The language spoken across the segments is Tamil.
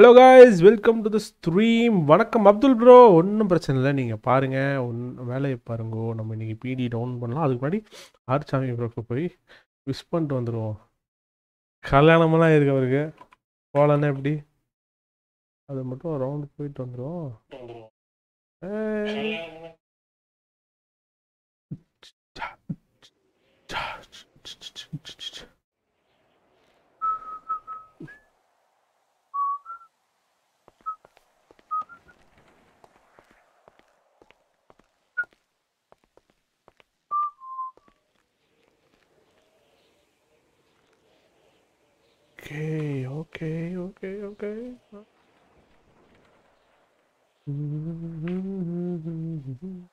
Hello guys. Welcome to the stream வணக்கம் அப்துல் ப்ரோ ஒன்றும் பிரச்சனை இல்லை. நீங்கள் பாருங்கள் ஒன் வேலையை பாருங்கோ. நம்ம இன்றைக்கி பிடி டவுன் பண்ணலாம். அதுக்கு முன்னாடி ஆர்ச்சாமி ப்ரோக்கு போய் விஷ் பண்ணிட்டு வந்துடுவோம் கல்யாணமெல்லாம் இருக்கு அவருக்கு. போகலன்னா எப்படி? அது மட்டும் ரவுண்டு போயிட்டு வந்துடுவோம் Okay, okay, okay, okay. Mm -hmm.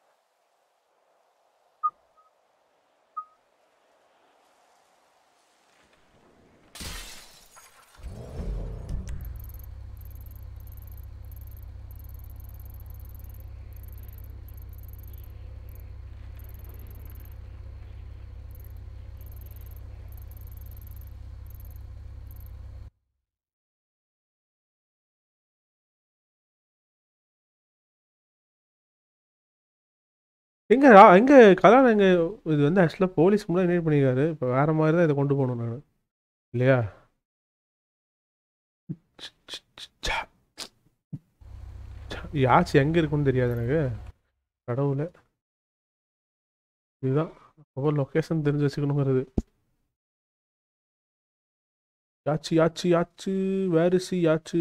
எங்க ரா- எங்க கல்யாணம் எங்க இது வந்து ஆக்சுவலாக போலீஸ் முன்னாடி இன்வைட் பண்ணியிருக்காரு இப்போ வேற மாதிரி தான் இதை கொண்டு போகணும் நான். இல்லையா? யாச்சு எங்க இருக்குன்னு தெரியாது எனக்கு. கடவுளே. இதுதான். ஒவ்வொரு லொக்கேஷன் தெரிஞ்சு வச்சுக்கணுங்கிறது. யாச்சு யாச்சு யாச்சு. வேரிசி யாச்சு.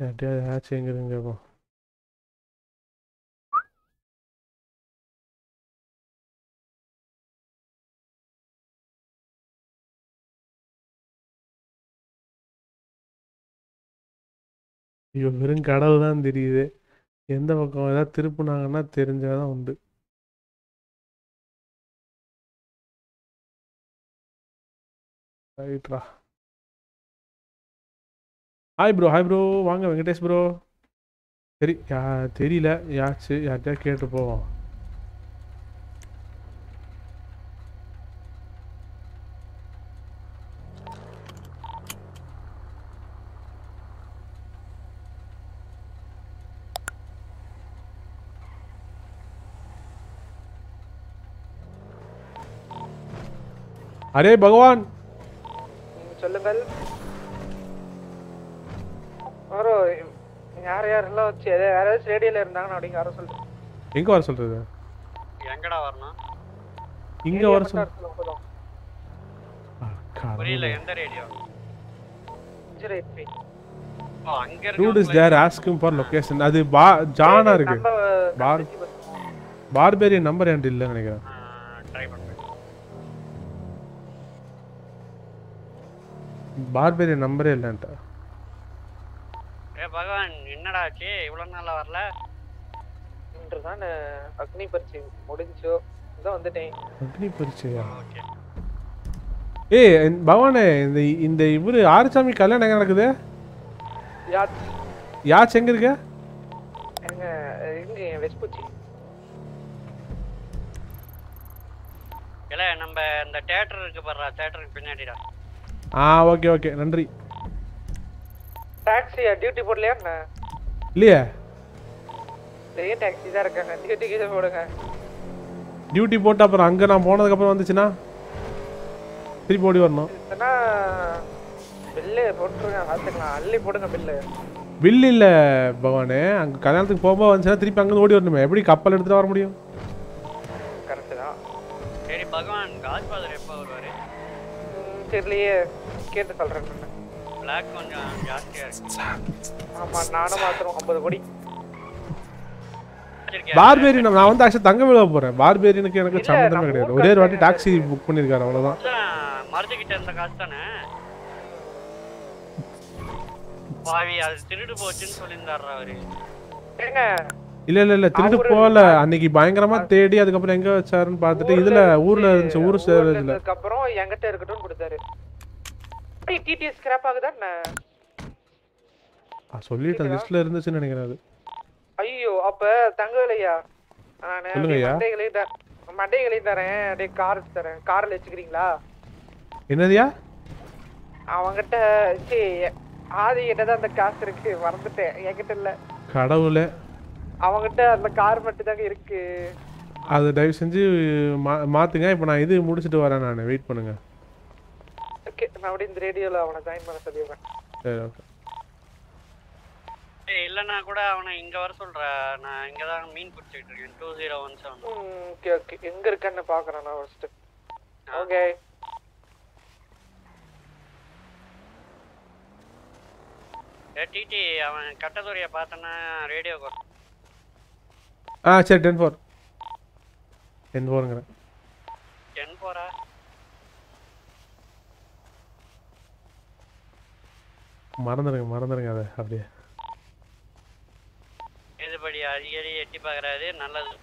யார்ட்டையாவது ஆச்சு எங்கே இருக்குன்னு கேட்போம் ஐயோ வெறும் கடல் தான் தெரியுது. எந்த பக்கம் ஏதாவது திருப்புனாங்கன்னா தெரிஞ்சாதான் உண்டு. ரைட்ரா ஹாய் ப்ரோ ஹாய் ப்ரோ வாங்க வெங்கடேஷ் ப்ரோ சரி யா தெரியல. யாச்சு யார்கிட்டயா கேட்டு போவோம் அரே பகவான். சொல்லுங்கள். ப்ரோ யார் யாரெல்லாம் வச்சு வேற ஏதாச்சும் ரேடியோல இருந்தாங்கன்னு அப்படிங்க யாரும் சொல்லுங்க எங்க வர சொல்றது? எங்கடா வரணும்? இங்க வர சொல் புரியல எந்த radio? Dude is there asking for location அது பா ஜானா இருக்கு. பார் பார்பேரியன் நம்பர் என்கிட்ட இல்லைன்னு நினைக்கிறேன். பார்பேரியன் நம்பரே இல்லைன்ட்டா. ஏ பகவான் என்னடா ஆச்சு? இவ்வளவு நாளா வரல? இன்று தான் அக்னி பரிச்சை முடிஞ்சோ இதான் வந்துட்டேன். அக்னி பரிச்சையா ஓகே. ஏய் பவானே இந்த இந்த இவரு ஆறுசாமி கல்யாணம் எங்க நடக்குது? யாச்சு எங்க இருக்க? எங்க எங்க வெஸ்பூச்சி இல்ல நம்ம இந்த தியேட்டர் இருக்கு பாருடா தியேட்டருக்கு பின்னாடிடா. ஆ ஓகே ஓகே நன்றி. டாக்ஸியா டியூட்டி போடலையா என்ன? இல்லையே. பெரிய டாக்ஸி தான் இருக்காங்க. டியூட்டிக்கு இதை போடுங்க. டியூட்டி போட்டு அப்புறம் அங்கே நான் போனதுக்கப்புறம் வந்துச்சுன்னா? திருப்பி ஓடி வரணும். இல்லைன்னா பில்லு போட்டுருங்க. பார்த்துக்கலாம். அள்ளி போடுங்க பில்லு பில் இல்லை பவானே அங்கே கல்யாணத்துக்கு போகும்போது வந்துச்சுன்னா திருப்பி அங்கேருந்து ஓடி வரணுமே. எப்படி கப்பல் எடுத்துட்டு வர முடியும்? கரெக்டு தான். சரி பகவான் காட்ஃபாதர் எப்போ வருவாரு? தெரியலையே. கேட்டு சொல்றேன் பிளாக் கொஞ்சம் ஜாஸ்தியா இருக்கு. ஆமா நானும் மாத்திரம் ஐம்பது கோடி. வச்சிருக்கியா? பார்பேரியன் நான் வந்து ஆக்சுவலி தங்க விழா போகிறேன் பார்பேரியனுக்கு எனக்கு நம்ம கிடையாது. ஒரே ஒரு வாட்டி டாக்ஸி புக் பண்ணியிருக்காரு அவ்வளோதான் அதான் மருதுகிட்ட இருந்த காசு தானே? பாவி அது திருடு போச்சுன்னு சொல்லியிருந்தாருடா அவரு. இல்லை இல்லை இல்லை திருட்டு போகல. அன்னைக்கு பயங்கரமா தேடி அதுக்கப்புறம் எங்கே வச்சாருன்னு பார்த்துட்டு இதில் ஊரில் இருந்துச்சு ஊர் சேர்றதுல சேர்ந்ததுக்கு அப்புறம் என்கிட்ட இருக்கட்டும் கொடுத்தாரு. டிடிஎஸ் ஸ்கிராப் ஆகுதா என்ன? சொல்லிட்டேன் லிஸ்ட்டில் இருந்துச்சுன்னு நினைக்கிறேன் அது. ஐயோ அப்ப தங்கலையா நானு ஐயா. மண்டைகளையும் தரேன். அப்படியே கார் தரேன். கார்ல வச்சுக்கிறீங்களா? என்னதுயா அவன்கிட்ட சி ஆதி கிட்ட தான் அந்த காசு இருக்கு. மறந்துட்டேன். என்கிட்ட இல்ல. கடவுளே. அவன்கிட்ட அந்த கார் மட்டும் தாங்க இருக்கு. அது தயவு செஞ்சு மா மாற்றுங்க இப்போ நான் இது முடிச்சுட்டு வரேன் நான். வெயிட் பண்ணுங்க. ஓகே நான் அப்படியே இந்த ரேடியோல அவனை ஜாயின் பண்ண சொல்லிடுறேன். சரி ஓகே இல்லைன்னா கூட அவனை இங்க வர சொல்ற. நான் இங்க தான் மீன் பிடிச்சிட்டு இருக்கேன். Two zero one seven okay okay எங்க இருக்கான்னு பாக்குறேன் நான் ஃபர்ஸ்ட் ஓகே ஏ டிடி அவன் கட்டதுறைய பார்த்தனா ரேடியோ ஆ சரி டென் ஃபோர் டென் ஃபோருங்கிறேன் டென் போறா மறந்துடுங்க மறந்துடுங்க அதை அப்படியே. இதுபடி அடிக்கடி எட்டி பார்க்கறாரு? நல்லது.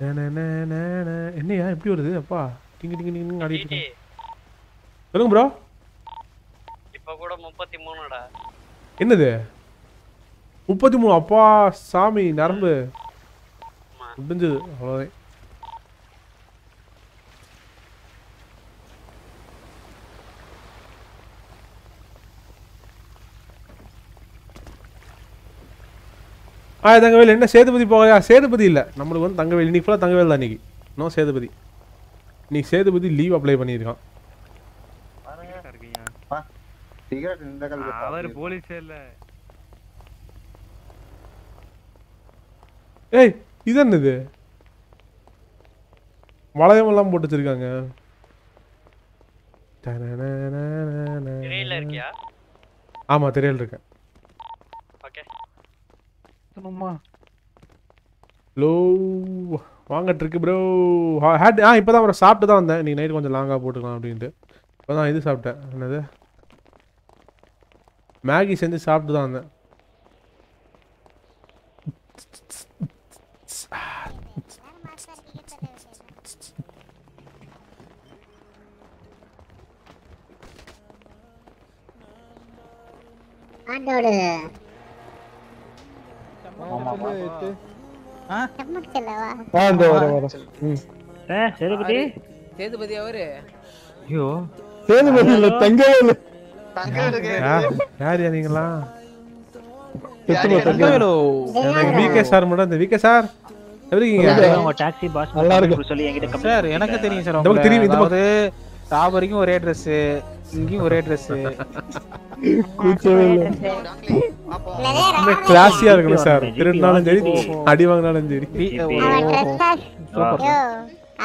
நே. என்னய்யா எப்படி வருது? அப்பா டிங்கு டிங்கு டிங்கு ஆடிட்டு இருக்கேன் சொல்லுங்க ப்ரோ இப்ப கூட முப்பத்தி மூணுடா என்னது? முப்பத்தி மூணு அப்பா சாமி நரம்பு. முடிஞ்சது. அவ்வளோதான் ஆ தங்கவேல் என்ன சேதுபதி போகலையா? சேதுபதி இல்லை. நம்மளுக்கு வந்து தங்கவேல் இன்னைக்கு ஃபுல்லாக தங்கவேல் தான் இன்னைக்கு. நோ சேதுபதி. இன்னைக்கு சேதுபதி லீவ் அப்ளை பண்ணியிருக்கான். அவர் போலீஸே இல்ல. ஏய் இது என்னது? வளையமெல்லாம் போட்டு வச்சிருக்காங்க. ஆமா தெரியல இருக்கேன். லோ வாங்கட்டு இருக்கு ப்ரோ ஹேட் ஆ இப்போ தான் ப்ரோ சாப்பிட்டு தான் வந்தேன். இன்னைக்கு நைட் கொஞ்சம் லாங்காக போட்டுக்கலாம் அப்படின்ட்டு. இப்போ தான் இது சாப்பிட்டேன். என்னது? மேகி செஞ்சு சாப்பிட்டு தான் வந்தேன். ஆண்டோடு சேதுபதி? சேதுபதி அவரு? ஐயோ. யார்? யார் யா நீங்களா? தங்கவேலு விகே சார் மட்டும் இந்த விகே சார் எப்படி இருக்கீங்க? டாக்ஸி பாஸ் நல்லா இருக்கு. சொல்லி என்கிட்ட சார் எனக்கு தெரியும் சார் தெரியும், இந்த அதாவது ராபரிக்கும் ஒரே ட்ரெஸ் இங்கேயும் ஒரே ட்ரெஸ் கிளாஸியா இருக்கணும் சார். திருடினாலும் சரி அடி வாங்கினாலும் சரி.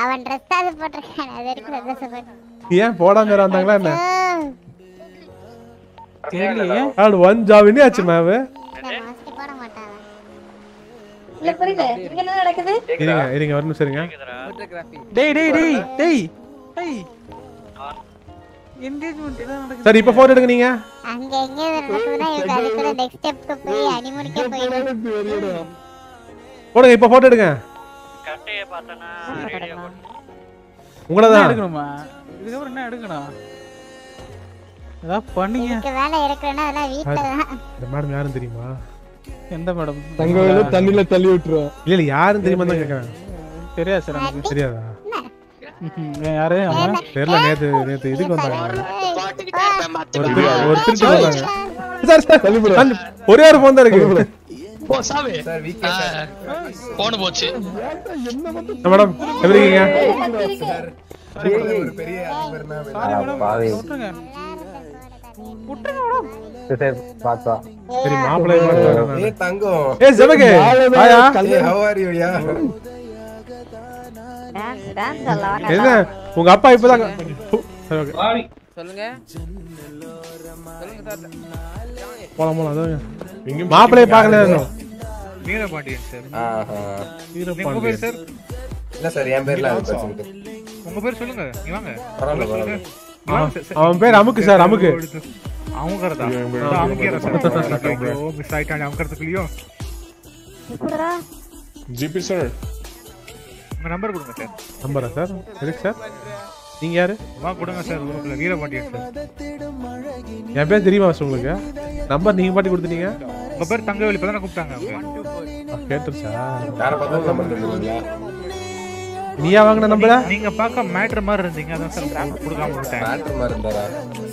அவன் ட்ரெஸ் அது போட்டிருக்கான். அது வரைக்கும் ட்ரெஸ் போட்டு ஏன் போடாம வேற வந்தாங்களா என்ன தெரியலையே. ஆடு ஒன் ஜாப் என்ன ஆச்சு மேம் போட மாட்டான் இருங்க இருங்க ஒரு நிமிஷம் இருங்க. டேய் டேய் டேய் டேய். டேய். நடக்குது. சார் இப்போ ஃபோட்டோ எடுங்க நீங்க அங்க எங்க நடக்குதுன்னா எனக்கு அதுக்குள்ள நெக்ஸ்ட் ஸ்டெப்க்கு போய் அனிமுனிக்கே போயிடும் போடுங்க இப்போ ஃபோட்டோ எடுங்க. கட்டைய பார்த்தனா ரேடியோ உங்களை என்ன தான் எடுக்கணுமா? இதுக்கப்புறம் என்ன எடுக்கணும்? ஏதாவது பண்ணீங்க. இதுக்கு வேலை இருக்குன்னா அதெல்லாம் வீட்டுல தான். இந்த மேடம் யாரும் தெரியுமா? எந்த மேடம் தங்கவேலு தண்ணியில தள்ளி விட்டுருவேன் இல்ல இல்ல யாரும் தெரியுமா தான் கேட்கறேன் தெரியாது சார் எனக்கு தெரியாதா. யாரு ஆமா தெரியல நேத்து நேத்து இதுக்கு வந்தாங்க. ஒரு ஏய், திரு- ஒரு திருட்டு வந்தாங்க. சார் சார் அந்த- ஒரே ஒரு ஃபோன் தான் இருக்கு. போன போச்சு. மேடம் எப்படி இருக்கீங்க? சரி மாப்பிள்ளை. தங்கம். ஜெபகே. யா என்ன உங்க அப்பா இப்பதான். சொல்லுங்க. போலாம் போலாம் அதான் பார்க்கல. வீரபாண்டியன் சார். ஆஹா. வீரபாண்டியன். சார்? இல்ல சார் என் பேர்ல உங்க பேர் சொல்லுங்க. வாங்க. அவன் பேர் அமுக்கு சார் அமுக்கு. அமுக்கிறதா அமுக்கிறா சார் மிஸ் ஆயிட்டாங்க அமுக்கிறதுக்குள்ளயும் ஜிபி சார். உங்க நம்பர் கொடுங்க சார். நம்பரா சார்? எதுக்கு சார்? நீங்க யாரு? வா கொடுங்க சார் குரூப்ல வீரபாண்டியன் சார். என் பேர் தெரியுமா சார் உங்களுக்கு? நம்பர் நீங்க பாட்டி கொடுத்துட்டீங்க? உங்க பேர் தங்கவேலு கூப்பிட்டாங்க கேட்டுருச்சா யார பார்த்தாலும் நம்பர் தந்துருவீங்களா? நீயா வாங்கின நம்பர? நீங்க பார்க்க மேட்ரு மாதிரி இருந்தீங்க அதான் சார் கொடுக்காம விட்டேன். மேட்ரு மாதிரி இருந்தாரா?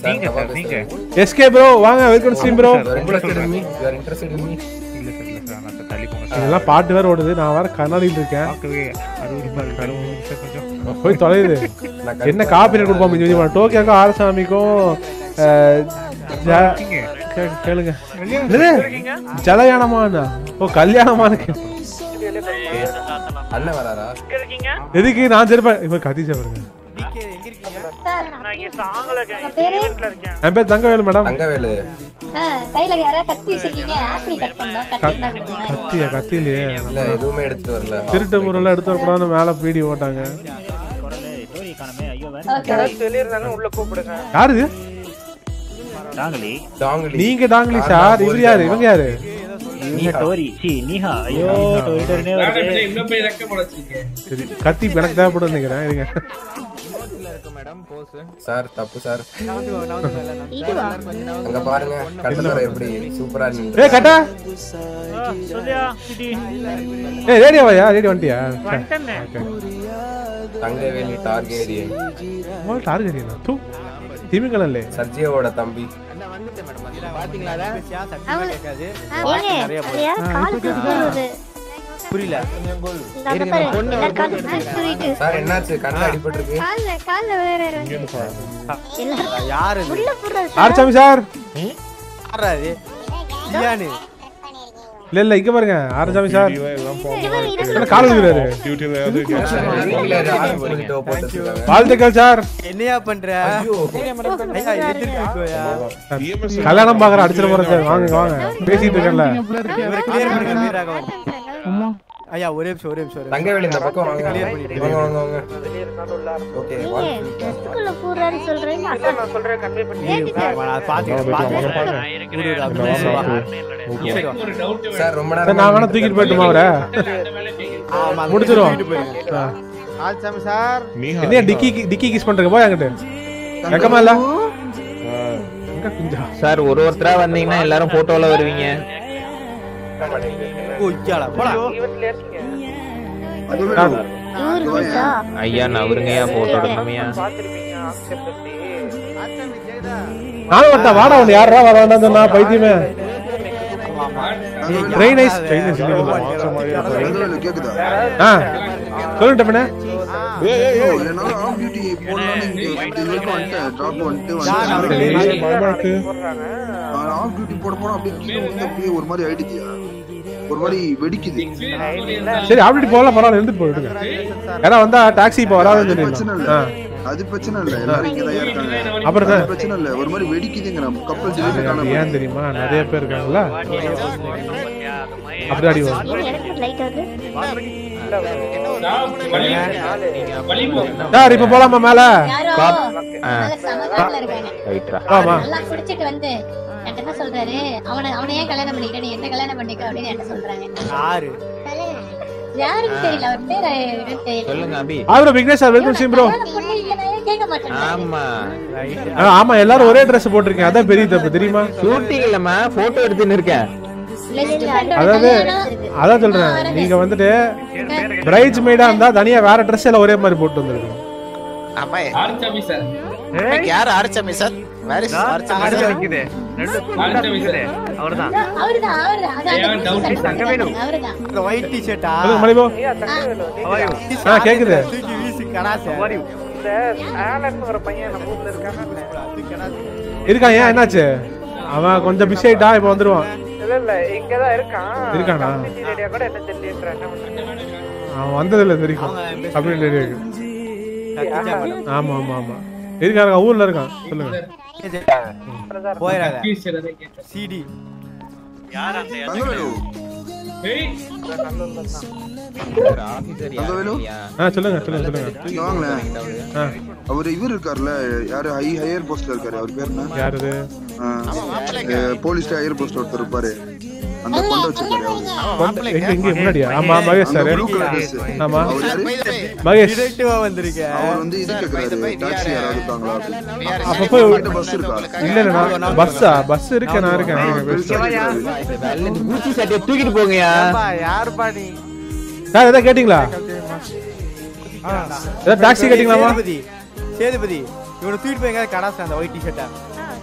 நீங்க சார் நீங்க. எஸ்கே ப்ரோ வாங்க welcome stream bro you are interested in me இல்ல சார் இல்ல சார் நான் சார் தள்ளி போங்க சார். இதெல்லாம் பாட்டு வேற ஓடுது. நான் வேற கண்ணாடியில் இருக்கேன். போய் தொலையுது. என்ன காப்பி கொடுப்போம் டோக்கியோக்கும் ஆரசாமிக்கும் கேளுங்க? ஜலயானமானா? ஓ கல்யாணமான எதுக்கு நான் சரிப்பேன்? இப்ப கத்திச்சா பாருங்க. என் பேர் தங்கவேலு மேடம். தங்கவேலு. கையில கத்தி வச்சிருக்கீங்க. ஆப்பிள் கட் கத்தி. கத்தியா இல்ல எதுவுமே எடுத்துட்டு வரல. திருட்டு முறையில் எடுத்து வரக்கூடாதுன்னு மேல பீடி போட்டாங்க. யாரு? டாங்கலி. நீங்க டாங்லி சார் இவர் யாரு? இவங்க யாரு? கத்தி எனக்கு தேவைப்படும் நினைக்கிறேன் சார் தப்பு சார். அங்க பாருங்க கட்டத்தர எப்படி சூப்பரா நீ ஏ கட்டா. ஏ ரேடியோவாயா ரேடியோ வந்துட்டியா தங்கவேலி டார்கேரியன் டார்கெட் தூ திமிங்கலல்லே சர்ஜியோட தம்பி. கால் தூக்குறது புரியல. கால் தூக்கிட்டு சார் என்னாச்சு? கண்ணில் அடிபட்டிருக்கு. கால்ல கால்ல வேற எல்லாரும் யாரு யாராது யானு இல்ல இல்ல இங்க பாருங்க. ஆர்ச்சாமி சார். இவர் இது என்ன கால் விடுறாரு நீங்களே ஆர்டர் பண்ணிட்டு போட்டு வச்சிருக்காங்க. வாழ்த்துக்கள் சார். என்னையா பண்ற? கல்யாணம் பாக்குற அடிச்சிட போறேன் சார். வாங்க வாங்க. பேசிட்டு இருக்கேன்ல. ஐயா ஒரே நிமிஷம் ஒரே நிமிஷம். தங்கவேலி இந்த பக்கம் வாங்க. வாங்க வாங்க வாங்க ஓகே இதுக்குள்ள போறாரு சொல்றீங்க அதான் நான் சொல்றேன் கன்வே பண்ணி நான் பாத்துக்கிறேன். நான் இருக்கிறேன். சரி, ரொம்ப நேரம் நான் வேணா தூக்கிட்டு போயிட்டுமா அவரை? ஆமா. ஆ. ஆச்சாமி சார். என்ன டிக்கி டிக்கி கிஸ் பண்றீங்க போய் அங்கிட்டு வெக்கமா இல்ல? எங்க குஞ்சா? சார் ஒரு ஒருத்தரா வந்தீங்கன்னா எல்லாரும் போட்டோல வருவீங்க. ஐயா நவருங்கய்யா போட்டோ எடுக்கணுமையா நானும் வரட்டா வாடா உன்னை யாரா வர வேண்டாம் சொன்னா பைத்தியமே ட்ரெயின் ஐஸ் ட்ரெயின் ஐஸ் ஆ சொல்லுங்க டப்பனே ஒரு மாதிரி ஆயிடுச்சியா ஒரு மாதிரி வெடிக்குது. சரி அப்படி போகலாம் பரவாயில்ல இருந்துட்டு போயிடுங்க. ஏன்னா வந்தா டாக்ஸி இப்போ வராதுன்னு பிரச்சனை இல்ல. சொல்லிடலாம் அது பிரச்சனை இல்ல. எல்லாரும் இங்கதான் இருக்காங்க. அப்புறம்? பிரச்சனை இல்ல. ஒரு மாதிரி வெடிக்குதுங்கிற கப்பல் ஜெயில அது காணாம ஏன் தெரியுமா? நிறைய பேர் மாதிரி அப்படி அடி சார் இப்ப போலாமா மேல? ஆமா நல்லா குடிச்சிட்டு வந்து என்கிட்ட என்ன சொல்றாரு. அவனை அவனை ஏன் கல்யாணம் பண்ணிக்கிட்ட நீ என்ன கல்யாணம் பண்ணிக்க அப்படின்னு என்கிட்ட சொல்றாங்க. யாரு? யாருன்னு தெரியல? அவர் பேர் என்னன்னு தெரியல சொல்லுங்க அபி. ஆ விக்னேஷ் சார் வெல்கம் ப்ரோ ஆமா. ஆமா எல்லாரும் ஒரே Dress போட்டிருக்கீங்க. அதான் பெரிய தப்பு தெரியுமா? ஷூட்டிங் இல்லம்மா போட்டோ எடுத்துன்னு இருக்கேன். அதாவது அதான் சொல்றேன். நீங்க வந்துட்டு பிரைட்ஸ் மேடா இருந்தா தனியா வேற Dress எல்லாம் ஒரே மாதிரி போட்டு வந்திருக்கணும். யார் ஆரச்சாமி சார் வேற அவர்தான். அவர்தான் அவர்தான் அதான் அவர்தான். இந்த ஒயிட் டி-ஷர்ட்டா சொல்லுங்க மணிபோ ஆ கேக்குது. தூக்கி வீசி கடாச. இந்த ஆலன் ஒரு பையன் நம்ம ஊர்ல இருக்காங்க இருக்கான் ஏன் என்னாச்சு? அவன் கொஞ்சம் பிஸி ஆயிட்டா இப்ப வந்துருவான். இல்ல இல்ல இங்கதான் இருக்கான். இருக்கானா? கம்யூனிட்டி ரேடியோ கூட என்ன தெரியல என்ன பண்றது அவன் வந்ததில்ல தெரியும். அப்படின்னு இருக்கு ஆமா ஆமா ஆமா. இருக்காருங்க ஊர்ல இருக்கான். சொல்லுங்க. போயிடாத சிடி. யார் அந்த தங்கவேலு தங்கவேலு ஆ சொல்லுங்க சொல்லுங்க சொல்லுங்க. அவர் இவர் இருக்கார்ல யாரு? ஹை ஹையர் போஸ்ட்ல இருக்காரு. அவர் பேர் என்ன? யாரு ஹையர் போஸ்ட் ஒருத்தர் இருப்பாரு. அந்த கொண்டு வச்சிருக்காரு அவரு. எங்க இங்க முன்னாடியா? ஆமா மகேஷ் சார். ஆமா. அவர் யாரு? மகேஷ். டிடெக்டிவா வந்திருக்க. அவர் வந்து இது கேக்குறாரு. டாக்ஸி யாராவது இருக்காங்களா. அப்ப போய் பஸ் இருக்கா? இல்ல இல்ல நான் பஸ்ஸா பஸ் இருக்கு நான் இருக்கேன். தூக்கிட்டு போங்கயா நீ? சார் எதாவது கேட்டீங்களா? ஏதாவது டாக்ஸி கேட்டீங்களாமா சேதுபதி. சேதுபதி இவனை தூக்கிட்டு போய் எங்கேயாவது கடாசா அந்த ஒயிட் டிஷர்ட்டா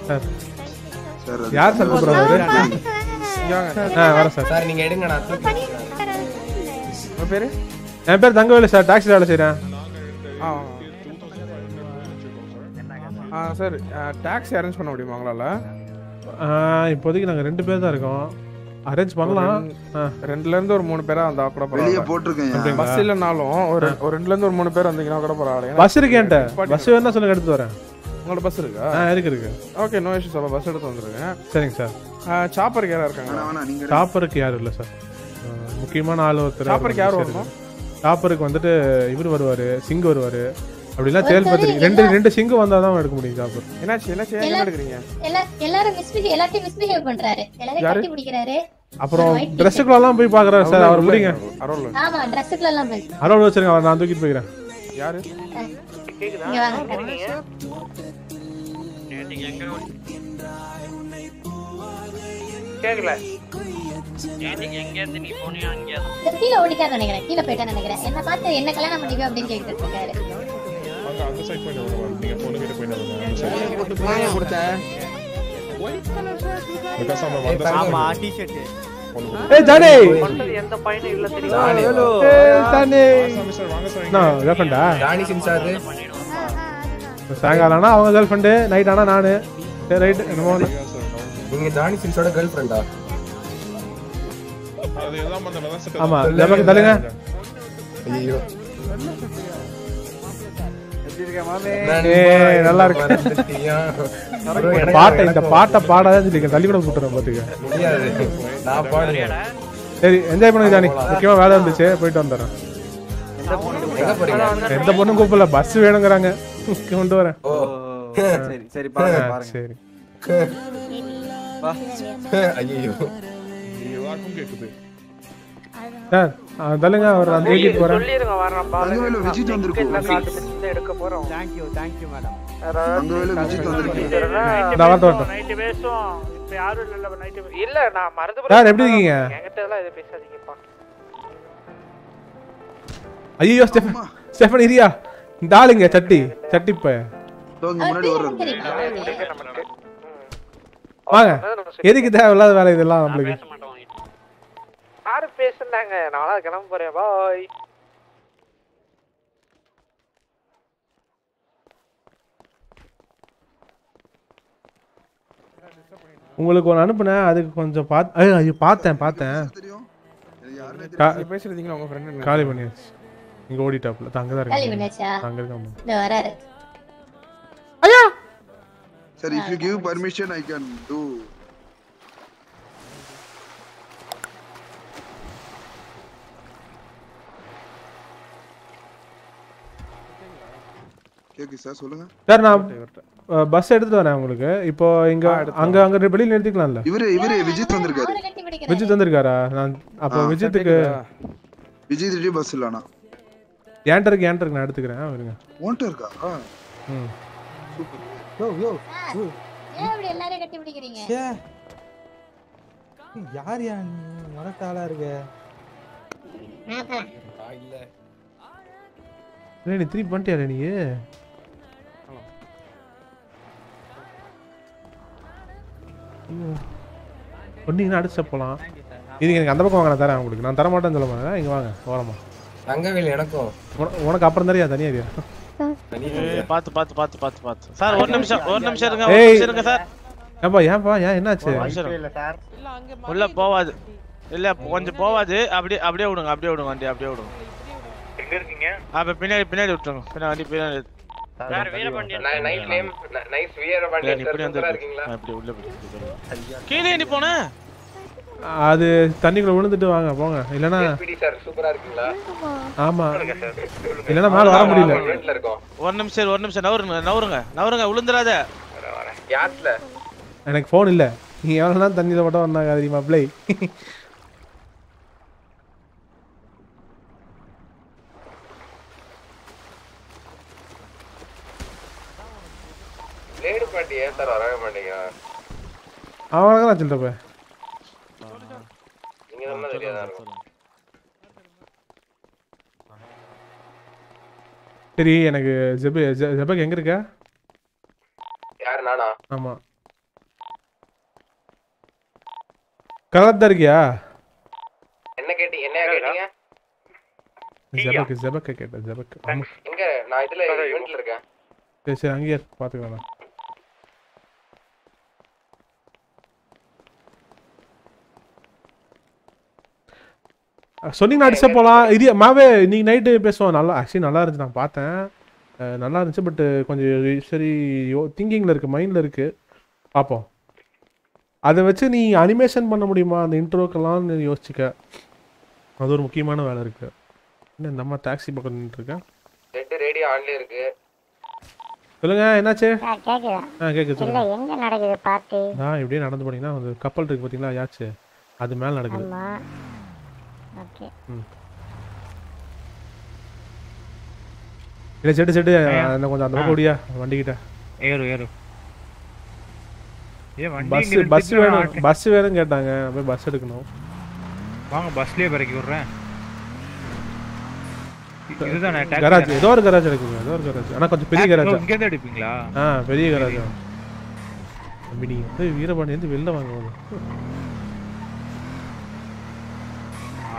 சார். யார் சார் கூப்பிடுறாரு? ஆ வரேன் சார். சார் நீங்க எடுங்க நான் பேரு? என் பேர் தங்கவேலு சார். டாக்ஸி வேலை செய்கிறேன் சார் டாக்ஸி அரேஞ்ச் பண்ண முடியுமா உங்களால? இப்போதைக்கு நாங்கள் ரெண்டு பேர் தான் இருக்கோம். அரேஞ்ச் பண்ணலாம். ஆ. ரெண்டுல இருந்து ஒரு மூணு பேரா வந்தா கூட வெளியே போட்டிருக்கேன்? பஸ் இல்லைனாலும் ஒரு ஒரு ரெண்டுல இருந்து ஒரு மூணு பேர் வந்தீங்கன்னா கூட பரவாயில்ல. பஸ் இருக்கு என்கிட்ட. பஸ் வேணா சொல்லுங்க எடுத்து வரேன். உங்களோட பஸ் இருக்கா? ஆ இருக்கு இருக்கு. ஓகே நோ இஷ்யூஸ் அப்போ பஸ் எடுத்து வந்துருங்க. சரிங்க சார். சாப்பருக்கு யாரா இருக்காங்க? டாப்பருக்கு யாரும் இல்லை சார். முக்கியமான ஆள் ஒருத்தர் சாப்பருக்கு யார் சரி. வரணும்? டாப்பருக்கு வந்துட்டு இவர் வருவார் சிங்கு வருவார். அப்படிலாம் தேல் பத்திரிக்கை ரெண்டு ரெண்டு சிங்கு வந்தால் தான் எடுக்க முடியும் டாப்பர் என்னாச்சு என்னாச்சு? எடுக்கிறீங்க எல்லா எல்லாரும் மிஸ்பிஹேவ் எல்லாத்தையும் மிஸ்பிஹேவ் பண்றாரு. எல்லாரையும்? கட்டி பிடிக்கிறாரு. அப்புறம் ட்ரெஸ்ஸுக்குள்ளெல்லாம் போய் பார்க்குறாரு சார் அவர் முடிங்க. அரோல் ஆமா ட்ரெஸ்ஸுக்குள்ள எல்லாம் போய். அரோல் வச்சிருங்க அவர் நான் தூக்கிட்டு போய்க்கிறேன். யாரு? இங்க வாங்க நேற்றுக்கு எங்க கேக்கல. நேற்றுக்கு எங்க இருந்து நீ போனியா அங்கே? தான் இந்த கீழே ஓடிட்டாரு நினைக்கிறேன் கீழே போயிட்டான்னு நினைக்கிறேன். என்ன பார்த்து என்ன கல்யாணம் பண்ணிக்கோ அப்படின்னு கேட்டுட்டு இருக்காரு. ஆமா டிஷர்ட் ஏய் தானே பண்றது எந்த பையனும் இல்ல தெரியுமா ஏய் தானே சாமி சார் வாங்க சார் நான் கேர்ள் ஃப்ரெண்டா ராணி சிங் சார் சாயங்காலம் ஆனா அவங்க கேர்ள் ஃப்ரெண்டு நைட் ஆனா நானு சரி ரைட் ஒண்ணு. நீங்க ஜானி சட்டை ஆமா தள்ளுங்க ஐயோ. நல்லா இருக்கு. பாட்டை இந்த பாட்டை பாடாதான் சொல்லிக்க தள்ளி கூட கூட்டுறேன் பாத்துக்க. முடியாது. நான் பாடுறேன். சரி என்ஜாய் பண்ணுங்க ஜானி. முக்கியமா வேலை இருந்துச்சு போயிட்டு வந்துடுறேன். எந்த பொண்ணும் கூப்பிடல பஸ் வேணுங்கிறாங்க. கொண்டு வரேன். ஓ. சரி சரி ஐயோ சார். ஆ, தள்ளுங்க அவர் அந்த ஏகிட்டு போறேன். சொல்லிருங்க வர்றேன். தங்கவேலு விஜித் வந்திருக்கு. இல்ல காட்டு பிடிச்சு எடுக்க போறோம். Thank you thank you madam Thangavelu Vijith வந்திருக்கு. பேசுவோம் இப்ப யாரும் இல்ல நைட்டு இல்ல நான் மறந்து சார், எப்படி இருக்கீங்க? என்கிட்ட எல்லாம் இது பேசாதீங்கப்பா ஐயோ ஸ்டெஃபன் ஸ்டெஃபன் இரியா. இந்த ஆளுங்க சட்டி. சட்டி இப்ப. முன்னாடி வாங்க. எதுக்கு தேவையில்லாத வேலை இதெல்லாம் நம்மளுக்கு. யாரு பேசுனாங்க. நாளா கிளம்ப போறேன். பாய். உங்களுக்கு ஒன்று அனுப்புனேன். அதுக்கு கொஞ்சம் பார்த்து ஐயோ, ஐயோ பார்த்தேன் பார்த்தேன். பேசுறீங்களா உங்க ஃப்ரெண்ட் காலி பண்ணியாச்சு. இங்க ஓடிட்டாப்ல அங்கே தான் இருக்கு பண்ணியாச்சா? அங்கே இருக்காம வராரு. Sir, if you give permission, I can do. கேக்கு சார் சொல்லுங்க. சார் நான் பஸ் எடுத்துட்டு வரேன் உங்களுக்கு. இப்போ இங்க அங்க அங்க வெளியில நிறுத்திக்கலாம்ல? இவரு இவரு விஜித் வந்திருக்காரு. விஜித் வந்திருக்காரா? நான் அப்போ விஜித்துக்கு விஜய் ரெட்டி பஸ் இல்லண்ணா ஏன்ட்ட இருக்கு ஏன்ட்ட இருக்கு நான் எடுத்துக்கிறேன்? வருங்க உன்ட்ட இருக்கா? ஆ, ம். யோ யோ ஏன் இப்படி எல்லாரையும் கட்டி பிடிக்கிறீங்க யார் யா நீ? மரத்தாளா இருக்க? டேய், நீ திருப்பி பண்ணிட்டியா நீ? ஒன்னீங்கன்னா அடிச்ச போலாம். இது எனக்கு அந்த பக்கம் வாங்க நான் தரேன் உங்களுக்கு நான் தர மாட்டேன்னு சொல்ல மாட்டேன். இங்க வாங்க ஓரமா. தங்கவேல் எனக்கும். உன- உனக்கு அப்புறம் தெரியா தனியா தெரியா பாத்து பாத்து பாத்து பாத்து பாத்து. சார் ஒரு நிமிஷம் ஒரு நிமிஷம் இருங்க ஒரு நிமிஷம் இருங்க சார். ஏன் என்னாச்சு. உள்ள போவாது. இல்ல கொஞ்சம் போவாது. அப்படியே அப்படியே விடுங்க அப்படியே விடுங்க வண்டி அப்படியே விடுங்க. எங்க இருக்கீங்க? அப்ப பின்னாடி பின்னாடி விட்டுருங்க. பின்னாடி வண்டி பின்னாடி. Sir Veerapandiyan nice name nice இல்ல, வீரபாண்டியன் நீ சார் இப்படி வந்து சூப்பரா இருக்கீங்களா? அப்படி உள்ள போய் கீழே நீ போன? அது தண்ணிக்குள்ள விழுந்துட்டு வாங்க போங்க. இல்லனா பிடி சார் சூப்பரா இருக்கீங்களா? ஆமா. இல்லனா மேல வர முடியல. ஒரு நிமிஷம் ஒரு நிமிஷம். நவருங்க நவருங்க. நவருங்க விழுந்துடாத. யார்ட்ல எனக்கு ஃபோன் இல்ல. நீ எவ்வளோனா தண்ணியில் மட்டும் வந்தாங்க தெரியுமா பிள்ளை லேடு பாட்டி ஏன் சார் வரவே மாட்டீங்க அவனுக்கு நான் சொல்லிட்டு போய் நீங்க சொன்னா தெரியாதா இருக்கும். சரி எனக்கு ஜெபு ஜெபக் எங்கே இருக்க? யாரு நானா? ஆமாம் கலர் தான் இருக்கியா? என்ன கேட்டீங்க என்ன கேட்டீங்க? ஜெபக்கு ஜெபக்க கேட்டேன் ஜெபக் எங்க நான் இதுல இவெண்ட்ல இருக்கேன். சரி சரி அங்கேயே இரு, சொன்னீங்கன்னா அடிச்சா போகலாம் இது மாவே இன்னைக்கு நைட்டு பேசுவோம். நல்லா ஆக்சுவலி நல்லா இருந்துச்சு நான் பார்த்தேன். நல்லா இருந்துச்சு பட் கொஞ்சம் சரி யோ திங்கிங்கில் இருக்குது மைண்டில் இருக்குது பார்ப்போம். அதை வச்சு நீ அனிமேஷன் பண்ண முடியுமா? அந்த இன்ட்ரோக்கெல்லாம் யோசிச்சுக்க. அது ஒரு முக்கியமான வேலை இருக்குது என்ன இந்த அம்மா டாக்ஸி பக்கம் நின்றுருக்கேன் ரெண்டு ரேடியோ ஆன்லயே இருக்கு. சொல்லுங்க என்னாச்சு? ஆ, கேக்குதா? இல்ல சொல்லுங்க. எங்க நடக்குது பார்ட்டி நான் இப்படியே நடந்து போனீங்கன்னா அந்த கப்பல் இருக்கு பார்த்தீங்களா யாச்சு? அது மேலே நடக்குது. ம். இல்லை செட்டு செட்டு. என்ன கொஞ்சம் அந்த பக்கம் ஓடியா வண்டிக்கிட்ட. ஏறு ஏறு. பஸ் பஸ் வேணும். பஸ் வேணும் கேட்டாங்க. போய் பஸ் எடுக்கணும். வாங்க பஸ்லயே பிறக்கி விடுறேன். இதுதானே கராஜ் தானே? ஏதோ ஒரு கராஜ் இருக்குங்க ஏதோ ஒரு கராஜ் ஆனால் கொஞ்சம் பெரிய கராஜ் இங்க இருந்து ஆ பெரிய கராஜ் தம்பி நீங்கள் வந்து வீரபாண்டி வந்து வெளில வாங்க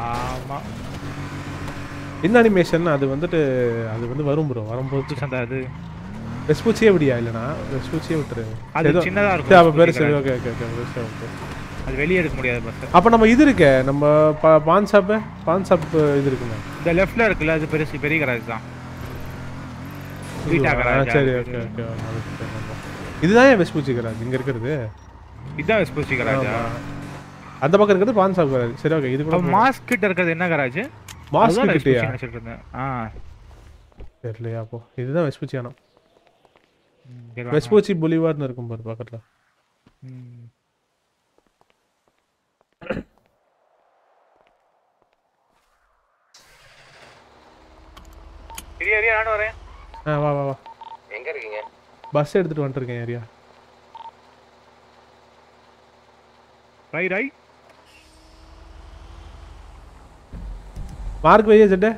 வந்து ஆமா என்ன அனிமேஷன் அது வந்துட்டு அது வந்து வரும் ப்ரோ வரும்போது. அந்த அது. வெஸ்பூச்சியே விடியா இல்லைனா வெஸ்பூச்சியே விட்டுரு. அது ஏதோ- சின்னதா இருக்கும் அப்போ பேர் வெஸ்பூச்சி சரி garage. ஓகே ஓகே ஓகே பெருசா ஓகே அது வெளியே எடுக்க முடியாது பஸ் அப்போ நம்ம இது இருக்கே நம்ம பான் ஷாப்பு பான் ஷாப் இது இருக்குங்க இந்த லெஃப்ட்ல இருக்குல்ல அது பெருசு பெரிய கராஜ் தான். சரி ஓகே ஓகே இதுதான் வெஸ்பூச்சி கராஜ் இங்க இருக்கிறது? இதான் வெஸ்பூச்சி கராஜா. அந்த பக்கம் இருக்கிறது பான் ஷாப் கராஜ். சரி ஓகே இது கூட மாஸ்க் கிட்ட இருக்கிறது என்ன கராஜ்? மாஸ்க் அதுதான் கிட்டயா ஆ. தெரியலையா அப்போ இதுதான் வெஸ்பூச்சி ஆனம் சரி வாங்க. வெஸ்பூச்சி புலிவார்னு இருக்கும் பாரு பக்கத்துல. ம். இரியா இரியா நானும் வரேன். ஆ வா வா வா. எங்க இருக்கீங்க? பஸ் எடுத்துட்டு வந்துருக்கேன் ஏரியா. ரை ரை. மார்க் வையே செட்டு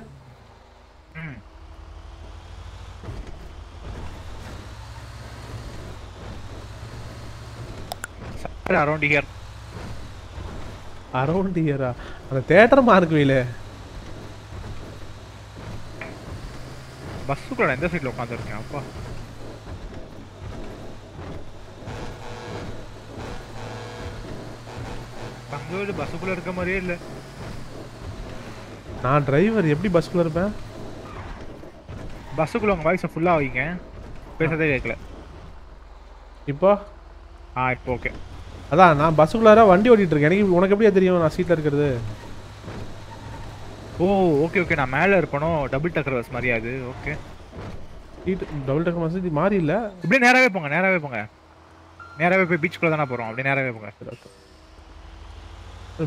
அரௌண்ட் ஹியர் அரௌண்ட் இயரா அந்த தேட்டர் மார்க் வையில. பஸ்ஸுக்குள்ள எந்த சைடுல உட்காந்துருக்கேன் அப்பா? அங்கே பஸ்ஸுக்குள்ள இருக்க மாதிரியே இல்லை. நான் டிரைவர் எப்படி பஸ்க்குள்ள இருப்பேன்? பஸ்ஸுக்குள்ள உங்க வாய்ஸை ஃபுல்லா வைங்க. பேசுறதே கேட்கல இப்போ? ஆ இப்போ ஓகே அதான் நான் பஸ்ஸுக்குள்ளார வண்டி ஓட்டிட்டு இருக்கேன். எனக்கு உனக்கு எப்படியா தெரியும் நான் சீட்ல இருக்கிறது? ஓ ஓகே ஓகே நான் மேல இருப்பனோ டபுள் டக்கர் பஸ் மாதிரியா அது? ஓகே சீட் டபுள் டெக்கர் மசதி மாறி இல்ல. இப்படியே நேராவே போங்க நேராவே போங்க. நேராவே போய் பீச்சுக்குள்ள தானே போறோம். அப்படியே நேராவே போங்க.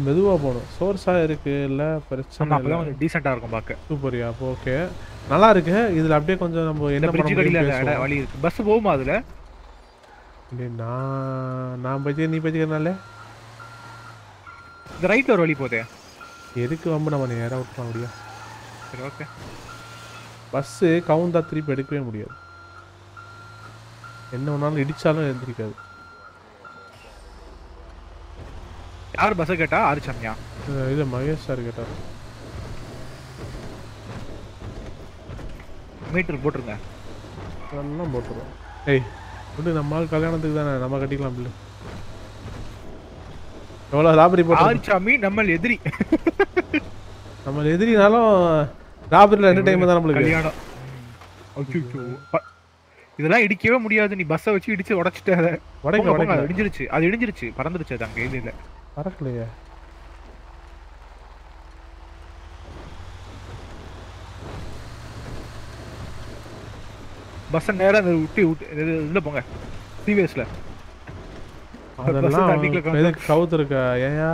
மெதுவா போகணும் சோர்ஸா இருக்கு இல்ல பிரச்சனை இல்ல. கொஞ்சம் டீசெண்டா இருக்கும் பார்க்க சூப்பரியா அப்போ ஓகே நல்லா இருக்கு. இதுல அப்படியே கொஞ்சம் நம்ம என்ன பிரிட்ஜ் கடியில முடியும் வழி இருக்கு. பஸ் போகுமா அதுல? நான் நான் பைத்தியம் நீ பைத்தியக்கிறனால இந்த ரைட்ல ஒரு வழி போதே. எதுக்கு வம்பு? நம்ம நேரா விட்டுலாம் முடியா சரி ஓகே பஸ்ஸு கவுந்தா திருப்பி எடுக்கவே முடியாது. என்ன ஒன்றாலும் இடிச்சாலும் எழுந்திரிக்காது. யார் பஸ் கேட்டா? ஆரிச்சாமியா அஹ் இது மகேஷ் சார் கேட்டார் மீட்டர் போட்டுருங்க. அதெல்லாம் போட்டுருவோம். ஏய். விடு நம்ம ஆள் கல்யாணத்துக்கு தானே நம்ம கட்டிக்கலாம் பில்லு. எவ்வளோ ராபரி போட்டு ஆரிச்சாமி நம்ம எதிரி. நம்ம எதிரினாலும் ராபரியில் ரெண்டு டைம் தான் நம்மளுக்கு? கல்யாணம். இதெல்லாம் இடிக்கவே முடியாது. நீ பஸ்ஸை வச்சு இடிச்சு உடைச்சிட்ட அதை. உடைக்கல. அது இடிஞ்சிருச்சு. அது இடிஞ்சிருச்சு. பறந்துருச்சு அது அங்க இல்ல பறக்கலையே. பஸ்ஸை நேரா அந்த விட்டு இது உள்ள போங்க. டிவிஎஸ்ல அதெல்லாம் கவுத்து இருக்கா ஏயா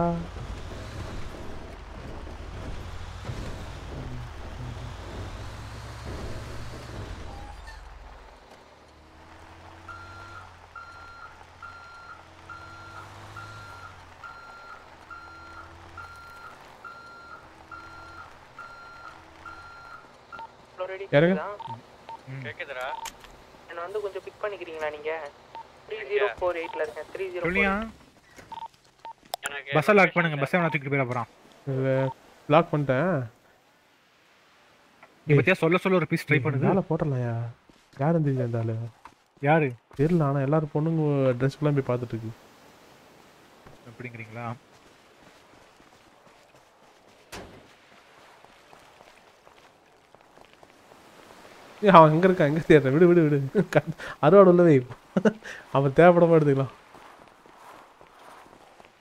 யாருங்க? கேக்குதுடா. என்ன வந்து கொஞ்சம் பிக் பண்ணிக்கிறீங்களா நீங்க? த்ரீ ஜீரோ ஃபோர் எயிட்ல இருக்கேன். த்ரீ ஜீரோ சொல்லியா? எனக்கு பஸ்ஸை லாக் பண்ணுங்க. பஸ்ஸை நான் தூக்கிட்டு போயிட போறான். லாக் பண்ணிட்டேன். நீ பத்தியா சொல்ல சொல்ல ஒரு பீஸ் ட்ரை பண்ணுது? மேலே போட்டுடலாம்யா. யார் இருந்துச்சு அந்த ஆளு? யாரு? தெரியல ஆனால் எல்லாரும் பொண்ணுங்க ட்ரெஸ்க்குலாம் போய் பார்த்துட்டு இருக்கு. அப்படிங்கிறீங்களா? அவன் எங்க இருக்கான்? எங்க தேடுறேன் விடு விடு விடு. அறுவாடு உள்ளவே அவன் தேவைப்படாம எடுத்துக்கலாம்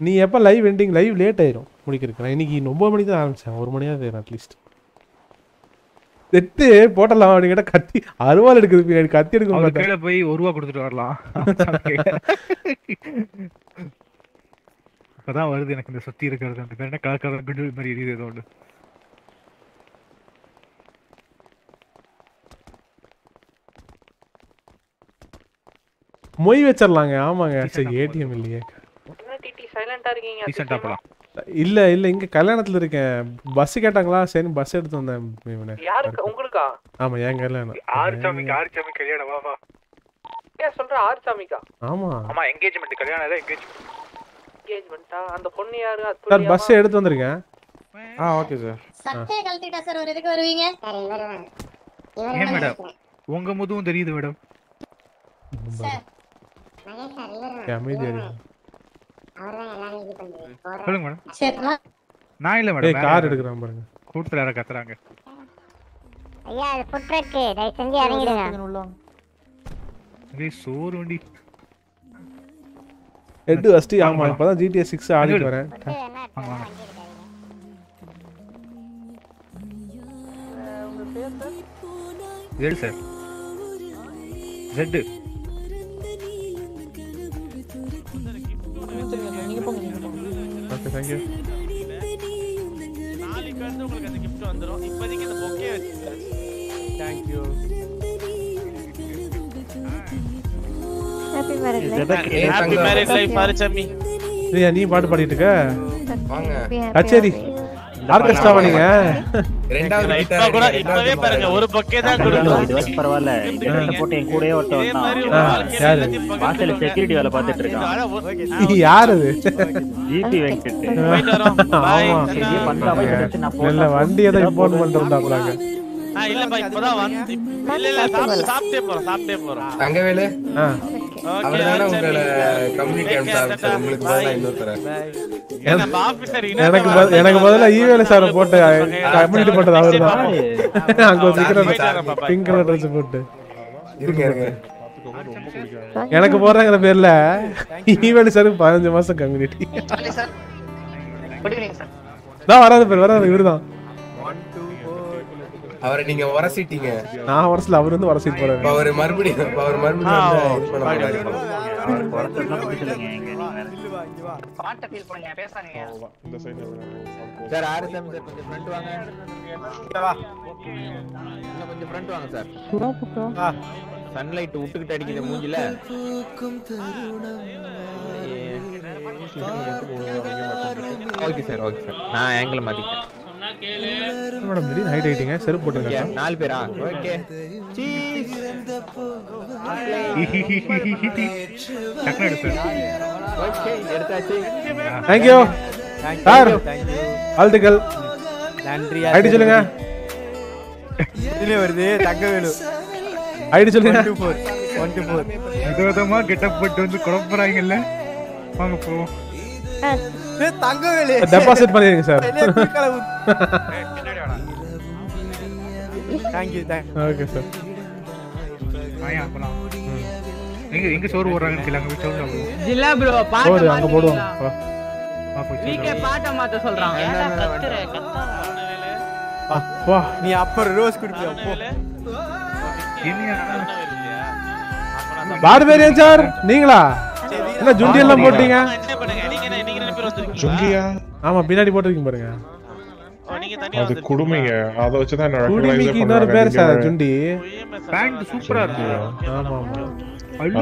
நீ எப்போ லைவ் எண்டிங் லைவ் லேட் ஆயிரும். முடிக்கிறதுக்கு. நான் இன்னைக்கு ஒன்பது மணிக்கு தான் ஆரம்பிச்சேன். ஒரு மணியாக தேரும் அட்லீஸ்ட் செட்டு போட்டலாம் அப்படின்னு கேட்டால் கத்தி அருவாள் எடுக்குது பின்னாடி. கத்தி எடுக்க கையில போய் ஒரு ரூபா கொடுத்துட்டு வரலாம். அப்பதான் வருது எனக்கு இந்த சுத்தி இருக்கிறது. அந்த பேர் என்ன? கலர் கலர் குண்டு மாதிரி எரியுது ஏதோ ஒன்று மொய் வச்சிடலாங்க ஆமாங்க. சரி ஏடிஎம் இல்லையே. என்ன டிடி சைலண்டா இருக்கீங்க? ரீசெண்டா போலாம். இல்ல இல்ல இங்க கல்யாணத்துல இருக்கேன். பஸ் கேட்டாங்களா? சரி பஸ் எடுத்து வந்தேன் இவனை. யாருக்கு? உங்களுக்கா? ஆமா என் கல்யாணம். ஆறுசாமிக்கு ஆறுசாமி கல்யாணம் வா வா. ஏன் சொல்ற ஆர்சாமிக்கா ஆமா. ஆமா என்கேஜ்மெண்ட் கல்யாணம் ஏதோ என்கேஜ்மெண்ட் என்கேஜ்மெண்டா அந்த பொண்ணு யாரு? சார்? பஸ் எடுத்து வந்திருக்கேன். ஆ ஓகே சார் சட்டையை கழட்டிட்டா சார் ஒரு இதுக்கு வருவீங்க? ஏன் மேடம்? உங்க முதுவும் தெரியுது மேடம். சார். சொல்லுங்க மேடம். நான் இல்ல மேடம் கார் எடுக்கிறான் பாருங்க. கூட்டத்துல யாரோ கத்துறாங்க. ஐயா அது ஃபுட் ட்ரக் தயவு செஞ்சு இறங்கிடுங்க. டேய் சோறு வண்டி. ஹெட் ஃபர்ஸ்ட் ஆமா. இப்பதான் ஜிடிஎஸ் சிக்ஸ் ஆடிட்டு வரேன். வாங்க jet sir. Jet okay thank you நாளைக்கு வந்து உங்களுக்கு அந்த gift வந்துரும் இப்போதைக்கு இந்த பொக்கே வச்சு thank you happy marriage happy marriage life ஆர்ச்சமி நீ நீ பாட்டு பாடிட்டு இருக்க? வாங்க. கச்சேரி. ஆர்கெஸ்ட்ராவா நீங்க? ரெண்டாவது இப்ப கூட இப்பவே பாருங்க ஒரு பொக்கே தான் பரவாயில்ல. போட்டு என் கூடயே ஒருத்தன் வந்தான். யாரு? வாசல்ல. செக்யூரிட்டி வேலை பார்த்துட்டு இருக்கான். யார் அது? ஜிபி வெங்கட் இல்ல வண்டியை தான் இம்போர்ட் பண்ணிட்டு ஆ இல்லப்பா இப்பதான் வந்து இல்ல இல்ல சாப்பிட்டு சாப்பிட்டே போறோம் சாப்பிட்டே போறோம். தங்கவேலு எனக்கு பத- எனக்கு பதிலா ஈவேல சார் போட்டு கம்யூனிட்டி போட்டது அவரு தான் அங்க ஒரு பிங்க் கலர் ட்ரெஸ் போட்டு. இருங்க இருங்க. எனக்கு போடுறங்கிற பேர்ல ஈவேல சார் பதினஞ்சு மாசம் கம்யூனிட்டி. தான் வராது பேர் வராது இவருதான் அவரை நீங்க உரசிட்டீங்க நான் வரசில அவர் வந்து வரசிட்டு போறாரு. அவர் மறுபடியும் அவர் மறுபடியும் சார் சார் கொஞ்சம் ஃப்ரண்ட் வாங்க. இன்னும் கொஞ்சம் ஃப்ரண்ட் வாங்க சார் சன்லைட் விட்டுக்கிட்டு அடிக்குது மூஞ்சில. Okay sir okay sir. நான் ஆங்கிள் மாத்திக்கிறேன் மேடம் திடீர்னு ஹைட் ஆயிட்டீங்க செருப்பு போட்டுருங்க நாலு பேரா? ஓகே. சார். எடுத்தாச்சு. Thank you sir thank you வாழ்த்துக்கள். நன்றி ஐடி சொல்லுங்க. இதுல வருது தங்கவேலு ஐடி சொல்லுங்க one two four one two four விதவிதமா கெட்டப் போட்டு வந்து குழப்பறாங்கல்ல? வாங்க போவோம். தங்கவேலு. டெபாசிட் பண்ணிருங்க sir thank you thank you okay sir ஆயா போலாம். எங்க எங்க சோறு போடுறாங்கன்னு கேளு அங்க போய் சோறு சாப்பிடுவோம். ஜில்லா ப்ரோ போடு பாட்டு அங்க சோறு வீக்கே பாட்டை மாத்த சொல்றாங்க வா, வா. நீ அப்புறம் ரோஸ் குடிப்பியா? போ. பாடு பேர் ஏன் சார் நீங்களா? என்ன ஜுண்டி எல்லாம் போட்டீங்க? ஜுங்கியா ஆமா பின்னாடி போட்டிருக்கீங்க பாருங்க. ஓ, நீங்க தனியா அது குடுமைங்க. அதை குடிமிக்கு recognize இன்னொரு. பேர் சார் ஜுண்டி. பேண்ட் சூப்பரா இருக்கு. ஆமா ஆமா.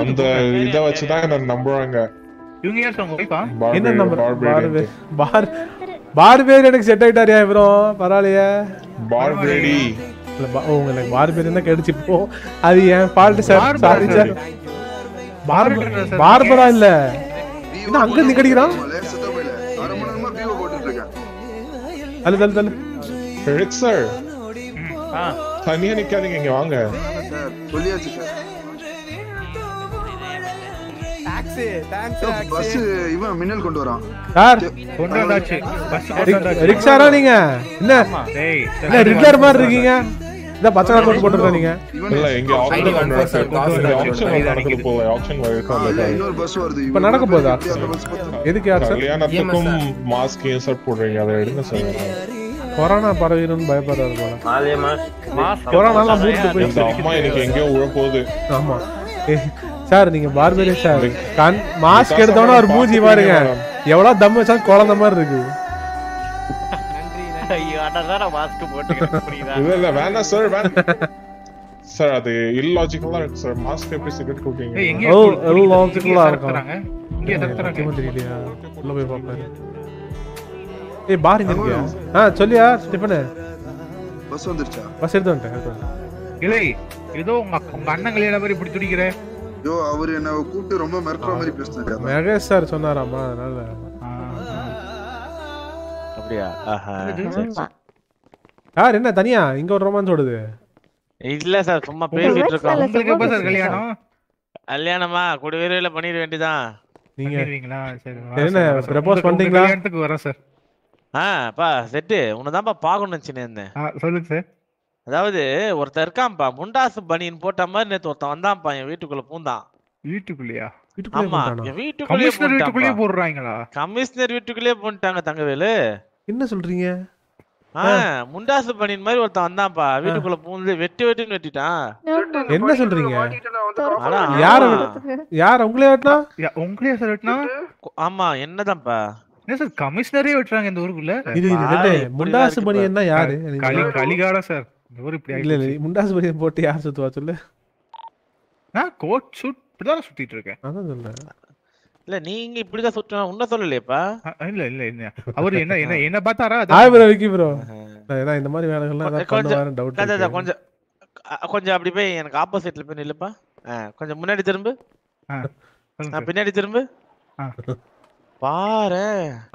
அந்த இதை வச்சுதான் என்ன நம்புறாங்க இவங்க யார் உங்க ஒய்ஃபா என்ன Barbarian, நம்பர் Barbarian. பார் பார் பார்பேர் எனக்கு செட் ஆயிட்டாரியா இவரோ பரவாயில்லையே. பார்பேடி இல்ல ஓ உங்களுக்கு பார்பேர் தான் கிடைச்சு போ. அது என் ஃபால்ட் சார். பார்பர் இல்ல. என்ன அங்க இருந்து கடிக்கிறான் தள்ளு தள்ளு தள்ளு. சார் தனியா நிக்காதீங்க இங்க வாங்க. சார் சொல்லியாச்சு சார் டாக்ஸி தேங்க்ஸ் பஸ் இவன் மின்னல் கொண்டு வரான். சார். கொண்டு வந்தாச்சு பஸ் கொண்டு ரிக்- வந்தாச்சு ரிக்ஷாரா நீங்க? என்ன? என்ன ரிட்லர் மாதிரி இருக்கீங்க? இந்த பச்சை கலர் கோட் போட்டுருக்க நீங்க? இல்ல காசு ஆப்ஷன். ஆப்ஷன் போல ஆப்ஷன் பஸ் வருது. இப்ப நடக்க பத்து எதுக்கு யார் சார் கல்யாணத்துக்கும் மாஸ்க் ஏன் சார் போடுறீங்க? அதை எடுங்க சார் கொரோனா பரவிடும் பயப்படுறாரு போல. மாஸ்க் கொரோனால மூட்டு போய் இந்த அம்மா எனக்கு எங்கேயோ உழ போகுது. ஆமா. சார் நீங்க பார்பரே சார் மாஸ்க் எடுத்தோன்னா ஒரு மூஞ்சி பாருங்க. எவ்வளவு தம் வச்சா குழந்தை மாதிரி இருக்கு ஐயோ அண்ணா மாஸ்க் போட்டுக்கிறேன் புரியுதா? இல்ல இல்ல வேணாம் சார் வேணாம் சார் அது இல்லாஜிக்கலா இருக்கு சார் மாஸ்க் எப்படி சிகரெட் குடிங்க ஓ லாஜிக்கலா இருக்கும் இங்க தரறாங்க சத்தியமா தெரியலையா உள்ள போய் பாப்பேன் ஏய் பார் இங்க இருக்கியா? ஆ சொல்லியா ஸ்டிஃபனு பஸ் வந்துருச்சா? பஸ் எடுத்து வந்துட்டேன் இல்லை ஏதோ உங்க உங்க கல்யாணம் மாதிரி இப்படி துடிக்கிற? ஐயோ அவர் என்ன கூப்பிட்டு ரொம்ப மிரட்டுற மாதிரி பேசினாரு அதான். மெகேஷ் சார் சொன்னாராமா அதனால. அப்படியா? யார்? என்ன தனியா? இங்க ஒரு ரொமான்ஸ் ஓடுது. இல்ல சார் சும்மா பேசிட்டு இருக்கோம். உங்களுக்கு எப்ப சார் கல்யாணம்? கல்யாணமா? குடிவீரையில பண்ணிட வேண்டியதான் நீங்க என்ன, உங்க பண்ணிட்டீங்களா? கல்யாணத்துக்கு வரேன் சார். ஆ பா செட்டு. உன்னதான்ப்பா பார்க்கணும்னு நினைச்சுன்னு இருந்தேன். ஆ, சொல்லுங்க சார். அதாவது ஒருத்தன் இருக்கான்ப்பா. முண்டாசு பனியன் போட்ட மாதிரி நேத்து ஒருத்தன் வந்தான்ப்பா என் வீட்டுக்குள்ள பூந்தான். வீட்டுக்குள்ளயா? வீட்டுக்குள்ளே ஆமா வீட்டுக்குள்ளேயே போட்டான்ப்பா. போடுறாங்களா? கமிஷனர் வீட்டுக்குள்ளேயே போட்டாங்க தங்கவேலு. என்ன சொல்றீங்க? முண்டாசு பனியன் மாதிரி ஒருத்தன் வந்தான்ப்பா. வீட்டுக்குள்ள பூந்து வெட்டி வெட்டின்னு வெட்டிட்டான். என்ன சொல்றீங்க? ஆனா யார. யார் உங்களே வெட்டினா? யா, உங்களையா சார் வெட்டினா? ஆமா என்னதான்ப்பா. என்ன சார் கமிஷனரே வெட்டுறாங்க இந்த ஊருக்குள்ள? இது முண்டாசு. என்ன யாரு. களிகாடா சார். இந்த ஊர் இப்படி இல்ல இல்ல. முண்டாசு பணி போட்டு யார் சுத்துவா? சொல்லு. நான் கோட் சூட் இப்படிதான் சுத்திட்டு இருக்கேன். அதான் சொல்றேன் இல்ல நீங்க இப்படிதான் சுற்றணும். உன்ன சொல்லலையேப்பா. இல்ல இல்ல இல்ல. அவரு என்ன என்ன என்ன பார்த்தாரா? ஹாய் ப்ரோ விக்கி ப்ரோ நான் இந்த மாதிரி வேலைகள்லாம் கொஞ்சம் டவுட் கொஞ்சம் கொஞ்சம் அப்படி போய் எனக்கு ஆப்போசிட்ல போய் நில்லுப்பா. கொஞ்சம் முன்னாடி திரும்பு. பின்னாடி திரும்பு. பாரு.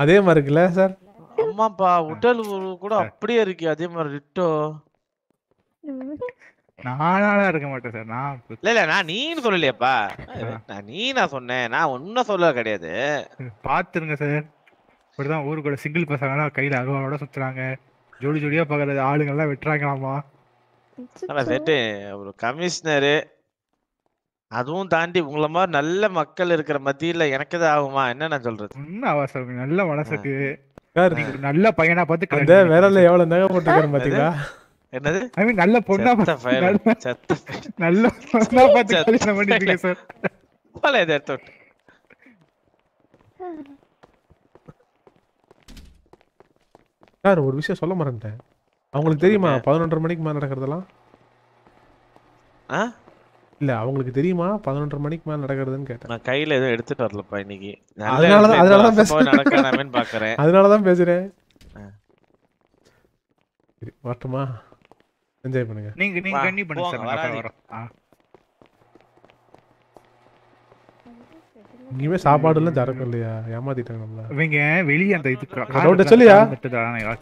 அதே மாதிரி இருக்குல்ல சார் அம்மாப்பா உடல் கூட அப்படியே இருக்கு. அதே மாதிரி ரிட்டோ. நானாலாம் இருக்க மாட்டேன் சார். நான் இல்ல இல்ல நான் நீன்னு சொல்லலையேப்பா. நான் நீ நான் சொன்னேன். நான் ஒன்னும் சொல்ல கிடையாது. பாத்துருங்க சார். இப்படிதான் ஊருக்குள்ள சிங்கிள் பசங்கலாம் கையில அருவாளோட சுத்துறாங்க. ஜோடி ஜோடியா பக்கத்துல ஆளுங்கெல்லாம் வெட்டுறாங்களாமா? செட்டு ஒரு கமிஷனரு அதுவும் தாண்டி உங்கள மாதிரி நல்ல மக்கள் இருக்கிற மத்தியில எனக்கு இது ஆகுமா? என்ன நான் சொல்றது? ஒன்னும் அவசரம் நல்ல மனசுக்கு நல்ல பையனா பார்த்து விரல்ல எவ்வளவு நகை போட்டுருக்காரு பாத்தீங்களா? என்னது? ஐ மீன் நல்ல பொண்ணா செத்த பார்த்து- நல்ல- செத்த நல்ல பொண்ணா பார்த்து கல்யாணம் பண்ணிருக்கீங்க சார் போல இதை விட்டு. சார் ஒரு விஷயம் சொல்ல மறந்துட்டேன். அவங்களுக்கு தெரியுமா பதினொன்றரை மணிக்கு மேல நடக்கிறதெல்லாம்? ஆ? இல்ல அவங்களுக்கு தெரியுமா பதினொன்றரை மணிக்கு மேல நடக்கிறதுன்னு கேட்டேன். நான் கையில எதுவும் எடுத்துட்டு வரலப்பா இன்னைக்கு. அதனாலதான் அதனாலதான் எதுவும் அசம்பாவிதம் பேசுறேன் பாக்குறேன். அதனாலதான் பேசுறேன். வரட்டுமா? என்ஜாய் பண்ணுங்க. நீங்க நீங்க கண்ணி பண்ணுங்க சார் வராதீங்க. வரோம். இங்கேயுமே சாப்பாடு எல்லாம் சரக்கும் இல்லையா? ஏமாத்திட்டாங்க நம்மள. இவங்க வெளிய அந்த இது டவுட் சொல்லியா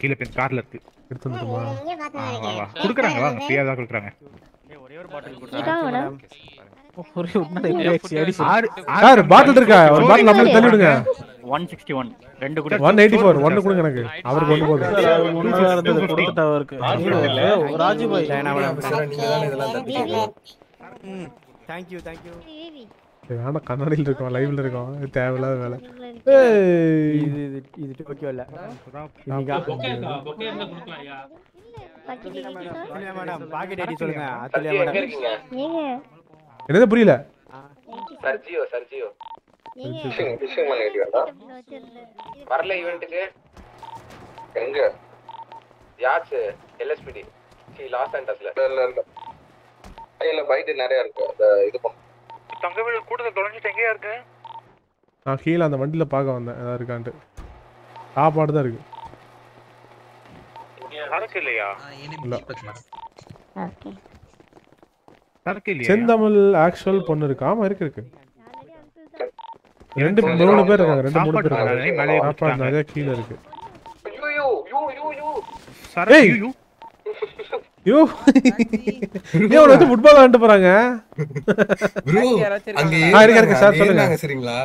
கீழே போய் கார்ல இருக்கு. எடுத்து வந்துட்டுமா ஆ, வா. வா குடுக்குறாங்க வாங்க ஃப்ரீயா தான் குடுக்குறாங்க. சார் பாட்டில் இருக்கா? ஒரு பாட்டில் நம்மளுக்கு தள்ளி விடுங்க ஒன் சிக்ஸ்டி ஒன் ரெண்டு கூட. ஒன் எயிட்டி ஃபோர் ஒன்னு கொடுங்க எனக்கு. அவருக்கு ஒன்று போதும். தேங்க்யூ தேங்க்யூ சரி, வேணாம் கண்ணாடியில் இருக்கோம். லைவ்ல இருக்கோம். இது தேவையில்லாத வேலை. இது இது இது டோக்கியோ இல்ல இன்னைக்கா அத்துலியா மேடம் பாக்கெட் ஐடி சொல்லுங்க. அத்துலியா மேடம் என்னது புரியல? சர்ஜியோ சர்ஜியோ வரல ஈவெண்ட்டுக்கு எங்க? யாச்சு? எல்எஸ்பிடி சி லாஸ் ஆண்டஸ்ல இல்ல இல்ல இல்ல. பைட் நிறைய இருக்கு. அந்த இது பண்ண. தங்க வீடு கூட்டத்தில் தொலைஞ்சிட்டு எங்கேயா இருக்கு? நான் கீழே அந்த வண்டியில் பார்க்க வந்தேன். ஏதாவது இருக்கான்ட்டு. சாப்பாடு தான் இருக்கு. சரக்கு இல்லையா? இல்ல. ஓகே சரக்கு இல்லையா செந்தமிழ் ஆக்சுவல் பொண்ணு இருக்கு. ஆமா இருக்கு இருக்கு. ரெண்டு மூணு பேர் இருக்காங்க. ரெண்டு மூணு பேர் இருக்காங்க. சாப்பாடு நிறைய கீழே இருக்கு. யூ யூ யூ யூ சரக்கு ஏய். யூ ஐயோ. ஏன் வச்சு ஃபுட்பால் விளையாண்டு போறாங்க. ப்ரோ யாராச்சும் அங்க சார், சொல்லுங்க. சரிங்களா?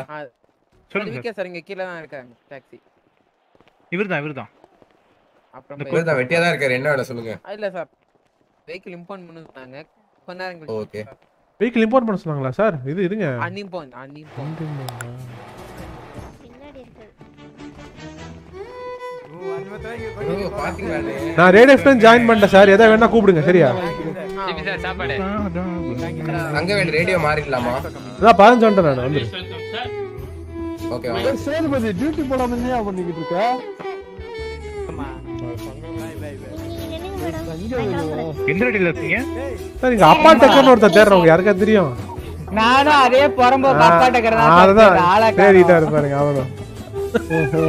சொல்லுங்க சார். இங்க கீழே தான் இருக்காங்க டாக்ஸி இவர்தான் இவர்தான். அப்புறம் இந்த போய்- இவர் தான் வெட்டியா தான் இருக்காரு. என்ன வேலை சொல்லுங்க? இல்ல சார். வெஹிக்கிள் இம்போர்ட் பண்ண சொன்னாங்க கொஞ்ச நேரம் கழிச்சு ஓகே வெஹிக்கிள் இம்போர்ட் பண்ண சொன்னாங்களா சார் இது இருங்க அன்இம்போர்ட் அன்இம்போர்ட் நான் ரேடியோ ஃப்ரெண்ட் ஜாயின் பண்ணிட்டேன் சார் எதை வேணா கூப்பிடுங்க சரியா? சார் சாப்பாடு. அங்க வேண்டிய ரேடியோ மாறிடலாமா? அதான் பதினஞ்சு வந்துட்டேன் நான் வந்துரு. ஓகே சேதுபதி டியூட்டி போடாம என்னையா பண்ணிக்கிட்டு இருக்க? எந்த ரெடியில் இருக்கீங்க சார் இங்க அப்பா டக்கர்னு ஒருத்தர் தேடுறவங்க யாருக்கா தெரியும்? நானும் அதே புறம்போ அப்பா இருப்பாருங்க அவரும் ஓஹோ.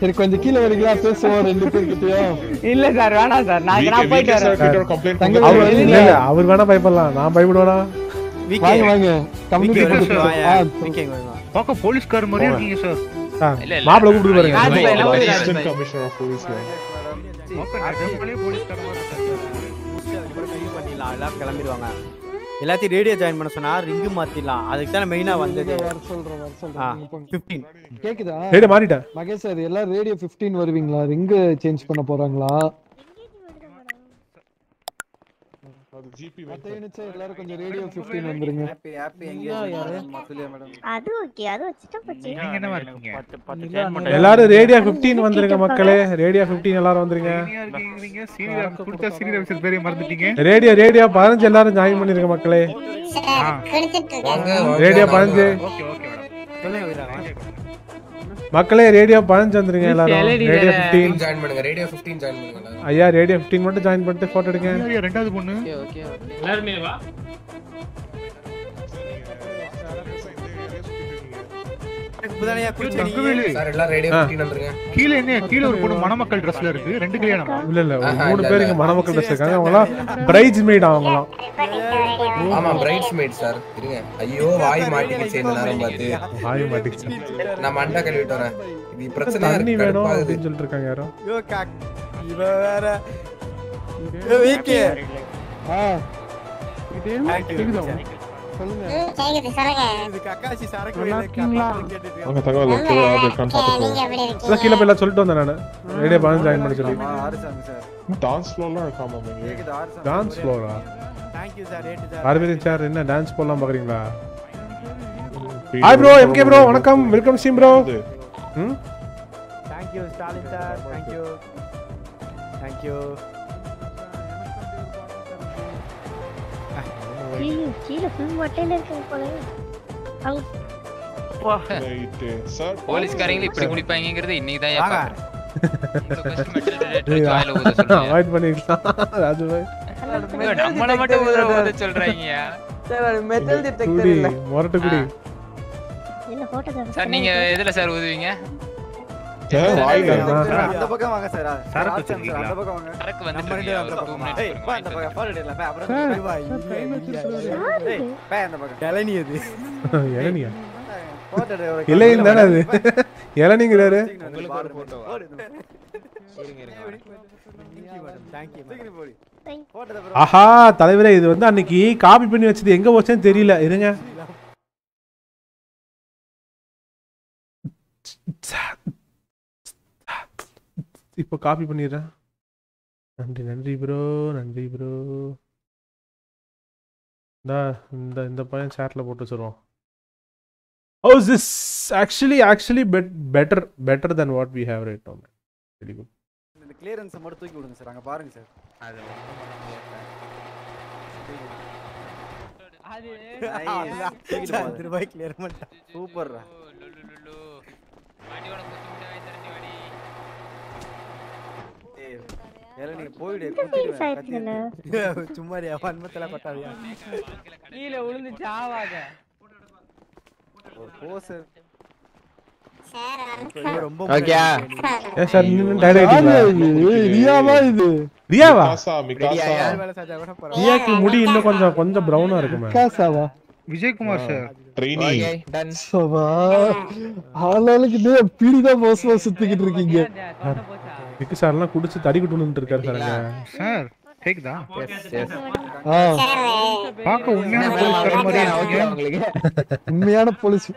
சரி கொஞ்சம் கீழே வரீங்களா? பேசுவோம் ரெண்டு பேர்கிட்டயும் இல்ல சார் வேணாம் சார். நான் நான் போயிட்டு வரேன். தங்க அவர் வேணா பயப்படலாம். நான் பயப்படுவேனா? வாங்க வாங்க. கம்யூனிட்டி போலீஸ்கார் மாதிரியே இருக்கீங்க சார். சார் மாப்பிள்ள கூப்பிட்டு பாருங்க. பண்ணிடலாம் எல்லாரும் கிளம்பிடுவாங்க. எல்லாத்தையும் ரேடியோ ஜாயின் பண்ண சொன்னா ரிங்கு மாத்திடலாம். அதுக்கு தான் மெயினா வந்தது. வர சொல்றேன் வர சொல்றேன். ஆ, நீங்க போங்க. 15 கேக்குதா? ரேடியோ மாறிட்டேன். மகேஷ் சார் எல்லாம் ரேடியோ 15 வருவீங்களா? ரிங்கு சேஞ்ச் பண்ண போறாங்களா அது ஜிபி மத்த யூனிட்ஸ் எல்லாரும் கொஞ்சம் ரேடியோ 15 வந்துருங்க அது ஓகே அது வச்சுட்டா போச்சு நீங்க இருக்கீங்க பத்து பத்து சேஞ்ச் பண்ண எல்லாரும் ரேடியோ 15 வந்துருங்க மக்களே ரேடியோ 15 எல்லாரும் வந்துருங்க சீனியர் இருக்கீங்க சீனியர் கொடுத்த சீனியர் ஆஃபீஸர் பேரையும் மறந்துட்டீங்க ரேடியோ ரேடியோ 15 எல்லாரும் ஜாயின் பண்ணிருங்க மக்களே சார் கொடுத்துட்டு வாங்க இருக்கேன் வாங்க, ரேடியோ வாங்க. 15 ஓகே ஓகே மேடம் சொல்லுங்க வீரா மக்களே ரேடியோ 15 வந்துருங்க எல்லாரும். ரேடியோ 15 ஜாயின் பண்ணுங்க. ரேடியோ 15 ஜாயின் பண்ணுங்க. ஐயா ரேடியோ 15 மட்டும் ஜாயின் பண்ணிட்டு போட்டோ எடுங்க. ரெண்டாவது பொண்ணு. Okay okay okay. எல்லாருமே வா. இப்பதானே குளிச்ச நீ தங்கவேலு. சார் எல்லாம் ரேடியோ ஆ. 15 வந்துருங்க. கீழே என்ன? கீழே ஒரு பொண்ணு மணமக்கள் ட்ரெஸ்ல இருக்கு. ரெண்டு கல்யாணமா? இல்ல மூணு பேர். இங்க மணமக்கள் ட்ரெஸ் இருக்காங்க. அவங்கலாம் பிரைட்ஸ் மேட் அவங்கலாம் ஆமா பிரைட்ஸ் மேட் சார். இருங்க. ஐயோ வாய் மாட்டிக்கிச்சு இந்த நேரம் பார்த்து. ஆய மாட்டேங்குது நான் மண்டை கழுவிட்டு வரேன். இது பிரச்சனையா தண்ணி இருக்கு? வேணும் கடுப்பாகுது. அப்படின்னு சொல்லிட்டு இருக்காங்க யாரோ. ஐயோ காக். இவ வேற. ஏ வீக்கே. ஆ. Thank you. சொல்லுங்க. கேக்குது சொல்லுங்க இது கக்காசி சரக்கு தகவல் அது கீழே போய் சொல்லிட்டு வந்தேன் நான். ரேடியோ 15 ஜாயின் பண்ண சொல்லி ஆறுசாமி சார். டான்ஸ் ஃப்ளோர்லாம் இருக்காமா இங்க கேக்குது Arusamy dance Flora thank you sir rate sir Aravind sir என்ன டான்ஸ் போடலாம் பாக்குறீங்களா? ஹாய் ப்ரோ எம்கே ப்ரோ வணக்கம். வெல்கம் சிம் ப்ரோ ம்? Thank you Stalin sir thank you thank you ஐயோ, கீழே ஃபுல் மொட்டையில இருக்கு போல. அவங்க ரைட்டு சார் போலீஸ்காரங்களும் இப்படி குடிப்பாங்கிறது இன்னைக்கு தான் வாங்க. பாக்குறேன்? அவாய்ட் பண்ணிக்கலாம் ராஜு பாய் நம்மள மட்டும் ஊதுற ஊத சொல்றாங்க. சார் மெத்தல் திட்ட குடி தெரியல மொரட்டு குடி. என்ன போட்டோ சார் நீங்க எதுல சார் ஊதுவீங்க? சார். அந்த பக்கம் வாங்க சார் சரக்கு ஆச்சம் சார், அந்த வச்சிருக்கீங்களா? பக்கம் வாங்க. சரக்கு நம்ம வந்துட்டு ரெண்டு இருக்கு. அந்த ஒரு பக்கம் two minutes ஏய் இருங்க, பா அந்த வாங்கிட்டு பக்கம் ஃபாலோ டேல பா அப்புறம் சார், வா யாரு? பா அந்த பக்கம். இளநீ அது. இளநியா? அது. இளநிங்கிறாரு. ஆஹா தலைவரே இது வந்து அன்னைக்கு காப்பி பண்ணி வச்சது எங்க போச்சுன்னு தெரியல. இருங்க. இப்போ காப்பி பண்ணிடுறேன் நன்றி நன்றி ப்ரோ நன்றி ப்ரோ இந்த இந்த இந்த பையன் சேட்டில் போட்டு வச்சிருவோம் this actually actually bet, better better than what we have right now. man. Very good. இந்த கிளியரன்ஸ் மட்டும் தூக்கி விடுங்க சார் அங்க பாருங்க சார் அவ்வளவுதான். பத்து ரூபாய் clear பண்ணிட்டான். சூப்பர்ரா. ஏய், ஏலே நீ போயிடு, குத்திடுவேன், கத்திடுவேன். சும்மா இரு, வன்மத்தெல்லாம் கொட்டாதீயா. கீழே விழுந்து சாவாத ஒரு pose. சார் ரொம்ப ஓகேயா? ஏன் சார் நின்னு tired ஆயிட்டீங்களா? ரியாவா இது. ரியாவா மிகாசா மிகாசா யார் வேலை செஞ்சா கூட பரவாயில்ல. ரியாக்கு முடி இன்னும் கொஞ்சம் கொஞ்சம் ப்ரௌனா இருக்குமே. காசாவா விஜயகுமார் சார் ட்ரெயினி. டன் சவா ஆளாளுக்கு நீ பீடிதான் மோசமா சுத்திக்கிட்டு இருக்கீங்க. விக்கு சார்லாம் குடிச்சு தடி குட்டு இருக்காரு சார் அங்க சார் கேக்குதா? ஆ, பார்க்க உண்மையான ஓகே இருக்கீங்க. உங்களுக்கு உண்மையான போலீஸ்.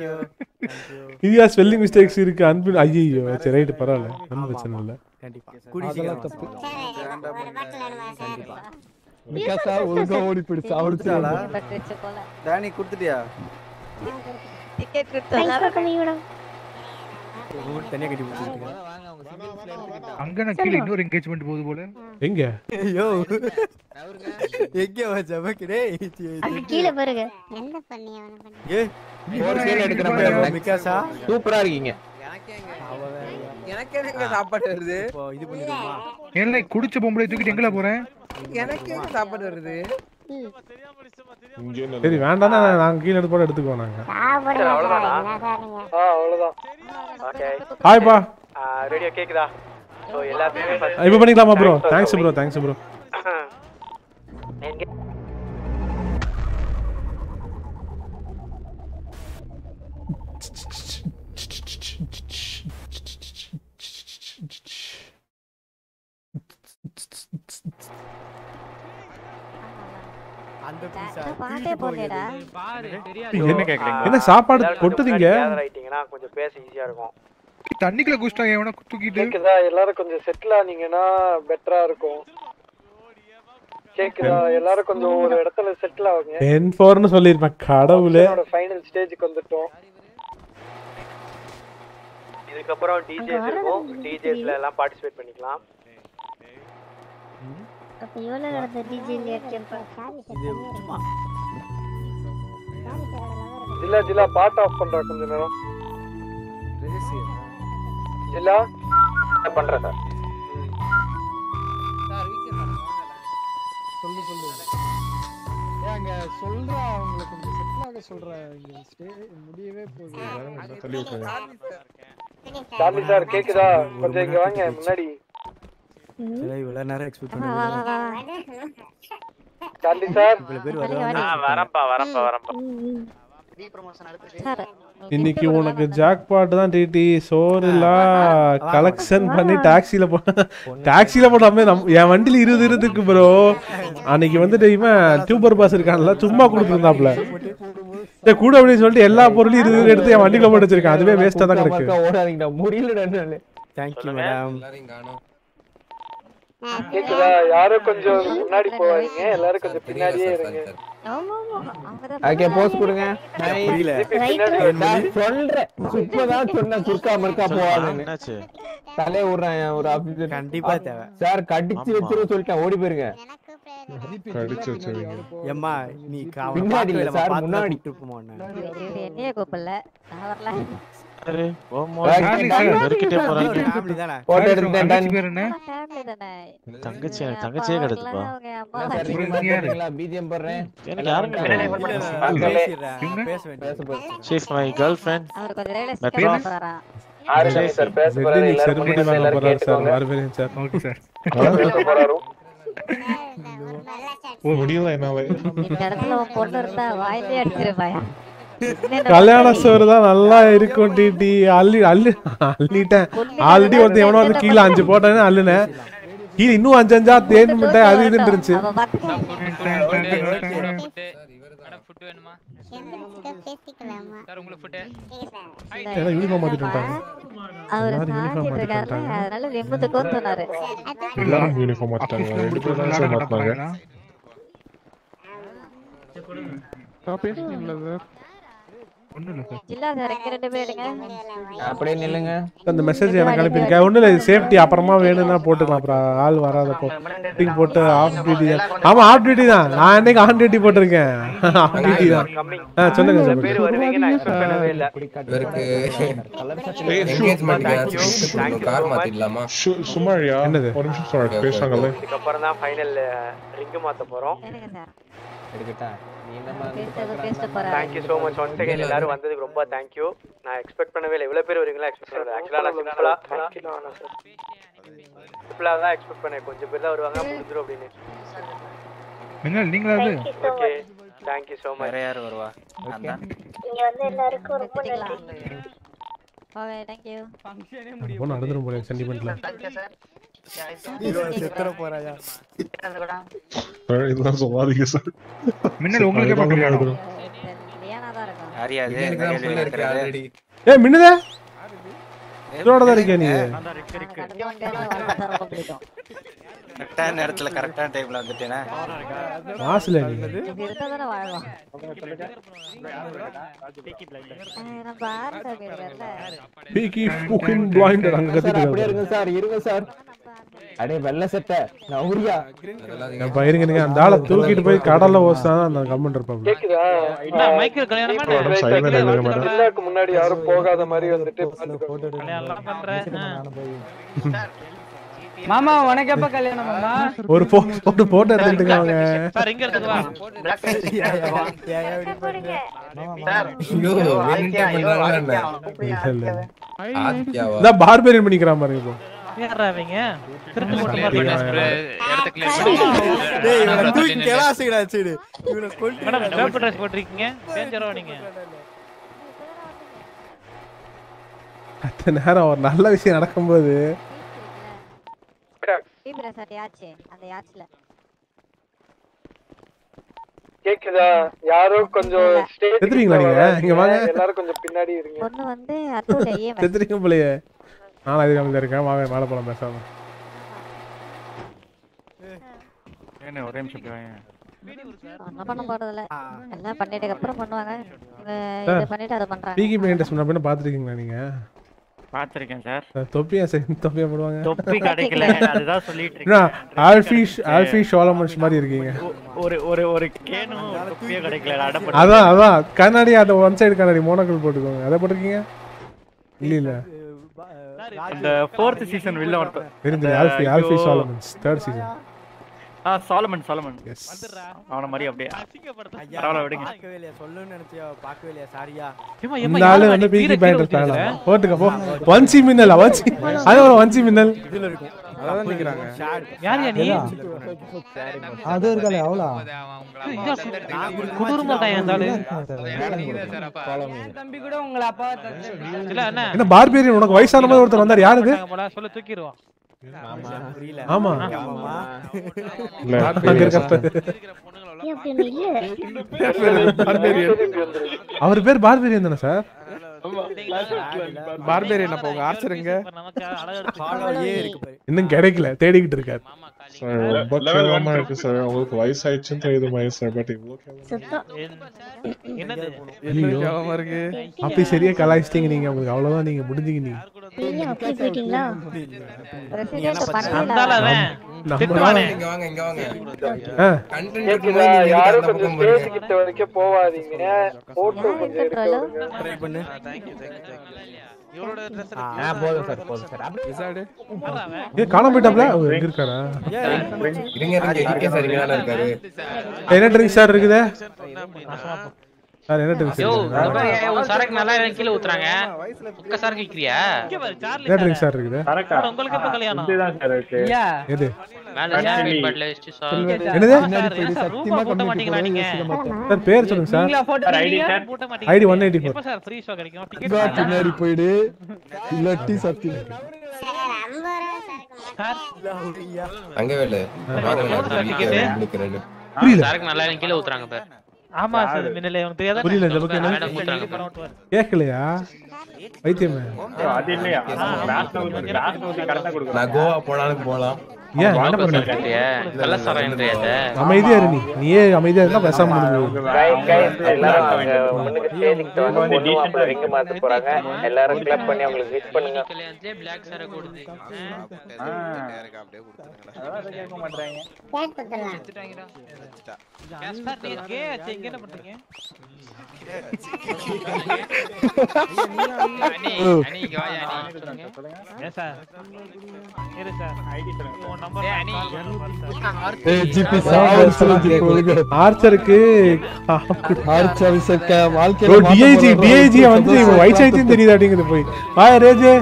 you. இதியா ஸ்பெல்லிங் மிஸ்டேக்ஸ் இருக்கு அன்பு ஐயோ சரி ரைட்டு பரவாயில்ல. ஒன்றும் பிரச்சனை இல்லை. விகாசா ஒழுங்கா ஓடி போயிடுச்சு கொடுத்துட்டாளா? அவளுக்கு டேனி கொடுத்துட்டியா? டிக்கெட் கொடுத்தா ஊர் தனியா கட்டி அங்க நான் கீழே இன்னொரு என்கேஜ்மெண்ட் போகுது போல. எங்க? ஐயோ. எங்க வச்ச பக்கடே அங்க கீழே பாருங்க. என்ன பண்ணி அவன பண்ணி? ஏ ஒரு சீல் எடுக்கிற மாதிரி மிகாசா? சூப்பரா இருக்கீங்க. எனக்கே எனக்கு சாப்பாடு வருது? இது பண்ணிடுமா ஏன்ல குடிச்ச பொம்பளை தூக்கிட்டு எங்கல போறேன் எனக்கு எங்க சாப்பாடு வருது? சரி வேண்டாம்னா நாங்க கீழே எடுத்து போட எடுத்துக்குவோம் நாங்க. ஹாய்ப்பா. ரேடியோ கேக்குதா? ஸோ எல்லாத்தையுமே இப்போ பண்ணிக்கலாமா bro thanks bro thanks bro அந்த பீஸா பாட்டே போடலடா என்ன கேக்குறீங்க? என்ன சாப்பாடு கொட்டுதீங்க? ஆயிட்டீங்கன்னா கொஞ்சம் பேச ஈஸியா இருக்கும். தண்ணிக்குள்ள குடிச்சிட்டாங்க எவனா தூக்கிட்டு. கேக்குதா? எல்லாரும் கொஞ்சம் செட்டில் ஆனீங்கன்னா பெட்டரா இருக்கும். கேக்குதா? எல்லாரும் கொஞ்சம் ஒரு இடத்துல செட்டில் ஆகுங்க. டென் ஃபோர்னு சொல்லியிருப்பேன் கடவுளே. என்னோட ஃபைனல் ஸ்டேஜுக்கு வந்துட்டோம். இதுக்கப்புறம் டிஜேஸ் இருக்கும். டிஜேஸ்ல எல்லாம் பார்ட்டிசிபேட் பண்ணிக்கலாம். அப்ப நடந்த DJ Jilla Jilla pot of பண்றா கொஞ்ச நேரம். ஜில்லா? பண்றேன் சார்? சொல்லு சொல்லு. அங்க சொல்றா அவங்களை கொஞ்சம் செட்டில் ஆக சொல்ற இங்க ஸ்டே முடியவே போகுது. சார்லி சார் கேக்குதா? கொஞ்சம் இங்க வாங்க முன்னாடி. இவ்வளவு நேரம் எக்ஸ்பெக்ட் பண்ணி சார்லி சார். இவ்வளவு பேர் வருவாங்க வரப்பா வரப்பா வரப்பா. இன்னைக்கு உனக்கு ஜாக் பாட் தான் டிடி சோறுலாம் கலெக்ஷன் பண்ணி டாக்ஸில போ டாக்ஸில போடாம நம் என் வண்டியில இருபது இருந்துக்கு ப்ரோ அன்னைக்கு வந்துட்டு இவன் டியூபர் பாஸ் இருக்கான்ல சும்மா கொடுத்துருந்தாப்ல கூட அப்படின்னு சொல்லிட்டு எல்லா பொருளையும் இருபது எடுத்து என் வண்டிக்குள்ள போட்டு வச்சிருக்கேன். அதுவே வேஸ்டா தான் கிடக்கு. ஓடாதீங்கடா முடியலடா தேங்க்யூ மேடம் எல்லாரையும் காணோம். கேக்குதா? யாரும் கொஞ்சம் முன்னாடி போவாதீங்க. எல்லாரும் கொஞ்சம் பின்னாடியே இருங்க. ஓகே போஸ் கொடுங்க. Nice. புரியல. நான் சொல்றேன். இப்பதான் சொன்னேன் குறுக்கா மறுக்கா போவாதுன்னு. விடுறேன் ஒரு ஆபீசர் கண்டிப்பா தேவை. சார் கடிச்சு ஆமா. வச்சிருக்க சொல்லிட்டேன். ஓடி போயிருங்க. கடிச்சு நீ சார், முன்னாடி. கூப்பிடல. சார். நெருக்கிட்டே போறாங்க போட்டோ தங்கச்சி எனக்கு தங்கச்சியே கிடைச்சுப்பா பிஜிஎம் போடுறேன். எனக்கு யாருமே. ஷீஸ் மை கேர்ள் ஃப்ரெண்ட் அவர் கொஞ்சம் சார்? பேச போறாரு. எல்லாரும் போறாரு சார். சார். ஓகே சார் போறாரு. முடியல என்னால இந்த இடத்துல உன் பொண்ணு இருந்தா வாயிலே அடிச்சிருப்பாயா? கல்யாண சோறு தான் நல்லா இருக்கும் டிடி அள்ளி அள்ளி அள்ளிட்டேன். ஆல்ரெடி ஒருத்தன் எவனோ வந்து கீழே அஞ்சு போட்டானே அள்ளுனேன். கீழே இன்னும் அஞ்சு அஞ்சா தேன் மிட்டாய் அது இதுன்னு இருந்துச்சு யூனிஃபார்ம் மாத்திட்டாங்க. அப்படியே நில்லுங்க. அந்த மெசேஜ் எனக்கு அனுப்பியிருக்கேன். ஒன்றும் இல்லை சேஃப்டி அப்புறமா வேணும்னா போட்டுக்கலாம் அப்புறம் ஆள் வராதப்போ மீட்டிங் போட்டு ஆஃப் டியூட்டி தான் ஆமாம் ஆஃப் டியூட்டி தான். நான் என்னைக்கு ஆன் டியூட்டி போட்டிருக்கேன். ஆஃப் டியூட்டி தான். ஆ சொல்லுங்க பேர் சொல்லுங்க வருவீங்க நான் எக்ஸ்பெக்ட் பண்ணவே இல்ல. இவருக்கு என்கேஜ்மெண்ட் கார் மாத்திடலாமா? சுமாரியா என்னது? ஒரு நிமிஷம் சார் பேசுறாங்கல்ல இதுக்கு அப்புறம் தான் ஃபைனல் ரிங் மாத்த போறோம். எடுக்கட்டா? Thank you so much once again எல்லாரும் வந்ததுக்கு ரொம்ப தேங்க் யூ நான் எக்ஸ்பெக்ட் பண்ணவே இல்லை. இவ்வளவு பேர் வருவீங்களா எக்ஸ்பெக்ட் பண்ணல ஆக்சுவலா நான் தான் எக்ஸ்பெக்ட் பண்ணேன். கொஞ்சம் பேர் தான் வருவாங்க. முடிஞ்சிரும் அப்படின்னு. மின்னல் okay thank you so much வேற யார் வருவா? அதான். இங்க வந்து எல்லாருக்கும் ரொம்ப நன்றி. ஓகே தேங்க் யூ போன நடந்துரும் போல சென்டிமெண்ட்ல செத்துற போறாயா சார் இதெல்லாம் சொல்லாதீங்க சார் மின்னல் உங்களுக்கு இருக்கும் மின்னுதே இதோட தான் நீ கரெக்டான நேரத்துல கரெக்டான டைம்ல வந்துட்டேனா மாசுல நீ பீக்கி ஃபுக்கிங் பிளைண்டர் அங்க சார் கத்திட்டு அப்படியே இருக்காரு இருங்க சார் இருங்க சார் அடே வெள்ள சட்டை. நவுரியா இருங்க நீங்க அந்த ஆளை தூக்கிட்டு போய் கடல்ல ஓசாதான் அந்த கமெண்ட் இருப்பாங்க கேக்குதா? என்ன மைக்கேல் கல்யாணம்? சைலண்டா இல்லைங்க மேடம் எல்லாருக்கு முன்னாடி யாரும் போகாத மாதிரி வந்துட்டு கல்யாணம் பண்றேன். மாமா உனக்கு எப்ப கல்யாணம் மாமா? ஒரு போ ஒரு போட்டோ எடுத்துக்கிட்டுங்க அவங்க சார் இங்க இருக்கு வா. ஐயோ இதான் பார்பேரியன் பண்ணிக்கிறான் பாருங்க இப்போ. அவங்க திருட்டு போட்டு மேடம் போட்டிருக்கீங்க. டேஞ்சரா நீங்க. அத்தனை நேரம் ஒரு நல்ல விஷயம் நடக்கும்போது. கேக்குதா? யாரும் கொஞ்சம் ஸ்டேஜ் நீங்க? இங்க வாங்க. எல்லாரும் கொஞ்சம் பின்னாடி இருங்க. பொண்ணு வந்து அத்தூர் ஏன் செத்துறீங்க போலயே. நானும் அதுக்கு அமைதியா இருக்கேன். வாங்க மேலே போலாம் பேசாம. என்ன ஒரே நிமிஷம். ஒன்றும் பண்ண போறதில்ல. எல்லாம் பண்ணிட்டதுக்கு அப்புறம் பண்ணுவாங்க. இவங்க சார், இதை பண்ணிட்டு அதை பண்றாங்க. பிகி பிளேண்டர்ஸ் முன்ன பின்ன பார்த்துருக்கீங்களா நீங்க? சார். தொப்பியா சரி தொப்பியா போடுவாங்க? தொப்பி கிடைக்கல. அதுதான் சொல்லிட்டு இருக்கேன். ஆல்ஃபிஷ் ஆல்ஃபிஷ் சோலமன்ஸ் மாதிரி இருக்கீங்க. ஒரு ஒரு ஒரு கேனும் தொப்பியே கிடைக்கல. அடப்பட்டு அதான் அதான். கண்ணாடி அந்த ஒன் சைடு கண்ணாடி மோனோக்கிள் போட்டுக்கோங்க. அதை போட்டிருக்கீங்க? இல்ல இல்ல. இந்த ஃபோர்த் சீசன் வில்ல ஒருத்தன் தெரிஞ்சு Alfie Alfie Solomons third season ஆ சாலமன் சாலமன். எஸ் அவன மாதிரி அப்படியே. பரவாயில்ல விடுங்க. பார்க்கவே இல்லையா? சொல்லணும்னு நினைச்சியா? பார்க்கவே இல்லையா? சாரியா? இந்த ஆளு வந்து பிகி பிளேண்டர்ஸ் தாங்கலாம் போட்டுக்க போ. வன்சி மின்னல் வன்சி. அது ஒரு வன்சி மின்னல். இதுல இருக்கும். அதான் நிக்கிறாங்க யார் யா நீ? அது இருக்கல அவ்வளோ. குதூரமா இருக்கான் இந்த ஆளு தம்பி கூட உங்களை அப்பா இல்ல என்ன என்ன பார்பேரியன் உனக்கு வயசான மாதிரி ஒருத்தர் வந்தார். யாரு இது போல சொல்ல தூக்கிடுவோம் புரியல ஆமா. அவர் பேர் பார்பேரியன் தானே சார்? பார்பேரியன் அப்ப உங்க இன்னும் கிடைக்கல தேடிக்கிட்டு இருக்காரு. சார் ரொம்ப கேவலமா இருக்கு சார் உங்களுக்கு வயசாயிடுச்சுன்னு தெரியுது மகேஷ் சார் பட் இவ்வளோ என்னது என்ன கேவலமா இருக்கு அப்படி சரியா கலாய்ச்சிட்டீங்க நீங்க உங்களுக்கு அவ்வளவுதான் நீங்க முடிஞ்சீங்க நீங்க போவாதீங்க ஆ போதும் சார் போதும் சார். அப்படியே விசாடு ஏ காணாம போயிட்டாப்ல? ஓ, எங்க இருக்காரா இருங்க இருங்க இருக்கே சார் இங்க தானே இருக்காரு என்ன ட்ரிங்க் சார் இருக்குது? சார் என்ன ட்ரிங்க் யோ சரக்கு நல்லா கீழே ஊத்துறாங்க. உக்க சரக்கு விக்கிறியா என்ன ட்ரிங்க் சார் இருக்குது? உங்களுக்கு எப்ப கல்யாணம். சார் சார், ரூபா போட்ட மாட்டீங்களா நீங்க சார் பேர் சொல்லுங்க sir. ID one eighty four எப்ப சார் ஃப்ரீ ஷோ கிடைக்கும் இதா டிக்கெட் பின்னாடி போயிடு இல்லாட்டி சத்தி அங்கவே இல்ல வாங்க நான் வீட்டுல உங்களுக்கு ரெண்டு புரியல சரக்கு நல்லா கீழே ஊத்துறாங்க பாரு ஆமா சார் மின்னலே உனக்கு தெரியாதா புரியல இந்த பக்கம் என்ன மேடம் ஊத்துறாங்க பாரு கேட்கலையா வைத்தியமே நான் கோவா போனாலும் போலாம் ஏன் என்ன வாபஸ் பண்ண? வாங்கிட்டியா? கள்ளச்சாராயம்ன்றியா இதை? அமைதியா இரு நீ. நீயே அமைதியா இருந்தா பேசாம எல்லாரும் கிளப் பண்ணி அவங்களுக்கு விஷ் பண்ணுங்க. பிளாக் சார கொடுத்து. ஆர்ச்சருக்கு ஆர்ச்சர் வாழ்க்கையில டிஐஜி டிஐஜி வந்து வயசாயிடுச்சுன்னு தெரியுது அப்படிங்குது போய். வாயா ரேஜு.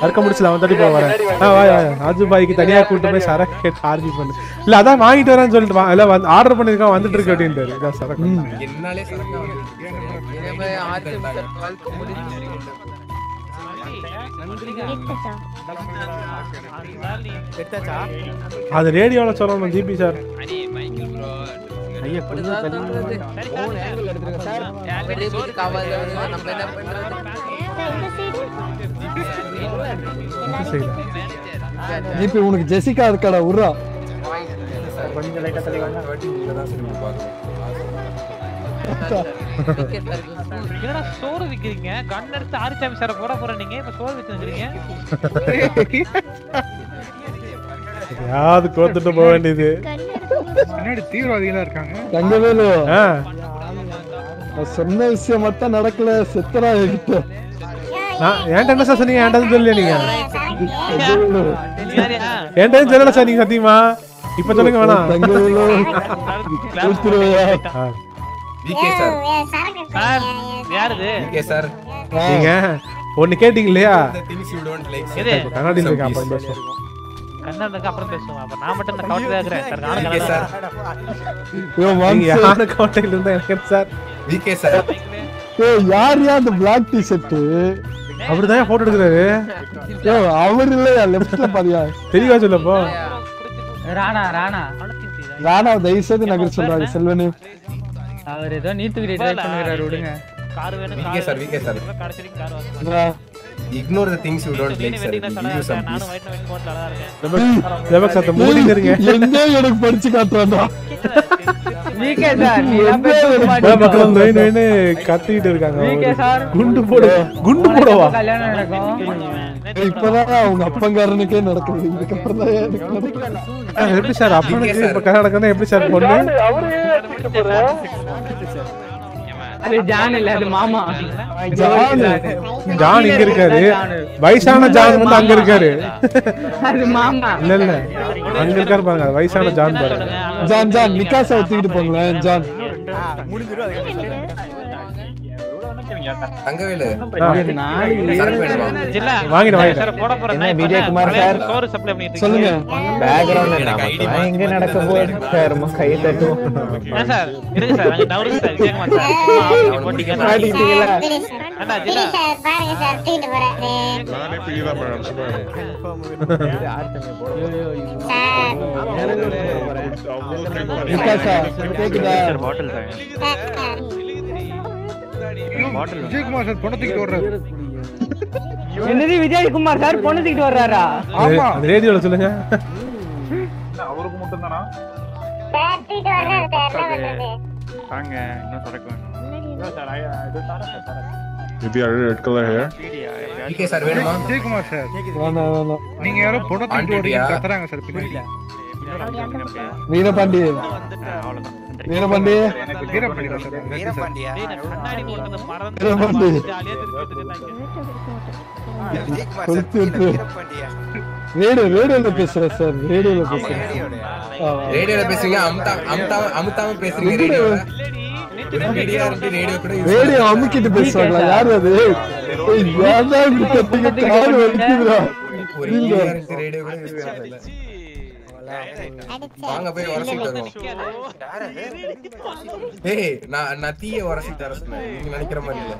அறுக்க முடிச்சல அவன் தடி போய் வரேன் ஆ வாயா ராஜு பாய்க்கு தனியா கூட்டு போய் சரக்கு கேட்டு ஆர்ஜி பண்ணு. இல்ல அதான் வாங்கிட்டு வரேன்னு சொல்லிட்டு இல்ல வந்து ஆர்டர் பண்ணிருக்கான் வந்துட்டு இருக்கு அப்படின்ட்டு சரக்கு. அது ரேடியோல சொல்லணும் ஜிபி சார் ஐயா கொஞ்சம் தள்ளி நம்ம என்ன பண்றது? ஜிபி உனக்கு ஜெசிகா இருக்காடா உர்றா கொஞ்சம் லைட்டா தள்ளி வாங்க என்னடா சோறு விக்கிறீங்க? கன் எடுத்து ஆரிச்சாமி சார போட போற நீங்க. இப்ப சோறு வித்துறீங்க யாவது கோத்துட்டு போக வேண்டியது? பின்னாடி தீவிரவாதிகளா இருக்காங்க. தங்கவேலு சொன்ன விஷயம் மட்டும் நடக்கல செத்தரா என்கிட்ட. என்ன சார் சொன்னீங்க? என்கிட்ட சொல்லல நீங்க? என்கிட்ட சொல்லல சார் நீங்க சத்தியமா? இப்ப சொல்லுங்க வேணாம். தங்கவேலு ஊத்துருவையா ஆ. விகே சார் சார் யாருது விகே சார். நீங்க ஒண்ணு கேட்டீங்க இல்லையா? கண்ணாடி கண்ணனுக்கு அப்புறம் பேசுவோம். அப்ப நான் மட்டும் இந்த கவுண்டர் இருக்கிறேன். சார் நானும் விகே சார். கலந்து நீங்க யாரு? கோட்டையில இருந்தா எனக்கு சார்? VK sir. ஏய் யார் யா அந்த பிளாக் டி ஷர்ட் அவருதான் போட்டோ எடுக்கிறாரு. ஏ அவர் இல்லையா? லெஃப்ட்ல பாரியா தெளிவா சொல்லப்போ? ராணா ராணா. ராணா தயவு செய்து நகர் சொல்றாரு செல்வனு. அவர் ஏதோ நீத்துக்கிட்டே ட்ரை விடுங்க. கார் வேணும் சார் விகே சார். கடைசி கார் வாங்க ignore the things you don't like sir you some நானும் பீஸ் வயிற்று வெட்டி போட்டு அழகா இருக்கேன். இருங்க. எங்க எனக்கு படிச்சு காட்டுறான்டா விகே சார் நீ மக்கள் நோய் கத்திட்டு இருக்காங்க விகே சார். குண்டு போடு குண்டு போடவா? கல்யாணம் நடக்கும். இப்பதான் அவங்க அப்பங்காரனுக்கே நடக்குது. இதுக்கப்புறம் தான் எப்படி சார்? அப்பனுக்கு இப்ப கர்நாடகா எப்படி சார் பொண்ணு? அது ஜான் இல்ல அது மாமா. ஜான் ஜான் இங்க இருக்காரு. வயசான ஜான் வந்து அங்க இருக்காரு. அது மாமா. இல்ல இல்ல. அங்க இருக்காரு பாருங்க வயசான ஜான் பாருங்க. ஜான் ஜான் நிக்காசா தூக்கிட்டு போங்களேன் ஜான். என்ன விஜயகுமார் சார்? சோறு சப்ளை பண்ணிட்டு சொல்லுங்க பேக்ரவுண்ட் எனக்கு ID நான் எங்க நடக்க போகுது சார் கையை தட்டுவோம் ஏன் சார் இருங்க சார் அங்க டவுன் சார் விஜயகுமார் சார் சும்மா ஆஃபீஸ் போட்டீங்க மாட்டிக்கிட்டீங்களா? அண்ணா ஜில்லா பாருங்க சார் தூக்கிட்டு போறேன் நானே பிடி தான் மேடம் சும்மா நிக்காசா கேக்குதா பாட்டில் விஜயகுமார் சார் பொண்ணை தூக்கிட்டு வர்றாரு. என்னது விஜயகுமார் சார் பொண்ணு தூக்கிட்டு வர்றாரா? ஆமா. ரேடியோல சொல்லுங்க. அவருக்கு மட்டும் தானா தாங்க இன்னும் சரக்கு வேணும். இது red colour hair VK sir வேணுமா? விஜயகுமார் சார். வேணாம் வேணாம். நீங்க யாரோ பொண்ணை தூக்கிட்டு? வரீங்க கத்துறாங்க சார் பின்னாடி. வீரபாண்டி வீரபாண்டி வீரபாண்டி. வீரபாண்டியா ரேடியோ ரேடியோல பேசுறேன் சார் ரேடியோல பேசுறேன். ரேடியோல பேசுறீங்க அமுத்தா அமுத்தாம அமுத்தாம பேசுறீங்க ரேடியோ. அமுக்கிட்டு பேசுறாங்களா யாரு அது? ஏய், ஏன்டா இப்படி கத்துங்க கால் வலிக்குதுடா. ரேடியோ வாங்க போய் உரசிட்டு வருவோம் ஏய் நான் நான் தீய உரசிட்டு வர சொன்னேன். நீங்க நினைக்கிற மாதிரி இல்ல.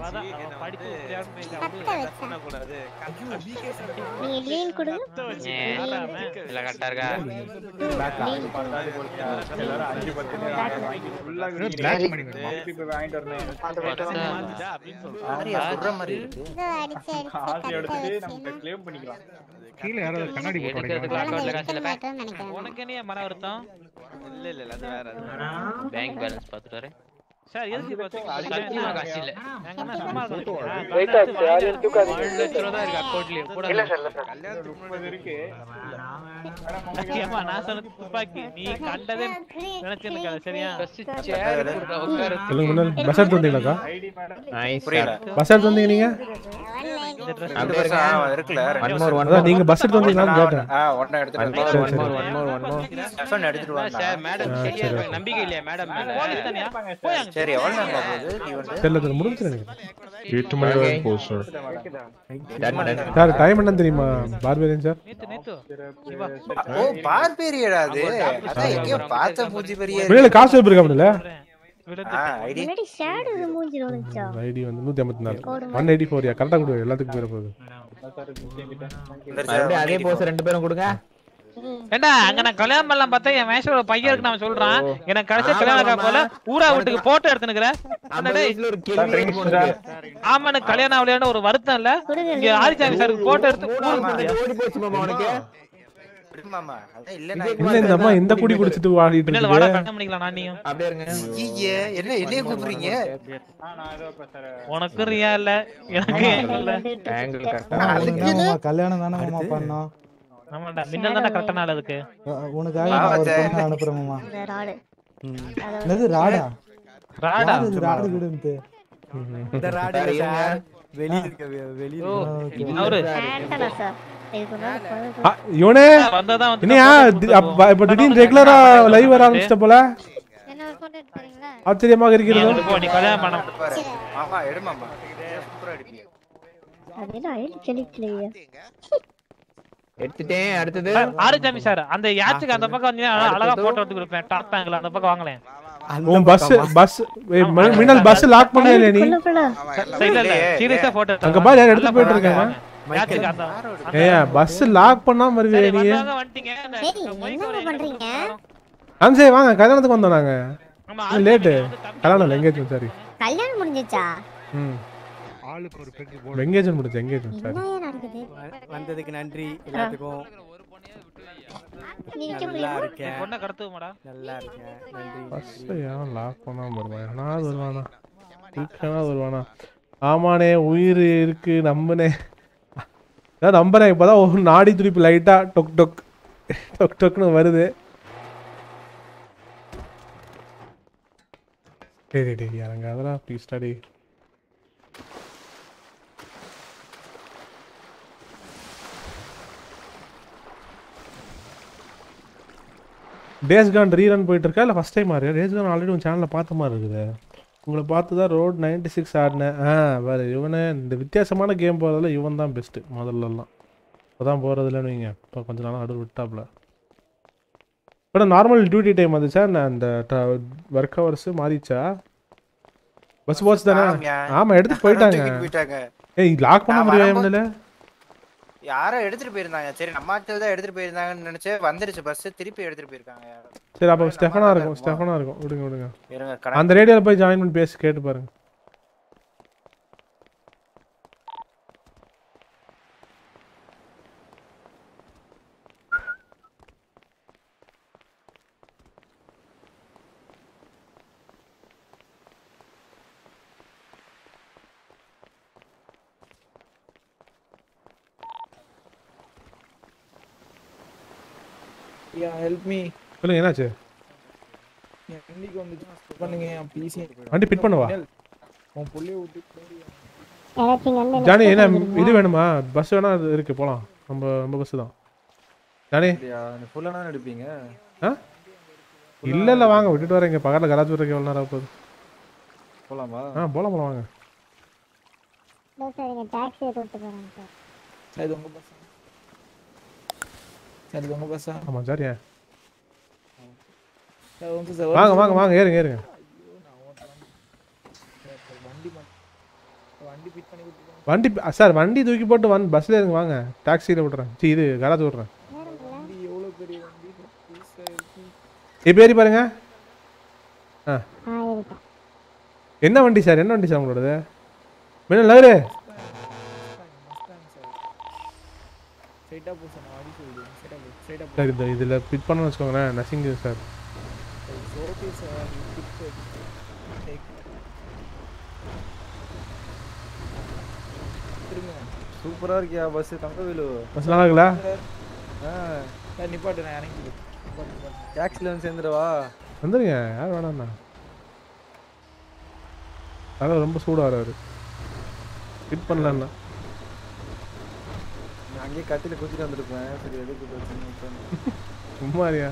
நீங்க லீன் கொடுங்க. இல்ல கரெக்டா இருக்கா? பிளாக் மாதிரி வச்சு? கிளைம் பண்ணிக்கலாம். கீழே யாராவது கண்ணாடி போட்டு எடுக்கிறதுக்கு உடைக்கிறாங்க. அக்கௌண்ட்ல காசு இல்ல மாட்டேன்னு நினைக்கிறேன். உனக்கு என்ன மன வருத்தம்? இல்ல இல்ல அது வேற அது வேற. பேங்க் பேலன்ஸ் பார்த்துட்டு வரேன். சார் எதுக்கு சத்தியமா காசு இல்ல. நாங்க என்ன சும்மா இருக்கோம். ஆ, Wait கண்ணை ஆ, எடுத்து யாரும் இருக்கு கூட இல்ல சார், இல்ல. சார். கல்யாணத்துக்கு முன்னாடி இருக்கு ஏம்மா, நான் சொன்னது துப்பாக்கி. நீ கண்டதே நினைச்சிருக்காத சரியா? சொல்லுங்க முன்னாடி பஸ் எடுத்து வந்தீங்களாக்கா? புரியல. பஸ் எடுத்து வந்தீங்க நீங்க. நீங்க பஸ் எடுத்து வந்தீங்களான்னு கேட்டேன். எடுத்துட்டு வாங்க. நம்பிக்கை இல்லையா மேடம் சரி எவ்வளவு முடிஞ்சிருங்க எட்டு மணி வரை சார் டைம் என்னன்னு தெரியுமா பார்பேரியன் சார்? ஓ பார்பேரியடா அது. அதான் எங்கேயோ பார்த்த பூஜை பெரிய வெளியில காசு வைப்பு இருக்காப்ல ஐடி. முன்னாடி ஷேடு இது மூஞ்சில வந்துச்சா ஐடி வந்து நூத்தி ஐம்பத்தி நாலு. ஒன் எயிட்டி ஃபோர் கரெக்டாக கொடு எல்லாத்துக்கும் போயிட போகுது. மறுபடியும் அதே போஸ் ரெண்டு பேரும் கொடுங்க. ஏண்டா அங்க நான் கல்யாணம் பண்ணலாம் பார்த்தா என் மேஷோட பையன் இருக்கு நான் சொல்றான். எனக்கு கடைசியா கல்யாணம் இருக்கா போல ஊரா வீட்டுக்கு போட்டோ எடுத்துனுக்குறேன். ஆமா எனக்கு கல்யாணம் ஆகலையான ஒரு வருத்தம் இல்ல. இங்க ஆதிச்சாமி சாருக்கு போட்டோ எடுத்து மாமா அதான் இல்ல என்ன இந்த அம்மா இந்த குடி குடிச்சிட்டு வாடிட்டு பின்னால வாடா இருக்குது கல்யாணம் பண்ணிக்கலாம் நான் நீயும். அப்படியே இருங்க. ஐயே என்ன என்னைய கூப்பிடுறீங்க? உனக்கு ரியா இல்ல எனக்கு இல்ல. ஆங்கிள் கரெக்டா மாமா கல்யாணம் தானே மாமா பண்ணோம். ஆமாடா மின்னல் தானே கரெக்டான ஆள் அதுக்கு. அஹ் உனக்காக நான் ஒரு பொண்ணு அனுப்புறேன் மாமா. இந்த ராடு. என்னது ராடா? ராடா? யாரு இது ராடு கூடன்ட்டு? இந்த ராடு இல்ல சார். வெளிய இருக்க வெளிய அவரு சார். இவனே? என்னையா இப்ப திடீர்னு ரெகுலரா லைவ் வர ஆரம்பிச்சிட்ட போல? ஆச்சரியமாக இருக்கிறது. எடுத்துட்டேன் அடுத்தது. ஆறுசாமி சார் அந்த யாச்சுக்கு அந்த பக்கம் வந்தீங்கன்னா அழகா போட்டோ எடுத்து கொடுப்பேன். டாப் ஆங்கிள் அந்த பக்கம் வாங்களேன் உன் பஸ் பஸ் மின்னல் பஸ் லாக் பண்ணியா இல்லையா நீ? இல்ல இல்ல. சீரியஸா போட்டோ அங்க பாரு யார் எடுத்து போயிட்டு இருக்காங்க. ஏயா பஸ் லாக் பண்ணாம வருவியா நீ? வந்தவங்க வந்துட்டீங்க. இந்த சரி என்ன பண்றீங்க? அம்சே வாங்க கல்யாணத்துக்கு வந்தோம் நாங்க. லேட்டு கல்யாணம் இல்லை எங்கேஜ்மெண்ட் சாரி கல்யாணம் முடிஞ்சிச்சா? ம். ஆளுக்கு ஒரு பெக்கு எங்கேஜ்மெண்ட் முடிச்சு எங்கேஜ்மெண்ட் சாரி என்னையா நடக்குது? வந்ததுக்கு நன்றி எல்லாத்துக்கும். பொண்ணை கடத்துவோமாடா? நல்லா இருக்கேன். நன்றி பஸ் ஏன் லாக் பண்ணாம வருவான் எவனாவது வருவானா? சீக்கிரமாவது வருவானா? ஆமாண்ணே உயிர் இருக்கு நம்புனே. அதான் நம்புறேன் இப்போதான் ஒரு நாடி துடிப்பு லைட்டாக டொக் டொக் டொக் டொக்னு வருது. டேய் டேய் டேய் இறங்க அதெல்லாம் please study Days Gone rerun போயிட்டு இருக்கா? இல்லை ஃபஸ்ட் டைம் மாறு டேஸ் கான் ஆல்ரெடி உன் சேனலில் பார்த்த மாதிரி இருக்குது. உங்களை பார்த்து தான் ரோட் நைன்டி சிக்ஸ் ஆடினேன். ஆ வேறு இவனே இந்த வித்தியாசமான கேம் போகிறதுல இவன் தான் பெஸ்ட்டு முதல்லலாம். இப்போ தான் போகிறதுலன்னு வைங்க. இப்போ கொஞ்ச நாளாக நடுவு விட்டாப்ல. இப்போ நார்மல் டியூட்டி டைம் வந்துச்சா? நான் அந்த ஒர்க் ஹவர்ஸு மாறிச்சா? பஸ் போச்சு தானே. ஆமாம் எடுத்துட்டு போயிட்டாங்க. ஏய் லாக் பண்ண முடியாது யாரோ எடுத்துட்டு போயிருந்தாங்க. சரி நம்ம ஆட்கள் தான் எடுத்துட்டு போயிருந்தாங்கன்னு நினைச்சேன் வந்துருச்சு பஸ் திருப்பி எடுத்துட்டு போயிருக்காங்க. யாரோ. சரி அப்போ ஸ்டெஃபனா இருக்கும். ஸ்டெஃபனா இருக்கும். விடுங்க விடுங்க. அந்த ரேடியோவில் போய் ஜாயின் பண்ணி பேசி கேட்டு பாருங்க. யா ஹெல்ப் மீ சொல்லுங்க என்னாச்சு? என் வண்டிக்கு வந்துச்சு பண்ணுங்க என் ப்ளீஸ் வண்டி பிட் பண்ணவா? உன் புள்ளைய விட்டு ஜானி என்ன. இது வேணுமா? பஸ் வேணா அது இருக்கு போலாம். நம்ம நம்ம பஸ் தான். ஜானி? ஃபுல்லாக தான் எடுப்பீங்க? ஆ? இல்ல இல்ல வாங்க விட்டுட்டு வரேன் இங்க. பக்கத்துல கராஜ் விட்றதுக்கு எவ்வளவு நேரம் போகுது போலாமா? ஆ போலாம் போலாம் வாங்க. சார் இது உங்க பஸ் சார் இது உங்க பஸ்ஸா ஆமா சரியா சார் சார் வாங்க வாங்க வாங்க ஏறுங்க ஏறுங்க வண்டி சார் வண்டி தூக்கி போட்டு வந்து பஸ்ல இருங்க வாங்க. டாக்ஸியில் விட்றேன். சி இது கராஜ் விட்றேன். சார் இப்போ ஏறி பாருங்க. ஆ. என்ன வண்டி சார்? என்ன வண்டி சார் உங்களோடது மின்னல் நகரு. சார் இதில் பிட் பண்ண வச்சுக்கோங்களேன் நசிங் சார் ஓகே சார். கிட்ட டேக் திரும்ப சூப்பரா இருக்கியா பஸ் தங்கவேலு. பஸ் நல்லா இருக்குல்ல? ஆ. சார் நிப்பாட்டு நான் இறங்கி டாக்ஸில வந்து சேர்ந்துடவா வந்துருங்க யார் வேணாண்ணா அதான் ரொம்ப சூடாக வராரு ஃபிட் பண்ணலண்ணா நான் அங்கேயே கத்தில குத்திட்டு வந்திருப்பேன். சரி எதுக்கு பிரச்சனை சும்மாரியா?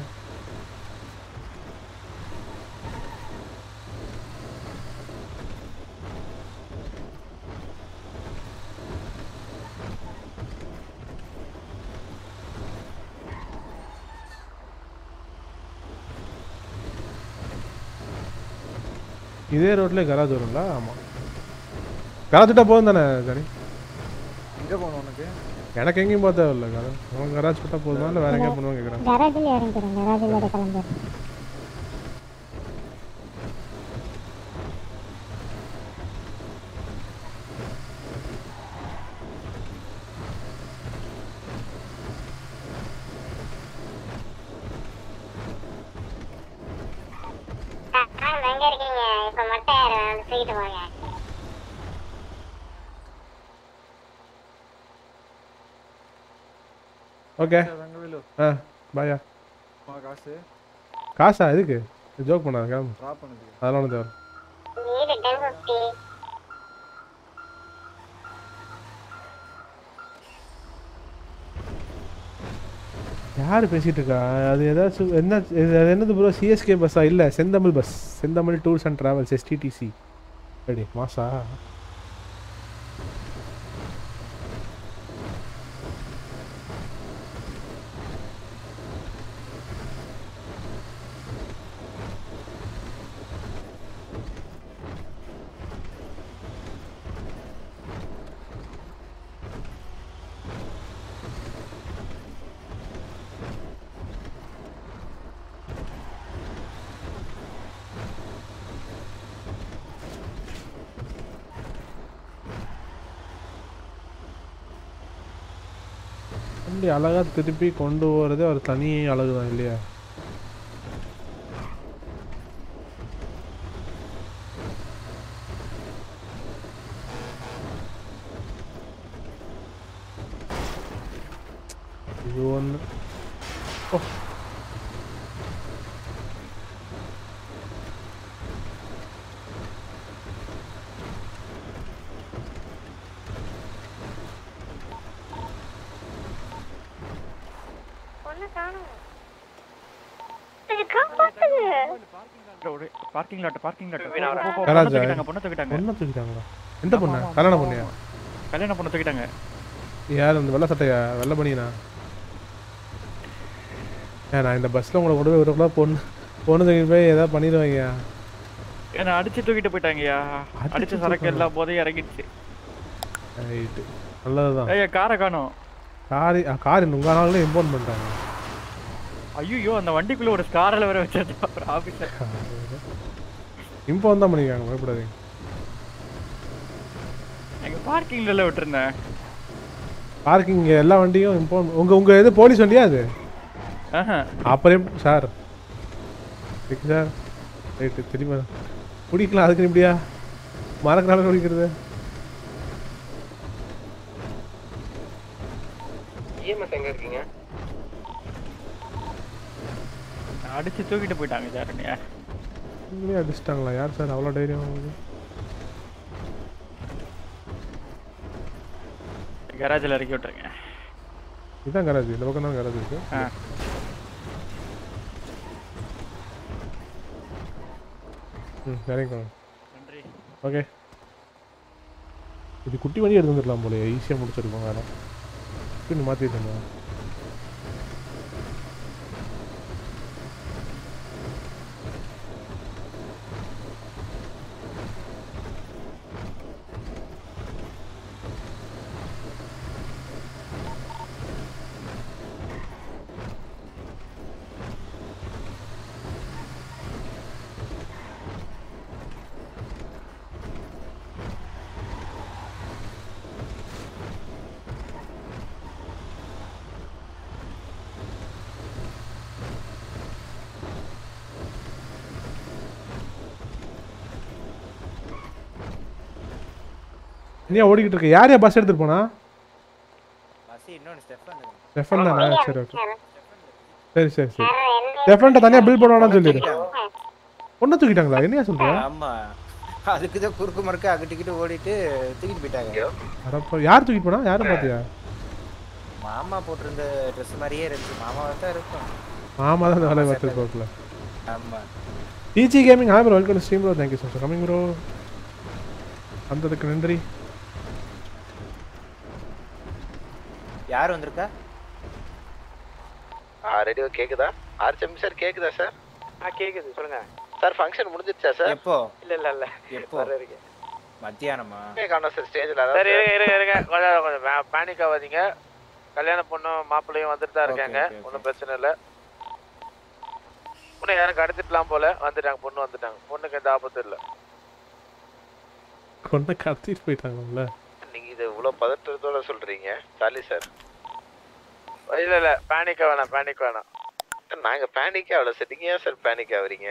இதே ரோட்ல கராஜ் வரும்ல? ஆமாம் கராஜ் விட்டா போதும் தானே கனி? எங்க போகணும் உனக்கு? எனக்கு எங்கேயும் போக தேவையில்ல கராஜ் அவங்க கராஜ் விட்டா போதுமா? இல்லை வேற எங்கேயா பண்ணுவாங்க கேட்குறேன். கராஜில் இறங்கிக்கிறேன் கராஜில் எங்க இருக்கீங்க? இப்ப மட்டும் வந்து தூக்கிட்டு போங்க. ஓகே ஆ பாயா காசு? காசா? எதுக்கு? ஜோக் பண்ணாத கிளம்பு. அதெல்லாம் ஒன்றும் தேவை யார் பேசிட்டு இருக்கா? அது ஏதாச்சும் என்ன அது என்னது ப்ரோ சிஎஸ்கே பஸ்ஸா இல்லை Senthamizh bus Senthamizh tours and travels STDC ready மாசா? வண்டி அழகாக திருப்பி கொண்டு போகிறதே ஒரு தனி அழகு தான் இல்லையா இது ஒன்று ஓ ஒண்ணு காணும் பார்க்கிங் லாட் பார்க்கிங் லாட் கராஜா தூக்கிட்டாங்க பொண்ணு தூக்கிட்டாங்க பொண்ணை தூக்கிட்டாங்களா எந்த பொண்ணு கல்யாண பொண்ணையா கல்யாண பொண்ணு தூக்கிட்டாங்க யார் அந்த வெள்ளை சட்டையா வெள்ளை பண்ணினா ஏன் நான் இந்த பஸ்ஸில் உங்களை கொண்டு போய் விடக்கூடாது பொண்ணு பொண்ணு தூக்கிட்டு போய் ஏதாவது பண்ணிடுவாங்க என்ன அடிச்சு தூக்கிட்டு போயிட்டாங்கயா அடிச்ச சரக்கு எல்லா போதையும் இறங்கிடுச்சு ரைட்டு நல்லதுதான் ஐயா காரை காணோம் கார் கார் உங்கள் நாங்களே இம்போர்ட் பண்ணிட்டாங்க ஐயோ அந்த வண்டிக்குள்ள ஒரு ஸ்காரில் வேற வச்சிருந்தா ஒரு ஆபீசர் இம்போர்ட் தான் பண்ணிக்காங்க பயப்படாதீங்க. எங்க பார்க்கிங்ல விட்டுருந்தேன். பார்க்கிங் எல்லா வண்டியும் இம்போர்ட் உங்கள் உங்கள் இது போலீஸ் வண்டியா அது? ஆஹா. அப்புறம் சார். சார்? ரைட்டு திரும்ப பிடிக்கலாம் அதுக்கு இப்படியா? மறக்கிறால பிடிக்கிறது இஎம்எஸ் எங்க இருக்கீங்க? அடிச்சு தூக்கிட்டு போயிட்டாங்க சாரண்யா உங்களே அடிச்சிட்டாங்களா? யார் சார்? அவ்வளோ தைரியம் உங்களுக்கு கராஜில் இறக்கி விட்டுருங்க. இதுதான் கராஜ். இந்த பக்கம் தான் கராஜ் இருக்கு. ம் சரிங்க நன்றி. ஓகே. இது குட்டி வண்டி எடுத்து வந்துடலாம் போல ஈஸியாக முடிச்சிருக்கோம் வேலை பின்னு மாற்றிட்டேங்க நீ ஓடிக்கிட்டு இருக்க? யார் யார் பஸ் எடுத்துட்டு போனா? ஸ்டெஃபன் ஸ்டெஃபன் தானே. சரி ஓகே சரி சரி சரி. ஸ்டெஃபன்ட்ட தனியாக பில் பண்ணுவானு சொல்லிடு. பொண்ணை தூக்கிட்டாங்களா? என்னையா சொல்ற? ஆமா. அதுக்கு தான் குறுக்கு மறுக்கு அங்கிட்டு ஓடிட்டு தூக்கிட்டு போயிட்டாங்க. அடப்பா யார் தூக்கிட்டு போனா? யாரும் பார்த்தியா? மாமா போட்டிருந்த ட்ரெஸ் மாதிரியே இருந்துச்சு. மாமாவை தான் இருக்கும். ஆமா தான் வேலை பார்த்துட்டு போகல ஆமா. DG gaming hi bro welcome stream bro thank you so much coming bro வந்ததுக்கு நன்றி. யார் வந்திருக்கா? ஆ ரேடியோ கேக்குதா? ஆர்ச்சம் சார் கேக்குதா சார் ஆ கேக்குது சொல்லுங்க. சார் ஃபங்க்ஷன் முடிஞ்சிருச்சா சார் எப்போ? இல்ல இல்ல இல்ல. எப்போ? வர இருக்கு மத்தியானமா காணோம் சார் ஸ்டேஜ்ல சரி இருங்க இருங்க இருங்க. கொஞ்சம் கொஞ்சம் பேனிக் ஆகாதீங்க. கல்யாண பொண்ணும் மாப்பிள்ளையும் வந்துட்டு தான் இருக்காங்க. ஒன்றும் பிரச்சனை இல்லை. பொண்ணு யாரும் கடத்திட்டுலாம் போல. வந்துட்டாங்க பொண்ணு வந்துட்டாங்க. பொண்ணுக்கு எந்த ஆபத்தும் இல்லை. கொண்டு கடத்திட்டு போயிட்டாங்கல்ல? நீங்க இது இவ்வளவு பதற்றத்தோட சொல்றீங்க. சாலி சார் இல்ல இல்ல பேனிக் வேணாம் பேனிக் வேணாம். நாங்க பேனிக்கே ஆகல சார் நீங்க ஏன் சார் பேனிக் ஆகுறீங்க?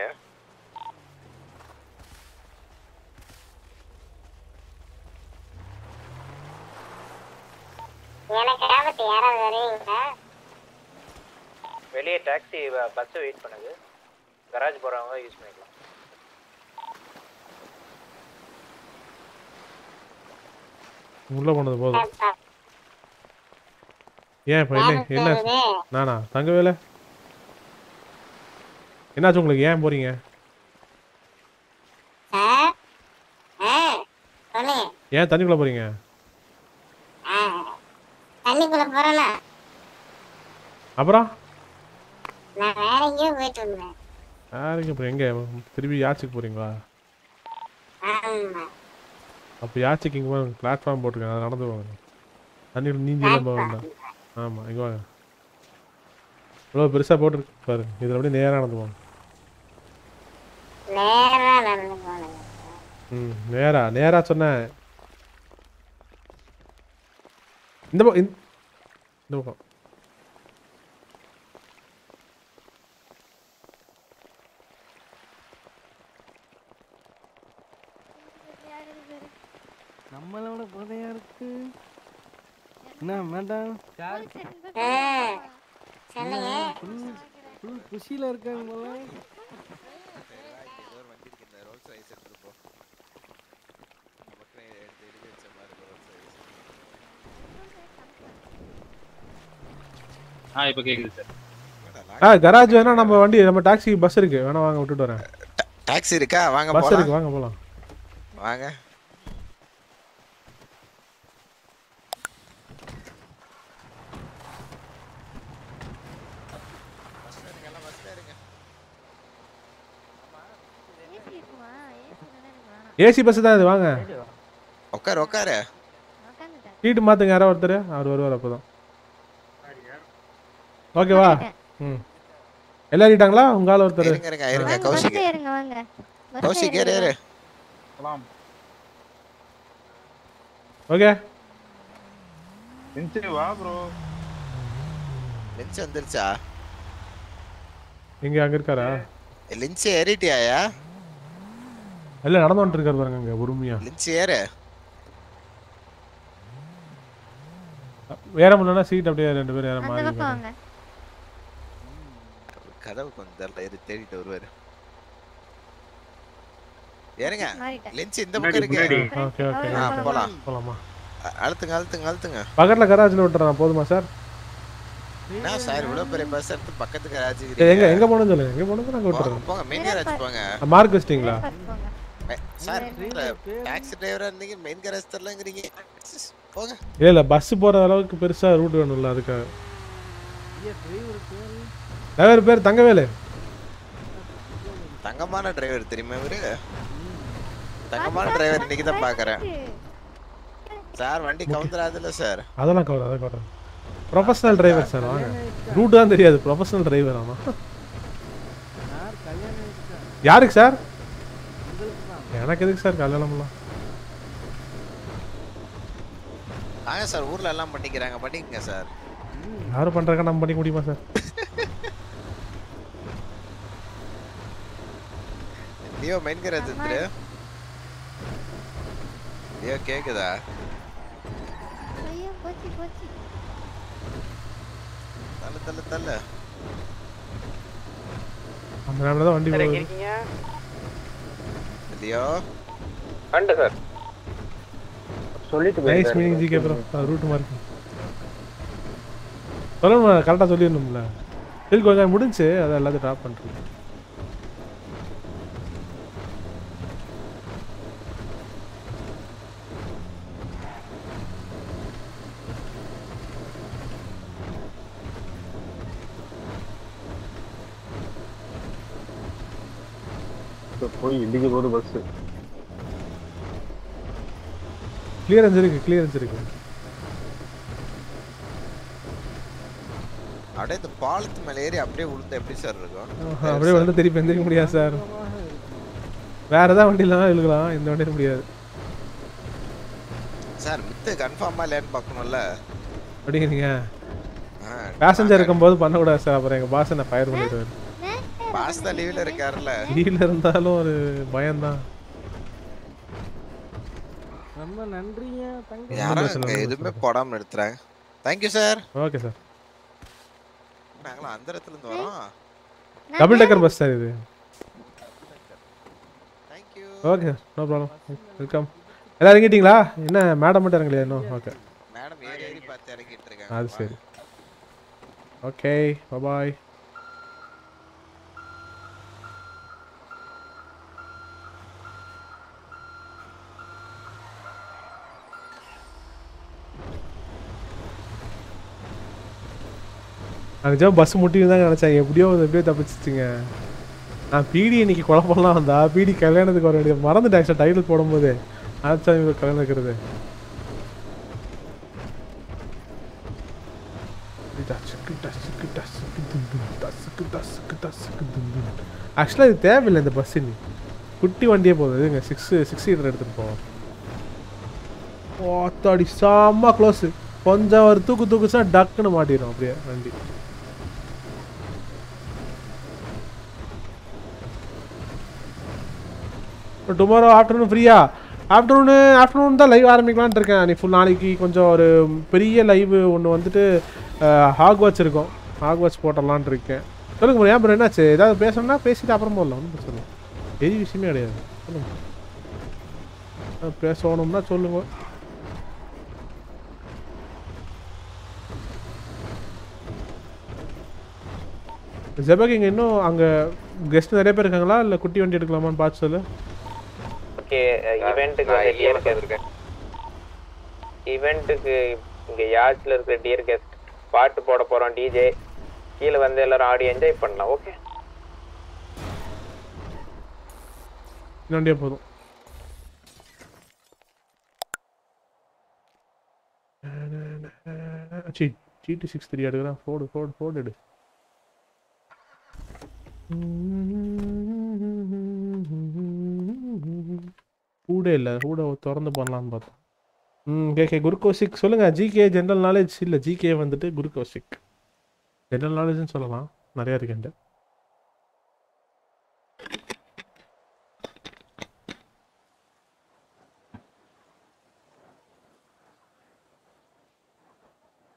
எனக்கு ஆபத்து யாராவது வருவீங்களா? வெளியே டாக்ஸி பஸ் வெயிட் பண்ணுது. கராஜ் போறவங்க யூஸ் பண்ணிக்கலாம். உள்ள போனது போதும். ஏன் இப்போ என்ன என்ன நானா? தங்க வேலை என்னாச்சு உங்களுக்கு? ஏன் போறீங்க? ஏன் தண்ணிக்குள்ள போறீங்க? தண்ணிக்குள்ள போறேனா அப்புறம்? நான் வேற எங்கேயோ போயிட்டு எங்க? திருப்பி யாச்சிக்கு போறீங்களா? அப்போ யாச்சிக்கு இங்கே பிளாட்ஃபார்ம் போட்டிருக்காங்க அதை நடந்து போங்க தண்ணியில் நீந்தி எல்லாம் போக வேண்டாம். ஆமாம் இங்கே வாங்க. இவ்வளோ பெருசாக போட்டுருக்கு பாருங்க. இதில் அப்படியே நேராக நடந்து போங்க நேரா நடந்து போனேன் ம் நேரா நேரா சொன்னேன் இந்த பக்கம் இந்த- இந்த பக்கம். நம்மளோட புதையா இருக்கு என்ன மேடம் ஆ சொல்லுங்க. ஃபுல் குஷியில இருக்காங்க போல. ஆ இப்போ கேக்குது சார். ஆ கராஜ் வேணா நம்ம வண்டி நம்ம டாக்ஸி பஸ் இருக்கு. வேணா வாங்க விட்டுட்டு வரேன். டாக்ஸி இருக்கா? வாங்க பஸ் இருக்கு வாங்க போலாம். வாங்க. ஏசி பஸ் தான் இது வாங்க. உட்காரு உட்காரு. சீட்டு மாத்துங்க யாரோ ஒருத்தர். அவர் வருவார் அப்பதான். ஓகேவா ம். எல்லாம் ஏறிட்டாங்களா உங்க ஆள் ஒருத்தர். இருங்க இருங்க இருங்க கௌஷிக் ஏறுங்க வாங்க. கௌஷிக் ஏறு ஏறு. ஓகே வா ப்ரோ லின்ச் வந்துருச்சா? இங்க அங்க இருக்காரா? லின்ச் ஏறிட்டியாயா? இல்ல நடந்து வந்துட்டு இருக்காரு பாருங்க அங்க பொறுமையா. லின்ச் ஏறு. ஏற முடியலன்னா சீட் அப்படியே ரெண்டு பேரும் ஏற பக்கம் வாங்க கதவு கொஞ்சம் தெரியல இரு தேடிட்டு வருவாரு. ஏறுங்க. லின்ச் இந்த பக்கம் இருக்கு. ஓகே ஓகே ஆ, போலாம். போலாமா? அழுத்துங்க அழுத்துங்க அழுத்துங்க. பக்கத்துல கராஜ்ல விட்டுறேன் போதுமா சார் என்ன சார் இவ்வளவு பெரிய பஸ் எடுத்து பக்கத்து கராஜ் எங்க எங்க போகணும்னு சொல்லுங்க. எங்க போகணும் நாங்க விட்டுறோம் போங்க மெயின் கராஜ் போங்க. மார்க் வச்சிட்டீங்களா? சார் டாக்ஸி டிரைவரா இருந்தீங்க மெயின் கராஜ் தரலங்கிறீங்க போங்க. இல்ல இல்ல பஸ் போற அளவுக்கு பெருசா ரூட் வேணும்ல அதுக்காக. டிரைவர் பேர்? தங்கவேலு. தங்கமான டிரைவர் தெரியுமா இவரு? தங்கமான டிரைவர் இன்னைக்கு தான் பாக்குறேன். சார் வண்டி கவுந்தராதுல்ல சார். அதெல்லாம் கவர் அதை கவர் ப்ரொஃபஷனல் டிரைவர் சார் வாங்க. ரூட் தான் தெரியாது ப்ரொஃபஷனல் டிரைவர் ஆமா. யாருக்கு சார்? எனக்கு எதுக்கு சார் கல்யாணம்லாம்? வாங்க சார் ஊர்ல எல்லாம் பண்ணிக்கிறாங்க பண்ணிக்கங்க சார். யாரும் பண்றாங்க நம்ம பண்ணிக்க முடியுமா சார்? லியோ திரு ஐயோ கேக்குதா தள்ளு தள்ளு தள்ளு. அந்த நேரத்தில் தான் வண்டி போகுது. சார். சொல்லிட்டு nice meaning GK bro route mark சொல்லணும்? கரெக்டாக சொல்லிடணும்ல. சரி கொஞ்சம் முடிஞ்சு அதை எல்லாத்தையும் ட்ராப் பண்ணுறேன் போய் இடிக்க போது பஸ் கிளியரன்ஸ் இருக்கு கிளியரன்ஸ் இருக்கு. அப்படியே இந்த பாலத்து மேல ஏறி அப்படியே விழுந்தா எப்படி சார் இருக்கும்? அப்படியே வந்து திருப்பி எந்திரிக்க முடியாது சார் வேற ஏதாவது வண்டிலாம் இழுக்கலாம். இந்த வண்டியில் முடியாது. சார் மித்து கன்ஃபார்மா இல்லையான்னு பார்க்கணும்ல? அப்படிங்கிறீங்க. பேசஞ்சர் இருக்கும்போது பண்ணக்கூடாது சார் அப்புறம் எங்கள் பாஸ் என்ன ஃபயர் பண்ணிடுவார். பாஸ் தான் லீவ்ல இருக்காருல்ல. கீழே இருந்தாலும் ஒரு பயம்தான். ரொம்ப நன்றிங்க தங்க யாரும் எதுவுமே போடாம நிறுத்துறாங்க. Thank you sir okay sir நாங்களாம் அந்த இடத்துல இருந்து வரோம். டபுள் டெக்கர் பஸ் சார் இது. Okay sir no problem welcome எல்லாம் இறங்கிட்டீங்களா? என்ன மேடம் மட்டும் இறங்கலையா இன்னும்? ஓகே மேடம் ஏறி ஏறி பார்த்து இறங்கிட்டு இருக்காங்க. அது சரி. ஓகே பாய் நிஜம் பஸ் முட்டின்னு தான் நினச்சேன். எப்படியோ எப்படியோ தப்பிச்சிச்சிங்க. நான் பிடி இன்னைக்கு குழப்பம்லாம் வந்தா. பிடி கல்யாணத்துக்கு வர வேண்டியது. மறந்துட்டேன் சார் டைட்டில் போடும்போது. ஆச்சா இவங்க கல்யாணம் இருக்கிறது ஆக்சுவலாக இது தேவையில்லை இந்த பஸ் இன்னி குட்டி வண்டியே போதும். இதுங்க சிக்ஸ் சிக்ஸ் சீட்டர் எடுத்துகிட்டு போவோம். ஓத்தாடி செம்ம க்ளோஸு கொஞ்சம் ஒரு தூக்கு தூக்குச்சுன்னா டக்குன்னு மாட்டிடும் அப்படியே வண்டி. டுமாரோ ஆஃப்டர்நூன் ஃப்ரீயா ஆஃப்டர்நூனு ஆஃப்டர்நூன் தான் லைவ் ஆரம்பிக்கலான்ட்டு இருக்கேன். நீ ஃபுல் நாளைக்கு கொஞ்சம் ஒரு பெரிய லைவ் ஒன்று வந்துட்டு ஹாக் வாட்ச் இருக்கும். ஹாக் வாட்ச் போட்டலான்ட்டு இருக்கேன். சொல்லுங்க bro, ஏன் ப்ரோ என்னாச்சு? ஏதாவது பேசணும்னா பேசிட்டு அப்புறம் போடலாம் ஒன்றும் பிரச்சனை பெரிய விஷயமே கிடையாது. சொல்லுங்க. பேசணும்னா சொல்லுங்க. ஜெபக் இங்கே இன்னும் அங்கே கெஸ்ட் நிறைய பேர் இருக்காங்களா? இல்லை குட்டி வண்டி எடுக்கலாமான்னு பார்த்து சொல்லு. ஓகே ஈவெண்ட்டுக்கு வந்து டியர் கெஸ்ட் ஈவெண்ட்டுக்கு இங்க யார்ட்ஸ்ல இருக்கிற டியர் கெஸ்ட் பாட்டு போட போறோம் டிஜே கீழே வந்து எல்லாரும் ஆடி என்ஜாய் பண்ணலாம் ஓகே போதும். சி ஜிடி சிக்ஸ் த்ரீ எடுக்கிறேன். ஃபோர்டு ஃபோர்டு ஃபோர்டு எடு. கூட இல்லை கூட திறந்து பண்ணலான்னு பார்த்தோம் ம் கே கே குரு கௌசிக் சொல்லுங்கள் ஜிகே ஜென்ரல் நாலேஜ் இல்லை ஜிகே வந்துட்டு குரு கௌசிக் ஜென்ரல் நாலேஜ்னு சொல்லலாம். நிறையா இருக்குண்டு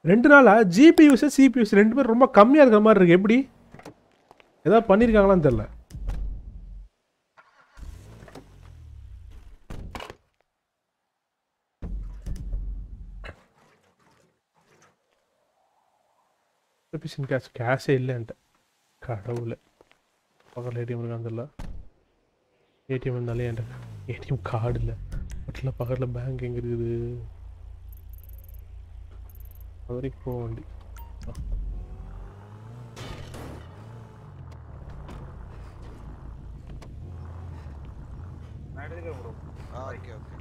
ரெண்டு நாளா? ஜிபி யூஸ் சிபி யூஸ் ரெண்டு பேரும் ரொம்ப கம்மியாக இருக்கிற மாதிரி இருக்கு. எப்படி? ஏதாவது பண்ணியிருக்காங்களான்னு தெரில எஃபிஷியன்ட் கேஷ் கேஷே இல்லைன்ட்டு கடவுளை பக்கத்தில் ஏடிஎம் இருக்கான்னு தெரில ஏடிஎம் இருந்தாலே என்கிட்ட ஏடிஎம் கார்டு இல்லை பட்டில் பக்கத்தில் பேங்க் எங்கே இருக்குது அது வரைக்கும் போக வண்டி ஓகே ஓகே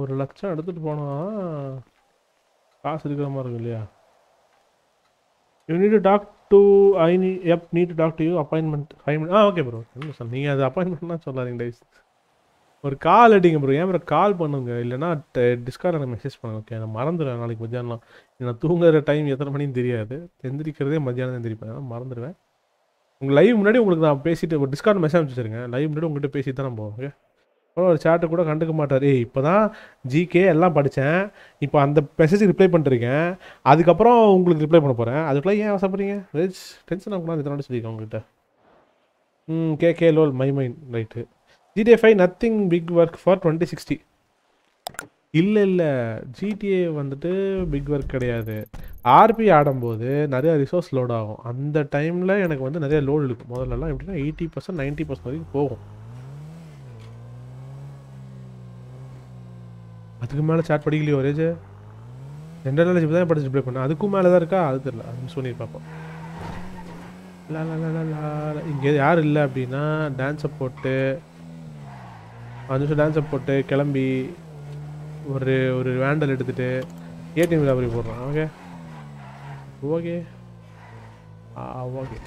ஒரு லட்சம் எடுத்துகிட்டு போனால் காசு இருக்கிற மாதிரி இருக்கும் இல்லையா? You need to talk to I நீ if need to talk to you appointment five minute ah okay bro என்ன சார் நீங்கள் அது அப்பாயின்மெண்ட்லாம் சொல்லாதீங்க டைஸ் ஒரு கால் அடிங்க ப்ரோ ஏன் ப்ரோ கால் பண்ணுங்க. இல்லைன்னா டிஸ்கார்ட் எனக்கு மெசேஜ் பண்ணுங்க ஓகே நான் மறந்துடுவேன் நாளைக்கு மத்தியானம் நான் தூங்குற டைம் எத்தனை மணின்னு தெரியாது. தெந்திரிக்கிறதே மத்தியானம் தான் எந்திரிப்பேன். மறந்துடுவேன். உங்கள் லைவ் முன்னாடி உங்களுக்கு நான் பேசிட்டு ஒரு டிஸ்கார்ட் மெசேஜ் அனுப்பிச்சிருங்க லைவ் முன்னாடி உங்கள்கிட்ட பேசிட்டு தான் நான் ஓகே ஒரு சேட்டை கூட கண்டுக்க மாட்டார். ஏய் இப்போ தான் ஜிகே எல்லாம் படித்தேன் இப்போ அந்த மெசேஜ் ரிப்ளை பண்ணிருக்கேன் அதுக்கப்புறம் உங்களுக்கு ரிப்ளை பண்ண போகிறேன் அதுக்குள்ளே ஏன் அவசரப்படுறீங்க? வெஜ் டென்ஷன் ஆகலாம் இதனால சொல்லியிருக்கேன் உங்கள்கிட்ட ம் K K lol my mind right GTA five nothing big work for twenty sixty இல்லை இல்லை. ஜிடிஏ வந்துட்டு பிக் ஒர்க் கிடையாது. ஆர்பி ஆடும்போது நிறையா ரிசோர்ஸ் லோட் ஆகும். அந்த டைமில் எனக்கு வந்து நிறைய லோடு இருக்கும் முதல்லலாம் எப்படின்னா எயிட்டி பர்சன்ட் நைன்ட்டி பர்சன்ட் வரைக்கும் போகும். அதுக்கு மேலே சாட் படிக்கலையோ ஒரே ஜென்ரல் நாலேஜ் தான் படிச்சு ரிப்ளை பண்ணேன் அதுக்கும் மேலே தான் இருக்கா? அது தெரியல. அது சொல்லி பார்ப்போம். இங்கே யார் இல்லை அப்படின்னா டான்ஸை போட்டு அஞ்சு நிமிஷம் டான்ஸை போட்டு கிளம்பி ஒரு ஒரு வேண்டல் எடுத்துகிட்டு ஏடிஎம் ராபரி போடுறோம் ஓகே? ஓகே. ஆ ஓகே.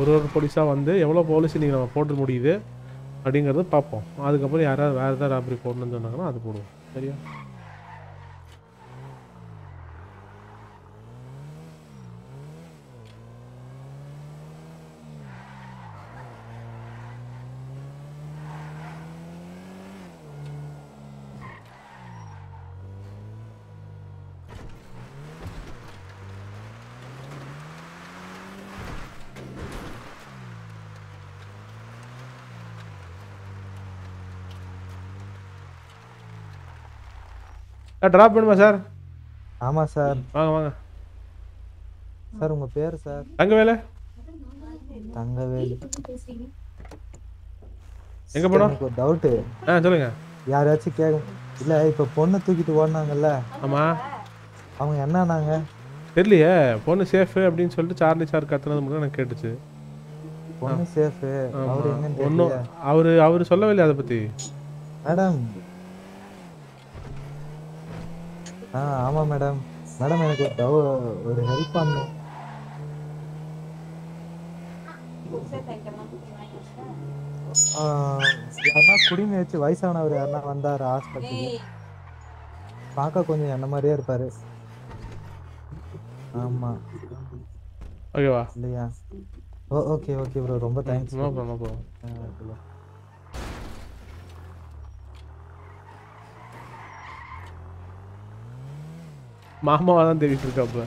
ஒரு ஒரு போலீஸாக வந்து எவ்வளோ போலீஸ் நீங்கள் நம்ம போட்டு முடியுது? அப்படிங்கிறத பார்ப்போம். அதுக்கப்புறம் யாராவது வேறு ஏதாவது ராபரி போடணும்னு சொன்னாங்கன்னா அது போடுவோம். சரியா? ட்ராப் பண்ணுமா சார் ஆமா சார் வாங்க வாங்க. சார் உங்க பேர் சார் தங்கவேலு. தங்கவேலு. எங்க போனோம்? ஒரு டவுட்டு ஆ சொல்லுங்க. யாராச்சும் கேட்க இல்ல இப்ப பொண்ணை தூக்கிட்டு ஓடினாங்கல்ல? ஆமா. அவங்க என்னன்னாங்க தெரியலையே. பொண்ணு சேஃபு அப்படின்னு சொல்லிட்டு சார்லி சார் கத்துனது மட்டும் எனக்கு கேட்டுச்சு. பொண்ணு சேஃப் அவரு தெரியலையா? அவரு அவரு சொல்லவே இல்லை அதை பத்தி? மேடம் ஆ ஆமா மேடம். மேடம் எனக்கு ஒரு டவு- ஒரு ஹெல்ப் பண்ணணும் ஆ, யாருன்னா குடிமை வச்சு வயசானவர் யாருன்னா வந்தாரு ஹாஸ்பிட்டலுக்கு பார்க்க கொஞ்சம் என்ன மாதிரியே இருப்பாரு. ஆமா. ஓகேவா? இல்லையா? ஓ ஓகே ஓகே ப்ரோ ரொம்ப thanks no bro no bro. மாமாவா தான் தேடிட்டு இருக்காப்புல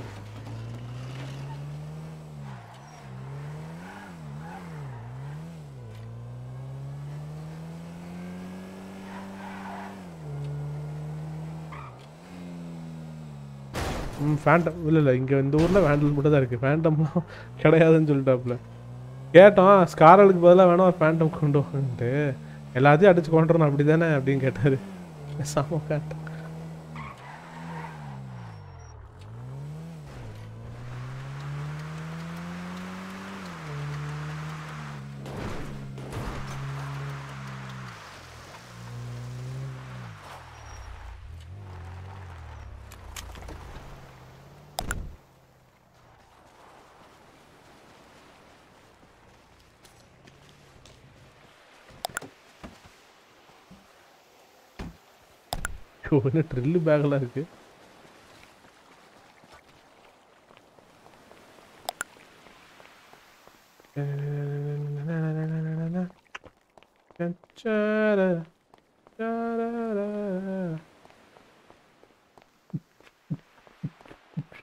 ம் ஃபேண்டம் இல்லை இல்லை இங்கே இந்த ஊரில் வேண்டல் மட்டும் தான் இருக்குது ஃபேண்டம்லாம் கிடையாதுன்னு சொல்லிட்டாப்புல கேட்டோம் ஸ்காரலுக்கு பதிலாக வேணா ஒரு ஃபேண்டம் கொண்டு வாங்கன்ட்டு எல்லாத்தையும் அடிச்சு கொண்டுறணும் அப்படி தானே அப்படின்னு கேட்டார். செம கேட்டேன் என்ன ட்ரில்லு பேக்கெல்லாம் இருக்கு.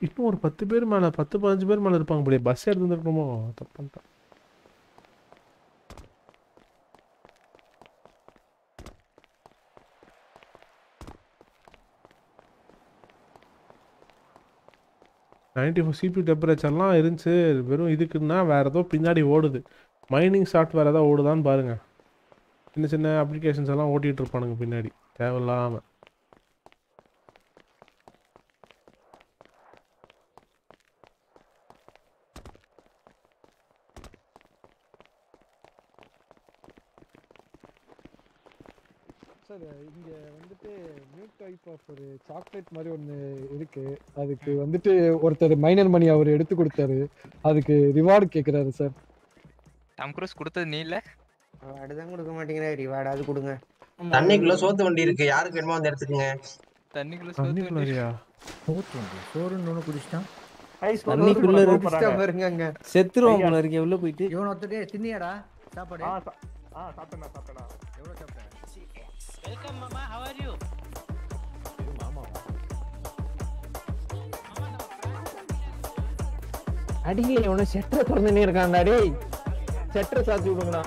இன்னும் ஒரு பத்து பேர் மேலே பத்து பதினஞ்சு பேர் மேலே இருப்பாங்க இப்படி பஸ் எடுத்து வந்துருக்கணுமோ தப்பு பண்ணிட்டேன் நைன்டி ஃபோர் சிபி டெம்பரேச்சர்லாம் இருந்துச்சு. வெறும் இதுக்குன்னா வேறு ஏதோ பின்னாடி ஓடுது. மைனிங் சாஃப்ட்வேர் ஏதாவது ஓடுதான்னு பாருங்கள் சின்ன சின்ன அப்ளிகேஷன்ஸ் எல்லாம் ஓட்டிகிட்டு இருப்பானுங்க பின்னாடி. தேவையில்லாமல் சார் சார் இங்க வந்துட்டு நியூ டைப் ஆஃப் ஒரு சாக்லேட் மாதிரி ஒண்ணு இருக்கு. அதுக்கு வந்துட்டு ஒருத்தர் மைனர் மணி அவர் எடுத்து கொடுத்தாரு. அதுக்கு ரிவார்டு கேக்குறாரு சார் டாம் க்ரூஸ் கொடுத்தது நீ இல்ல? அடுதான் கொடுக்க மாட்டேங்கிற. ரிவார்டாவது கொடுங்க. தண்ணிக்குள்ள சோத்து வண்டி இருக்கு. யாருக்கு வேணுமோ வந்து எடுத்துக்கங்க. தண்ணிக்குள்ள தண்ணிக்குள்ளறியா சோறுன்னு ஒண்ணு குடிச்சிட்டான். தண்ணிக்குள்ள போறாங்க. பாருங்க. அங்க. போல இருக்கு உள்ள போயிட்டு. இவன் ஒருத்தர் தின்னியாடா? சாப்பாடு. ஆ சாப்பிட்டேன் சாப்பிட்டேன் எவ்வளவு சாப்பிட்டேன்? வெல்கம் மாமா how are you? அடிங்க இவனை செட்டரை திறந்துனே இருக்கான்டா டேய். செட்டரை சாத்தி விடுங்கடா.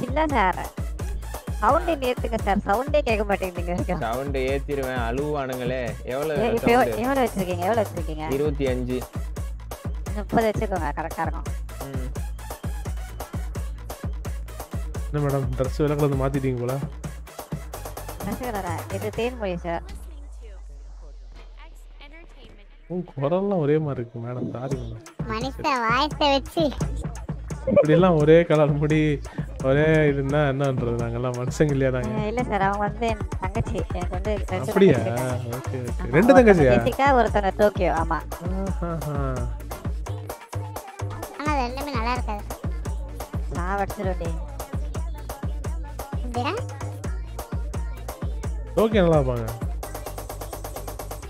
இல்லை இல்ல சவுண்டே ஏத்துங்க சார் சவுண்டே கேட்க மாட்டேங்குதுங்க. சவுண்ட் ஏத்திருவேன். அழுவானுங்களே எவ்வளவு எவ்வளவு வச்சிருக்கீங்க? எவ்வளவு வச்சிருக்கீங்க? இருபத்தி அஞ்சு. முப்பது வச்சுக்கோங்க கரெக்டா இருக்கும். என்ன மேடம் ட்ரெஸ் விலை கலந்து மாத்திட்டீங்க போல. ரசிகரா இது தேன்மொழி சார் உன் குரல்லாம் ஒரே மாதிரி இருக்கு மேடம் சாரி மேடம் மனுஷன் வாயத்தை வச்சு. இப்படிலாம் ஒரே கலர் முடி. ஒரே இதுன்னா என்னன்றது? நாங்கெல்லாம் மனுஷங்க இல்லையா நாங்க அஹ் இல்ல சார் அவங்க வந்து தங்கச்சி. எனக்கு வந்து அப்படியா. ஓகே ரெண்டு தங்கச்சியா? ஜெசிகா ஒருத்தங்க டோக்கியோ ஆமா. ஆனா அது எல்லாமே நல்லா இருக்காது சாவடிச்சிருடி அப்படியா? ஓகே நல்லா இருப்பாங்க.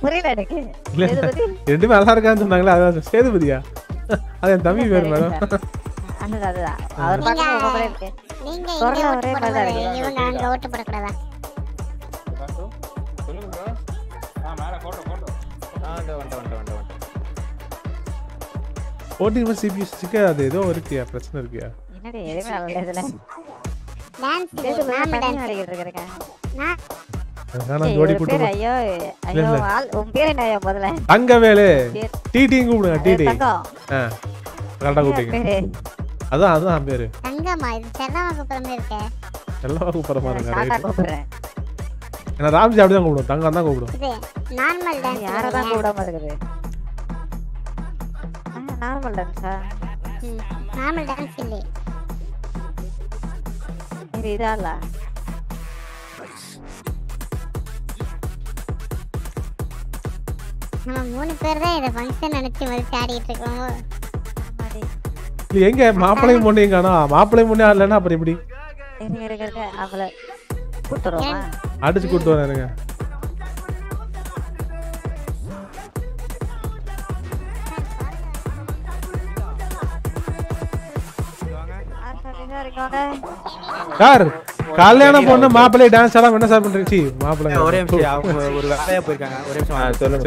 புரியல எனக்கு? ரெண்டுமே நல்லா இருக்கான்னு சொன்னாங்களே அதான் சேதுபதியா? அது என் தம்பி பேர் மேடம். அதுதான் அதுதான் அவர் பார்க்க ரொம்ப போல இருக்கு. நீங்க இங்க ஒரே இருக்கு. இவங்க அங்க ஓட்டு சொல்லுங்க ப்ரோ ஆ மேல போட்டோ போட்டோ ஆ ஓட்டிங் அது ஏதோ இருக்கியா? பிரச்சனை இருக்கியா? என்னடி நல்ல இதுல டான்ஸ் நாம டான்ஸ் இருக்கிறேன் நான் போட்டு தங்கவேலு. கூப்பிடுங்க டிடி கூப்பிட்டீங்க. அதான் அதுதான் பேரு. தங்கம்மா இது செல்லமா கூப்பிடுற இருக்கே. எல்லாம் கூப்பிட்ற மாதிரி ராம்ஜி அப்படிதான் கூப்பிடும் தங்கம் தான் கூப்பிடும். இது நார்மல் டான்ஸ் யாரை தான் கூப்பிடாம இருக்குது? நார்மல் டான்ஸா நார்மல் டான்ஸ் இல்லை. இது இதால நம்ம மூணு பேர் தான் இதை ஃபங்க்ஷன் நினைச்சு மதிச்சு ஆடிட்டு இருக்கோம்? எங்க? மாப்பிள்ளையும் பொண்ணையும் காணோம் மாப்பிள்ளையும் பொண்ணு ஆடலைன்னா அப்புறம் எப்படி? அடிச்சு கூட்டு வராருங்க சார் கல்யாண பொண்ணு மாப்பிள்ளை டான்ஸ் எல்லாம் என்ன சார் பண்றீங்க? மாப்பிள்ளை. ஒரே நிமிஷம் ஒரு வேலையா போயிருக்காங்க. ஒரே நிமிஷம். சொல்லுங்க.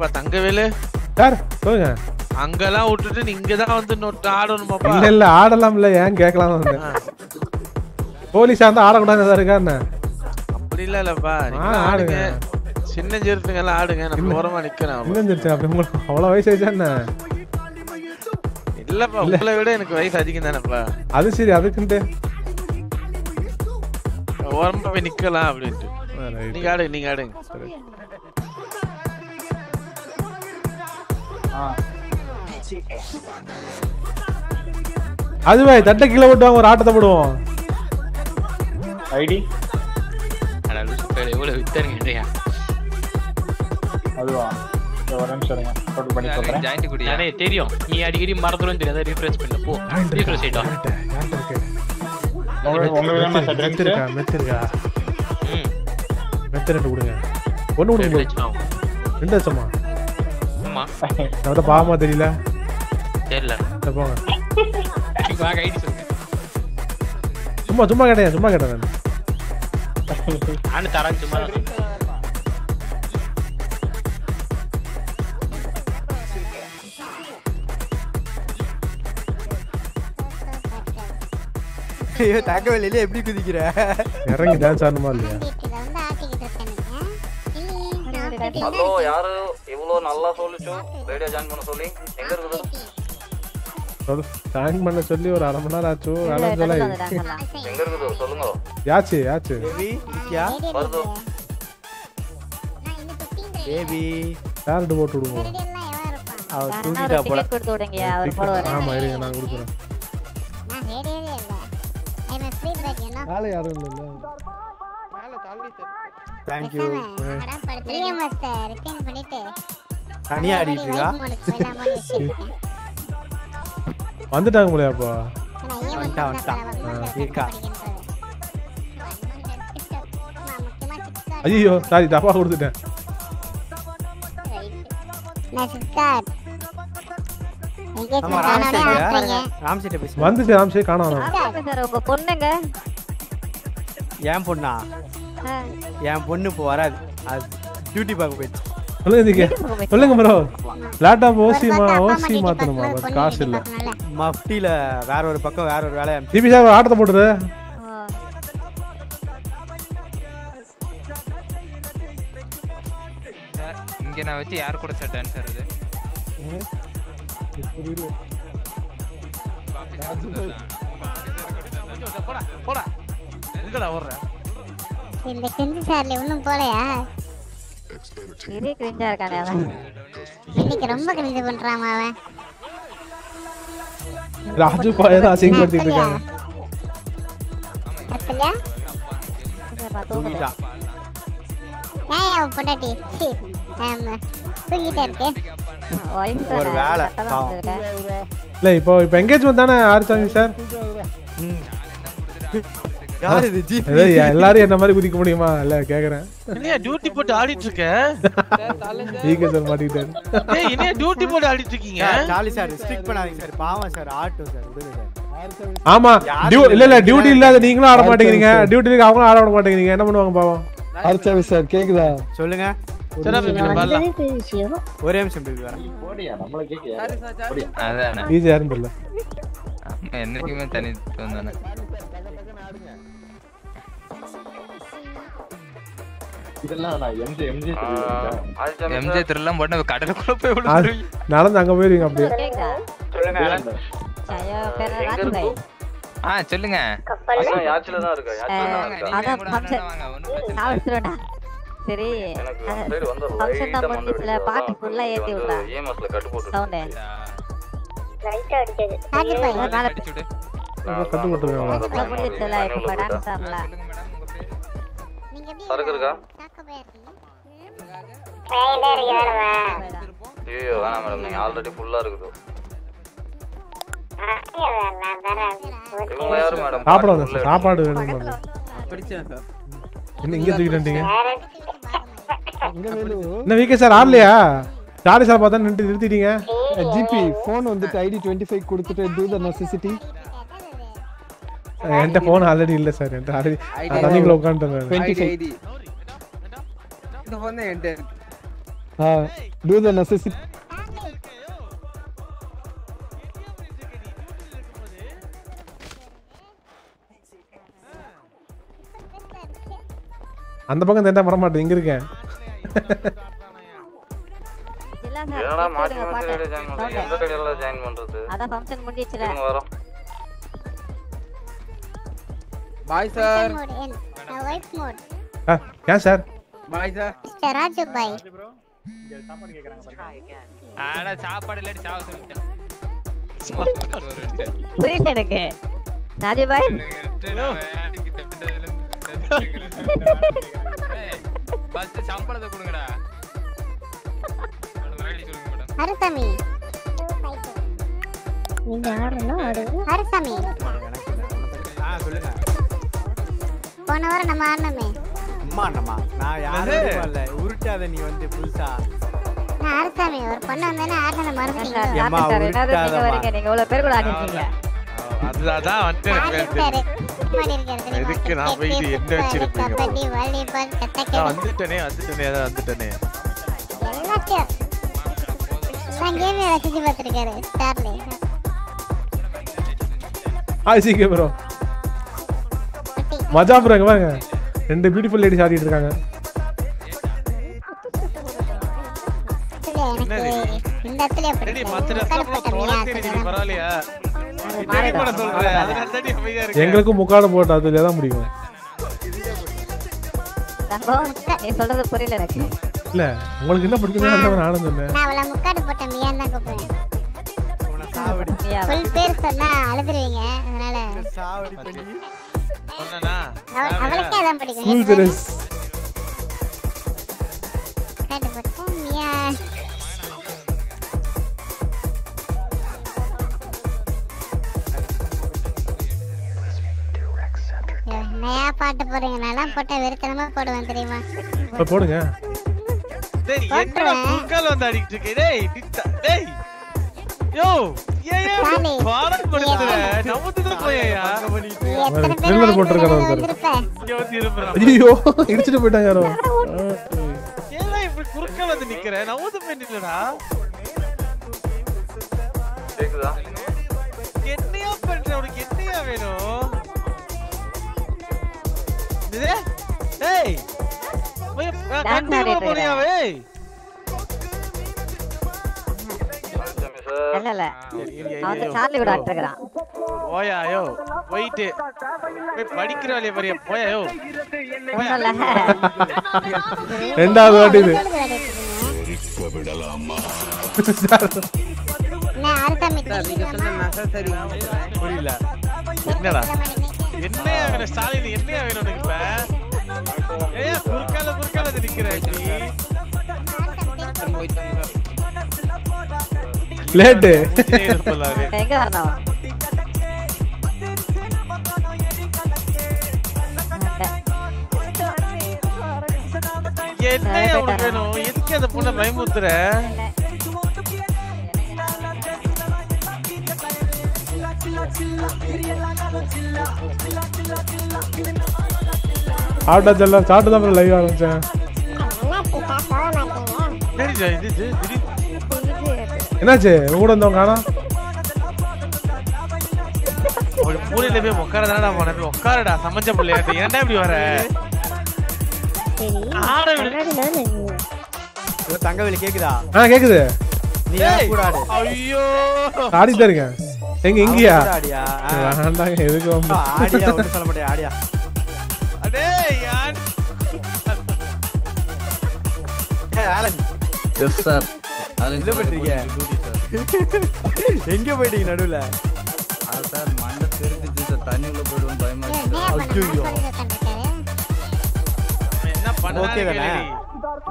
சரி. ஏப்பா தங்கவேலு. சார் சொல்லுங்க. அங்கெல்லாம் விட்டுட்டு நீ இங்கதான் வந்து ஆடணுமாப்பா? இல்ல இல்ல ஆடலாம் இல்ல ஏன் கேட்கலாம் வந்தேன். போலீஸா இருந்தா ஆடக்கூடாது இருக்கா என்ன? அப்படி இல்ல இல்லப்பா. நீங்க ஆடுங்க. சின்ன சிறுத்தைங்க எல்லாம் ஆடுங்க. நம்ம ஓரமா நிக்கிறேன் என்ன தெரிஞ்சு அப்படி உங்களுக்கு அவ்வளவு வயசு ஆயிடுச்சா என்ன? இல்லப்பா இல்ல. உங்களை விட எனக்கு வயசு அதிகம் தானேப்பா. அது சரி அதுக்குன்ட்டு. ஓரமா போய் நிக்கலாம் அப்படின்ட்டு. நீங்க ஆடுங்க நீங்க ஆடுங்க. அதுவே தட்டை கீழே போட்டுவாங்க ஒரு ஆட்டத்தை போடுவோம். ஐடி? எவ்வளவு வித்தருங்கன்றியா அதுவா? ஒரு நிமிஷம் இருங்க போட்டு பண்ணி சொல்றேன். ஜாயிண்ட் குடியா? அண்ணே தெரியும். நீ அடிக்கடி மறந்துடும் தெரியாத ரீஃப்ரெஷ் பண்ணு போ. ரீஃப்ரெஷ் ஆயிட்டோம். உங்க- சார் மெத்து இருக்கா? மெத்து இருக்கா? மெத்து ரெண்டு கொடுங்க. ஒண்ணு கொடுங்க. ரெண்டு லட்சமா? ஆமா பாவமா தெரியல. தெரியல. சரி, போங்க. வாங்க ஐடி சொல்லுங்க சும்மா சும்மா கேட்டேன் சும்மா கேட்டேன் நான். தரேன் சும்மா. ஐயோ தங்கவேலியில எப்படி குதிக்கிற? இறங்கி டான்ஸ் ஆடணுமா இல்லையா? ஹலோ யாரு? இவ்வளோ நல்லா சொல்லிச்சோ. ரேடியோ ஜாயின் பண்ண சொல்லி. எங்க இருக்குது? ஜாயின் பண்ண சொல்லி ஒரு அரை மணி நேரம் ஆச்சு. வேலை சொல்ல. எங்க இருக்குது? சொல்லுங்க. யாச்சு யாச்சு? வருது. பேபி யார்கிட்ட போட்டு விடுவோம் அவர் தூங்கிட்டா போல. கொடுத்து விடுங்க அவர் போடுவாரு ஆமா இருங்க நான் கொடுக்குறேன். நான் இல்ல. ஐ ஃப்ரீ யாரும் இல்ல மாஸ்டர் ரிட்டைன் பண்ணிட்டு தனியா ஆடிட்டு இருக்கா? வந்துட்டாங்க போலயா அப்போ. வந்துட்டா வந்துட்டா. இருக்கா? ஐயோ சாரி தப்பா கொடுத்துட்டேன். வந்துச்சு ராம்சே காணோம். என் பொண்ணா? என் பொண்ணு இப்போ வராது. அது டியூட்டி பார்க்க போயிடுச்சு. சொல்லுங்க சொல்லுங்க ப்ரோ லேப்டாப் ஓசி மா ஓசி மாத்தணுமா? காசு இல்ல. மஃப்டில வேற ஒரு பக்கம் வேற ஒரு வேலையை அனுப்பிச்சு டிபி சார் ஆட்டத்தை போட்டுரு சார் இங்க நான் வச்சு யார் கூட சார் டான்ஸ் ஆடுறது? போடா போடா. எங்கடா ஓடுற? இந்த கிஞ்சி சார்ல இன்னும் போலையா? பெரிய கிரிஞ்சா இருக்கானே அவன்? இன்னைக்கு ரொம்ப கிழிஞ்சு பண்றான் அவன். ராஜு பாய தான் அசிங்கப்படுத்திட்டு இருக்காங்க அத்தலையா? ஏன் அவன் பொண்டாட்டி? ஆமா. தூங்கிட்டே இருக்கு. ஒரு வேலை. இல்ல இப்போ இப்போ எங்கேஜ்மெண்ட் தானே ஆரிச்சாமி சார்? யார் இது? ஜி ஏதோ எல்லாரும் என்ன மாதிரி குதிக்க முடியுமா? இல்ல கேக்குறேன். என்னையா டியூட்டி போட்டு ஆடிட்டு இருக்க? ஈகே சார் மாட்டிக்கிட்டாரு. ஏய் என்னையா டியூட்டி போட்டு ஆடிட்டு இருக்கீங்க? சாலி சார் ஸ்ட்ரிக் பண்ணாதீங்க சார். பாவம் சார் ஆட்டும் சார் விடுங்க சார். ஆமா டியூ இல்ல இல்ல டியூட்டி இல்லாத நீங்களும் ஆட மாட்டேங்கிறீங்க. டியூட்டி இருக்கு அவங்களும் ஆட மாட்டேங்கிறீங்க. என்ன பண்ணுவாங்க பாவம்? ஹரிசாமி சார் கேக்குதா? சொல்லுங்க. ஒரே நிமிஷம். பேபி வரேன் போடியா? நம்மள கேக்கியா? அதானே. ஈஸி யாரும் தெரியல ஆமா, என்னைக்குமே தனி தானே. எம்ஜே திருலாம் போட்டு கடலுக்குள்ள போய் விழுந்துருவீங்க. நடந்து அங்க போயிருவீங்க அப்படியே. சொல்லுங்க. ஆ சொல்லுங்க. யாச்சில தான் இருக்கா? யாச்சில தான் சரி. சரி வந்து ஃபங்க்ஷன் தான் முடிஞ்சிச்சுல பாட்டு ஃபுல்லா ஏத்தி விடுறா ஏமாஸ்ல கட்டு போட்டு சவுண்டு லைட்டா அடிச்சது ராஜபாய் மேல கட்டு போட்டுருக்காங்க ஃபுல்லா முடிஞ்சிச்சுல இப்ப டான்ஸ் ஆடல சரக்கு இருக்கா? ஐயோ வேணாம் மேடம் நீங்க ஆல்ரெடி ஃபுல்லா இருக்குது. இவங்க யாரு மேடம் சாப்பிட வந்தேன் சார் சாப்பாடு வேணும்? சார் என்ன இங்க விகே சார் ஆடலையா? சாரி சார் பார்த்தா நின்று நிறுத்திட்டீங்க? ஜிபி ஃபோன் வந்துட்டு ஐடி டுவெண்ட்டி ஃபைவ் கொடுத்துட்டு டூ த நெசசிட்டி என்கிட்ட போன் ஆல்ரெடி இல்ல சார் என்கிட்ட ஆல்ரெடி தண்ணிக்குள்ள உட்காந்துட்டேன் டூ த நெசசிட்டி அந்த பக்கம் தேண்டா வர மாட்டேன் இங்க இருக்கேன். என்னடா மாத்தி மாத்தி ஜாயின் பண்றது? அதான் ஃபங்க்ஷன் முடிஞ்சிச்சுல. வரோம். பாய் சார் ஒயிட் மோட் ஆ, ஏன் sir bye sir mister Rajabhai ஆனா சாப்பாடு இல்லாட்டி சாவ சொல்லிட்டேன் புரியல எனக்கு ராஜுபாய் ஃபர்ஸ்ட் சம்பளத்தை கொடுங்கடா ஹரிசாமி நீங்க ஆடணும் ஆடுங்க ஹரிசாமி ஆ சொல்லுங்க போன வாரம் நம்ம ஆடணுமே அம்மா அண்ணம்மா நான் யாரும் இல்ல உருட்டாத நீ வந்து புதுசா. நான் ஹரிசாமி ஒரு பொண்ணு வந்தானே ஆடணும் மறந்துட்டீங்க. நீங்க உருட்டாதம்மா. வரீங்க நீங்க இவ்வளவு பேர் கூட ஆடிருக்கீங்க அதுதான் வந்துட்டு எனக்கு பேர் தெரியும். எதுக்கு நான் போயிட்டு என்ன வச்சிருப்பீங்க? கபடி வாலிபால் நான் கட்டக்கடை வந்துட்டேனே வந்துட்டேனே அதான் வந்துட்டேனே. எல்லாத்தையும். நான் கேமே ரசிச்சு பார்த்துருக்காரு ஸ்டார்லே ஆசிக்கே ப்ரோ மஜா ப்ரோ இங்க பாருங்க. ரெண்டு பியூட்டிஃபுல் லேடிஸ் ஆடிட்டு இருக்காங்க. எங்களுக்கும் முக்காடு போட்டு அதுல தான் முடியும். சொல்றது புரியல எனக்கு இல்ல உங்களுக்கு என்ன பிடிக்குதோ அந்த நானும் சொன்னேன் நான் அவளை முக்காடு போட்ட மியான்னு தான் கூப்பிடுவேன். ஃபுல் பேர் சொன்னா அழுதுருவீங்க. அதனால சொன்னனா? அவ- அவளுக்கே அதான் பிடிக்கும். எனக்கு dress. முக்காடு போட்ட நான் வெறுத்தனமா போடுவேன் தெரியுமா? இப்ப போடுங்க. டேய் என்னடா குறுக்கால வந்து அடிக்கிட்டு இருக்க? டேய் டிட்டா டேய். யோ ஏன் சாமி, பாடம் படுத்துற. நமக்கு போயா ட்ரில்லர் போட்டிருக்காரு ஒருத்தர் ஐயோ இடிச்சிட்டு யாரோ. இப்படி குறுக்கால வந்து நிக்கிற? நில்லடா கேக்குதா? என்னையா பண்ற? உனக்கு என்னையா வேணும்? இது? டேய் போய் கண்டிப்பா போறியா இல்ல இல்ல அவன் வந்து சார்லி கூட ஆட்டுறான் போயா யோ போயிட்டு போய் படிக்கிற வேலையை பாரியா போயா யோ. ரெண்டாவது வாட்டி இது. புரியல. என்னடா? என்னையா வேணும் ஸ்டாலின் என்னையா வேணும் இப்ப? ஏயா குறுக்கால குறுக்கால வந்து லேட்டு எங்க உனக்கு வேணும்? எதுக்கு அந்த பொண்ணை பயமுத்துற ஆட்டா எல்லாம் சாப்பிட்டு தான் லைவ் ஆரம்பிச்சேன். என்னாச்சு? கூட வந்தவங்க காணோம். ஒரு மூலையில போய் உட்காரதானடா போன போய் உட்காருடா சமைச்ச பிள்ளையாட்டு ஏன்டா இப்படி வர? ஆட விடு. தங்கவேலி கேக்குதா? ஆ கேக்குது. நீ கூட ஆடு? ஐயோ. ஆடிட்டு இருக்கேன். எங்க இங்கயா? ஆடியா? வேண்டாங்க எதுக்கு? ஆடியா ஒன்றும் சொல்ல மாட்டேன் ஆடியா. அடே யார்? ஆலன். எஸ் சார் என்ன பண்றீங்க எங்க போயிட்டீங்க? நடுவுல? அது சார் மண்டை தெரிஞ்சிச்சு சார் தண்ணிக்குள்ள போயிடுவோம் பயமா ஐயோ என்ன ஓகே தானே?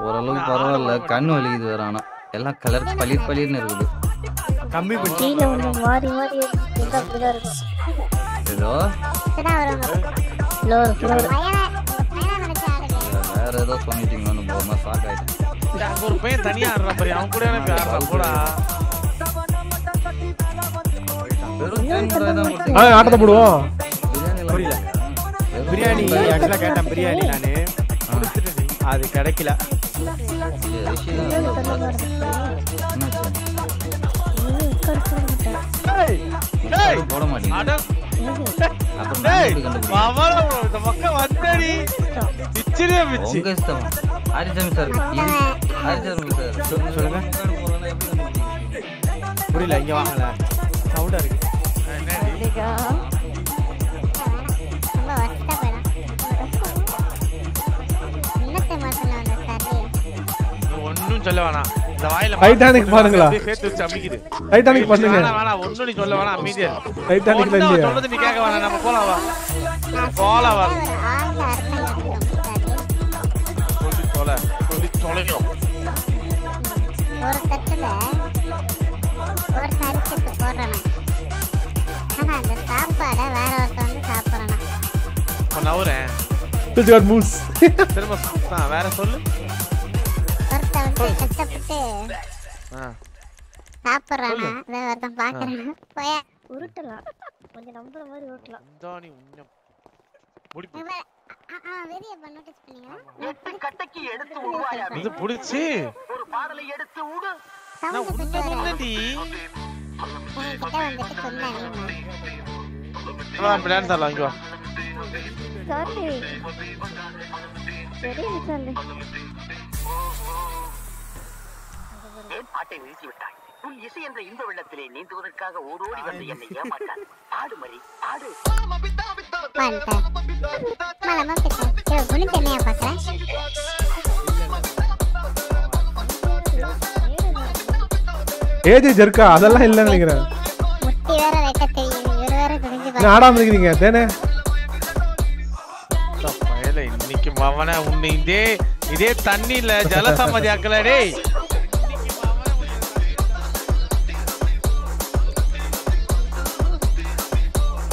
ஓரளவுக்கு பரவாயில்ல கண்ணு வலிக்குது வேற ஆனா. எல்லாம் கலர் பளிர் பளிர்னு இருக்குது. கம்மி ஒண்ணு மாறி ஏதோ? வேற ஏதோ சொன்னிட்டீங்கன்னு போமா ஷாக் ஆயிட்டேன். அங்க ஒரு பையன் தனியா ஆடுறான் பாரு அவன் கூட எனக்கு ஆடுறான் போடா. கொடுத்தீங்க ஆட்டத்தை போடுவோம். புரியல. பிரியாணி ஆக்சுவலா கேட்டேன் பிரியாணி நானு. அது கிடைக்கல. போட மாட்டீங்க. பிச்சி உங்க இஷ்டம். ஹரிசாமி சார் இது ஹரிசாமி சார் சொல்லுங்க. புரியல இங்க வாங்கல சவுண்டா இருக்கு. சொல்ல வேணாம். இந்த வாயில Titanic பாருங்களா? சேர்த்து வச்சு அமைக்குது. பண்ணுங்க. வேணாம் வேணாம். நீ சொல்ல வேணாம் அமைதியா இரு. Titanic ல ஒண்ணும் அவன் இல்லையா? சொல்றது நீ கேட்க வேணாம். நம்ம போலாம் வா. போலாம் வா. தொலையும் ஒரு தட்டுல ஒரு சரிச்சத்து போடுறேன் ஆனா அந்த சாப்பாடை வேற ஒருத்தன் வந்து சாப்பிடறானா. நவுறேன் moves. திரும்ப வேற சொல்லு. ஒருத்தன் வந்து கஷ்டப்பட்டு ஆ. சாப்பிடுறானா அதை ஒருத்தன் பாக்குறானா போய. உருட்டலாம். கொஞ்சம் நம்புற மாதிரி உருட்டலாம். கட்டைக்கு எடுத்து உருவாயா இது புடிச்சு. ஒரு பாடலை எடுத்து உடு. நான் உன்ன முன்னடி என்கிட்ட வந்துட்டு சொன்னாங்க வா நம்ம டான்ஸ் ஆடலாம் இங்க வா. சாரி சரி சொல்லு. பாட்டை நிறுத்தி விட்டாய்? உன் இசை என்ற இந்த வெள்ளத்திலே நீந்துவதற்காக ஓடோடி வந்து என்னை ஏமாற்றான் ஆடு மரி ஆடு ஏஜே ஜெர்க்கா அதெல்லாம் இல்லைன்னு நினைக்கிறேன். ஆடாம இருக்கிறீங்க தேனே. இன்னைக்கு மவன உன்னை இதே இதே தண்ணியில ஜலசமாதி ஆக்கல டேய்.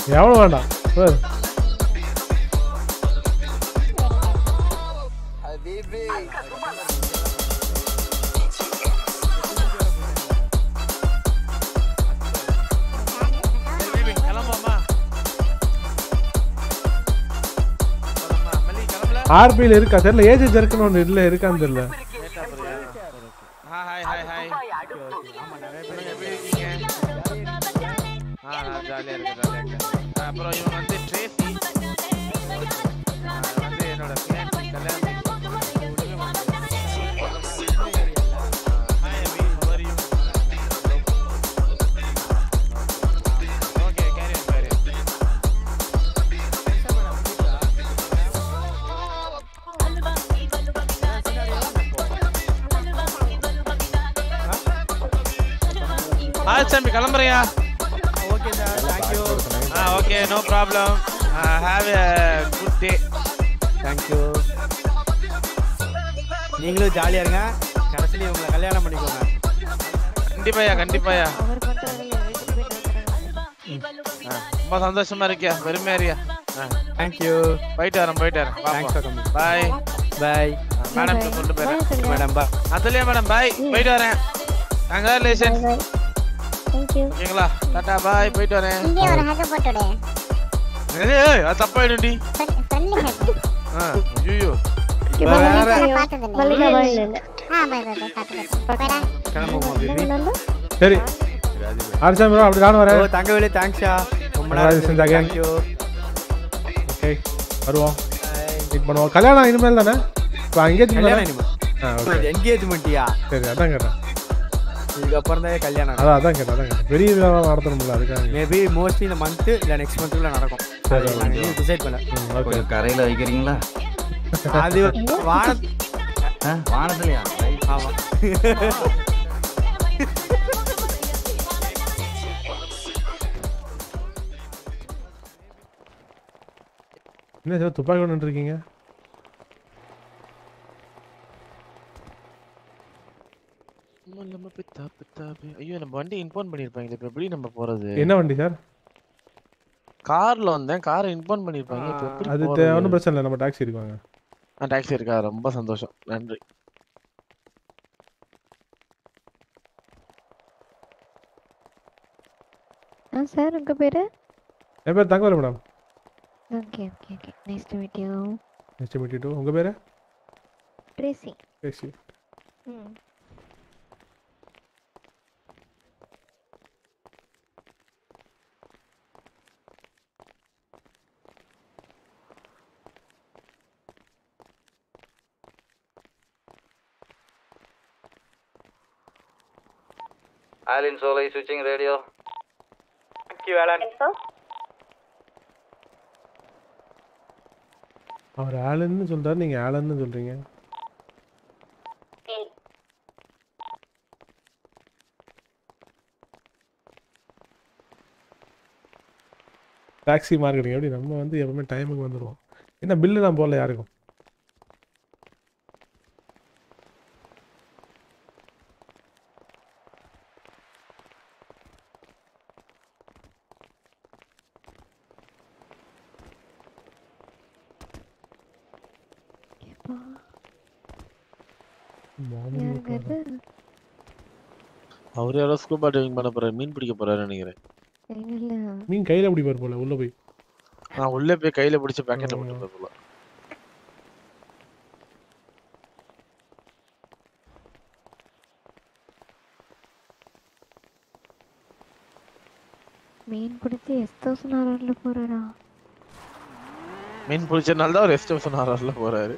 எவ்வளவு வேண்டாம். ஆர்பியில் இருக்கா? தெரியல. ஏஜே ஜெர்க்குன்னு ஒன்று இல்லை இருக்கான்னு தெரியல. சாமி கிளம்புறியா? Okay sir thank you ah okay no problem have a good day thank you நீங்களும் ஜாலியா இருங்க. கடைசியில் உங்களை கல்யாணம் பண்ணிக்கோங்க. கண்டிப்பாயா கண்டிப்பாயா ஆ, ரொம்ப சந்தோஷமா இருக்கியா? பெருமையா இருக்கியா? தேங்க்யூ போயிட்டு வரேன் போயிட்டு வரேன். பாய் பாய் மேடம் சொல்லிட்டு போயிடுறேன். மேடம் பா அதுலயே மேடம் பாய் போயிட்டு வரேன். கங்க்ராச்சுலேஷன் தேங்க்யூ ஓகேங்களா டாடா பாய் போயிட்டு வரேன். இங்கே ஒரு ஹேக்க போட்டுடு ஏய், ஏய், அது ஃப்ரெண்ட்லி ஹேக் ஆ ஐயோ மல்லிகா ஆ பை பை பேபி சரி. bro, அப்படி நானும் வரேன். ஓ தங்கவேலு தேங்க்ஸா ரொம்ப again. தேங்க்யூ ஓகே வருவோம். மீட் பண்ணுவோம். கல்யாணம் இனிமேல் தானே? இப்போ எங்கேஜ் கல்யாணம் இனிமே ஆ ஓகே என்கேஜ்மெண்ட்டியா சரி அதான். கேட்டேன் இதுக்கப்புறம் தான் கல்யாணம் அதான் அதான் கேட்டேன் அதான் பெரிய விழாவா நடத்தணும்ல அதுக்காக மேபி மோஸ்ட்லி இந்த மந்த் இல்ல நெக்ஸ்ட் மந்த்துக்குள்ள நடக்கும். சரி, டிசைட் பண்ணல. ஓகே கொஞ்சம் கரையில வைக்கிறீங்களா? அது வான ஆ, வானத்துலயா? Right. ஆமா என்ன சார் துப்பாக்கி கொண்டு இருக்கீங்க? ஐயோ நம்ம வண்டி இன்ஃபார்ம் பண்ணிருப்பாங்க இப்ப எப்படி நம்ம போறது. என்ன வண்டி சார்? கார்ல வந்தேன். காரை இன்ஃபார்ம் பண்ணிருப்பாங்க இப்ப எப்படி அது? ஒன்றும் பிரச்சனை இல்லை. நம்ம டாக்ஸி இருக்காங்க. ஆ டாக்ஸி இருக்கா? ரொம்ப சந்தோஷம். நன்றி. ஆ சார் உங்க பேரு? என் பேர் Thangavel madam. Okay okay okay. Nice to meet you next meet you too உங்கள் பேர்? ட்ரேசி. ம். Alin Solai switching radio. Thank you, Alan. அவர் ஆலன்னு சொல்றாரு நீங்கள் ஆலன்னு சொல்கிறீங்க டாக்ஸி மார்க்கெட்டிங் எப்படி நம்ம வந்து எப்பவுமே டைமுக்கு வந்துடுவோம் என்ன பில்லு நான் போடல யாருக்கும்? அவர் யாரோ ஸ்கூபா டைவிங் பண்ண போறாரு மீன் பிடிக்க போறாரு நினைக்கிறேன். இல்ல மீன் கையில் பிடிப்பார் போல உள்ளே போய்? நான் உள்ளே போய் கையில பிடிச்ச பேக்கெட்ல போட்டு போல. மீன் பிடிச்சி எஸ் தௌசண்ட் ஆர்டர்ல போறாரா? மீன் பிடிச்சனால தான் ஹவுஸ் ஆர்டர்ல போறாரு.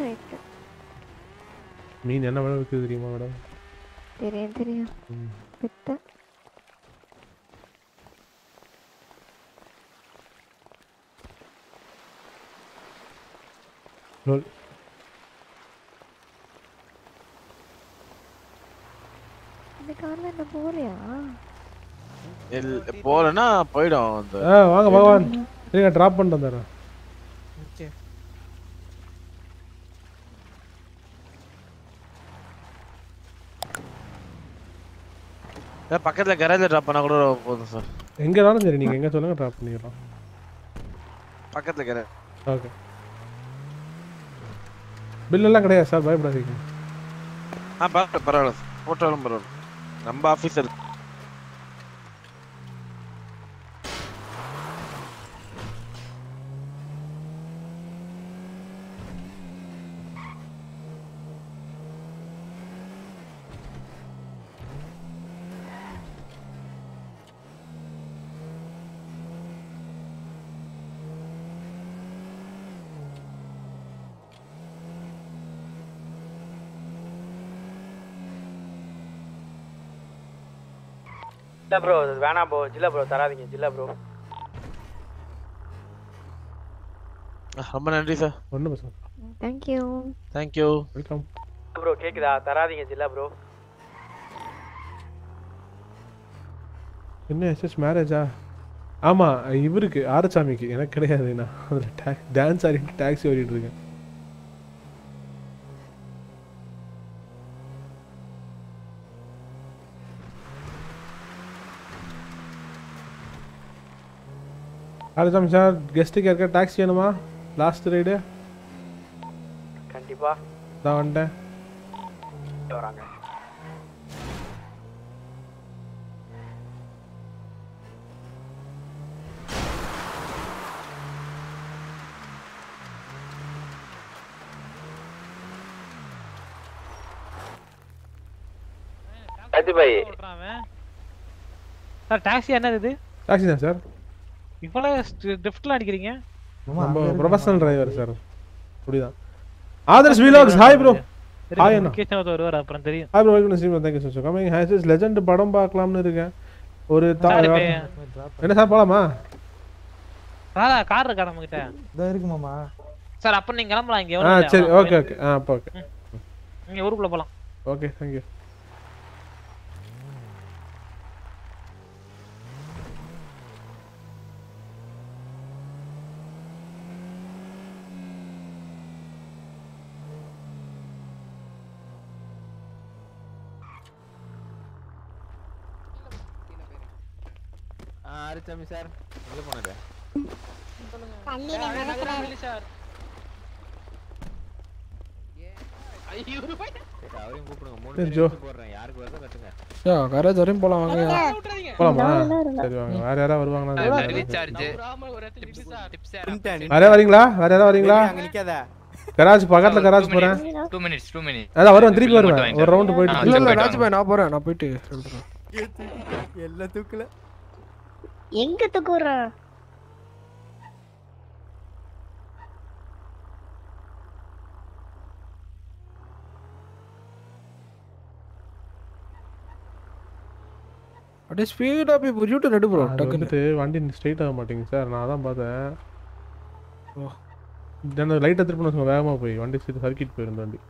ரைட் மீன் என்ன விலை விற்குது தெரியுமா மேடம்? தெரியும் தெரியும். விட்ட லோல். இந்த கார்ல என்ன போலன்னா போயிடும் அந்த வாங்க பகவான். இருங்க ட்ராப் பண்ணிட்டு வந்துடுறேன். ஏன் பக்கத்துல கரேஜ்ல டிராப் பண்ணா கூட போதும் சார். எங்கேனாலும் சரி நீங்கள் எங்கே சொல்லுங்கள் ட்ராப் பண்ணிடலாம். பக்கத்துல கரை ஓகே. பில்லெல்லாம் கிடையாது சார் பயப்படாதீங்க. ஆ பரவாயில்ல பரவாயில்ல சார். போட்டாலும் பரவாயில்ல. நம்ம ஆஃபீஸர் இல்ல ப்ரோ வேணாம் ப்ரோ ஜில்லா ப்ரோ தராதீங்க ஜில்லா ப்ரோ ரொம்ப நன்றி சார் ஒன்றும் sir thank you thank you welcome bro கேக்குதா? தராதீங்க ஜில்லா ப்ரோ என்ன எஸ்எஸ் மேரேஜா ஆமாம் இவருக்கு ஆரச்சாமிக்கு. எனக்கு கிடையாது நான் அதில் டேக் டான்ஸ் ஆடிட்டு டாக்ஸி ஓடிட்டு இருக்கேன். ஆரச்சாமி சார் கெஸ்ட்டுக்கு யாருக்கா டாக்ஸி வேணுமா? லாஸ்ட் ரைடு கண்டிப்பா. நான் வந்துட்டேன் வராங்க. சார் டாக்ஸி என்னது இது? டாக்ஸி தான் சார். இவ்வளவு ட்ரிஃப்ட்லாம் அடிக்கிறீங்க? நம்ம ப்ரொஃபஷனல் டிரைவர் சார் அப்படிதான் ஆதர்ஸ் வீலாக்ஸ் ஹாய் ப்ரோ ஹாய் அண்ணா. ராவத் வருவார் அப்புறம் தெரியும். Hi bro welcome Sriman thank you so coming has is Legend படம் பார்க்கலாம்னு இருக்கேன். ஒரு சார், என்ன சார் போலாமா? ராதா கார் இருக்கா நம்ம கிட்ட இதோ இருக்கு மாமா. சார் அப்ப நீங்க கிளம்பலாம் இங்க ஆ சரி? ஓகே ஓகே ஆ அப்போ ஓகே இங்க ஊருக்குள்ள போலாம். ஓகே தேங்க்யூ ஆரிச்சாமி சார் எங்க போனது தண்ணியில மிதக்கிறாரு சார் ஐயோ அவரையும் கூப்பிடுங்க மூணு சரி, பேர் ஜோ. எடுத்து போடுறேன் யாருக்கு வருதோ கட்டுங்க யா கரேஜ் வரையும் போலாம் வாங்க போலாமா சரி வாங்க வேற யாராவது வருவாங்களா ரீசார்ஜ் வேற யாராவது வரீங்களா வேற யாராவது வரீங்களா அங்க நிக்காத கராஜ் பக்கத்துல கராஜ் போறேன் அதான் வருவேன் திருப்பி வருவேன் ஒரு ரவுண்ட் போயிட்டு நான் போறேன் நான் போயிட்டு எல்லா தூக்கல எங்க தூக்குறான் அப்படியே ஸ்பீடா போய் புரியுட்டு நடு ப்ரோ டக்குன்னு. வண்டி ஸ்ட்ரைட் ஆக மாட்டேங்குது சார். நான் அதான் பார்த்தேன். நான் லைட்டை திருப்பி வச்சுக்கோங்க வேகமாக போய். வண்டி சர்க்கிட் போயிருந்து வண்டி.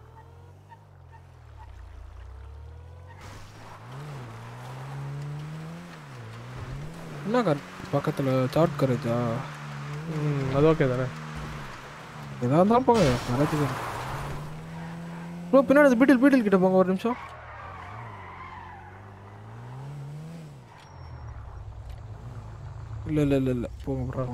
என்ன கார் பக்கத்துல சாட் கரேஜா ம் அது ஓகே தானே. ஏதாவது இருந்தாலும் போங்க கரேஜ் ப்ரோ பின்னாடி பீட்டில் பீட்டில் கிட்ட போங்க ஒரு நிமிஷம். இல்ல இல்ல இல்ல இல்ல. போங்க ப்ரோ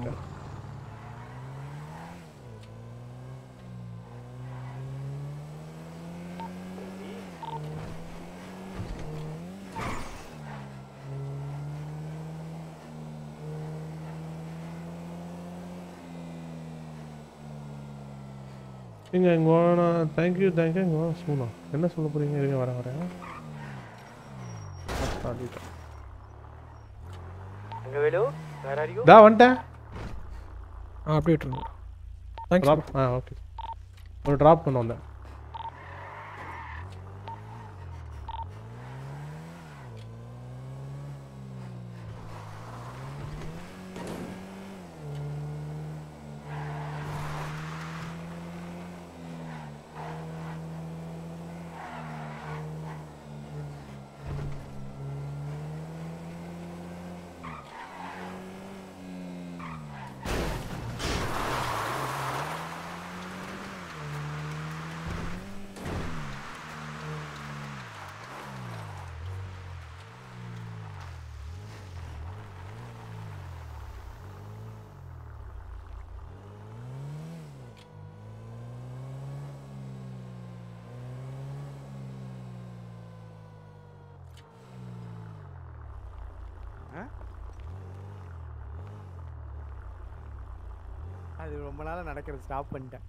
நீங்கள் இங்கே வேணா தேங்க்யூ தேங்க்யூ இங்கே வேணா சொல்லலாம் என்ன சொல்ல போகிறீங்க இருங்க வரேன். வரேன் இதா வந்துட்டேன். ஆ அப்படியே விட்டுருங்க. ஆ ஓகே ஒரு ட்ராப் பண்ண வந்தேன். நாளா நடக்கிறது. ஸ்டாப் பண்ணிட்டேன்.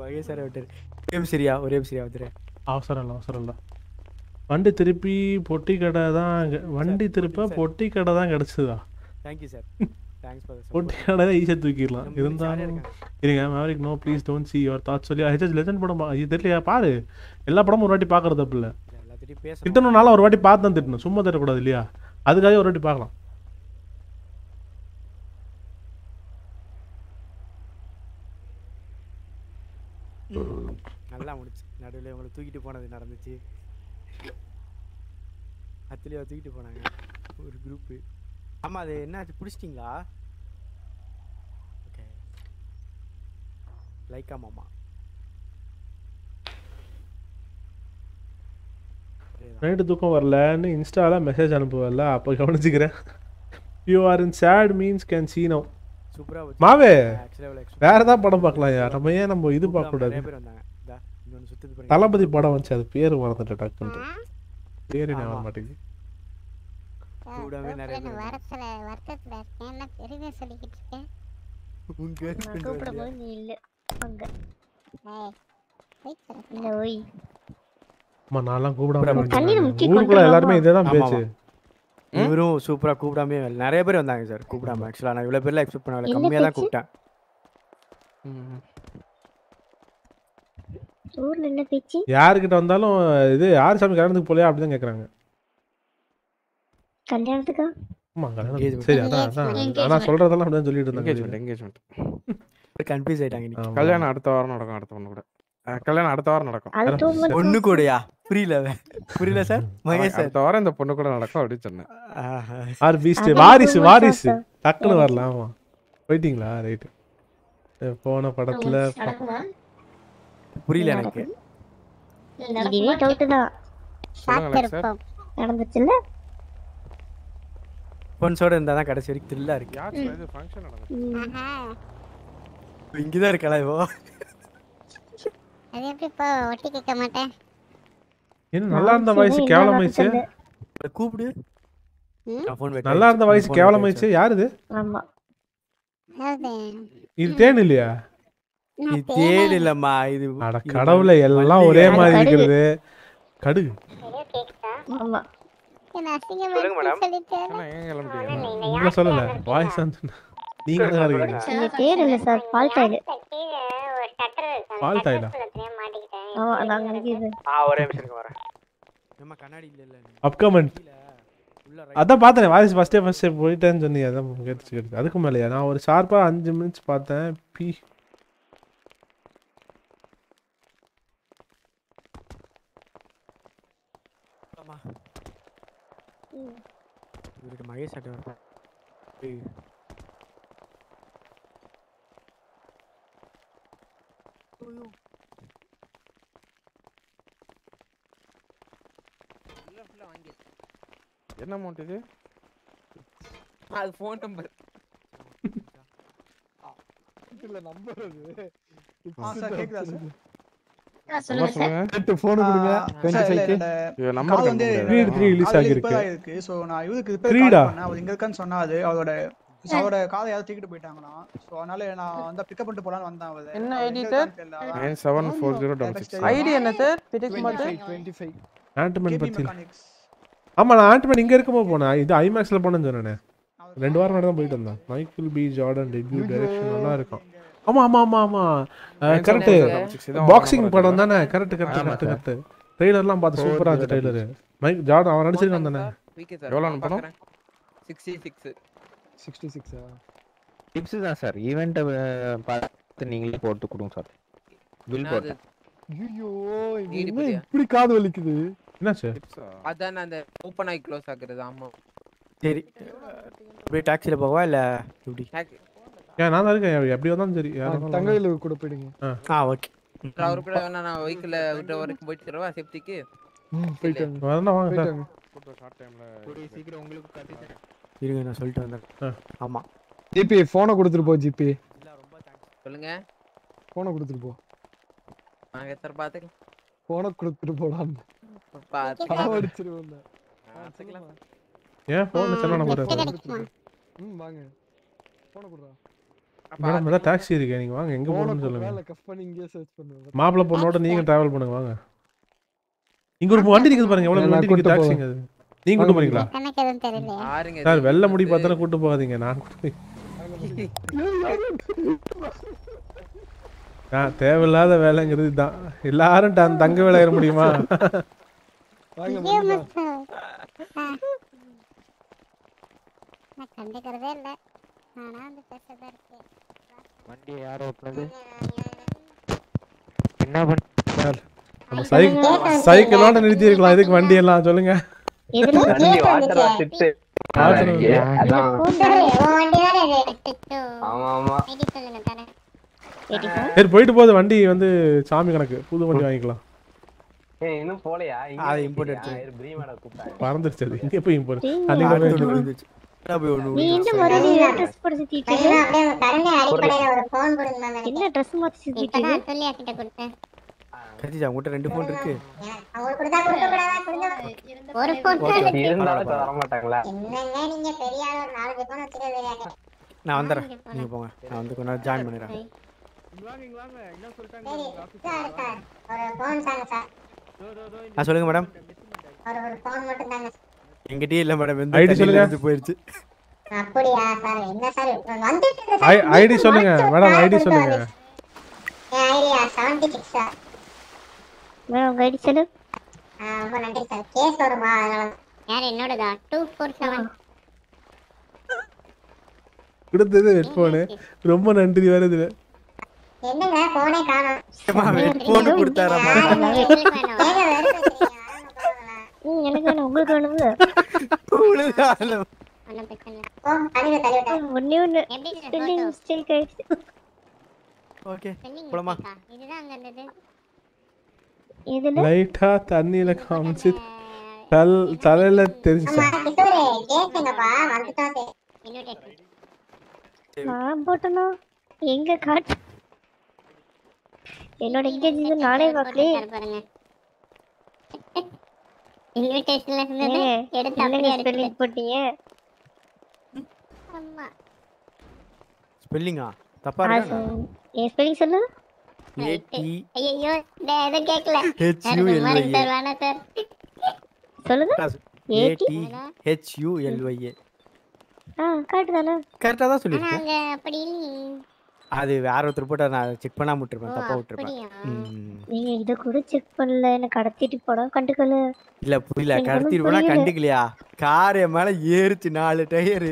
மகேஷ் சார் விட்டாரு. ஒரே சரியா ஒரே சரியா வந்துடுறேன் அவசரம் இல்லை அவசரம் இல்லை. வண்டி திருப்பி பொட்டி கடை தான் வண்டி திருப்ப பொட்டி கடை தான் கிடச்சிதா? Thank you sir thanks for பொட்டி கடை ஈஸியாக தூக்கிடலாம். இருந்தாலும் இருங்க Maverick no please don't see your thought சொல்லி ஹெச்எஸ் லெஜண்ட் படம் இது தெரியலையா? பாரு. எல்லா படமும் ஒரு வாட்டி பார்க்கறது தப்பு இல்லை. திட்டணும்னால ஒரு வாட்டி பார்த்து தான் திட்டணும். சும்மா திட்டக்கூடாது இல்லையா? அதுக்காக ஒரு வாட்டி பார்க்கலாம் நல்லா முடிச்சு நடுவில் உங்களை தூக்கிட்டு போனது நடந்துச்சு. அத்துலேயே தூக்கிட்டு போனாங்க. ஒரு குரூப்பு ஆமாம் அது என்னாச்சு? பிடிச்சிட்டிங்களா? ஓகே லைக்கா மாமா? நைட்டு தூக்கம் வரலன்னு இன்ஸ்டாவில் மெசேஜ் அனுப்புவல அப்போ கவனிச்சுக்கிறேன். You are in chat means can see now. சூப்பரா வச்சு. மாவே வேற ஏதாவது படம் பார்க்கலாம் யார் நம்ம ஏன் நம்ம இது பார்க்கக்கூடாது? தளபதி படம் வந்துச்சு அது பேர் மறந்துட்டு டக்குன்ட்டு. பேரு ஞாபகம் வர மாட்டேங்குது கூடவே நிறைய. வரத்துல வருத்தத்துல இருக்கேன் என்ன பெருமை சொல்லிக்கிட்டு இருக்கேன். உங்க நான் கூப்பிடும் நீ இல்ல அங்க. இல்ல அம்மா நான்லாம் ஊருக்குள்ள எல்லாருமே இதே தான் பேச்சு. இவரும் சூப்பரா கூப்பிடாமே. நிறைய பேர் வந்தாங்க சார் கூப்பிடாம. ஆக்சுவலா நான் இவ்வளவு பேர்லாம் எக்ஸ்பெக்ட் பண்ணல என்ன கம்மியா தான்? கூப்பிட்டேன். ஊர்ல என்ன பேச்சு? யாருக்கிட்ட வந்தாலும் இது யார் சாமி கல்யாணத்துக்கு போலையா அப்படிதான் கேக்குறாங்க. கல்யாணத்துக்கா? ஆமா கல்யாணம். சரி அதான். ஆனா சொல்றதெல்லாம் அப்படிதான் சொல்லிட்டு இருந்தாங்க என்கேஜ்மெண்ட் என்கேஜ்மெண்ட் கன்ஃபியூஸ் ஆயிட்டாங்க. கல்யாணம் அடுத்த வாரம் நடக்கும் அடுத்த ஒண்ணு கூட. கல்யாணம் அடுத்த வாரம் நடக்கும். ஒண்ணு கூடயா? புரியல புரியல சார்? மகேஷ் சார். அடுத்த வாரம் இந்த பொண்ணு கூட நடக்கும் அப்படின்னு சொன்னேன். ஆர் பீஸ்ட் வாரிசு வாரிசு. ஆகும். டக்குன்னு வரலாம் ஆமா. போயிட்டீங்களா? ரைட்டு. போன படத்துல நடக்குமா? புரியல எனக்கு. இதுவே டவுட் தான் சார் சாத்திருப்போம் நடந்துச்சுல்ல? ஃப்ரெண்ட்ஸோட இருந்தா தான் கடைசி வரைக்கும் த்ரில்லா இருக்கு. யாருக்கு இது ஃபங்க்ஷன் நடக்கும் ஆஹா. இங்கதான் இருக்கலா இப்போ அது எப்படி இப்போ ஒட்டி கேட்க மாட்டேன்? என்ன நல்லா இருந்த வயசு கேவலமாயிடுச்சு கூப்பிடு. நல்லா இருந்த வயசு phone கேவலமாயிடுச்சு யார் இது? ஆமா. இது தேன் இல்லையா? இல்லம்மா இது அட கடவுளை எல்லாம். ஒரே மாதிரி ஆமா. சொல்லுங்க கிளம்பிட்டீங்க உங்களை சொல்லல. வாய்ஸ் நீங்க தான் இருக்கீங்க இது பேர் இல்ல சார் ஃபால்ட் ஆயிடு. ஃபால்ட் ஆயிடா ஆமா நாங்க நிக்குது ஆ ஒரே நிமிஷம் இருங்க வரேன். ஏம்மா கண்ணாடி இல்ல அதான் பார்த்தேன் வாய்ஸ் ஃபர்ஸ்டே ஃபர்ஸ்டே போயிட்டேன்னு சொன்னீங்க. அதான் கேட்டுச்சு கேட்டுச்சு. அதுக்கு மேலேயா? நான் ஒரு ஷார்ப்பாக அஞ்சு மினிட்ஸ் பார்த்தேன். பி மகேஷ் அட்டை வரேன் என்ன அமௌண்ட் இது அது ஃபோன் நம்பர் இல்ல நம்பர் அது ஆ, சார், கேக்குதா சார்? சொல்லுங்க சொல்லுங்க எட்டு phone கொடுங்க ஆ, 25 சார், இல்ல, க்கு. என்னோட இது number call confirm வந்து பண்ணிடுறேன். Creed 3 release காலையில ஆகியிருக்கு. இப்பதான் இருக்கு. So, நான் ஆ? call பண்ணேன். அவர் இங்க இருக்கான்னு சொன்னாரு. அவரோட so அவரோட காதை தூக்கிட்டு போயிட்டாங்களாம். So, அதனால நான் வந்து up பண்ணிட்டு போலான்னு வந்தேன் அவரை. என்ன எங்க சார்? இருக்கான்னு தெரியல. அதான் nine seven four zero double six ID என்ன சார் பிரிச்சு மட்டும் 25. ஆண்ட்மேன் KB பத்தி Mechanics. ஆமா நான் ஆண்ட்மேன் இங்க இருக்கும்போது போனேன் இது ஐமேக்ஸ்ல போனேன்னு சொன்னேனே ரெண்டு வாரம் தான் போயிட்டு வந்தேன் Michael B Jordan debut direction நல்லா இருக்கும் ஆமா ஆமா ஆமா ஆமா. கரெக்ட் பாக்ஸிங் படம் தானே? Correct correct correct. கரெக்ட் ட்ரெய்லர்லாம் பார்த்து சூப்பரா இருந்துச்சு ட்ரெய்லர் மைக் ஜார்டன் அவன் நடிச்சிருக்கான் தானே சார். எவ்வளவு சிக்ஸ் 66 ஆ டிப்ஸ் தான் சார். ஈவெண்ட்டை பார்த்து நீங்களே போட்டு கொடுங்க சார். பில் போட்டு ஐயோ என்ன? இப்படி காது வலிக்குது? என்னாச்சு? அதான் அந்த ஓப்பன் ஆகி க்ளோஸ் ஆகுறது ஆமா. சரி. அப்படியே டாக்ஸில போவா இல்ல எப்படி? ஏன் நான் தான் இருக்கேன். எப்படி வந்தாலும் சரி. தங்கையில கூட போயிடுங்க. ஆ. ஓகே. அவரு கூட வேணா நான் வெஹிக்கிள் விட்டு வரைக்கும் போயிட்டு தரவா சேஃப்டிக்கு ம் போயிட்டாங்க வரணும் வாங்க. ஷார்ட் டைம்ல கூடிய சீக்கிரம் உங்களுக்கு காட்டி தரேன் இருங்க நான் சொல்லிட்டு வந்தேன் ஆமா. ஜிபி போனை கொடுத்துட்டு போ ஜிபி. சொல்லுங்க. போனை கொடுத்துட்டு போ. நாங்க சார் பாத்துக்கலாம் போனை கொடுத்துட்டு போடான்னு பாத்துக்கலாம். ஏன் போன் செல்ல நம்பர் மெசேஜ் அடிக்குமா ம் வாங்க. போனை கொடுறா. மேடம் ஏதாவது டாக்ஸி இருக்கே நீங்கள் வாங்க எங்கே போகணும்னு சொல்லுங்க. பண்ணி இங்கே சர்ச் மாப்பிள்ளை பொண்ணோட நீங்கள் ட்ராவல் பண்ணுங்க வாங்க. இங்கே ஒரு வண்டி இருக்குது பாருங்க எவ்வளோ நான் வண்டி கூட்டு டாக்ஸிங்க அது. நீங்கள் கூட்டு போறீங்களா? எனக்கு எதுவும் பாருங்க சார் வெள்ளை முடி பார்த்தாலும் கூட்டு போகாதீங்க நான் கூட்டு நான் தேவையில்லாத வேலைங்கிறது இதுதான். எல்லாரும் தங்க வேலை ஏற முடியுமா. நான் கண்டுக்கிறதே இல்ல. நானா வந்து பேசுறதா இருக்கேன் வண்டியை யார் ஓட்டுனது? என்ன பண்ண நம்ம சைக்கிள் சைக்கிளோட நிறுத்தி இருக்கலாம் எதுக்கு வண்டி எல்லாம் சொல்லுங்க. சரி போயிட்டு போகுது. வண்டி வந்து சாமி கணக்கு. புது வண்டி வாங்கிக்கலாம். இன்னும் போலையா அதை எடுத்து. பறந்துருச்சு அது. இங்கே போய். டேய், அன்னைக்கு என்ன ட்ரெஸ் மாத்தி சுத்திட்டு இப்பதான் இருக்க? அத்துலியா கிட்ட கொடுத்தேன். கத்திஜா உங்ககிட்ட ரெண்டு ஃபோன் இருக்கு. ஒரு மாட்டாங்களா? என்னங்க நீங்க பெரிய ஆள் ஒரு. நான் வந்துடுறேன் நீங்க போங்க. நான் வந்து கொஞ்ச நேரம் ஜாயின் ஒரு சார். நான் சொல்லுங்க மேடம் ஒரு ஒரு phone மட்டும் தாங்க. எங்கிட்டயே இல்ல மேடம் எந்த சொல்லுங்க. போயிருச்சு? அப்படியா சார் என்ன சார் வந்துட்டு சார். ஐடி சொல்லுங்க. மேடம் ஐடி சொல்லுங்க. என் ஐடியா செவன்டி சிக்ஸ் சார் மேடம் உங்க ஐடி சொல்லு. ரொம்ப நன்றி சார் கேஸ் வருமா? அதனால யார் என்னோடதா? டூ ஃபோர் செவன் கொடுத்தது ஹெட்ஃபோனு ரொம்ப நன்றி வேற இதுல. என்னங்க போனே காணோம். ஹெட்ஃபோன் கொடுத்தாராமா ம், எனக்கு வேணும். உங்களுக்கு வேணும்ல? பிரச்சனை இல்லை. ஓ ஒண்ணே ஒண்ணு? மிஸ்டேக் ஆயிடுச்சு. ஓகே போலாமா? இதுதான் அங்க இருந்தது. இதுல லைட்டா தண்ணியில காமிச்சு தல் தலையில தெரிஞ்சு. இன்விடேஷன் நான் போட்டனா? எங்க காட்டு என்னோட எங்கேஜ் நானே பார்க்கலையே. இன்விடேஷன்ல இருந்தது. எடுத்து அப்படியே ஸ்பெல்லிங் போட்டீங்க? ஆமா. ஸ்பெல்லிங்கா தப்பா இருக்கா? என் ஸ்பெல்லிங் சொல்லு? ஏடி ஐயோ சார் U L சும்மா Y இருக்கு A. சார் வேணாம் சார் சொல்லுங்க. A D A D H U L Y A ஆ காட்டு தானே? கரெக்டா தான் ஆனா சொல்லிருக்கேன் அங்க அப்படி இல்லையே. அது வேற ஒருத்தர் போட்டா நான் செக் பண்ணாம விட்டுருப்பேன் தப்பா விட்டுருப்பேன். நீங்க இத கூட செக் பண்ணல என்ன கடத்திட்டு போட கண்டுக்கல. இல்ல புரியல கடத்திட்டு போனா. கண்டுக்கலையா? கார் என் மேல ஏறுச்சு நாலு டயரு.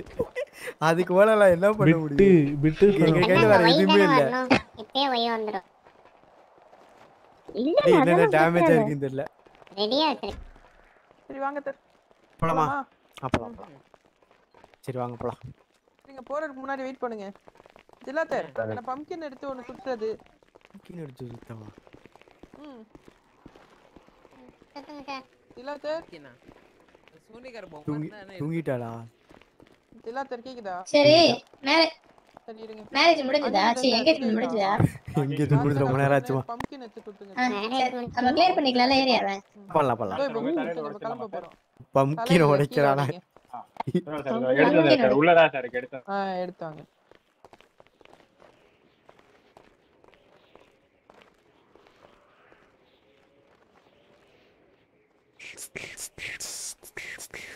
அதுக்கு மேல நான் என்ன பண்ண முடியும்? விட்டு எங்க கையில வேற எதுவுமே இல்ல. இப்பயே ஒய் வந்துடும் இல்ல அதெல்லாம் டேமேஜ். ஆயிருக்குன்னு தெரியல. ரெடியா சரி வாங்க சார். போலாமா? போலாமா? ஆ, போலாம் போலாம் சரி வாங்க போலாம். நீங்க போறதுக்கு முன்னாடி வெயிட் பண்ணுங்க. ஜில்லாத்தர் நான் பம்கின் எடுத்து ஒன்னு சுத்துறது கீழே எடுத்து சுத்தமா ம். ஜில்லாத்தர் சூனிகர் தூங்கிட்டாளா? ஜில்லாத்தர் கேக்குதா? சரி மேரேஜ் முடிஞ்சதா? சரி எங்கேஜ்மெண்ட் முடிஞ்சதா? எங்க இது முடிஞ்ச ரொம்ப நேரம் ஆச்சுமா? பம்கின் எடுத்து குத்துங்க நம்ம கிளியர் பண்ணிக்கலாம்ல ஏரியாவை பண்ணலாம் பண்ணலாம் பம்கின உடைக்கிறானா எடுத்தாங்க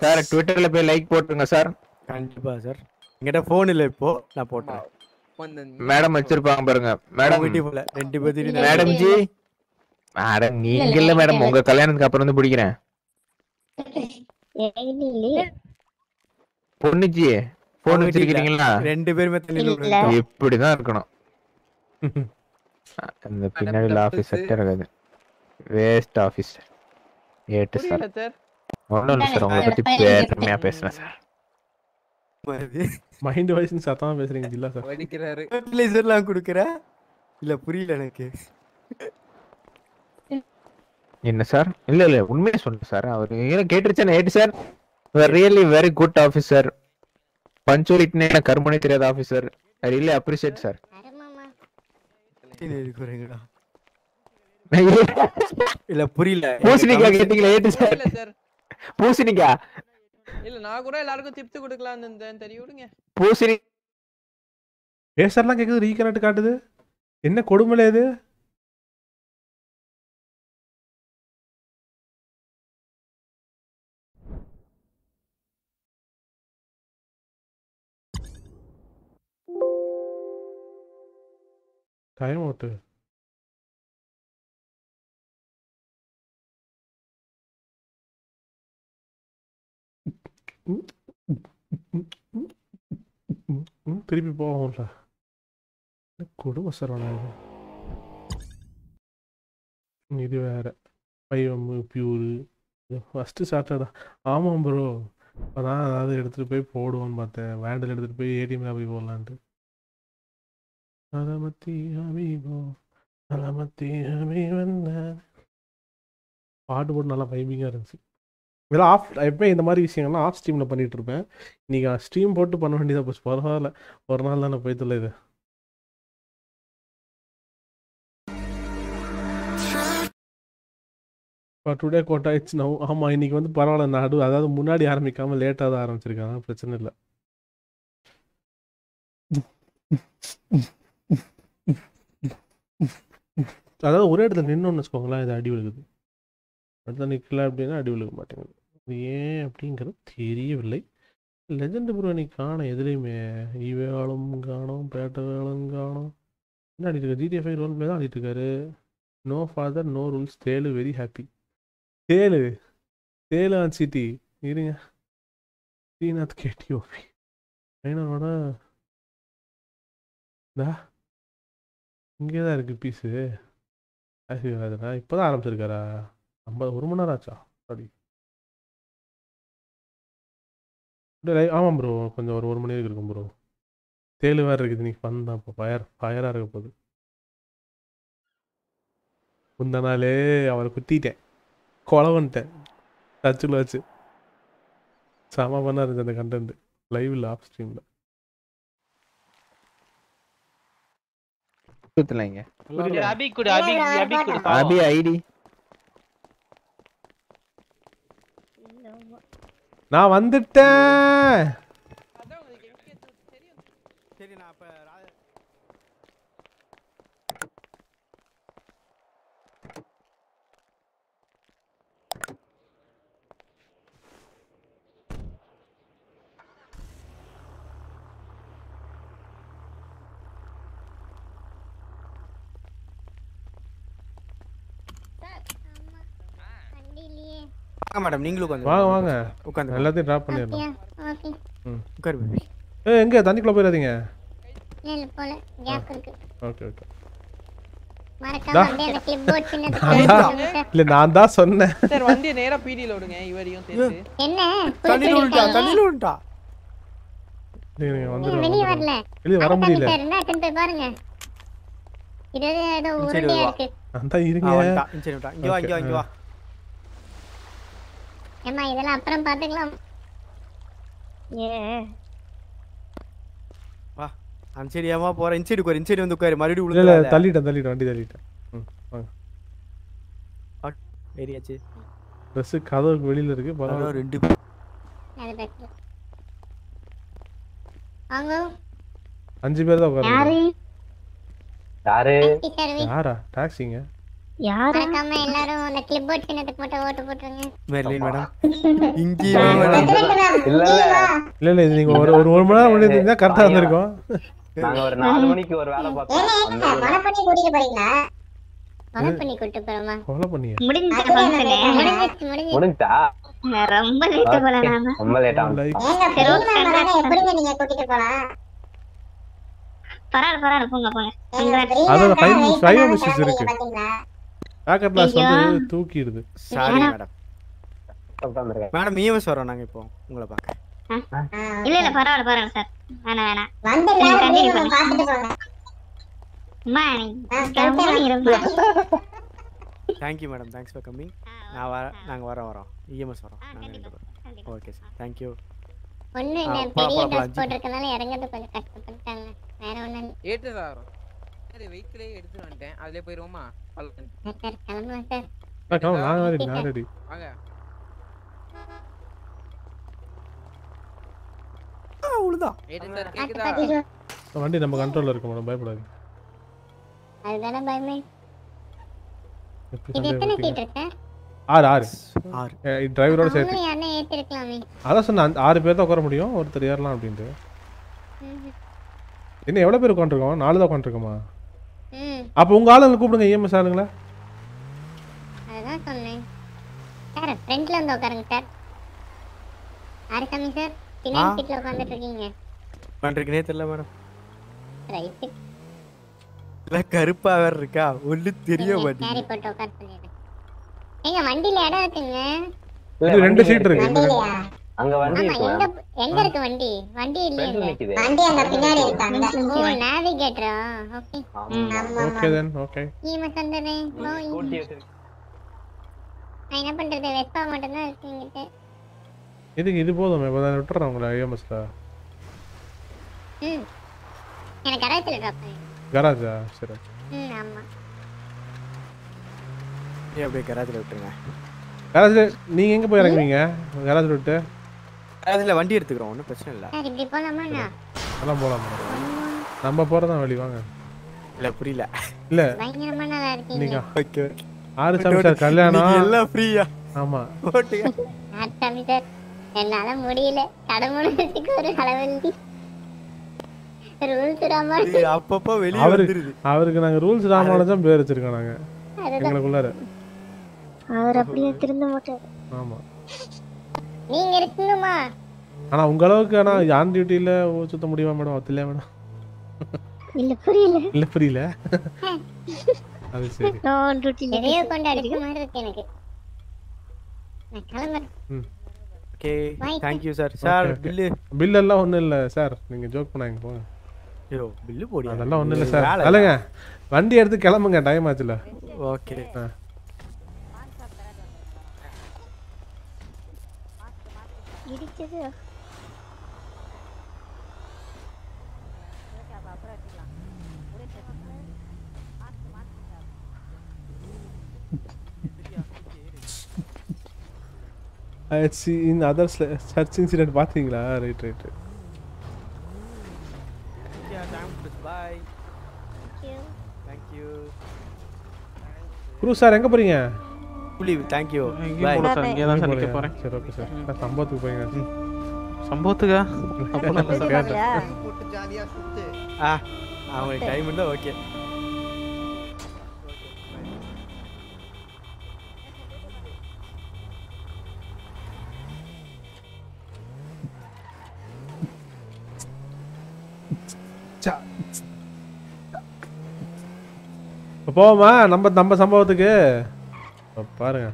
சார் ட்விட்டர்ல போய் லைக் போட்டுருங்க சார். கண்டிப்பா சார். என்கிட்ட போன் இல்ல இப்போ. நான் போட்டேன் மேடம் வச்சிருப்பாங்க பாருங்க. மேடம் ரெண்டு பேர்த்தையும் மேடம் ஜி. மேடம் நீங்க இல்ல மேடம் உங்க கல்யாணத்துக்கு அப்புறம் வந்து பிடிக்கிறேன். பொண்ணு ஜி போன் வச்சிருக்கீங்களா? ரெண்டு பேருமே இல்ல. விழுந்துட்டோம். இப்படிதான் இருக்கணும். இந்த பின்னாடி ஆபீஸ் செட் இருக்காது வேஸ்ட் ஆபீஸ் ஏட்டு சார். ஒன்றும் இல்லை சார் உங்களை பத்தி பெருமையா பேசுறேன் சார். மைண்ட் வாய்ஸ் சத்தமா பேசுறீங்க ஜில்லா சார். வடிக்கிறாரு. ஃபெர்டிலைசர்லாம் கொடுக்குற? இல்ல புரியல எனக்கு. என்ன சார்? இல்ல இல்ல உண்மையை சொல்றேன் சார். அவர் ஏன் கேட்டுருச்சேன் ஏட்டு sir? Really very good officer பஞ்சுவலிட்டினே கருமனே தெரியாத officer I really appreciate sir இல்ல புரியல. பூசணிக்கா கேட்டீங்களா? ஏட்டு சார். பூசணிக்கா? இல்ல நான் கூட எல்லாருக்கும் டிப்ஸ் கொடுக்கலாம்னு இருந்தேன் தெரியும் விடுங்க. பூசணி பேசறலாம் கேக்குது ரீகனெக்ட் காட்டுது. என்ன கொடுமையில இது? டைம் அவுட்டு திருப்பி போவோம்ல. என்ன கொடுமை சரவணா இது இது வேற. பைவம் பியூரு. ஃபஸ்ட்டு சாப்பிட்டா ஆமாம் ப்ரோ நான் அதாவது எடுத்துகிட்டு போய் போடுவோன்னு பார்த்தேன். வேண்டில் எடுத்துகிட்டு போய் ஏடிஎம்ல போய் போடலான்ட்டு. அலமத்தி அமீபோ அலமத்தி வந்த பாட்டு போட்டு நல்லா வைபிங்காக இருந்துச்சு. இதெல்லாம் ஆஃப் எப்போ இந்த மாதிரி விஷயங்கள்லாம் ஆஃப் ஸ்ட்ரீமில் பண்ணிட்டு இருப்பேன். இன்னைக்கு ஸ்ட்ரீம் போட்டு பண்ண வேண்டியதாக போச்சு. பரவாயில்ல. ஒரு நாள் தானே போய் தொலை இது. இப்போ டுடே கோட் ஆயிடுச்சு. நான் ஆமாம் இன்னைக்கு வந்து பரவாயில்ல. நடு அதாவது முன்னாடி ஆரம்பிக்காமல் லேட்டாக தான் ஆரம்பிச்சிருக்காங்க பிரச்சனை இல்லை. அதாவது ஒரே இடத்துல நின்னோன்னு வச்சுக்கோங்களேன் இது அடி விழுகுது. அடுத்த நிற்கல அப்படின்னா அடி விழுக மாட்டேங்குது. அது ஏன் அப்படிங்கிறது தெரியவில்லை. லெஜண்ட் ப்ரோ இன்னைக்கு காணும். எதுலேயுமே ஈவேலும் காணும் பேட்டவேலும் காணும். என்ன ஆடிட்டு இருக்காரு? ஜிடிஎஃப் ரோல் பிளே தான் ஆடிட்டு இருக்காரு. நோ ஃபாதர் நோ ரூல்ஸ் தேலு வெரி ஹாப்பி தேலு தேலு ஆன் சிட்டி இருங்க. ஸ்ரீநாத் ஓபி ட்ரைனரோட தா இங்கே தான் இருக்குது பீஸு ஆசீர்வாதனா இப்போ தான் ஆரம்பிச்சிருக்காரா? ஐம்பது ஒரு மணி நேரம் ஆச்சா? சாரி. ஆமாம் ப்ரோ கொஞ்சம் ஒரு ஒரு மணி வரைக்கும் இருக்கும் ப்ரோ தேலு வேறு இருக்குது. நீ ஃபன் தான் இப்போ ஃபயர் ஃபயராக இருக்க போகுது. முந்த நாளே அவரை குத்திட்டேன். கொலை பண்ணிட்டேன். டச்சுல வச்சு. செம பண்ணா இருந்துச்சு அந்த கண்டென்ட் லைவ்ல ஆஃப் ஸ்ட்ரீம்ல சுத்தலைங்க அபி குடு அபி அபி குடு. அபி ஐடி. நான் வந்துட்டேன் சரி நான் அப்ப ரா- வாங்க மேடம் நீங்களும் உட்காந்து வாங்க வாங்க. உட்காந்து எல்லாத்தையும் ட்ராப் பண்ணிடலாம். ஓகே ம். உட்காரு பேபி ஏ எங்க? தண்ணிக்குள்ள போயிடாதீங்க. இல்ல போல. கேப் இருக்கு. Okay okay. இல்ல நான் தான் சொன்னேன். சார் வண்டியை நேரா பீடியில விடுங்க. இவரையும் என்ன? நீங்க வெளிய வரல. வெளிய வர முடியல. சார் என்ன அட்டன் போய் பாருங்க. இது ஏதோ உருண்டையா இருக்கு. நான் தான் இருங்க. ஆ, வந்துட்டான். இங்க சரி, வந்துட்டான். இங்க வா, இங்க வா, இங்க வா. ஏமா இதெல்லாம் அப்புறம் பாத்துக்கலாம் ஏ. வா அந்த சைடு ஏமா போற? இந்த சைடு உட்காரு இந்த சைடு வந்து உட்காரு மறுபடியும் இல்ல இல்ல. தள்ளிட்டேன் தள்ளிட்டேன் வண்டி தள்ளிட்டேன். ம் வாங்க. ஏறியாச்சு. ட்ரெஸ் கதவுக்கு வெளியில இருக்கு பரவாயில்ல ரெண்டு அது பெட்டர் வாங்க. அஞ்சு பேர் தான் யாரு? உட்காந்து யாரு சர்வீஸ் யாரா? டாக்ஸிங்க யாரு? மறக்காம எல்லாரும் அந்த கிளிப் போர்ட் சின்னத்துக்கு மட்டும் ஓட்டு போட்டுருங்க. Merlin madam. இங்கேயே மேடம் இல்ல இல்ல. இல்ல இல்ல இது நீங்க ஒரு ஒரு ஒரு மணி நேரம் முன்னாடி இருந்தா கரெக்டா இருந்திருக்கும் நாங்க ஒரு நாலு மணிக்கு ஒரு வேலை பார்த்தோம். அந்த ஊர்ல. கொலை பண்ணி கூட்டிட்டு போறீங்களா? கொலை பண்ணி கூட்டிட்டு போறோமா கொலை பண்ணியா? முடிஞ்ச முடிஞ்சிச்சு முடிஞ்சிச்சு. முடிஞ்சா ரொம்ப லேட் போல நாம. ரொம்ப லேட் ஆகும் லைக் ஏங்க பெரியம்மா மகனை எப்படிங்க நீங்க கூட்டிட்டு போலாம்? பரவாயில்ல பரவாயில்ல போங்க போங்க. அதோட ஃபைவ் ஃபைவ் மிஸ்ஸஸ் இருக்கு. பேக்கெட் லாஸ் வந்து தூக்கிடுது. சாரி மேடம் மேடம் இஎம்எஸ் வரோம் நாங்க இப்போ. உங்களை பார்க்க இல்ல இல்ல பரவாயில்ல பரவாயில்ல சார் வேணாம் வேணாம். வந்து பண்ணுங்க. பாத்துட்டு போங்க. அம்மா நீங்க இரும்மா. Thank you madam thanks for coming நான் வர நாங்க வரோம் வரோம். இஎம்எஸ் வரோம். நாங்க ஓகே சார் தேங்க்யூ ஒண்ணு ஆ, இந்த போலாம், பெரிய போலாம். போட்டிருக்கனால இறங்குறது கொஞ்சம் கஷ்டப்பட்டாங்க வேற ஒண்ணு ஏற்றுதா வரும் சரி வெஹிக்கிளே எடுத்துட்டு வந்துட்டேன். அதுலயே போயிருவோமா. சார் சார் நான் ரெடி நான் ரெடி வாங்க. பார்த்து கேக்குதா? வண்டி நம்ம கண்ட்ரோல்ல இருக்கு மேடம். பயப்படாது அதுதானே பயமே. இது எத்தனை? சீட் இருக்கு? ஆறு ஆறு. ஆறு. டிரைவரோட சேர்த்து. அவங்களும் யாருன்னா ஏத்திருக்கலாமே அதான் அந்த ஆறு பேர் தான் உட்கார முடியும் ஒருத்தர் ஏறலாம் அப்படின்ட்டு. என்ன எவ்வளோ பேர் உட்காந்துருக்கோம் நாலு தான் உட்காந்துருக்கோமா அப்போ உங்கள் ஆளுங்களை கூப்பிடுங்க இஎம்எஸ் ஆளுங்களா. அதுதான் சொன்னேன். சார் ஃப்ரண்ட்ல வந்து உட்காருங்க சார். ஆரிசாமி சார் பின்னாடி ஆ. சீட்ல உட்காந்துட்டு இருக்கீங்க பண்றீங்கன்னே தெரியல மேடம் இல்ல கருப்பா வேற இருக்கா? ஒண்ணு தெரிய கேரி மாட்டேங்குது. போட்டு உட்கார சொல்லிடுறேன். ஏங்க வண்டியில இடம் இருக்குங்க. இது ரெண்டு சீட் இருக்கு. அங்க வண்டி இருக்கு எங்க. எங்க இருக்கு வண்டி? வண்டி இல்லையே Front ல நிக்குது. வண்டி அங்க பின்னாடி இருக்கு? அந்த ஓ. நேவிகேட்டரா okay. Okay then okay EMS வந்துடுறேன் போய். நான் என்ன பண்றது? வெப்பா மட்டும் தான் இருக்கு என்கிட்ட. இதுக்கு இது போதும்? இப்போ தான் விட்டுறேன் உங்களை ஐஎம்எஸ்ல ம். எனக்கு கராச்சியில் ட்ராப் பண்ணி கராஜா சரி ம் ஆமா. நீ அப்படியே கராஜில் விட்டுருங்க? கராஜில் நீங்கள் எங்கே போய் இறங்குவீங்க? கராஜில் விட்டு? கராஜில் வண்டி எடுத்துக்கிறோம் ஒன்றும் பிரச்சனை இல்லை. சார் இப்படி போலாமா என்ன? அதெல்லாம் போகலாம் நம்ம போகிறதான் வழி வாங்க. இல்லை புரியல. இல்லை. பயங்கரமா நல்லா இருக்கீங்க. நீங்க ஓகே ஆறு சாமி சார் கல்யாணம் எல்லாம் ஃப்ரீயா ஆமாம் ஓட்டுங்க ஆட்டாமி சார் என்னால முடியல. கடமுடத்துக்கு ஒரு ரூல்ஸ் இது அப்பப்போ வெளியே அவரு வந்துருது. அவருக்கு நாங்கள் ரூல்ஸ் ராமானுஜம் பேர் வச்சிருக்கோம் அதுதான். எங்களுக்குள்ளார. அவர் அப்படியே திருந்த மாட்டார் ஆமாம் நீங்க இருக்கணுமா? ஆனால் உங்கள் அளவுக்கு ஆனால் ஆன் டியூட்டியில் சுத்த முடியுமா மேடம்? ஒத்துலையா மேடம்? இல்ல புரியல. இல்லை புரியல. அது சரி. நான் டியூட்டில எதையோ கொண்டு அடிச்ச மாதிரி இருக்கு எனக்கு. நான் கிளம்புறேன். Okay Bye. Thank you sir sir bill bill எல்லாம் ஒன்றும் இல்லை சார் நீங்கள் ஜோக் பண்ணாங்க போங்க. ஐயோ பில்லு போடி அதெல்லாம் ஒன்றும் இல்லை சார் இல்லைங்க வண்டி எடுத்து கிளம்புங்க டைம் ஆச்சுல. ஓகே. இடிச்சது இன் அதர் சர்ச் இன்சிடென்ட் பார்த்தீங்களா? Right right bye Guru sir எங்கே போகிறீங்க சார் இங்கே தான் சார் சரி ஓகே சார். நான் சம்பவத்துக்கு போய்ங்க சம்பவத்துக்கா? அப்போலாம் சார் கேட்டேன். போட்டு ஜாலியா சுத்து ஆ அவங்களுக்கு டைம் இருந்தால் ஓகே போவோமா நம்ம நம்ம சம்பவத்துக்கு? பாருங்க.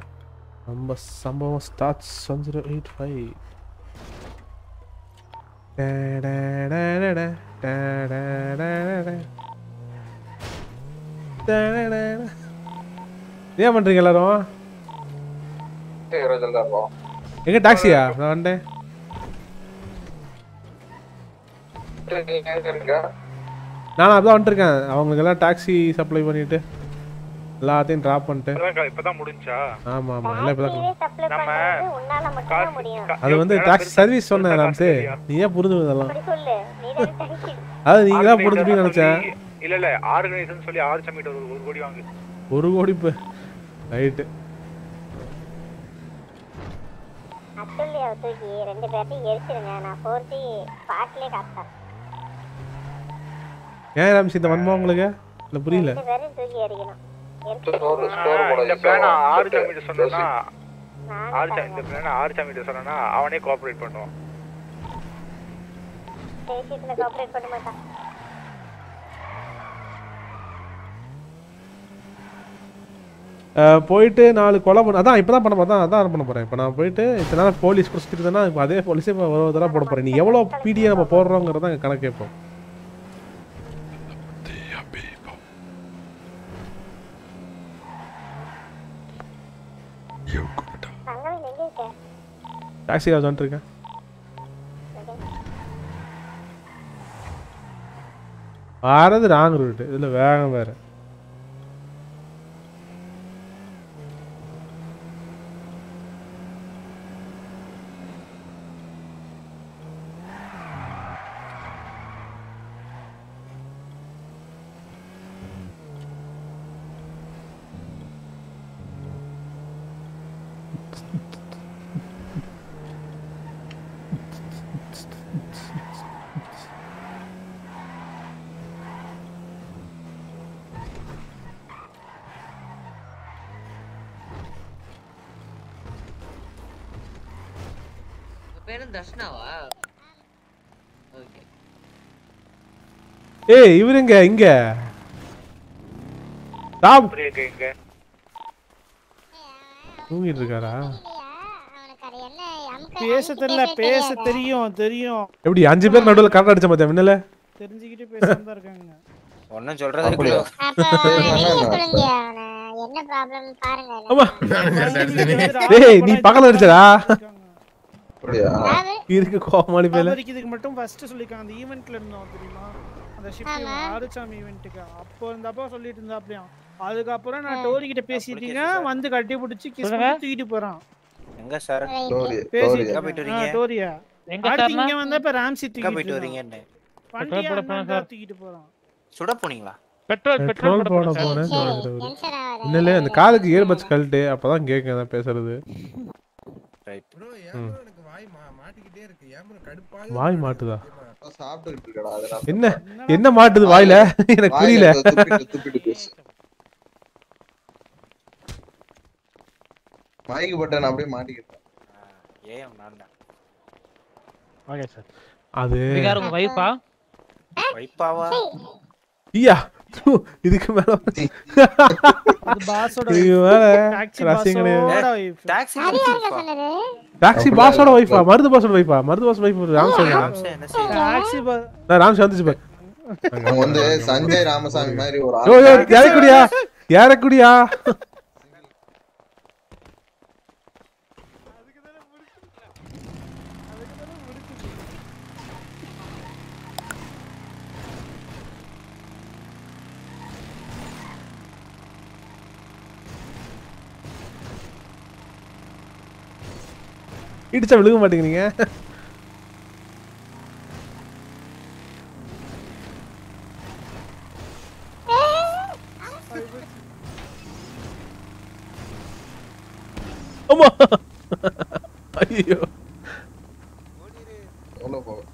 நம்ம சம்பவம் starts one zero eight five ஏன் பண்றீங்க எல்லாரும்? எங்க டாக்ஸியா நான் வந்துட்டேன் நான் அப்படிதான் வந்துட்டுருக்கேன் அவங்களுக்கு எல்லாம் டாக்ஸி சப்ளை பண்ணிட்டு. எல்லாத்தையும் ட்ராப் பண்ணிட்டு. இப்பதான் முடிஞ்சா? ஆமா ஆமா. எல்லாம் இப்பதான் நம்ம உன்னால மட்டும் தான் முடியும்? அது வந்து டாக்ஸி சர்வீஸ் சொன்னேன் ராம்சே நீ ஏன் புரிஞ்சு இதெல்லாம்? அப்படி சொல்லு. நீ தான் டாக்ஸி அது நீங்க தான் புரிஞ்சுப்பீங்கன்னு நினைச்சேன். இல்ல இல்ல ஆர்கனைசேஷன் சொல்லி ஆறு சமிட் ஒரு ஒரு கோடி வாங்கு. ஒரு கோடி இப்போ ரைட்டு. அத்துல்லியா தூக்கி ரெண்டு பேர்த்தையும் எரிச்சிருங்க. நான் போர்த்தி பாட்டிலே காத்தேன் ஏன் ராம்சி இந்த வன்மா உங்களுக்கு? இல்லை புரியல. ரெண்டு பேரையும் தூக்கி எறிக்கணும் இந்த பிளான் ஆறு சமிட் சொன்னா ஆறு சமி- இந்த பிளான் ஆறு சமிட் சொன்னா அவனே கோஆபரேட் பண்ணுவான். தேசியத்துல கோஆபரேட் பண்ண மாட்டான். அஹ் போயிட்டு நாலு கொலை பண்ண அதான் இப்போ தான் பண்ண அதான் அதான் பண்ண போகிறேன் இப்போ நான் போயிட்டு இத்தனை நாள் போலீஸ் பிடிச்சிட்டு இருந்தேன்னா இப்போ அதே போலீஸே இப்போ ஒரு தடவை போட போகிறேன் நீ எவ்வளோ பிடியை நம்ம போடுறோங்கிறத கணக்கு கேட்போம் தங்கவேல் எங்க இருக்க டாக்ஸி காசு வந்துட்டுருக்கேன் வரது ராங் ரூட்டு இதில் வேகம் வேறு பேரும் தர்ஷனாவா ஓகே ஏய் இவருங்க இங்க. ராம். தூங்கிட்டு இருக்காரா பேச தெரியல பேச தெரியும் தெரியும். எப்படி அஞ்சு பேர் நடுவுல கரெக்ட் அடிச்ச மாத்தியா மின்னல தெரிஞ்சுக்கிட்டு பேசாம இருக்காங்க. ஒன்னும் சொல்றது அவனை என்ன ப்ராப்ளம் பாருங்க டேய் நீ பக்கத்துல அடிச்சடா? இருக்கு கோமாளி பேல இதுக்கு மட்டும் ஃபர்ஸ்ட் சொல்லிருக்காங்க அந்த ஈவென்ட்ல இருந்தோம் தெரியுமா? அந்த ஷிப் ஆறுசாமி ஈவென்ட்டுக்கு அப்போ இருந்தப்போ சொல்லிட்டு இருந்தா அப்படியா அதுக்கப்புறம் நான் டோரி கிட்ட பேசிட்டீங்க வந்து கட்டி பிடிச்சி கிஸ் தூக்கிட்டு போறான். எங்க சார்? பேசி எங்க போயிட்டு வரீங்க? டோரியா எங்க சார்னா? இங்க வந்தா இப்ப ராம்சி தூக்கிட்டு போயிட்டு போறான். வரீங்கன்னு. வண்டியை போறேன் சார். தூக்கிட்டு போறான். சுட போனீங்களா? பெட்ரோல் பெட்ரோல் போட போனேன் இன்னலே அந்த காதுக்கு இயர்பட்ஸ் கழட்டு. அப்பதான் அதான் பேசுறது. வாய் மாட்டுதா? என்ன? என்ன மாட்டுது வாயில? எனக்கு புரியல. மைக்கு பட்டன் அப்படியே மாட்டிக்கிட்டேன். ஏன் நான் ஓகே சார் அது யார் உங்க வைஃபா வைப்பாவா ஐயா இதுக்கு மேல டாக்ஸி பாஸோட வைஃபா மருது பாஸோட வைஃபா Marudhu boss wife Ramsay taxi பா- நான் ராம்சே வந்துச்சு பாரு. அவன் வந்து சஞ்சய் ராமசாமி மாதிரி ஒரு யோ யோ இடிச்சா விழுக மாட்டேங்கிறீங்க? ஆமா ஐயோ எவ்வளவு போகும்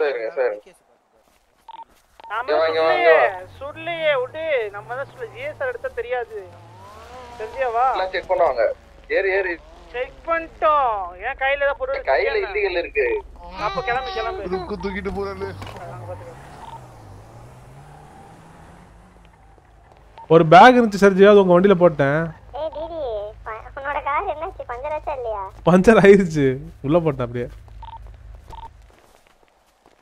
சரிங்க சரி நம்ம இங்க வாங்க, சுடலையே, வாங்க. சுடலையே விடு. நம்ம தான் சொல்ல ஜிஎஸ்ஆர் எடுத்தா தெரியாது. தெரிஞ்சியாவா? செக் பண்ணுவாங்க. ஏறு ஏறு. செக் பண்ணிட்டோம். ஏன் கையில ஏதாவது பொருள் கையில? இல்லீகல் இருக்கு. அப்ப கிளம்பு கிளம்பு. தூக்கிட்டு போறாரு ஒரு பேக் இருந்துச்சு சர்ஜி அது உங்க வண்டியில போட்டேன். ஏய் டிடி ப- உன்னோட கார் என்னாச்சு பஞ்சர் ஆச்சா இல்லையா? பஞ்சர் ஆயிருச்சு. உள்ள போட்டேன் அப்படியே.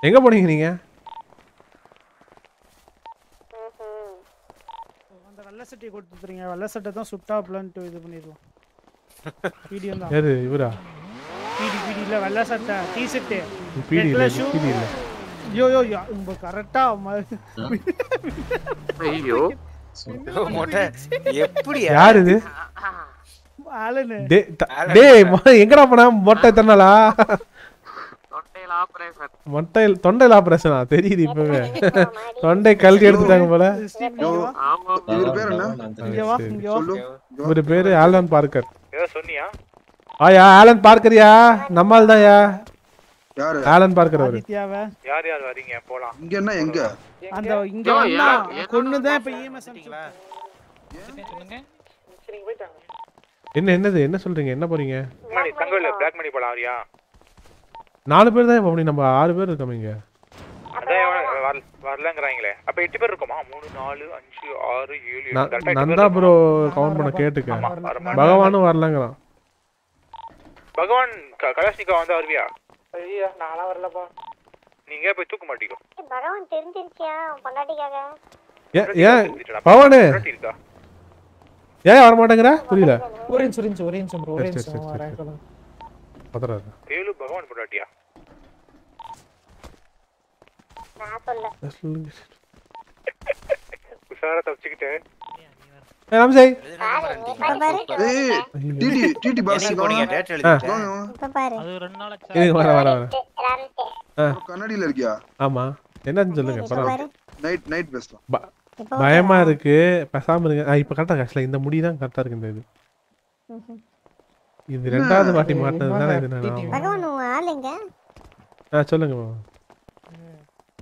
எங்க போனீங்க நீங்க? அந்த வெள்ளை சட்டையை கொடுத்துறீங்க வெள்ளை சட்டை தான் சுட்டாப்லன்ட்டு இது பண்ணிடலாம் வீடியோ தான். யாரு இவரா? பிடி பிடி இல்ல வெள்ளை சட்டை டி ஷர்ட் பிடி இல்ல பிடி இல்ல. ஐயோ யோ யா, உங்க கரெக்டா ஐயோ. மொட்டை. எப்படி யார் இது? த- டேய் மொ- எங்கடா போன? மொட்டை தன்னாலா மொட்டையில் தொண்டையில் ஆபரேஷனா தெரியுது இப்பவே. தொண்டை கழட்டி எடுத்துட்டாங்க போல. இவர் பேர் ஆலன் பார்க்கர். ஆயா ஆலன் பார்க்கரியா நம்மால் தான்யா யாரு? ஆலன் பார்க்கர் அவரு. யார் யார் வரீங்க? போலாம். இங்க என்ன எங்க? அந்த இங்க வந்தா யார்- கொன்னுதான் இப்ப சரி போயிட்டாங்க என்ன என்னது? என்ன சொல்றீங்க? என்ன போறீங்க? மணி தங்கவில் பிளாக் மணி போலாம் வரியா நாலு பேர் தான் இப்போ நம்ம ஆறு பேர் இருக்கோம் இங்க. அதான் எவன் வரல வரலங்கிறாங்களே. அப்ப எட்டு பேர் இருக்குமா? மூணு நாலு அஞ்சு ஆறு ஏழு நான் நான் பேர்? கவுண்ட் பண்ண கேட்டுக்க. பகவானும் வரலங்கிறான். பகவான் கலாஷ்னிகா வந்தா வருவியா ஐயா நான்லாம் வரலப்பா. நீங்க போய் தூக்க மாட்டீங்க? பகவான் தெரிஞ்சிருச்சியா? பொண்டாட்டிக்காக. ஏன் இருக்கா? ஏன் வர மாட்டேங்கிற புரியல. ஒரே நிமிஷம் ஒரே நிமிஷம் ஒரே நிமிஷம். பதறாரு வேலு பகவான் பொண்டாட்டியா? வர ஆ. கண்ணாடியில இருக்கியா? ஆமா. என்னன்னு சொல்லுங்க பரவாயில்ல. நைட் நைட் பேசலாம். ப- பயமா இருக்கு. பேசாம இருங்க. ஆ இப்போ கரெக்டாக ஆக்சுவலாக இந்த முடி தான் கரெக்டாக இருக்கு இந்த இது. இது ரெண்டாவது வாட்டி மாட்டினதுனால இது நான் சொல்லுங்க மாமா.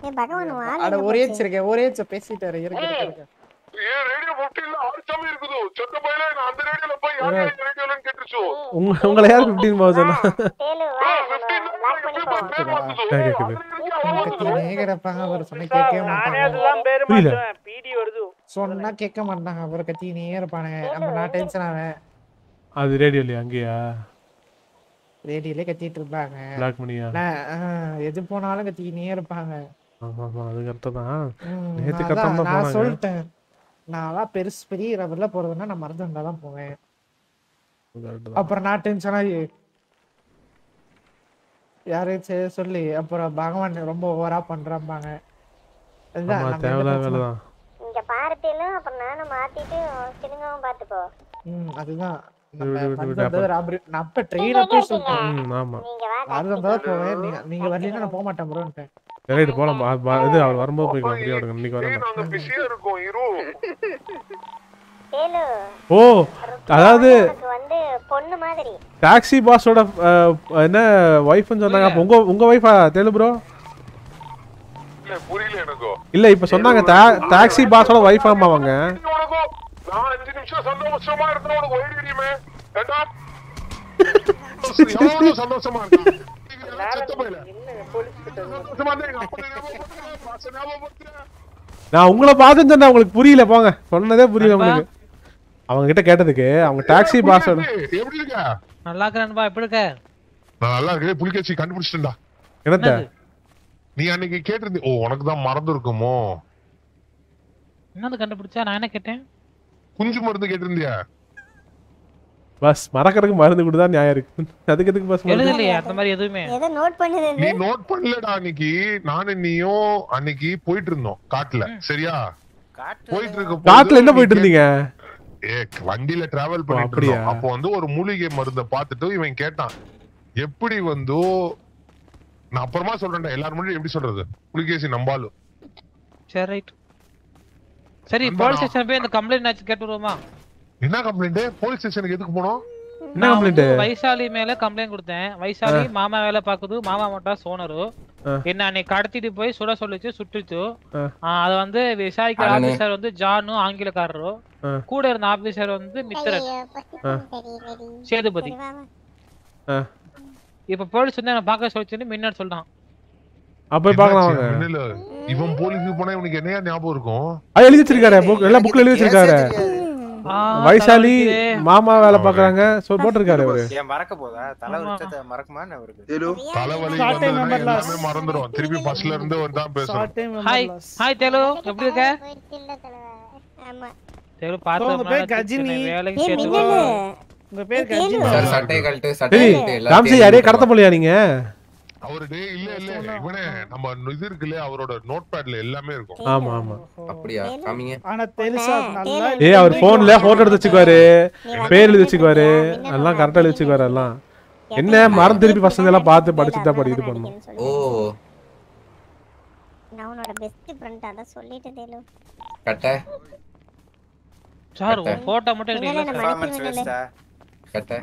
ஏ பகவான் அட ஒரே போச்சு? வச்சிருக்கேன் ஒரே வச்ச பேசிட்டாரு இருக்கு இருக்கு ஃபிஃப்டீன் பர்சன்ட் கேக்குது கத்தினே கிடப்பாங்க அவர் சொன்ன கேட்கவே நானே மாட்டாங்க. அதுதான் பேரு புரியல. மாத்துவேன் பிடி வருது. சொன்னா கேட்க மாட்டாங்க. அவர் கத்தினே இருப்பானுங்க நம்ம நான் டென்ஷன் ஆவேன். அது ரேடியோலையா அங்கேயா? ரேடியோலே கத்திட்டு இருப்பாங்க. எது போனாலும் கத்திக்கினே இருப்பாங்க. தான். ம், நேத்து நான் கத்தாம அதான் தான் நான் போனாங்க. சொல்லிட்டேன். நான்லாம் பெருசு பெரிய ரவர்ல போறதுன்னா நான் மருந்து தான் போவேன். தான். அப்புறம் நான் டென்ஷன் யாரையும் சொல்லி அப்புறம் பகவான் ரொம்ப ஓவரா பண்றாம்பாங்க. அதுதான் நம்ம எந்த தேவையில்லாத பிரச்சனை- வேலை தான் இங்க பார்த்திலும் அப்புறம் நானும் மாத்திட்டு சிலுங்கவும் பாத்துக்கோ ம் அதுதான். விடு, விடு, விடு, விடு, நம்ம அப்புறம். ராபரி நான் அப்ப ட்ரெயின் அப்போ சொல்லிட்டேன். ம் ஆமா. அது வந்தா போவேன். நீங்க நீங்க வரலன்னா நான் போக மாட்டேன் ப்ரோன்ட்டேன் ரைட்டு போலாம். இது அவர் வரும்போது போய்க்கலாம் ஃப்ரீயா இன்னைக்கு வரேன் பிஸியா இருக்கும் இரு. ஓ அதாவது பொண்ணு மாதிரி. டாக்ஸி பாஸோட என்ன ஒய்ஃப்னு சொன்னாங்க. அப்போ உங்க உங்க ஒய்ஃபா தெலு ப்ரோ புரியல எனக்கு. இல்ல இப்ப சொன்னாங்க டாக்ஸி பாஸோட ஒய்ஃப் ஆமா அவங்க. நான் அஞ்சு நிமிஷம் சந்தோஷமா இருந்தேன் உனக்கு ஒயிட் தெரியுமே ஏண்டா? சந்தோஷமா இருக்கா நான் உங்களை பார்த்துன்னு சொன்னா உங்களுக்கு புரியல. போங்க. சொன்னதே புரியல உங்களுக்கு. அவங்க கிட்ட கேட்டதுக்கு அவங்க டாக்ஸி பாஸோட எப்படி இருக்க நல்லா இருக்கிறேன்பா எப்படி இருக்க? நான் நல்லா இருக்கேன் புலிகேசி கண்டுபிடிச்சிட்டேன்டா. என்னத்த? நீ அன்னைக்கு கேட்டிருந்தீ ஓ உனக்கு தான் மறந்து இருக்குமோ என்னது கண்டுபிடிச்சா? நான் என்ன கேட்டேன்? குஞ்சு மருந்து கேட்டிருந்தியா? பஸ் மறக்கறதுக்கு மருந்து கொடுத்தா நியாயம் இருக்கு. அதுக்கு எதுக்கு பஸ் எழுதலையே அந்த மாதிரி எதுவுமே. ஏதோ நோட் பண்ணுது நீ நோட் பண்ணலடா அன்னைக்கு. நானும் நீயும் அன்னைக்கு போயிட்டு இருந்தோம் காட்டுல சரியா? போயிட்டு இருக்க காட்டுல என்ன போயிட்டு இருந்தீங்க ஏ வண்டியில டிராவல் பண்ணிட்டு அப்படியா? இருந்தோம். அப்போ வந்து ஒரு மூலிகை மருந்தை பார்த்துட்டு இவன் கேட்டான் எப்படி வந்து நான் அப்புறமா சொல்றேன்டா எல்லாரும் முன்னாடி எப்படி சொல்றது? புலிகேசி நம்பாலும் சரி ரைட் சரி போலீஸ் ஸ்டேஷன் போய் இந்த கம்ப்ளைண்ட் ஆச்சு கேட்டு வருவோமா? என்ன கம்ப்ளைண்ட் போலீஸ் ஸ்டேஷனுக்கு எதுக்கு போனோம்? என்ன கம்ப்ளைண்ட் வைசாலி மேல கம்ப்ளைண்ட் கொடுத்தேன். வைசாலி மாமா வேலை பாக்குது மாமா மட்டும் சோனரு. என்ன அன்னைக்கு கடத்திட்டு போய் சுட சொல்லிச்சு சுட்டுச்சு. அத வந்து விசாரிக்கிற. ஆபீசர் வந்து ஜானு ஆங்கிலக்காரரு. கூட இருந்த ஆபீசர் வந்து மித்திரன். சேதுபதி. இப்ப போலீஸ் வந்து என்ன பார்க்க சொல்லிச்சுன்னு முன்னாடி சொல்றான். அப்ப போய் பார்க்கலாம் வாங்க. இல்ல இவன் போலீஸுக்கு போனா இவனுக்கு என்னையா ஞாபகம் இருக்கும்? அது எழுதி வச்சிருக்காரு புக் எல்லா புக்ல எழுதி வச்சிருக்காரு வைசாலி மாமா வேலை பாக்குறாங்க. சொ போட்டிருக்காரு அவரு. ஏன் மறக்க போதா? தலை உரிச்சத மறக்குமா அவருக்கு. தலைவலி. எல்லாமே மறந்துடும் திருப்பி பஸ்ல இருந்து வந்து தான் பேசணும். ஹாய் ஹாய் தெலு. எப்படி இருக்க? ஆமா. தெலு bro, உங்க பேர் பார்த்து கஜினி. வேலைக்கு சேர்த்து. உங்க பேர் கஜினி. சார் சட்டை கழட்டு சட்டை கழட்டு ராம்சி யாரையே கடத்த போலியா நீங்க? அவரு டேய் இல்ல இல்ல இவனே நம்ம இது இருக்குல்ல அவரோட நோட் பேட்ல எல்லாமே இருக்கும். ஆமா ஆமா. அப்படியா? காமிங்க. ஆனா தெலுசா நல்லா ஏய் அவர் போன்ல போட்டோ எடுத்து வச்சுக்குவாரு பேர் எழுதி வச்சுக்குவாரு. எல்லாம் கரெக்டா எழுதி வச்சுக்குவாரு எல்லாம். என்ன மரம் திருப்பி பசங்க எல்லாம் பார்த்து படிச்சு தான் படி இது பண்ணணும். ஓ. நான் உன்னோட பெஸ்ட் ஃப்ரெண்ட் அதான் சொல்லிட்டு தேலு. கட்டை. சார். போட்டோ மட்டும் ஆ? கட்டை.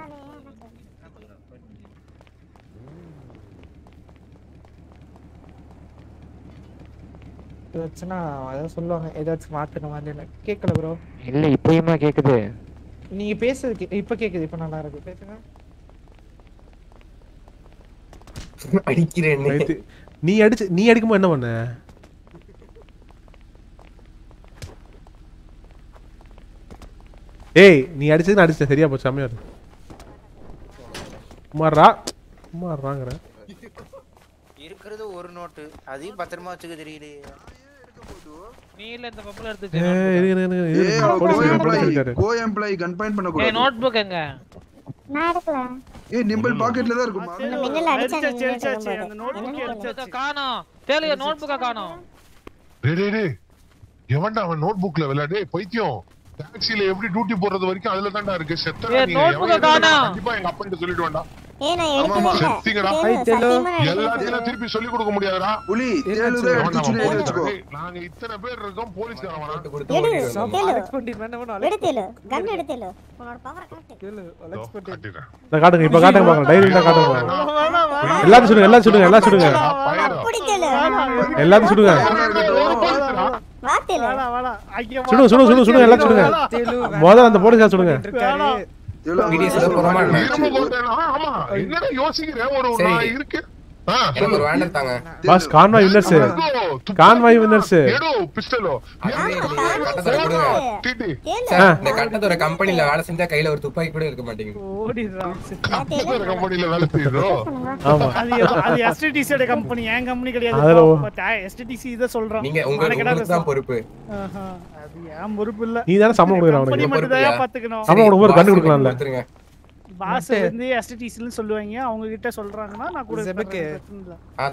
ஏதாச்சுன்னா அதான் சொல்லுவாங்க ஏதாச்சும் மாத்துன மாதிரி கேட்கல ப்ரோ இல்ல இப்பயுமா கேக்குது. நீங்க பேசுறது கே- இப்ப கேக்குது இப்ப நல்லா இருக்கு. பேசுங்க. அடிக்கிறேன்னு ரைட்டு. நீ அடிச்சு நீ அடிக்கும்போது என்ன பண்ண? ஏய் நீ அடிச்சது நான் அடிச்சேன் சரியா போச்சு செம்மையா இருக்கு. சும்மாறாங்கிற இருக்கிறது ஒரு நோட்டு. அதையும் பத்திரமா வச்சுக்க தெரியலையே நீ இல்ல இந்த பப்புல எடுத்து ஏய் இரு, இரு, இரு, இரு, ஏய் அவர் போலீஸ் கோ இருக்காரு, எம்ப்ளாயி. கோ எம்ப்ளாயி கன்பைன் பண்ண ஏய் கூடாது. நோட் புக் எங்க? நான் எடுக்கல. ஏய் நிம்பிள் பாக்கெட்ல தான் இருக்குமா? மின்னல் அடிச்சா அடிச்சாச்சு, அடிச்சாச்சு. அந்த அடிச்சாச்சு. பண்ணு? காணோம். தேலிய நோட் புக்கா காணோம்? டேய் டேய் டேய். எவன்டா அவன் நோட் புக்ல விளையாடு பைத்தியம். டாக்ஸில எப்படி டியூட்டி போறது வரைக்கும் அதுல தான்டா இருக்கு. செத்த ஏய், notebook-அ காணோம். கண்டிப்பா எங்க அப்பா கிட்ட சொல்லிட்டு வேண்டாம் ஏய் நான். எடுக்கவே இல்ல. செத்தீங்கடா தேலு, எல்லாத்தையும் திருப்பி சொல்லி கொடுக்க முடியாதுடா. புலி எவன் தேலுல நம்ம அடிச்சுட்டு போலீஸ் வச்சுக்கோ ஏய், நாங்க இத்தனை பேர் இருக்கோம் போலீஸ்காரன் வரான் எடு தேலு அலெக்ஸ் பண்டி வேணா வேணா எடு தேலு. கன் எடு தேலு. உன்னோட பவர் காட்டு. தேலு அலெக்ஸ் பண்டி காட்டிடுறேன். இதை காட்டுங்க இப்ப காட்டுங்க பாக்கலாம் டைரி தான் காட்டுங்க. பாக்கலாம். எல்லாத்தையும் சுடுங்க எல்லாத்தையும் சுடுங்க எல்லாம் சுடுங்க. அப்படி தேலு. வா தேலு. ஐயா முதல்ல அந்த போலீஸ்கார சுடுங்க. ஆ, ஆமா என்னடா யோசிக்கிறேன் ஒரு. நான் இருக்கு. ஆ, எனக்கு ஒரு வேண்டர் தாங்க boss convoy winners convoy winners எடு பிஸ்டலோ அதுவே இல்லையே, கட்டத்தொரை கொடுங்க. டிடி சார், இந்த கட்டத்தொரை கம்பெனில வேலை செஞ்சா கையில ஒரு துப்பாக்கி கூட இருக்க மாட்டேங்குது ஒரு கம்பெனில வேலை செய்யுறோம் ஆமா அது அது கம்பெனி என் கம்பெனி கிடையாது STTC இத சொல்றான் நீங்க உங்களுக்கு தான். பொறுப்பு ஆஹா, அது என் பொறுப்பு இல்ல நீ தானே சம்பளம் கொடுக்குற அவனுக்கு சம்பளம் கொடுக்கும்போது கண்டு கொடுக்கலாம்ல பாஸ் வந்து னு சொல்லுவாங்க. அவங்க கிட்ட சொல்றாங்கன்னா நான் கூட ஜெபக்கு.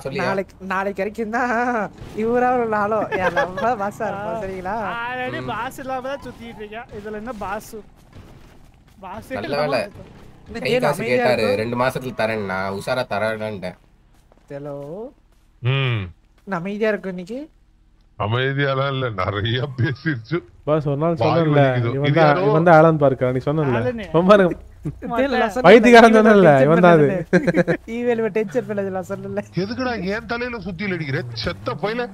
இல்ல. நாளைக்கு நாளைக்கு வரைக்கும் தான் இவரா ஒரு நாளோ? நம்ம பாசா இருப்போம் சரிங்களா? ஆல்ரெடி பாஸ் இல்லாம தான் சுத்திட்டு இருக்கேன். இதுல என்ன பாஸ் பாஸ் கை காசு கேட்டாரு. ரெண்டு மாசத்துல தரேன். நான் உஷாரா தரேன்ட்டேன். ஹலோ ம். அமைதியா இருக்கும் இன்னைக்கு? அமைதியாலாம் இல்ல. நிறைய பேசிருச்சு. பாஸ் ஒரு நாள் வலிக்குது. இவன் தான் யாரோ- இவன் தான் பார்க்கா? நீ சொன்னல ஆலனு. பைத்தியக்காரன் சொன்னல இவன் தான் அது. பண்ணதுன்னு. email ல tension பண்ணது நான் சொல்லல. எதுக்குடா என் தலையில சுத்தியில் அடிக்கிற? செத்த பையில.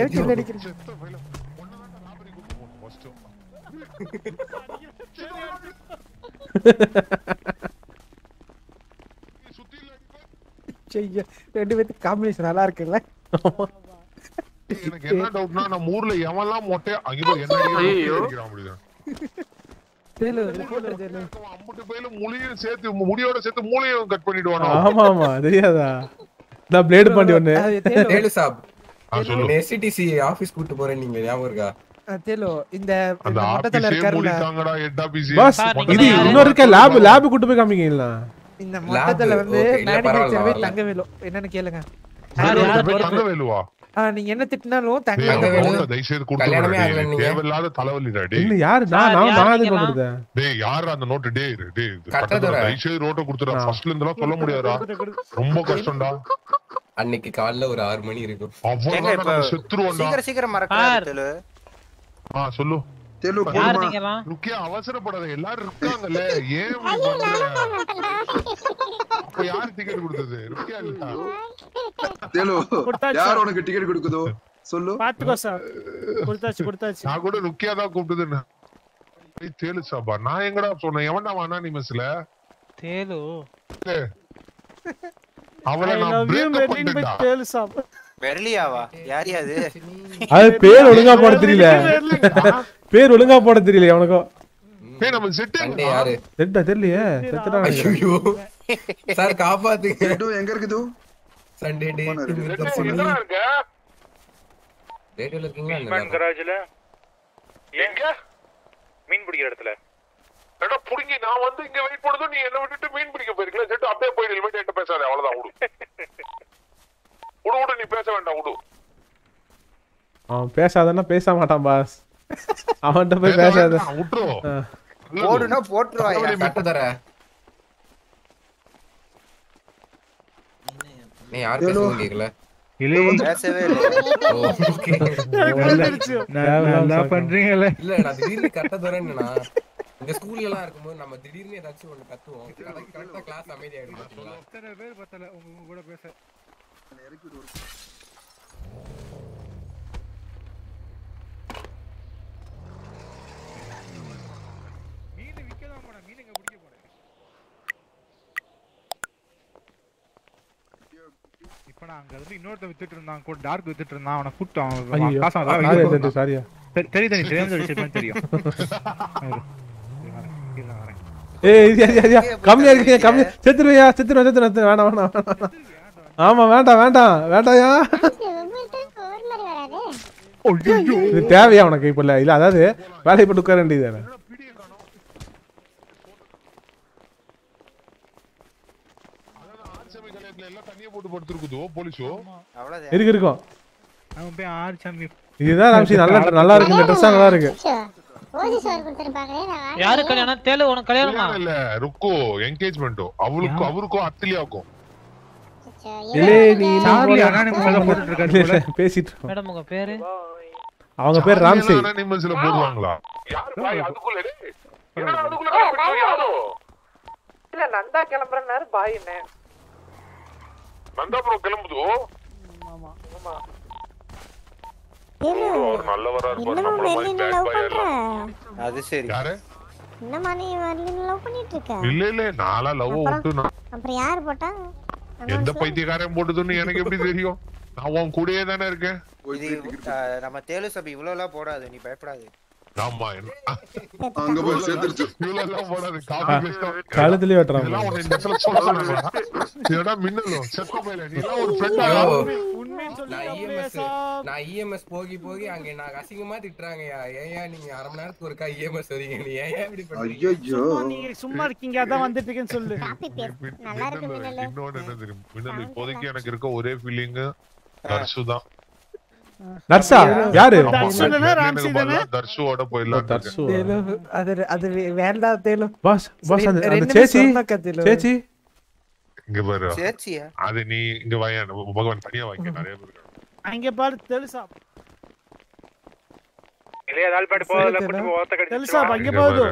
எதுக்கு? செத்த பையில. ரெண்டு பேத்துக்கு காம்பினேஷன் நல்லா இருக்குல்ல? எனக்கு என்ன டவுட்னா நம்ம ஊர்ல எவன்லாம் மொட்டையா அங்க போய் என்ன அம்புட்டு பையில முழியும் சேர்த்து முடியோட சேர்த்து மூளையும் கட் பண்ணிடுவானோ? ஆமா ஆமா தெரியாதா? நான் பிளேடு பாண்டி ஒண்ணு. தேலு. சாப். எஸ்டிடிசி ஆபீஸ் கூட்டு போறேன் நீங்க ஞாபகம் இருக்கா? தேலு இந்த அந்த மொட்டத்துல பாஸ் இது இன்னொரு இருக்க? லேப் லேப் கூட்டு போய் காமிக்கீங்களா இந்த மொட்டத்துல வந்து. தங்க வேலும் என்னன்னு கேளுங்க. யார் நீங்க என்ன திட்டினாலும். தேவையில்லாத தலைவலிடா, டேய். இல்ல யாரு நான் பண்ணுறேன் டேய், யாருடா அந்த note? டேய், டேய். தயவு செய்து note-அ கொடுத்துடுறா. first-ல இருந்தெல்லாம் சொல்ல முடியாதுடா. ரொம்ப கஷ்டம்டா அன்னைக்கு காலைல ஒரு ஆறு மணி இருக்கும் செத்துருவோம்டா. சீக்கிரம் சீக்கிரம் மறக்காத ஆ, சொல்லு தெலு ருக்கியா அவசரப்படாத எல்லாரும் இருக்காங்கல்ல. ஏன்? அப்ப யார் டிக்கெட் கொடுத்தது? ருக்கியா இல்ல தெலு கொடுத்தாச்சு. யார் உனக்கு டிக்கெட் கொடுக்குதோ? சொல்லு. பாத்துக்கோ சார். கொடுத்தாச்சு கொடுத்தாச்சு. நான் கூட ருக்கியா தான் கூப்பிட்டதுன்னு. தேலு சாபா நான் எங்கடா சொன்னேன் எவன்டா வானா நீ மிஸ்ல தேலு அவளை நான் பிரேக்கப் தேலு சாப். வெர்லியாவா? யார் அது அது பேர் ஒழுங்கா போட தெரியல. பேர் ஒழுங்கா போட தெரியல அவனுக்கும். ஏய் நம்ம செட் யாரு? தெரியல தெரியலையே. நினைக்கிறேன். ஐயோ சார் காப்பாத்துங்க. தெலு எங்க இருக்குது? சண்டே டே இருக்க? ரேடியோல இருக்கீங்களா? மீன் கராஜ்ல எங்க? மீன் பிடிக்கிற இடத்துல. ஏடா புடுங்கி நான் வந்து இங்க வெயிட் பண்ணதும் நீ என்ன விட்டுட்டு மீன் பிடிக்க போயிருக்கல. செட்டு அப்படியே போய் ஹெல்மெட் என்கிட்ட பேசாத. அவ்வளவுதான் விடு விடு விடு நீ பேச வேண்டாம் விடு. அவன் பேசாதன்னா பேச மாட்டான் பாஸ் அவன்கிட்ட போய் பேச பேசாத. போடுனா போட்டுருவாயா கட்ட தர. நீ யார் பேசுறது கேக்கல. இந்த ஸ்கூல்ல எல்லாம் இருக்கும்போது நம்ம திடீர்னு ஏதாச்சும் ஒண்ணு கத்துவோம். கரெக்டா கிளாஸ் அமைதியாயிடும் இப்ப நான் அங்க இருந்து இன்னொருத்த வித்துட்டு இருந்தான். கூட டார்க் வித்துட்டு இருந்தான். அவனை கூப்பிட்டான் ஐயோ காசு சாரி சாரியா தெரி- தெரியும் தெரியும் விஷயம் தெரியும். ஏய்? கம்மியா இருக்கீங்க கம்மி செத்துருவியா செத்துருவா செத்துருவா வேணாம் வேணாம் வேணாம் வேணாம். ஆமா வேண்டாம் வேண்டாம் வேண்டாயா இது தேவையா உனக்கு இப்ப இல்ல? இல்ல அதாவது வேலையை போட்டு உட்கார வேண்டியது இருக்கு இருக்கும். இதுதான் ராம்சி நல்லா நல்லா இருக்கு இந்த ட்ரெஸ் நல்லா இருக்கு. யாரு கல்யாணம்? தேலு உனக்கு கல்யாணமா? இல்ல ருக்கோ என்கேஜ்மெண்ட் அவளுக்கும் அவருக்கும் அத்திலியாக்கும் பேசிட்டு இருக்கோம். மேடம் உங்க பேரு? அவங்க பேர் ராம்சே. அனானிமஸ்ல போடுவாங்களா? யாரு பாய் அதுக்குள்ள டேய்? என்னடா அதுக்குள்ள போய் யாரோ? இல்ல நந்தா கிளம்புறனாரு பாய் என்ன? நந்தாபுரம் கிளம்புதோ? ஆமா. ஒரு நல்லவரா இருப்பாரு நம்மள மாதிரி பாய் அது சரி. யாரு? இன்னமா நீ லவ் பண்ணிட்டு இருக்க இல்ல இல்ல நாளா லவ் விட்டு அப்புறம் யார் போட்டா? எந்த பைத்தியக்காரன் போட்டதுன்னு எனக்கு எப்படி தெரியும்? நான் உன் கூடயே தானே இருக்கேன். நம்ம தேலு சபை இவ்வளவு எல்லாம் போடாது நீ பயப்படாது. ஆமா என்ன அங்க போய் சேர்த்துருச்சு இவ்வளவு எல்லாம் போடாது காபி பேஸ்டா வெட்டுறாங்க. இந்த இடத்துல பையல நீ எல்லாம் ஒரு ஃப்ரெண்டா நான் EMS நான் EMS போகி போகி அங்க நான் அசிங்கமா திட்டுறாங்கய்யா ஏன்யா நீங்க அரை மணி நேரத்துக்கு ஒருக்கா EMS வரீங்க. நீ ஏன் இப்படி பண்றீங்க? சும்மா நீங்க சும்மா இருக்கீங்க. அதான் வந்துட்டு இருக்கேன்னு சொல்லு நல்லா இருக்கு மின்னலு இன்னொன்னு என்ன தெரியும்? மின்னல் இப்போதைக்கு எனக்கு இருக்க ஒரே ஃபீலிங் தர்ஷு தான். நர்ஸா? யாரு? தர்ஷுவோட போயிடலாம் தர்ஷு தேலு அது அது வே- வேண்டாம் தேலு. பாஸ் பாஸ் அந்த அந்த ரெண்டுமே சேச்சி சொன்னக்கா தேலு. சேச்சி. இங்க பாரு. சேச்சியா? அது நீ இங்க வாயா நம்ம பகவான் தனியா வாங்க நிறைய பேர் இருக்காங்க. அங்க பாரு தெலுசா. இல்லையா நாள் பாட்டு போகல குட்டி ஓத்த தெலுசா அங்க இங்க போகுது.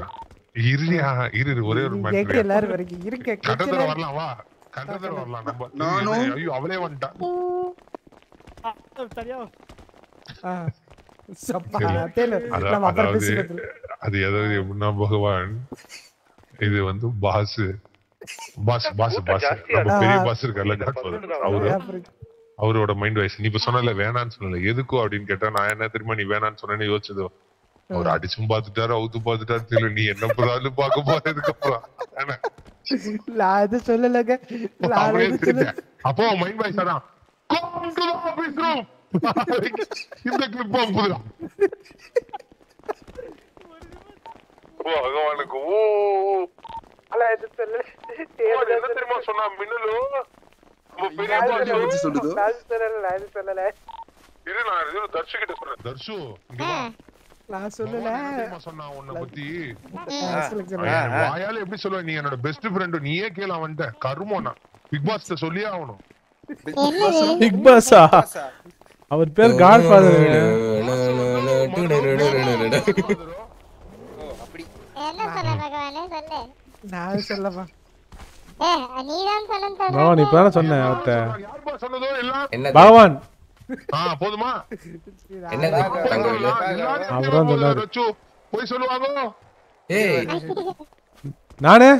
இருயா இரு இரு, ஒரே ஒரு எல்லாரும் வரைக்கும் இருக்க கட்டத்துல கட்சியில வரலாம் வா. கட்டத்துல வரலாம் நம்ம நானும். ஐயோ அவளே வந்துட்டா. அதா- அப்புறம் அது ஏதாவது எப்படின்னா பகவான் இது வந்து பாஸ் பாஸ் பாஸ் பாஸ் நம்ம பெரிய பாஸ் இருக்கார்ல அவரு அவரோட மைண்ட் வாய்ஸ் நீ இப்ப சொன்னல வேணான்னு சொன்னல எதுக்கோ அப்படின்னு கேட்டா நான் என்ன தெரியுமா நீ வேணான்னு சொன்னேன்னு யோசிச்சதோ அவர் அடிச்சும் பாத்துட்டாரு அவுத்து பாத்துட்டாரு தெரியல நீ என்ன போறாலும் பார்க்க போற இதுக்கப்புறம் என்ன? நான் இது சொல்லலங்க. அப்போ மைண்ட் வாய்ஸ் அதான் இந்த கிளிப் அனுப்புதுடா பகவானுக்கு ஓ அல்ல இது சொல்லு என்ன தெரியுமா சொன்னா மின்னலு நம்ம பெரிய வச்சு நான் சொல்லல நான் சொல்லல நான் இது தர்ஷு கிட்ட தர்ஷு நான் சொல்லல சொன்னா உன்னை பத்தி வாயால எப்படி சொல்லுவ நீ என்னோட பெஸ்ட் ஃப்ரெண்ட் நீயே கேள அவன்கிட்ட கருமோனா பிக் பாஸ் சொல்லியே ஆகணும். பிக் பாஸா அவர் பேர் காட் ஃபாதர் என்ன சொல்ல பகவானே சொல்லு நான் சொல்லவா ஏ நீதான் சொல்லணும் பகவான் சொன்னேன் அவர்கிட்ட பகவான் போதுமா அவர்தான் சொன்னாரு. போய் சொல்லுவாங்க நானே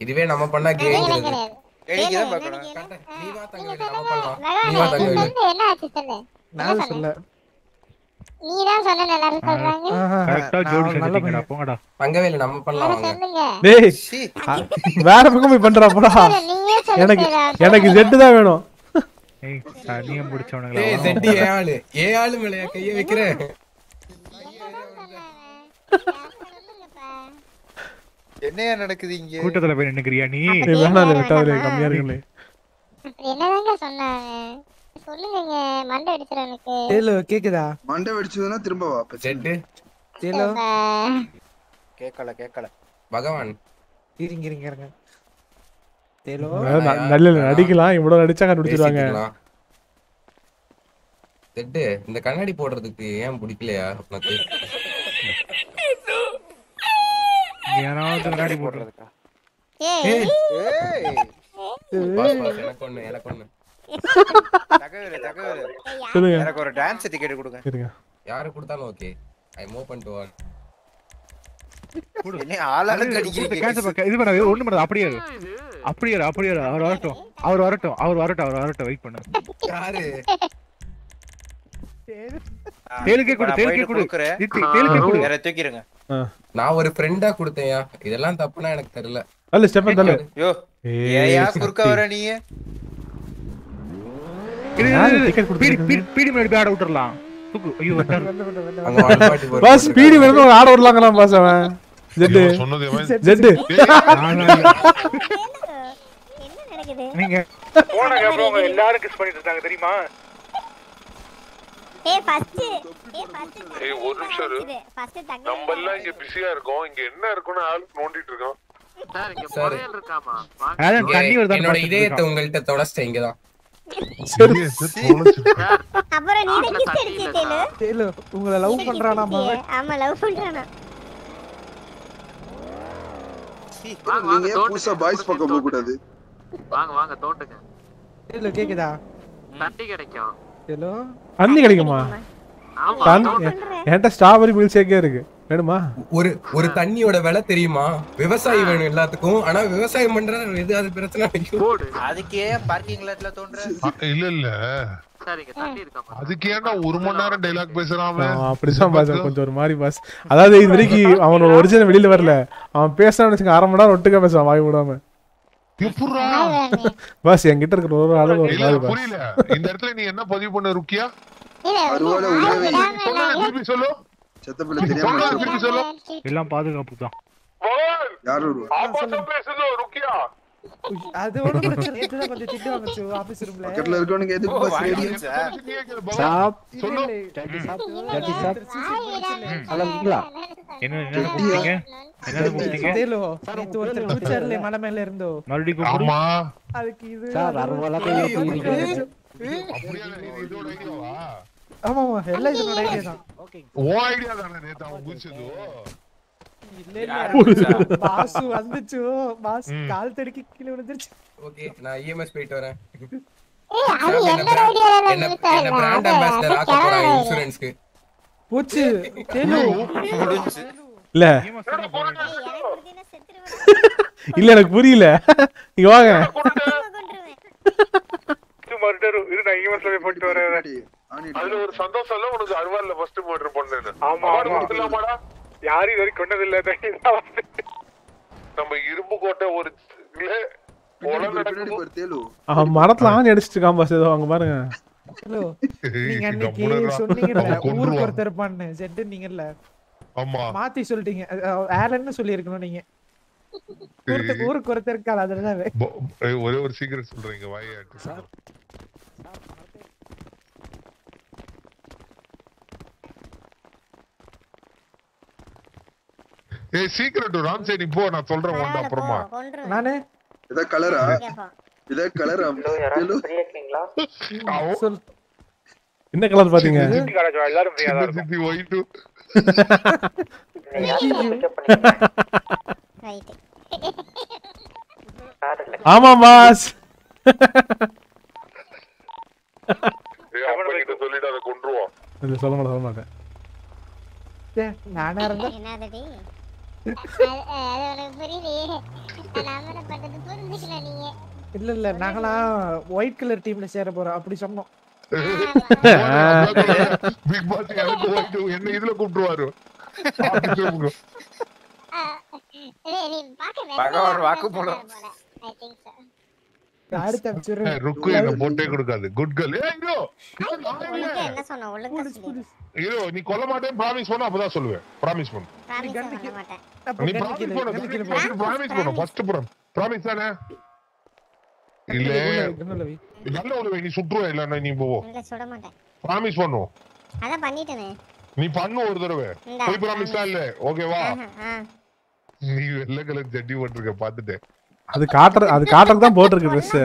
இதுவே நம்ம பண்ணா கேக்குறது வேடிக்கை தான் பார்க்கணும். நீ வா நீ வா என்ன ஆச்சு சொல்லு? நான் சொல்ல எல்லாரும் சொல்றாங்க. ஜோடி. போங்கடா. நம்ம பண்ணலாம் சொல்லுங்க. டேய் வேற பக்கம் போய் பண்றா போடா. எனக்கு. எனக்கு செட்டு தான் வேணும். ஏய் சனியம் பிடிச்சவனுங்களா ஏய் செட்டி ஏன் ஆளு. ஏ ஆளு மேலயா கைய வைக்கிறேன். என்னையா நடக்குது இங்க? கூட்டத்துல போய் நின்னுக்கிறியா நீ? இல்லை விட்டாது கம்மியா அப்படி என்னதாங்க சொன்னாங்க சொல்லுங்க மண்டை எனக்கு. தேலு கேக்குதா? மண்டை வெடிச்சதுன்னா திரும்ப வா செட்டு. தேலு கேட்கல கேட்கல பகவான். இருங்க இருங்க இருங்க. நல்ல நடிக்கலாம். இவ்வளவு நடிச்சா கண்டுபிடிச்சிருவாங்க. பேசிக்கலாம். செட்டு இந்த கண்ணாடி போடுறதுக்கு ஏன் பிடிக்கலையா? உனக்கு? யாராவது போடுறதுக்கா. ஏய். ஏய். பாஸ் பாஸ் எனக்கு ஒண்ணு எனக்கு ஒண்ணு. தகவல் தகவல் சொல்லுங்க. எனக்கு ஒரு டான்ஸ் டிக்கெட் கொடுங்க. இருங்க. யாரு கொடுத்தாலும் ஓகே ஐ மூவ் பண்ணிட்டு வா என்ன ஆளாளுக்கு அடிக்கிறீங்க. cancel பண்ண- இது பண்ண ஒண்ணு பண்ணாத அப்படியே. அப்படியே அப்படியே. அவர் வரட்டும். அவர் வரட்டும். அவர் வரட்டும் அவர் வரட்டும். வெயிட் பண்ணு. யாரு? தேலுக்கே கொடு தேலுக்கே கொடு. தேலுக்கே கொடு. வேற தூக்கிருங்க நான் ஒரு ஃப்ரெண்டா கொடுத்தேன்யா. இதெல்லாம் தப்புனா எனக்கு தெரியல. தள்ளு ஸ்டெப்பன் தள்ளு. யோ ஏய், குறுக்க. வர நீ பீடி முன்னாடி ஆட விட்டுறலாம். தூக்கு. ஐயோ பாஸ் ஆட விடலாங்களாம் பாஸ் அவன். சொன்னது நீங்க போன கேப்ல அவங்க எல்லாரும் கிஸ் பண்ணிட்டு இருந்தாங்க தெரியுமா? ஏய் ஃபர்ஸ்ட் ஏய் ஃபர்ஸ்ட் ஏய் ஒரு நிமிஷம் இரு. இது ஃபர்ஸ்ட் தங்க நம்ம எல்லாம் இங்க பிஸியா இருக்கோம். இங்க என்ன இருக்குன்னு ஆள் நோண்டிட்டு இருக்கோம். சார் அதான் தண்ணி வருதான்னு என்னோட இதயத்தை இங்கதான். அப்புறம் நீ தான் கிஸ் அடிச்சே தேலு தேலு உங்களை லவ் பண்றானாமா அவன்? ஆமா லவ் பண்றானா. நீங்க ஏன் புதுசா பாய்ஸ் பக்கம் போக கூடாது வாங்க வாங்க தோட்டுங்க தேலு கேக்குதா? தண்ணி கிடைக்கும். கிடைக்குமா? ஆமா, தண்ணி தோட்டம். என்கிட்ட ஸ்ட்ராபெரி மில்க் ஷேக்கே இருக்கு. வேணுமா? ஒரு ஒரு தண்ணியோட விலை தெரியுமா? விவசாயி வேணும் எல்லாத்துக்கும். ஆனா விவசாயம் பண்ற எது அது பிரச்சனை அதுக்கே பார்க்கிங் லாட்ல தோன்ற. இல்ல இல்ல. சரிங்க தண்ணி இருக்காமா அதுக்கு ஏன்டா ஒரு மணி நேரம் டைலாக் பேசுறான் அப்படிதான் பாஸ் கொஞ்சம் ஒரு மாதிரி பாஸ் அதாவது இது வரைக்கும் அவனோட ஒரிஜினல் வெளியில வரல. அவன் பேசுறான்னு வச்சுக்க அரை மணி நேரம் ஒட்டுக்கா பேசுவான் வாய் விடாம? பாஸ் என்கிட்ட இருக்கிற ஒரு அளவு புரியல. இந்த இடத்துல நீ என்ன பதிவு பண்ண ருக்கியா? சொல்லு. செத்த பிள்ளை தெரியாம சொல்லுங்க, வச்சிருக்கேன். திருப்பி சொல்லு. எல்லாம் பாதுகாப்பு தான். யார் வருவா ஆபாசம் பேசுதோ ருக்கியா? அது ஒண்ணும் பிரச்சனை இல்லை. இதுதான் கொஞ்சம் திட்டு வாங்குச்சு ஆபீஸ் ரூம்ல பக்கத்துல இருக்கவனுக்கு எதுக்கு பாஸ் ரேடியோ சாப் சொல்லு ஜட்டி சாப் ஹலோ இருக்கீங்களா என்ன என்ன கூப்பிட்டீங்க என்ன கூப்பிட்டீங்க தேலு நேத்து ஒருத்தர் குடிச்சார்ல மலை மேல இருந்தோ மறுபடியும் ஆமா அதுக்கு இது சார் அறுபது ஐயோ, கையில் அப்படியா இது இதோட ஐடியாவா ஆமா ஆமா எல்லாம் இதனோட ஐடியா தான் உன் ஐடியா தானே நேத்து அவன் குதிச்சது இல்ல இல்ல பாசு வந்துச்சு. பாஸ். கால் தடுக்கி கீழே விழுந்துருச்சு. ஓகே நான் இஎம்எஸ் போயிட்டு வரேன். அது என்ன என்னோட brand- idea ல என்ன நிறுத்தாத. என்ன பிராண்ட் அம்பாசிடர் ஆக்க போறாங்க இன்சூரன்ஸ்க்கு போச்சு. தேலு இல்ல. இல்ல எனக்கு புரியல. வாங்க. இரு நான் இஎம்எஸ்ல போய் போயிட்டு வரேன். அதுல ஒரு சந்தோஷம் இல்ல உனக்கு அருவாள்ல ஃபர்ஸ்ட் மர்டர் ஆமா ஆமா. கொடுக்கலாமாடா யாரும் இது வரைக்கும் கொண்டதில்ல. நம்ம இரும்பு கோட்டை ஒரு மரத்துல ஆணி அடிச்சிட்டு இருக்கான் பாஸ் ஏதோ அங்க பாருங்க. ஹலோ நீங்க அன்னைக்கு. சொன்னீங்கல்ல ஊருக்கு. ஒருத்தர் இருப்பான்னு செட்டு நீங்கல்ல. ஆமா. மாத்தி சொல்லிட்டீங்க. ஆலன்னு சொல்லியிருக்கணும் நீங்க. ஊருக்கு ஊருக்கு ஒருத்தர் இருக்காள் அதுலதான் ஒரே ஒரு சீக்கிரம் சொல்றீங்க வாயாட்டு ஏய் சீக்கிரம் ராம் சரி போ நான் சொல்றேன் ஒன்று அப்புறமா. நானு? இத கலரா? இத கலரா? சொல். என்ன கலர் பாத்தீங்க? எல்லாரும் ஃப்ரீயா தான் இருக்கும். ஆமா பாஸ். சொல்லிட்டு அதை கொன்றுவோம் சொல்ல மாட்டேன் சொல்ல மாட்டேன். நானா இருந்தா? இல்ல இல்ல நாங்களாம் ஒயிட் கலர் டீம்ல சேர போறோம். அப்படி சொன்னோம். பிக் பாஸ் எனக்கு ஒயிட்டு என்ன இதுல பகவான் வாக்கு மூலம் ஐ திங்க் சோ அடுத்து அனுப்பிச்சுடுறேன் ஏய், ருக்கு என்ன போட்டே கொடுக்காது. குட் கேர்ள் என்ன சொன்ன? ஒழுங்கா சொல்லு ஐயோ நீ கொல்ல மாட்டேன் ப்ராமிஸ் பண்ணு அப்பதான் சொல்லுவேன். ப்ராமிஸ் பண்ணு. பண்ண நீ ப்ராமிஸ் பண்ணு ப்ராமிஸ் பண்ணு ஃபர்ஸ்ட் ப்ராமிஸ் தானே? இல்ல நல்ல ஒரு நீ சுற்றுவ இல்லன்னா நீ போவோ இல்ல ப்ராமிஸ் பண்ணிட்டேனே. நீ பண்ணு ஒரு தடவை. போய் ப்ராமிஸ் தான் இல்ல? ஓகேவா. நீ வெள்ளை கலர் ஜட்டி போட்டிருக்க பாத்துட்டேன் அது காட்டுற அது காட்டுறதுக்கு தான் போட்டிருக்கு ட்ரெஸ்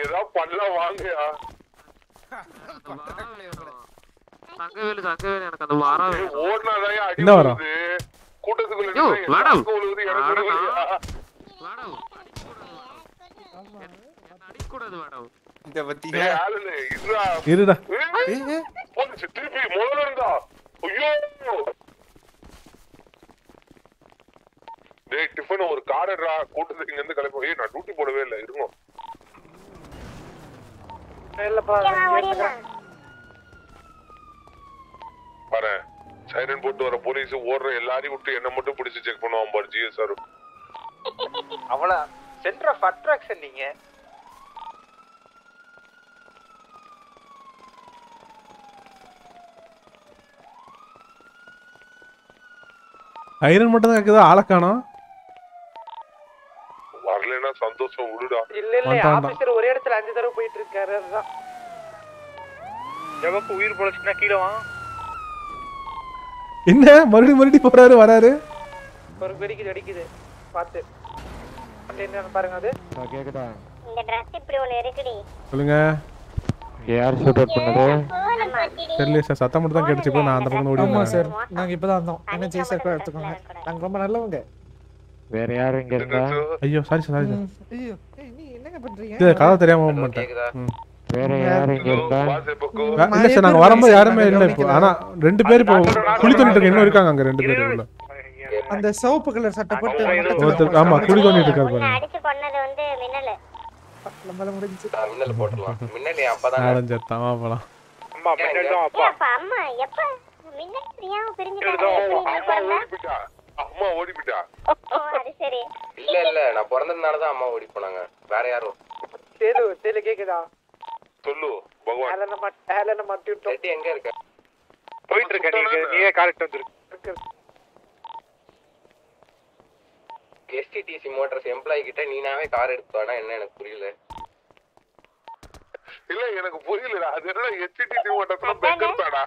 ஏதாவது பண்ணலாம் வாங்கயா தங்கவேலு தங்கவேலு எனக்கு அந்த ஏய், ஓடுனாதான் அடி? விழுது. கூட்டத்துக்குள்ள மேடம். மேடம். மேடம் அடிக்கூடாது மேடம் இருடா. திருப்பி முதல்ல இருந்தா. ஐயோ. டேய் டிஃபன் ஒரு கார்டா கூட்டத்துக்கு இங்க இருந்து கிளம்பி. ஏய் நான் டியூட்டி போடவே இல்லை. இருங்க. பாரு சைரன் போட்டு வர போலீஸ் ஓடுற எல்லாரையும் விட்டு என்ன மட்டும் பிடிச்சு செக் பண்ணுவான் பாரு ஜிஎஸ்ஆர் அவ்வளவு சென்டர் ஆஃப் அட்ராக்ஷன் நீங்க. ஐரன் மட்டும் தான் கேக்குதா? ஆளை காணோம். வரலைன்னா சந்தோஷம் விடுடா. இல்ல இல்ல. ஆபீசர் ஒரே இடத்துல அஞ்சு தடவை போயிட்டு இருக்காரு அதுதான். எவக்கு உயிர் பொழைச்சுன்னா கீழே வா. என்ன? மறுபடியும் மறுபடியும் போறாரு வராரு? ஒரு வெடிக்குது வெடிக்குது. பாத்து அது என்னன்னு பாருங்க அது. கேக்குதா? இந்த ட்ரெஸ் இப்படி ஒண்ணு இருக்குடி. சொல்லுங்க. யார் ஷூட் அவுட் பண்ணது? தெரியல சார் சத்தம் மட்டும் தான் கேட்டுச்சு இப்போ நான் அந்த பக்கம் ஓடி ஆமா. சார் நாங்க இப்பதான் வந்தோம். என்ன ஜெய் சார் எடுத்துக்கோங்க. நாங்க ரொம்ப நல்லவங்க. வேற யாரும் இங்க இருந்தா ஐயோ சாரி சார். சாரி ஐயோ ஏய், நீ என்னங்க பண்றீங்க? இது கதை தெரியாம பண்ணிட்டேன். ம். வேற யாரும் இங்க இருந்தா இல்ல சார் நாங்க வரும்போது யாருமே இல்ல இப்போ. ஆனா ரெண்டு பேர் இப்போ குழி தோண்டிட்டு இன்னும் இருக்காங்க அங்க ரெண்டு பேர் உள்ள. அந்த சிவப்பு கலர் சட்டை போட்டு ஆமா குழி தோண்டிட்டு இருக்காரு பாருங்க. அடிச்சு கொன்னது வந்து மின்னல். நம்மள முடிஞ்சு மின்னல் போட்டுடலாம் மின்னல் அப்பதான் நாலஞ்சு ஆமா போலாம். அம்மா மின்னல் தான் அப்பா. அப்ப அம்மா எப்ப? மின்னல் பிரியாம பிரிஞ்சுட்டாங்க அம்மா ஓடி போயிட்டா அது சரி. இல்ல இல்ல நான் பிறந்ததுனாலதான் அம்மா ஓடி போனாங்க. வேற யாரும். சேலு சேலு கேக்குதா? சொல்லு பகவான். ஏலன மட் விட்டோம் ரெட்டி எங்க இருக்க? போயிட்டு இருக்க நீங்க நீயே காலேஜ் வந்துருக்கு எஸ்டிடிசி மோட்டார்ஸ் எம்ப்ளாயி கிட்ட நீனாவே கார் எடுத்து வானா என்ன எனக்கு புரியல. இல்ல எனக்கு புரியலடா. அது என்ன எச்டிடி ஓட்டத்துல பெக்கர் தாடா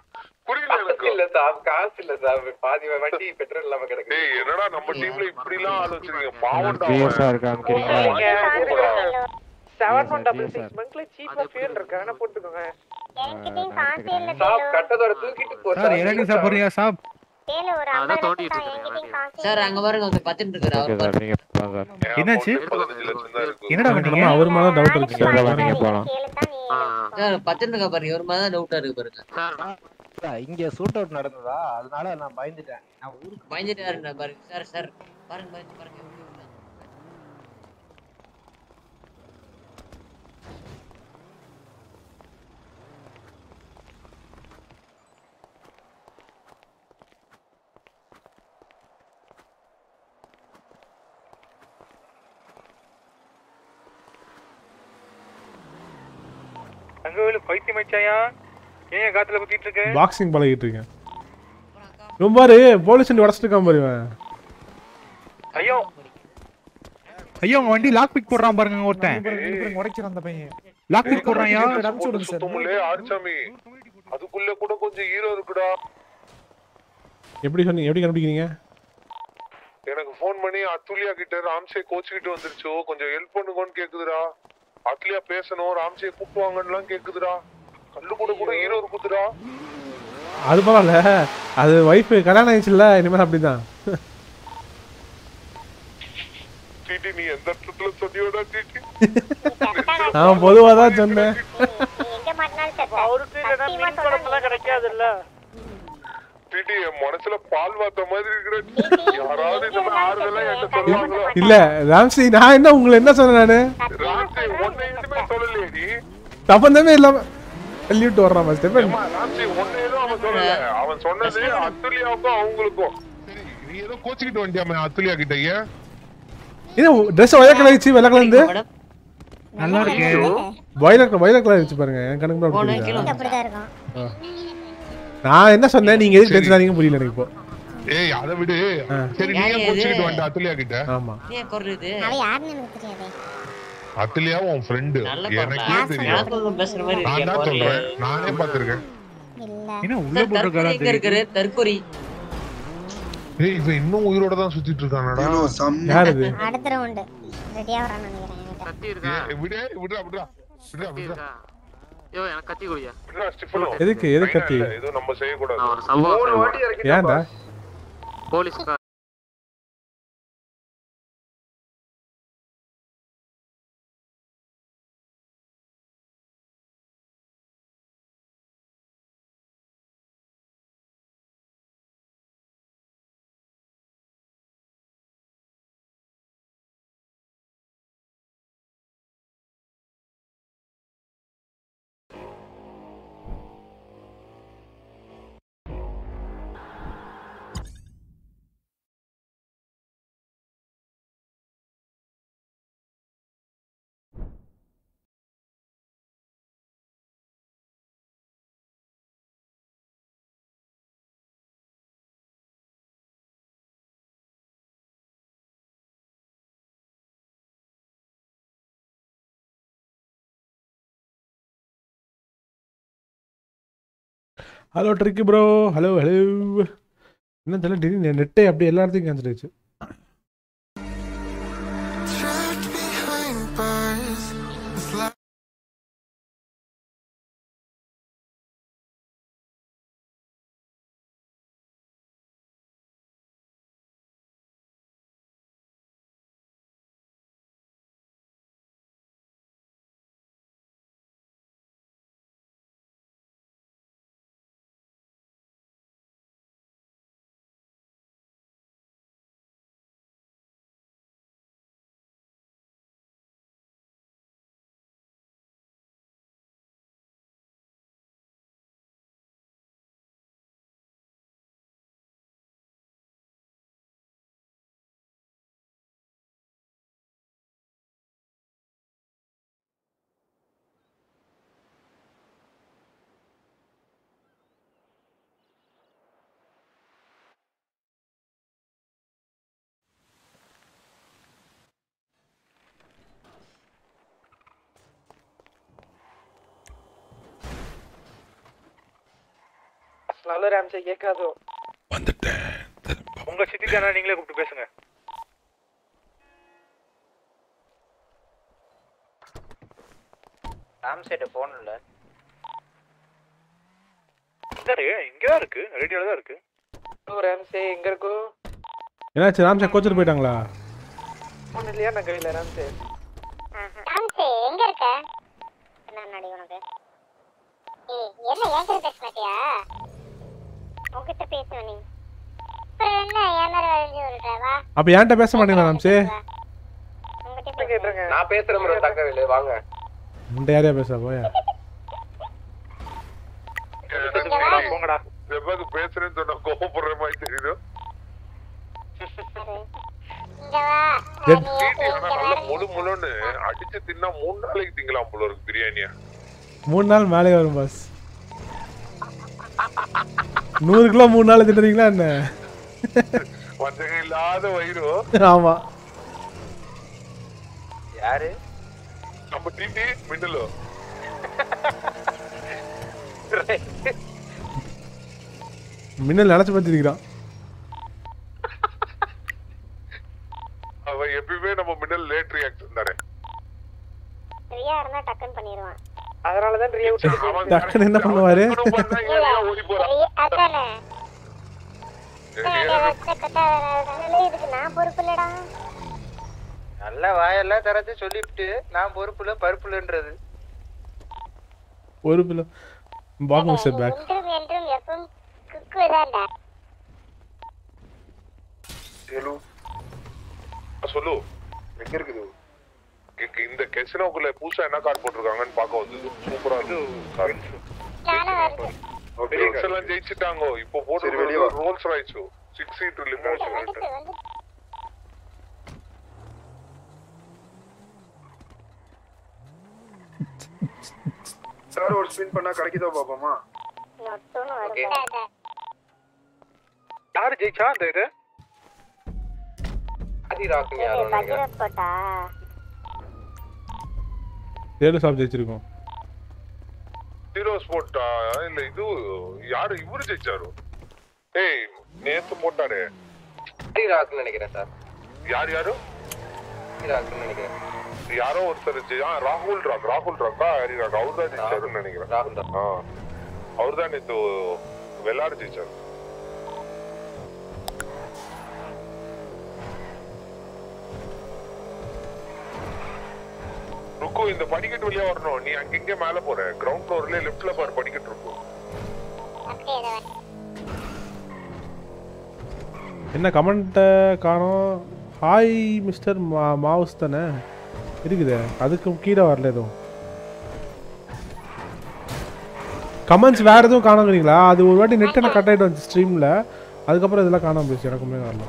புரியல எனக்கு. இல்ல சார் காசு இல்ல சார் பாதி வண்டி பெட்ரோல் இல்லாம கிடக்கு டேய் என்னடா நம்ம டீம்ல இப்படி எல்லாம் ஆள் வச்சிருக்கீங்க பாவம்டா பிஎஸ்ஆர் காமிக்கிறீங்களா செவன் ஒன் டபுள் சிக்ஸ் மந்த்ல சீப்பா ஃபியூல் இருக்கு. வேணா போட்டுக்கோங்க. சாப் கட்டதோட தூக்கிட்டு போ சார் இறங்கி சாப்பிடுறியா சாப். சார் அங்க பாருங்க ஒருத்தர் பத்துட்டு இருக்காரு சார் சார். என்னாச்சு? என்னடா பண்ணீங்க அவர் மேல டவுட் இருக்கு போலாம். சார் பத்துட்டு இருக்கா பாருங்க ஒரு தான் டவுட்டா இருக்கு பாருங்க. இங்க ஷூட் அவுட் நடந்ததா? அதனால நான் பயந்துட்டேன். நான் ஊருக்கு பாருங்க. சார் சார் பாருங்க பாருங்க பாருங்க. எப்படி உள்ள. அங்க வேலு பைத்தியம் ஆயிடுச்சாயா ஏன் காத்துல குத்திட்டு இருக்க? பாக்ஸிங் பழகிட்டு இருக்கேன். ரொம்ப பாரு போலீஸ் வண்டி உடச்சிட்டு இருக்கான் பாரு இவன். ஐயோ. ஐயோ உங்க வண்டி லாக் பிக் போடுறான் பாருங்க ஒருத்தன். உடைக்கிறான் அந்த பையன். லாக் பிக் விடுங்க சார். சுத்தமுல்லே ஆர்ச்சாமி. அதுக்குள்ள கூட கொஞ்சம் ஹீரோ இருக்குடா. எப்படி சொன்னீங்க எப்படி கண்டுபிடிக்கிறீங்க? எனக்கு ஃபோன் பண்ணி அத்துலியா கிட்ட ராம்சே கோச் கிட்ட வந்துருச்சோ கொஞ்சம் ஹெல்ப் பண்ணுங்கன்னு கேக்குதுடா. அத்துலியா பேசணும் ராம்சே கூப்பிடுவாங்கன்னு கேக்குதுடா. கல்லு கூட கூட ஹீரோ இருக்குதுடா. அது பரவாயில்ல. அது ஒய்ஃப் கல்யாணம் ஆயிடுச்சுல்ல இனிமேல் அப்படிதான். டிடி நீ எந்த இடத்துல சொன்னியோடா டிடி நான் பொதுவாக தான் சொன்னேன். அவருக்கு இல்லைன்னா மீன் குழம்புலாம் கிடைக்காதுல்ல. டிடி என் மனசுல பால் வாத்த மாதிரி இருக்கிற யாராவது இந்த ஆறுதலா சொல்லுவாங்களோ? இல்ல ராம்சி நான் என்ன உங்களை என்ன சொன்னேன் நானு? ராம்சே ஒன்னு எதுவுமே சொல்லலையே நீ? சம்பந்தமே இல்லாம தள்ளி விட்டு வர்றான் ஸ்டெபன் ராம்சே ஒன்னு எதுவும் அவன் சொல்லல. அவன் சொன்னது அத்துலியாவுக்கும் அவங்களுக்கும். சரி நீ ஏதோ கோச்சுக்கிட்டு வந்துட்டியாமே அத்துலியா கிட்ட ஏன் இது ட்ரெஸ் கலர் வெள்ளை கலர் இருந்து? நல்லா இருக்கு. வயலட் வயலட் கலர் வச்சு பாருங்க என் கணக்கு தான் நான் என்ன சொன்னேன்? நீங்க எதுக்கு டென்ஷன் ஆனீங்க புரியல எனக்கு இப்போ. ஏய் அதை விடு. சரி நீ ஏன் கோச்சுக்கிட்டு வந்துட்ட அத்துலியா கிட்ட. ஆமா. ஏன் குறையுது அவ யாருன்னு எனக்கு தெரியாதே. அத்துலியா உன் ஃப்ரெண்டு நல்ல எனக்கே படம். தெரியும். ஞாபகம் பேசுற மாதிரி நான் தான். சொல்றேன். நானே பாத்திருக்கேன் இல்ல. என்ன உள்ள போட்டிருக்காரா ஏய் இவன் இன்னும் உயிரோட தான் சுத்திட்டு இருக்கானடா. யார் இது? அடுத்த ரவுண்டு ரெடியா நினைக்கிறேன் விடு ஐயோ எனக்கு கத்தி குடியா எதுக்கு? எதுக்கு கத்தி? ஏதோ நம்ம ஒரு சம்பவம் ஏன்டா? போலீஸ்கார hello trick bro hello hello என்ன தெரியல நெட்டே அப்படியே எல்லா இடத்தையும் கேன்சல் ஆயிடுச்சு. நல்ல ராம்சே கேட்காதோ உங்க சித்தி தானே நீங்களே கூப்பிட்டு பேசுங்க. ராம்சேட்ட போன் இல்ல. இங்கதான் இருக்கு. ரேடியோல தான் இருக்கு. ராம்சே எங்க இருக்கோ? என்னாச்சு ராம்சா கோச்சர் போயிட்டாங்களா? போன் இல்லையா நான் கையில ராம்சே? ராம்சே எங்க இருக்க? என்ன நடி உனக்கு? ஏய் என்ன என்கிட்ட பேச மாட்டியா அப்ப என்கிட்ட பேச மாட்டீங்களா ராம்சே? நான் பேசுறேன் ப்ரோ தக்கவில்லை வாங்க. உன்ட்ட யாரையா பேச போயா? போங்கடா. செவ்வாக்கு பேசுறேன்னு சொன்னா கோவப்படுற மாதிரி தெரியுது? முழு முழுன்னு அடிச்சு தின்னா மூணு நாளைக்கு திங்கலாம் போல இருக்கு பிரியாணியா. மூணு நாள் மேலே வரும் பாஸ் நூறு கிலோ மூணு நாள் திட்டுறீங்களா என்ன? வஞ்சகம் இல்லாத வயிறு. ஆமா. யாரு? நம்ம டிடி மின்னலோ. மின்னல் நினைச்சு பார்த்துருக்கிறான். அவன் எப்பயுமே நம்ம மின்னல் லேட் ரியாக்ஷன் தானே ஃப்ரீயா இருந்தா டக்குன்னு பண்ணிடுவான் அதனால தான் ரியா விட்டு டக்குன்னு என்ன பண்ணுவாரு? ஓடி போறான். ஃப்ரீ- அதானே? இதுக்கு நான் பொறுப்பு இல்லடா. நல்ல வாயெல்லாம் திறந்து சொல்லிவிட்டு நான் பொறுப்புல பருப்புலன்றது கிலோ பாக் மிஸ்டர் பேக். என்றும் என்றும் எப்பவும் குக்கு தான்டா. ஹலோ சொல்லு. எங்க இருக்குது? இந்த கெசினோக்குள்ள புதுசா என்ன கார்டு போட்டிருக்காங்கன்னு பார்க்க வந்தது. சூப்பரா இருக்கு எல்லாம் ஜெயிச்சிட்டாங்க. இப்போ போட்டு Rolls Royce six seat sir ஒரு ஸ்பின் பண்ணா கிடைக்குதா பாப்போமா? யாரு ஜெயிச்சா அந்த இது? யாரும் நினைக்கிறேன் போட்டா ஏழு சாப் ஜெயிச்சிருக்கோம். ஹீரோ ஸ்போர்ட்டா இல்ல இது யாரு? இவரு ஜெயிச்சாரு. ஏய் நேத்து போட்டாரு. ராக்குன்னு நினைக்கிறேன் சார். யார் யாரு? நினைக்கிறேன். யாரோ ஒருத்தர் ராகுல் ராக் ராகுல் ராக்கா ஹரி ராக். அவர் தான் ஜெயிச்சாருன்னு நினைக்கிறேன். ராகுல் ராக். அவர் தான் நேத்து வெள்ளாடு ஜெயிச்சாரு. ருக்கு இந்த படிக்கட்டு வழியா வரணும். நீ அங்கங்க மேல போற. கிரவுண்ட் ஃப்ளோர்ல லெஃப்ட்ல பாரு படிக்கட்டு இருக்கும் என்ன கமெண்ட்டை காணோம்? ஹாய் மிஸ்டர் மா மாவுஸ் தானே? இருக்குதே. அதுக்கு கீழே வரல எதுவும். கமெண்ட்ஸ் வேறு எதுவும் காணாங்கிறீங்களா? அது ஒரு வாட்டி நெட் எனக்கு கட் ஆகிட்டு வந்துச்சு ஸ்ட்ரீமில் அதுக்கப்புறம் இதெல்லாம் காணாம போயிடுச்சு எனக்குமே வரல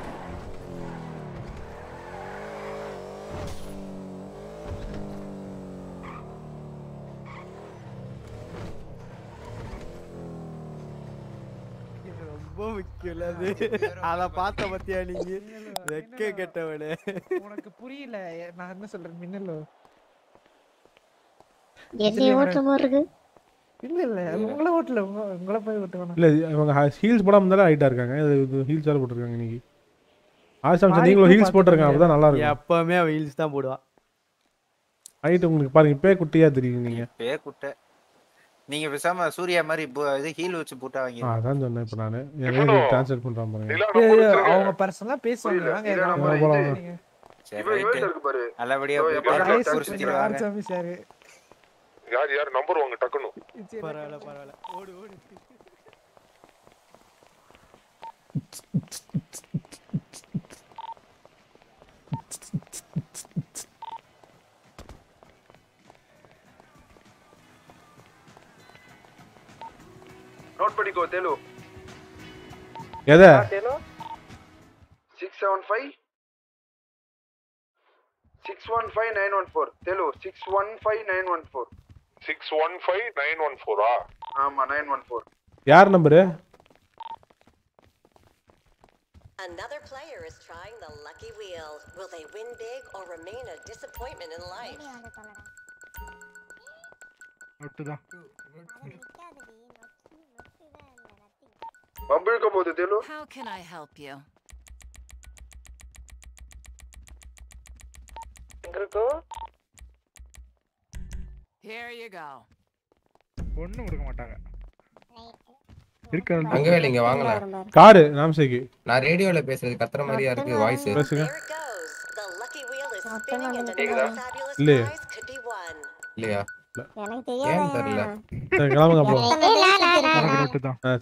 ரொம்ப முக்கியம் அது பார்த்த பத்தியா நீங்க வெக்க கெட்டவனே உனக்கு புரியல. நான் என்ன சொல்றேன் மின்னலோ. என்னை ஓட்டுற மாதிரி இருக்கு இல்ல இல்ல. உங்களை ஓட்டல. உங்க உங்களை போய் ஓட்டுவானா? இல்ல இவங்க ஹீல்ஸ் போடாம இருந்தாலும் ஹைட்டா இருக்காங்க. இது ஹீல்ஸ் வேற போட்டிருக்காங்க இன்னைக்கு. ஆசாம் நீங்களும் ஹீல்ஸ் போட்டிருக்காங்க அப்பதான் நல்லா இருக்கும். எப்பவுமே அவ ஹீல்ஸ் தான் போடுவா. ஹைட் உங்களுக்கு பாருங்க. இப்பயே குட்டியா தெரியுது நீங்க. பே குட்டை. நீங்க பேசாம சூர்யா மாதிரி இது ஹீல் வச்சு போட்டா வாங்கி அதான் சொன்னேன் இப்ப நானு. ட்ரான்ஸ்லேட் பண்றான் பாருங்க. அவங்க பர்சனலா பேசுவாங்க. வாங்க நல்லபடியா யார் யார்? நம்பர் வாங்க டக்குன்னு. பரவாயில்ல பரவாயில்ல. ஓடு ஓடு. நோட் பண்ணிக்கோ தேலு எதை six seven five six one five nine one four தேலு six one five nine one four six one five nine one ஃபோரா ஆமா நைன் ஒன் ஃபோர் யார் number Another player is trying the lucky wheel. Will they win big or remain a disappointment in life? பம்பிழுக்க போகுது தேலு. How can I help you? Here you go. ஒண்ணும் கொடுக்க மாட்டாங்க. இருக்கிற அங்க வேலை இங்க வாங்கல. காரு நாம்சேக்கு நான் ரேடியோல பேசுறது கத்துற மாதிரியா இருக்கு வாய்ஸ் பேசுங்க. Fabulous இல்லையே. எனக்கு தெரியல சரி கிளம்புங்க அப்புறம்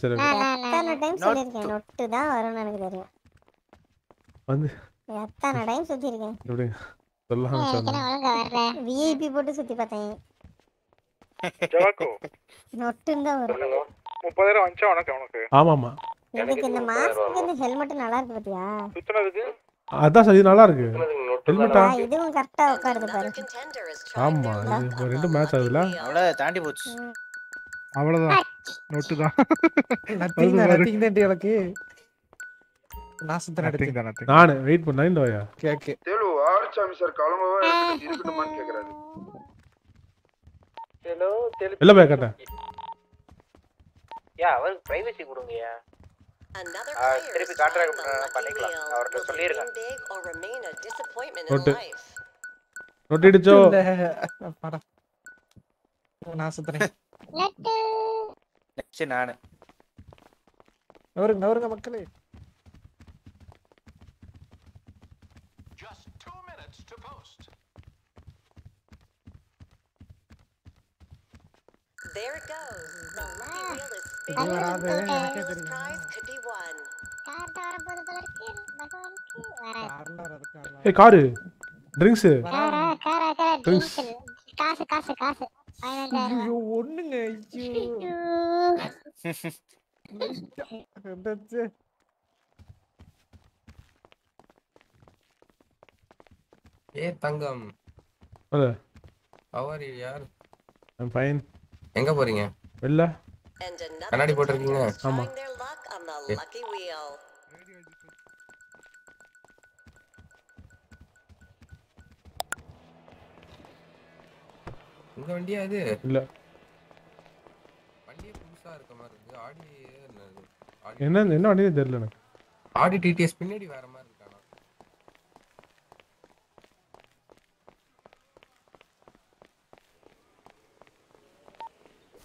சரி டைம் சொல்லியிருக்கேன். நொட்டு தான் வரும்னு எனக்கு தெரியும். வந்து எத்தனை டைம் சொல்லாம சொன்னேன். ஒழுங்கா வர்ற விஐபி போட்டு சுத்தி பார்த்தேன். ஜவாக்கோ. நொட்டுன்னு தான் வரும் முப்பதாயிரம் வந்துச்சா உனக்கு? உனக்கு. ஆமாமா இதுக்கு இந்த மாஸ்க்கு இந்த ஹெல்மெட் நல்லா இருக்கு பாத்தியா? சுத்தினதுக்கு? அதான் சரி நல்லா இருக்கு ஹெல்மெட்டா இதுவும் கரெக்டா உட்காருது பாரு. ஆமா இது ரெண்டு மேட்ச் ஆகுதுல அவ்வளோ தாண்டி போச்சு. அவ்வளவுதான். நொட்டு தான் நத்திங் தான் நத்திங் தான் எனக்கு நாசத்தை நத்திங் நடத்தி தான் நத்திங் நானு வெயிட் பண்ண இந்த வயா கேக்கு தேலு ஆறுசாமி சார் கிளம்பவா இருக்கட்டும், இருக்கட்டுமான்னு கேக்குறாரு ஹலோ இல்ல பையா கேட்டேன் யா அவருக்கு பிரைவசி கொடுங்கயா Another ஆ, player is திருப்பி trying கான்ட்ராக்ட் the lucky பண்ணிக்கலாம் wheel. அவர்கிட்ட Will they சொல்லியிருக்கேன் win big or remain a disappointment in நோட்டு life? நொட்டிடுச்சோ படம் நாசத்தினே நெக்ஸ்ட் நானு. நவருங்க நவருங்க மக்களே. There it goes. The வராது ஏய் காரு ட்ரிங்க்ஸ் காரா காரா காரா ட்ரிங்க்ஸ் காசு காசு காசு. ஐயோ ஒண்ணுங்க ஐயோ? ஏ தங்கம். சொல்லு அவர் யார்? ஐம் ஃபைன் எங்க போறீங்க? வெளில. கண்ணாடி போட்டிருக்கீங்க. ஆமா. உங்க வண்டியா இது? இல்ல. வண்டியே புதுசா இருக்க மாதிரி இருக்கு. ஆடி என்ன என்ன வண்டியே தெரியல எனக்கு. ஆடி டிடிஎஸ் பின்னாடி வேற மாதிரி இருக்கானா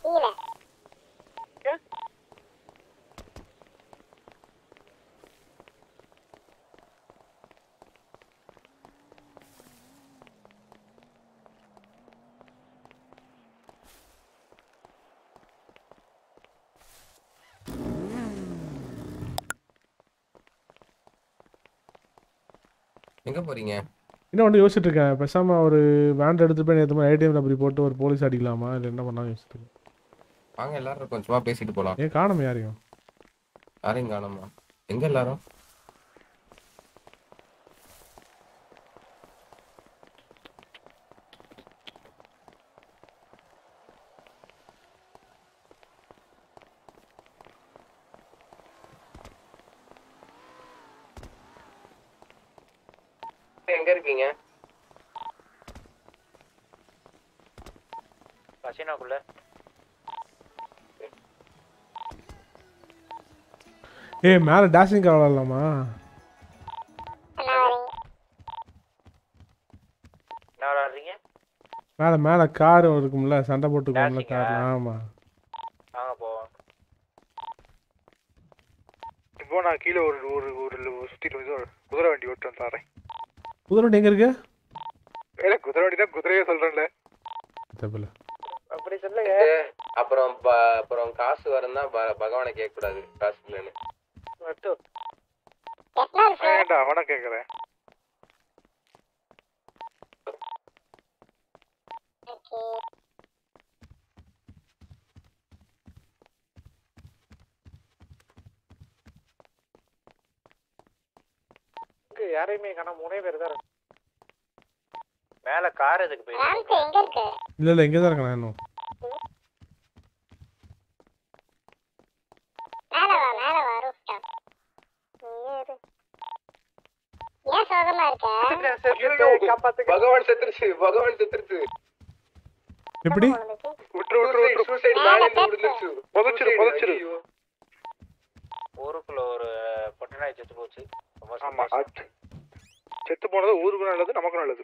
கீழே. எங்க போறீங்க? இன்னும் ஒன்று யோசிச்சுட்டு இருக்கேன் பேசாம ஒரு வேன் எடுத்துட்டு போய் நேற்று ஏடிஎம் அப்படி போட்டு ஒரு போலீஸ் அடிக்கலாமா? இல்லை என்ன பண்ணலாம் யோசிச்சுட்டு வாங்க எல்லாரும் கொஞ்சமா பேசிட்டு போலாம். ஏன் காணோம் யாரையும்? யாரையும் காணோமா? எங்க எல்லாரும் எங்க இருக்கீங்க பசினாக்குள்ள ஏய் மேலே டேஷிங் கார் விளாட்லாமா மேலே மேலே கார் இருக்கும்ல சண்டை போட்டுக்கோம்ல கார் ஆமாம் இப்போ நான் கீழே ஒரு ஒரு ஒரு ஒரு குதிரை வண்டி ஓட்டு வந்து தரேன். குதிரை வண்டி எங்கே இருக்கு? ஏல குதிரை வண்டி தான் குதிரையே சொல்றேன்ல. தப்பில்ல. அப்படி சொல்லுங்க. அப்புறம் அப்புறம் காசு வரந்தா பகவானை கேட்க கூடாது காசு இல்லைன்னு மட்டும் ஏன்டா அவனை கேக்குறேன் இங்க யாரையுமே காணோம் மூணே பேர் தான் இருக்கு. மேல கார் எதுக்கு போய் எங்க இருக்கு இல்லை இல்லை இங்கே தான் இருக்கேன் இன்னும் மேல வா மேல வா ரூஃப்டாப் ஏன் சோகமா இருக்க பகவான் செத்துருச்சு பகவான் செத்துருச்சு எப்படி விட்டுரு விட்டுரு விட்டுரு சூசைட் மேல இருந்து விழுந்துருச்சு புதைச்சிரு புதைச்சிரு ஊருக்குள்ள ஒரு பொட்டை நாய் செத்து போச்சு ரொம்ப ஆமா சந்தோஷம். அது செத்து போனது ஊருக்கும் நல்லது நமக்கும் நல்லது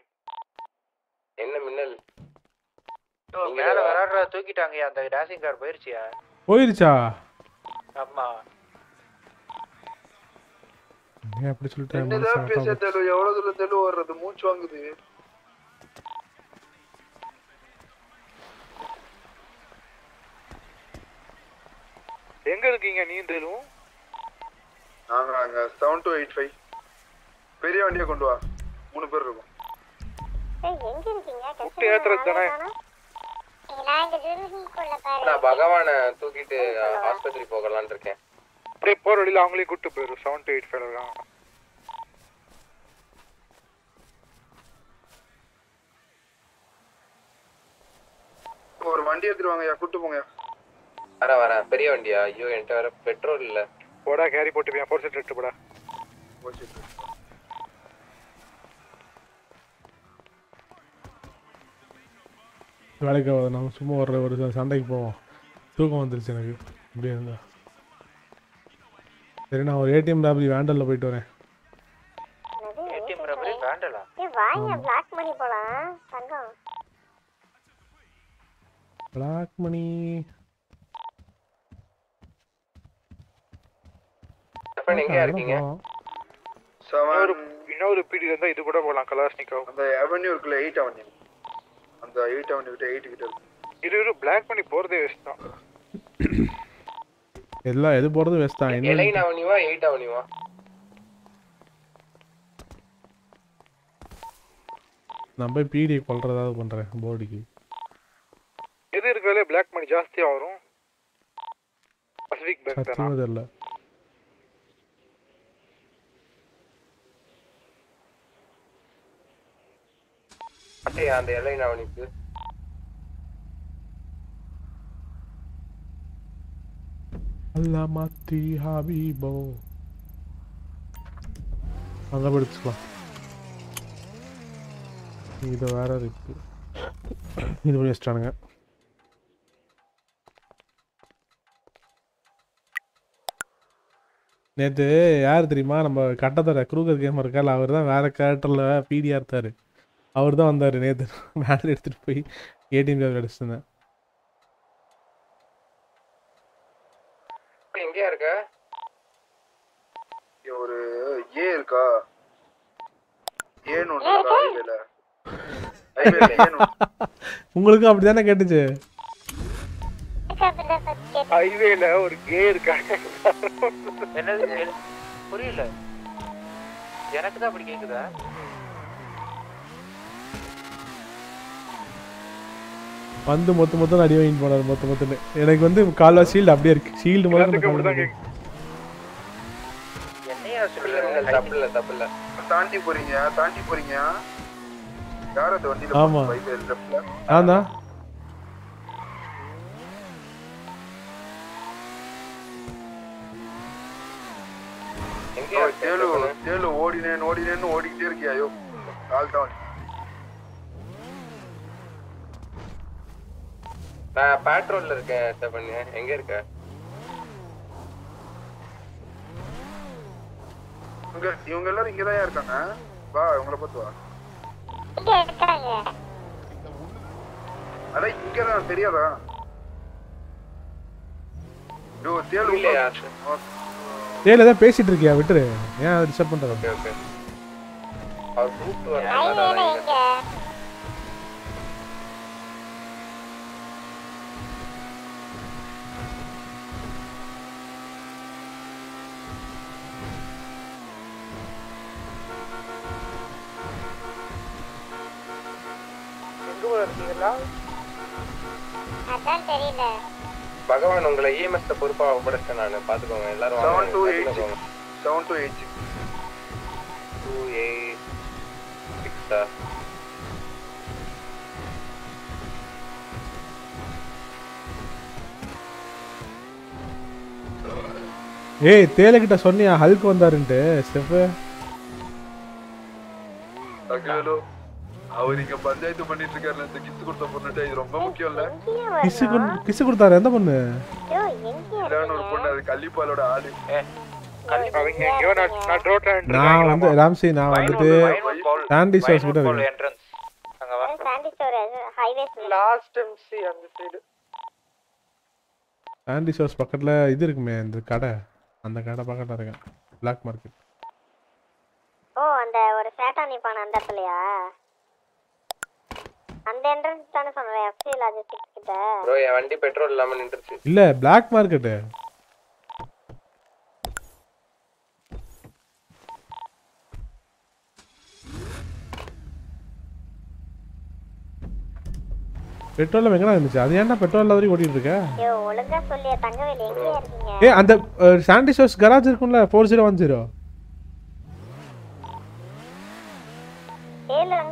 என்ன மின்னல் ஓ, மேல விளையாடுற தூக்கிட்டாங்க அந்த டேசிங் கார் போயிருச்சியா போயிருச்சா? ஆமா. ஏன் அப்படி என்னதான் பேச தெளு எவ்வளவு தூரம் தெளு வர்றது? மூச்சு வாங்குது. எங்க இருக்கீங்க நீங்களும் நாங்க அங்க செவன் டு எயிட் ஃபைவ் பெரிய வண்டியை கொண்டு வா. மூணு பேர் இருக்கும். எங்க இருக்கீங்க? விட்டு ஏத்துறது தானே நான் இந்த ஜூனிக்குள்ள பாரு நான் பகவானை தூக்கிட்டு ஆஸ்பத்திரி போகலான்னு இருக்கேன். அப்படியே போற வழியில அவங்களே கூட்டு போயிரும் செவன் டு எயிட் ஃபைவ் இருக்காங்க ஒரு வண்டி எடுத்துட்டு வாங்கய்யா கூட்டு போங்க வரேன் வரேன். பெரிய வண்டியா? ஐயோ என்கிட்ட வேற பெட்ரோல் இல்ல. போடா கேரி போட்டு போய் ஃபோர் செட் எடுத்து போடா வேலைக்கு ஆகாது நம்ம சும்மா ஒரு ஒரு சண்டைக்கு போவோம். தூக்கம் வந்துருச்சு எனக்கு. இப்படியே இருந்தா. சரி நான் ஒரு ஏடிஎம் ராபரி வேண்டலில் போயிட்டு வரேன். ஏடிஎம் ரபரி வேண்டலா? ஏய் வாங்க பிளாக் மணி போலாம். தங்கம். பிளாக் மணி இருக்கீங்க இன்னொரு இன்னொரு பீடி இருந்தா இது கூட போலாம் கலாஷ்னிக்கோ அந்த அவென்யூ இருக்குல்ல எயிட் அவென்யூ அந்த எயிட் அவென்யூ கிட்ட எயிட் கிட்ட இருக்கு இது ஒரு பிளாக் பண்ணி போறதே வேஸ்ட் தான். எல்லாம் எது போகிறது வேஸ்ட் தான்? என்ன அவனிவா எயிட் அவனிவா நான் போய் பீடி கொல்றதாவது பண்ணுறேன் போர்டுக்கு. எது இருக்கறதுல பிளாக் மணி ஜாஸ்தியா வரும்? பசிபிக் பேங்க் தானா? தெரியல. அட்டையா அந்த எல்லை அவனுக்கு? அல்லா மாத்தி ஹாபிபோ. அங்கே படிச்சுக்கலாம் இது வேற இருக்கு. இது பண்ணி வச்சிட்டானுங்க. நேற்று யார் தெரியுமா? நம்ம கட்டத்தோட குரூகர் கேமர் இருக்கால அவர் தான் வேற கேரக்டரில் பிடிஆர் இருந்தார் அவர் தான் வந்தார் நேற்று பேட்டரி எடுத்துகிட்டு போய் ஏடிஎம் கார்டு அடிச்சிருந்தேன். எங்கேயா இருக்க? ஒரு ஏ இருக்கா? ஏன்னு ஒண்ணு இருக்கா ஹைவேல ஹைவேல ஏன்னு உங்களுக்கும் அப்படி தானே கேட்டுச்சு? ஹைவேல ஒரு கே இருக்காங்க என்னது? புரியல. எனக்கு தான் அப்படி கேக்குதா? வந்து மொத்த மொத்தம் அடி வாங்கிட்டு போனார் மொத்த மொத்தம் எனக்கு வந்து கால்வா ஷீல்டு அப்படியே இருக்கு. ஷீல்டு இல்ல தாண்டி போறீங்க தாண்டி போறீங்க. யார் அந்த வண்டியில ஆமா. இருக்க? தேலு தேலு ஓடினேன் ஓடினேன்னு ஓடிக்கிட்டே இருக்கியா? ஐயோ கால் தான் பேட்ரோல்ல இருக்கேன் பண்ணு எங்க இருக்க? இவங்க இவங்க எல்லாரும் இங்கதான் இருக்காங்க? வா இவங்கள பார்த்து வா. இங்க இருக்காங்க. அதான் இங்கதான் தெரியாதா? யோ தேல் ஏதாவது பேசிட்டு இருக்கியா? விட்டுரு. ஏன் டிஸ்டர்ப் பண்ற ஓகே ஓகே. அவர் கூப்பிட்டு வர இருக்கீங்களா? அதான் தெரியல. பகவான் உங்களை இஎம்எஸ் பொறுப்பா ஒப்படைச்சேன் நான். பாத்துக்கோங்க எல்லாரும் seven two eight seven two eight two eight சிக்ஸா ஏய் தேலகிட்ட சொன்னியா? ஹல்க் வந்தாருன்ட்டு ஸ்டெஃப் அகிலோ அவர் இங்க பஞ்சாயத்து பண்ணிட்டு இருக்காருல இந்த கிஸ் கொடுத்த பொண்ணுட்ட இது ரொம்ப முக்கியம் இல்ல கிசு கிசு கொடுத்தாரு எந்த பொண்ணு? ஒரு பொண்ணு அது கள்ளிப்பாலோட ஆளு. நான் வந்து ராம்சி நான் வந்துட்டு சாண்டி சோர்ஸ் கிட்ட இருக்கேன் Sandy store highways last MC அந்த சைடு சாண்டி சோர்ஸ் பக்கத்துல இது இருக்குமே இந்த கடை. அந்த கடை பக்கத்துல இருக்கேன். பிளாக் மார்க்கெட் ஓ அந்த ஒரு சேட்டா நிப்பான அந்த இடத்துலயா? அந்த என்ட்ரன்ஸ் தான சொல்றேன் எஃப்சி லாஜிஸ்டிக்ஸ் கிட்ட? ப்ரோ என் வண்டி பெட்ரோல் இல்லாம நின்னுச்சு இல்ல பிளாக் Market. பெட்ரோல் எங்க இருந்துச்சு. அது ஏன்டா பெட்ரோல் இல்லாத வரைக்கும் ஓடிட்டு இருக்க? ஏய் ஒழுங்கா சொல்லியா தங்கவேலி எங்க இருக்கீங்க? ஏய் அந்த சாண்டிசோஸ் கராஜ் இருக்கும்ல 4010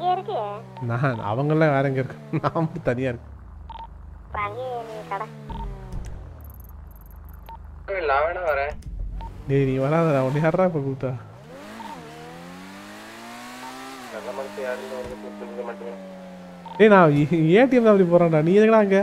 தனியா இருக்கியே? நான் அவங்கெல்லாம் வேற எங்க இருக்கு நான் மட்டும் தனியா இருக்கேன். டேய் நீ வராத உன்னை யாரா இப்ப கூப்பிட்டா? ஏய் நான் ஏடிஎம் தான் அப்படி போறேன்டா. நீ எதுக்குடா அங்க?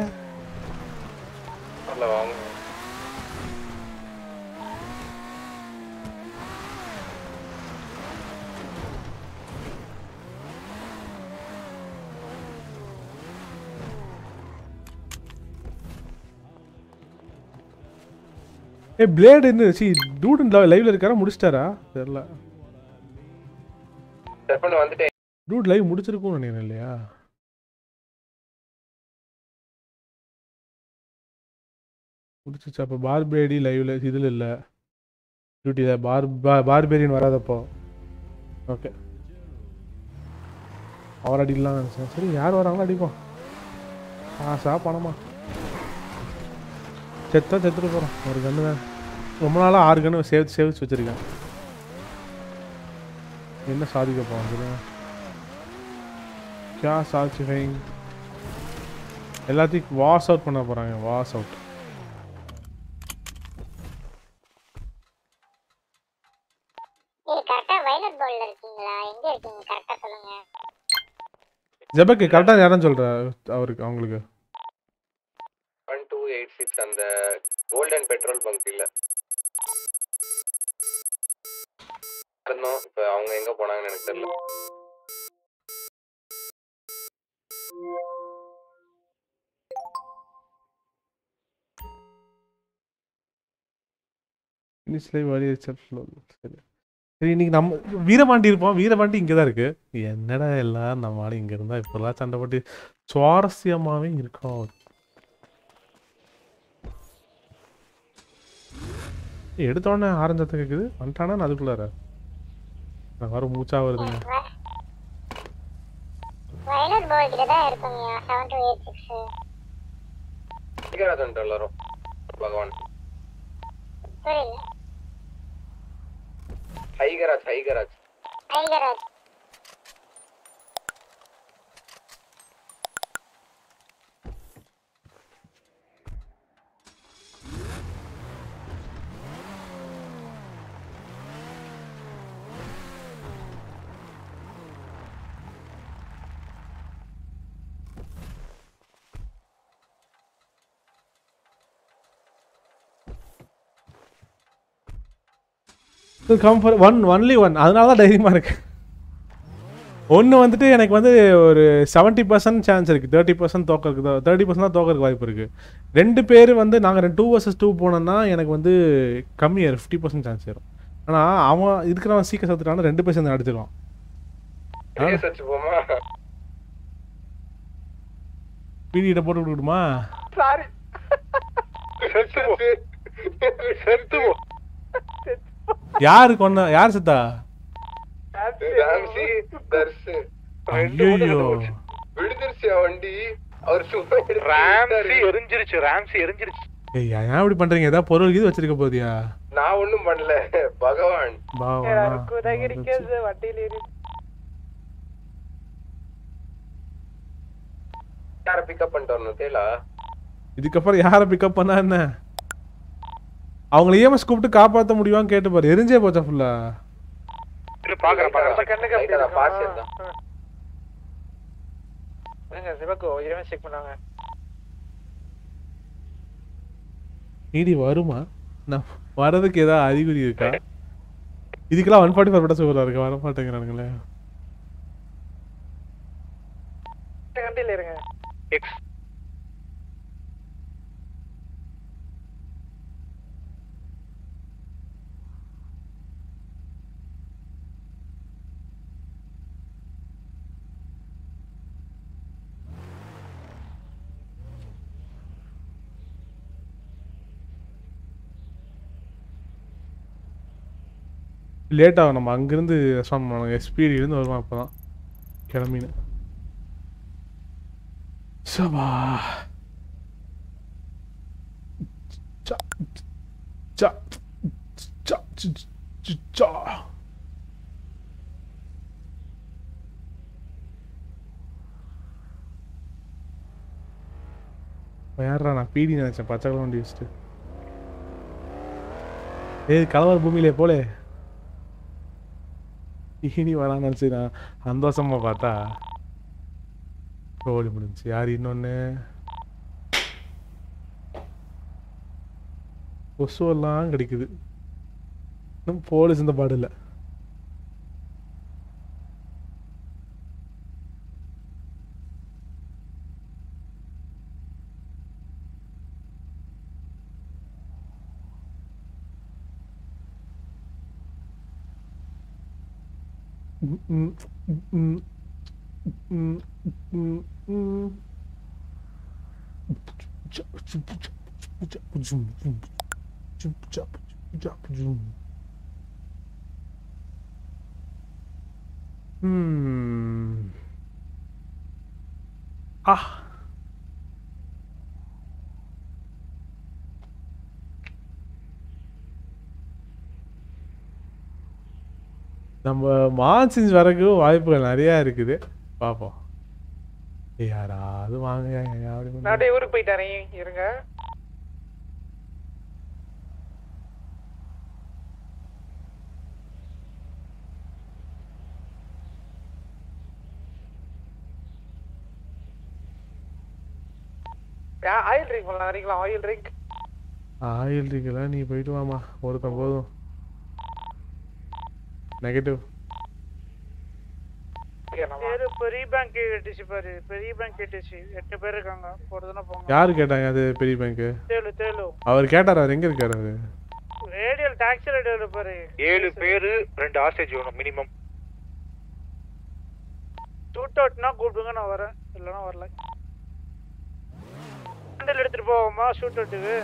ஏய் பிளேட் என்ன? சி டூட் லைவ்ல இருக்காரா? முடிச்சிட்டாரா? தெரியல. டூட் லைவ் முடிச்சிருக்கும்னு நினைக்கிறேன் இல்லையா? முடிச்சிச்சு அப்போ பார்பேடி லைவ்ல இதில் இல்லை. டியூட்டியில் பார் பார்பேரியன் வராதப்போ. ஓகே அவர் அடிக்கலாம் நினச்சேன். சரி யார் வராங்களோ அடிப்போம். காசா பணமா செத்தா செத்துட்டு போகிறோம் ஒரு கன்று தான். ரொம்ப நாளாக ஆறு கன்று சேவ் சேவிச்சு வச்சுருக்கேன். என்ன சாதிக்க போகிறோம் சொல்லுங்க. क्या சால்சிஃபைங் எல்லாத்தையும் வாஷ் அவுட் பண்ண போகிறாங்க வாஷ் அவுட் ஜெபக்கு கரெக்டாக யாரும் சொல்கிற அவருக்கு அவங்களுக்கு? சிக்ஸ் அந்த கோல்டன் பெட்ரோல் பங்க் இல்ல. இருந்தோம். இப்ப அவங்க எங்க போனாங்கன்னு எனக்கு தெரியல. சரி. இன்னைக்கு நம்ம வீரபாண்டி இருப்போம். வீரபாண்டி இங்கே தான் இருக்கு. என்னடா எல்லாம் நம்ம ஆளு இங்கே இருந்தால் இப்போல்லாம் சண்டை போட்டு சுவாரஸ்யமாகவே இருக்கும். ஏய், எடுத்த உடனே ஆரஞ்சத்தை கேட்குது வந்துட்டானா? நான் அதுக்குள்ளார. நான் வர மூச்சா வருதுங்க. வயலட் கிட்ட தான் இருக்கீங்க எல்லாரும் பகவான். புரியல. ஹைகராஜ் ஹைகராஜ் ஐகராஜ் கம்ஃபர்ட் ஒன் ஒன்லி ஒன் அதனால தான் தைரியமாக இருக்கு. ஒன்று வந்துட்டு எனக்கு வந்து ஒரு செவன்ட்டி பர்சன்ட் சான்ஸ் இருக்குது தேர்ட்டி பர்சன்ட் தோக்கறதுக்கு தேர்ட்டி பர்சன்ட் தான் தோக்கறதுக்கு வாய்ப்பு இருக்குது ரெண்டு பேர் வந்து நாங்கள் ரெண்டு டூ வர்சஸ் டூ போனோம்னா எனக்கு வந்து கம்மியாக ஃபிஃப்டி பர்சன்ட் சான்ஸ் ஏறும். ஆனால் அவன் இருக்கிறவன் சீக்கிரம் சத்துட்டான ரெண்டு பேர் சேர்ந்து அடிச்சிருவான். பீடியிட்ட போட்டு விட்டுடுமா சாரி செத்து போ. செத்து போ. யாரு கொன்ன யார் செத்தா? ஐயோ விடுதிருச்சு வண்டி. அவர் ராம்சி எரிஞ்சிருச்சு ராம்சி எரிஞ்சிருச்சு. ஏய் ஏன் இப்படி பண்றீங்க? ஏதாவது பொருள் இது வச்சிருக்க போதியா நான் ஒண்ணும் பண்ணல. பகவான். பாவா குதகிரிக்கிறது வண்டியில் ஏறி யார பிக்கப் பண்ணிட்டு வரணும் தேலா இதுக்கப்புறம் யாரை பிக்கப் பண்ணா என்ன? அவங்கள இஎம்எஸ் கூப்பிட்டு காப்பாற்ற முடியுமான்னு கேட்டு பாரு. எரிஞ்சே போச்சா ஃபுல்லா பாக்குறேன் பாக்குறேன். கண்ணுக்கு பாஸ் சிவக்கு செக் பண்ணாங்க. நீடி வருமா? நான் வரதுக்கு ஏதாவது அறிகுறி இருக்கா? இதுக்கெல்லாம் ஒன் ஃபார்ட்டி ஃபோர் படம் சூப்பராக இருக்கு? வர மாட்டேங்கிறானுங்களே. இருங்க. லேட் ஆகும். நம்ம அங்கேருந்து ரெஸ்பாண்ட் பண்ணுவாங்க எஸ்பிடிலேருந்து வருவான் அப்போ தான் கிளம்பின்னு சபா. சா யாரா நான் பீடி நினைச்சேன். பச்சை கலர் வண்டி வச்சுட்டு. ஏய் கலவர் பூமியிலே போலே. இனி வரான்னு நினச்சி நான் சந்தோஷமா பார்த்தா ஓடி முடிஞ்சு யார் இன்னொன்று கொசுவெல்லாம் கிடைக்குது. இன்னும் போலீஸ் இந்த பாடு இல்லை. 음, 음, 음, 음, 음. 음. 아. நம்ம மான்சின்ஸ் வரக்கும் வாய்ப்புகள் நிறையா இருக்குது. பார்ப்போம் யாராவது வாங்க அப்படியே ஊருக்கு போயிட்டாரே இருங்க. ஆயில் ட்ரிங்க் பண்ணலாம் வரீங்களா? ஆயில் ட்ரிங்க் ஆயில் இருக்குல்ல நீ போயிட்டு வாமா ஒருத்தன் போதும் நெகட்டிவ் பேரு பெரிய பேங்க் கேட்டுச்சு பாரு பெரிய பேங்க் கேட்டுச்சு எட்டு பேர் இருக்காங்க போறதுன்னா போங்க. யாரு கேட்டாங்க அது பெரிய தேலு அவர் கேட்டார் அவர் எங்க இருக்காரு அவரு? ரேடியல் டாக்ஸி ரேடியல் பாரு. ஏழு பேரு ரெண்டு ஆஸ்டேஜ் வேணும் மினிமம் ஷூட் அவுட்னா கூப்பிடுங்க நான் வரேன். இல்லைன்னா வரல. ஹேண்டில் எடுத்துட்டு போவோமா ஷூட் அவுட்டுக்கு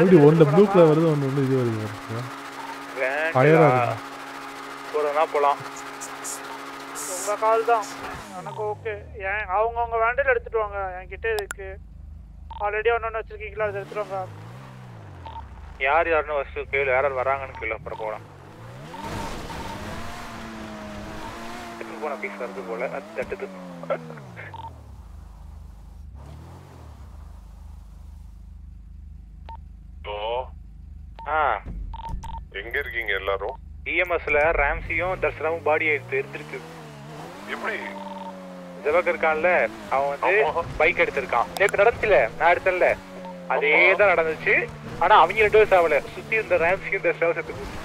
எப்படி ஒன்று ப்ளூ கலர் வருது ஒன்று வந்து இது வருது. ஃபயரா போறதுனா போலாம். உங்க கால் தான். எனக்கு ஓகே ஏன் அவங்கவுங்க வேண்டில் எடுத்துட்டு வாங்க. என்கிட்ட இருக்கு. ஆல்ரெடி ஒன்று வச்சிருக்கீங்களா? அதை எடுத்துட்டு வாங்க. யார் யாருன்னு ஃபர்ஸ்ட் கேளு. யார் யார் வராங்கன்னு கேளு. அப்புறம் எடுத்துட்டு போன பீஸ் வருது போல. அது தட்டுது ஆ எங்க இருக்கீங்க எல்லாரும்? இஎம்எஸ்ல ராம்சியும் தர்சனாவும் பாடி எடுத்து எடுத்துருக்கு. எப்படி? ஜெபக் இருக்கான்ல அவன் வந்து பைக் எடுத்திருக்கான். நேத்து நடந்துச்சுல நான் எடுத்தேன்ல. அதே தான் நடந்துச்சு. ஆனா அவங்க ரெண்டு பேரும் சாவல. சுத்தி இந்த ராம்சி இந்த சேவ செத்து போச்சு.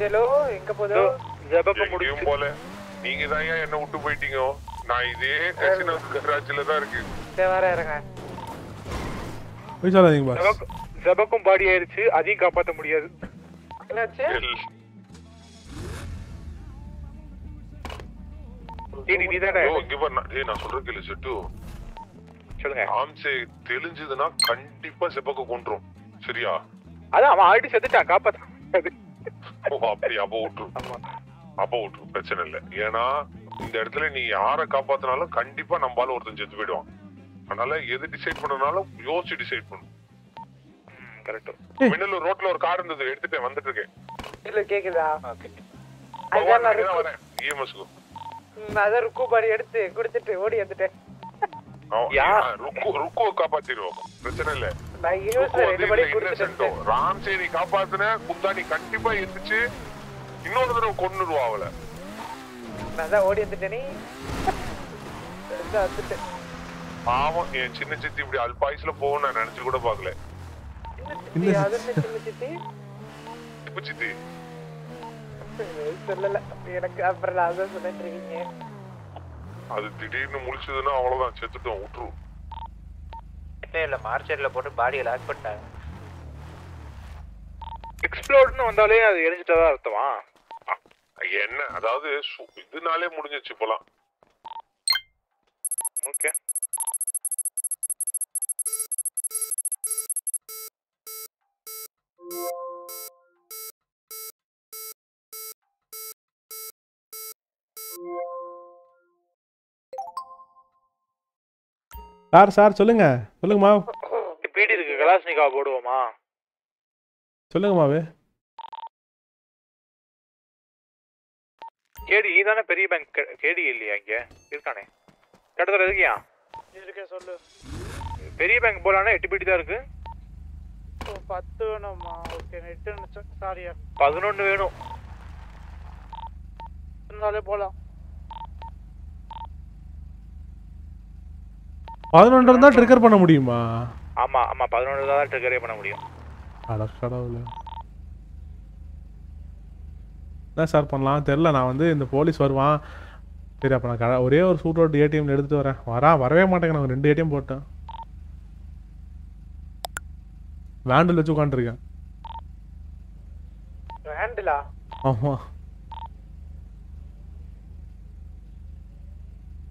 ஹலோ எங்க போதோ? எங்கேயும் போல. நீங்க தான் என்ன விட்டு போயிட்டீங்க? நான் இதே கசினோ கராச்சில தான் இருக்கு சரி வர இருங்க. போய் சொல்லாதீங்க பாஸ் ஜெபக்கும்- பாடி ஆயிருச்சு. அதையும் காப்பாத்த முடியாது. என்னாச்சு? தெளிஞ்சதுன்னா கண்டிப்பா செப்பக்க கொன்றும். சரியா? அதான் அவன் ஆல்ரெடி செத்துட்டான். காப்பாத்த. ஓ அப்படி அப்ப விட்டுரு அப்ப விட்டுரு பிரச்சனை இல்ல. ஏன்னா இந்த இடத்துல நீ யார காப்பாத்தினாலும் கண்டிப்பா நம்பால ஒருத்தன் செத்து போயிடுவான். அதனால எது டிசைட் பண்ணனாலும் யோசிச்சு டிசைட் பண்ணு. கரெக்ட் மின்னல் ரோட்ல ஒரு கார் இருந்தது எடுத்துட்டேன் வந்துட்டு இருக்கேன். இல்ல கேக்குதா? இஎம்எஸ்க்கு அதான் ருக்கு பாடி எடுத்து குடுத்துட்டு ஓடி வந்துட்டேன். ருக்கு ருக்குவை காப்பாத்திடுவோம் பிரச்சனை இல்ல. ராம்சே நீ காப்பாத்துன குந்தாணி கண்டிப்பா எந்திரிச்சு இன்னொரு தடவை கொன்னுடுவா அவளை நான் தான் ஓடி வந்துட்டேன் பாவம் என் சின்ன சித்தி இப்படி அல்பாயுஸ்ல போகும் நான் நினைச்சு கூட பாக்கல சித்தி, சொல்லல எனக்கு அப்புறம் நான் அதான் சொல்லிட்டு இருக்கீங்க அது திடீர்னு முழிச்சதுன்னா அவ்வளவுதான் செத்துட்டோம் விட்டுரு. இல்ல இல்ல மார்ச்சர்ல போட்டு பாடியை லாக் பண்ணிட்டாங்க. எக்ஸ்ப்ளோர்ட்னு வந்தாலே அது எரிஞ்சிட்டதா அர்த்தமா? என்ன அதாவது சு- இதுனாலே முடிஞ்சிச்சு இப்போலாம். ஓகே சார் சார் சொல்லுங்க. சொல்லுங்கம்மா பீடி இருக்கு. கலாஸ்னிகா போடுவோமா? சொல்லுங்க மாவே. கேடி இதானே பெரிய பேங்க் கேடி இல்லையா இங்க? இருக்கானே. கடத்துல இருக்கியா? இருக்கே சொல்லு. பெரிய பேங்க் போலானா எட்டு பீடி தான் இருக்கு. பத்து வேணுமா? ஓகே நெட்டு நினைச்சேன். சாரியா பதினொன்னு வேணும். இருந்தாலே போலாம். பதினொன்று இருந்தால் ட்ரிகர் பண்ண முடியுமா? ஆமா ஆமா பதினொன்று தான் ட்ரிகரே பண்ண முடியும். அட கடவுளே. என்ன சார் பண்ணலாம்? தெரில நான் வந்து இந்த போலீஸ் வருவான். சரி அப்போ நான் கட- ஒரே ஒரு சூட் அவுட் ஏடிஎம் எடுத்துட்டு வரேன். வரா வரவே மாட்டேங்க. நான் ரெண்டு ஏடிஎம் போட்டேன். வேண்டில் வச்சு உட்காந்துருக்கேன் வேண்டலா ஆமாம்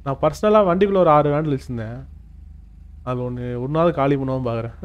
நான் பர்சனலாக வண்டிக்குள்ளே ஒரு ஆறு வேண்டில் வச்சுருந்தேன். அது ஒன்று ஒன்றாவது காலி பண்ணுவோம் பார்க்குறேன்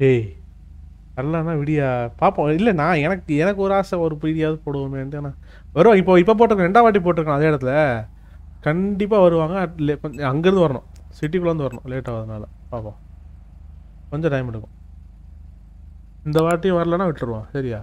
ஏய் வரலன்னா விடியா பார்ப்போம் இல்லை நான் எனக்கு எனக்கு ஒரு ஆசை ஒரு பீடியாவது போடுவோமேன்ட்டு ஆனால் இப்போ இப்போ போட்டிருக்கோம் ரெண்டாம் வாட்டி போட்டிருக்கோம் அதே இடத்துல கண்டிப்பாக வருவாங்க லே- அங்கேருந்து வரணும் சிட்டிக்குள்ளேருந்து வரணும் லேட் ஆகுதுனால பார்ப்போம் கொஞ்சம் டைம் எடுக்கும் இந்த வாட்டியும் வரலன்னா விட்டுருவோம் சரியா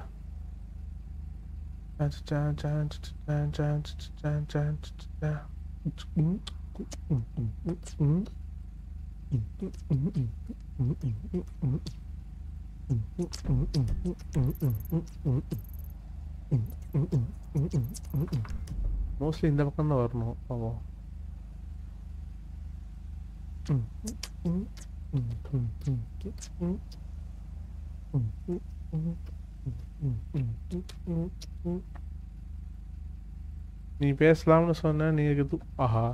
மோஸ்ட்லி இந்த பக்கம் தான் வரணும் பாவம் நீ பேசலாம்னு சொன்ன நீ இது ஆஹா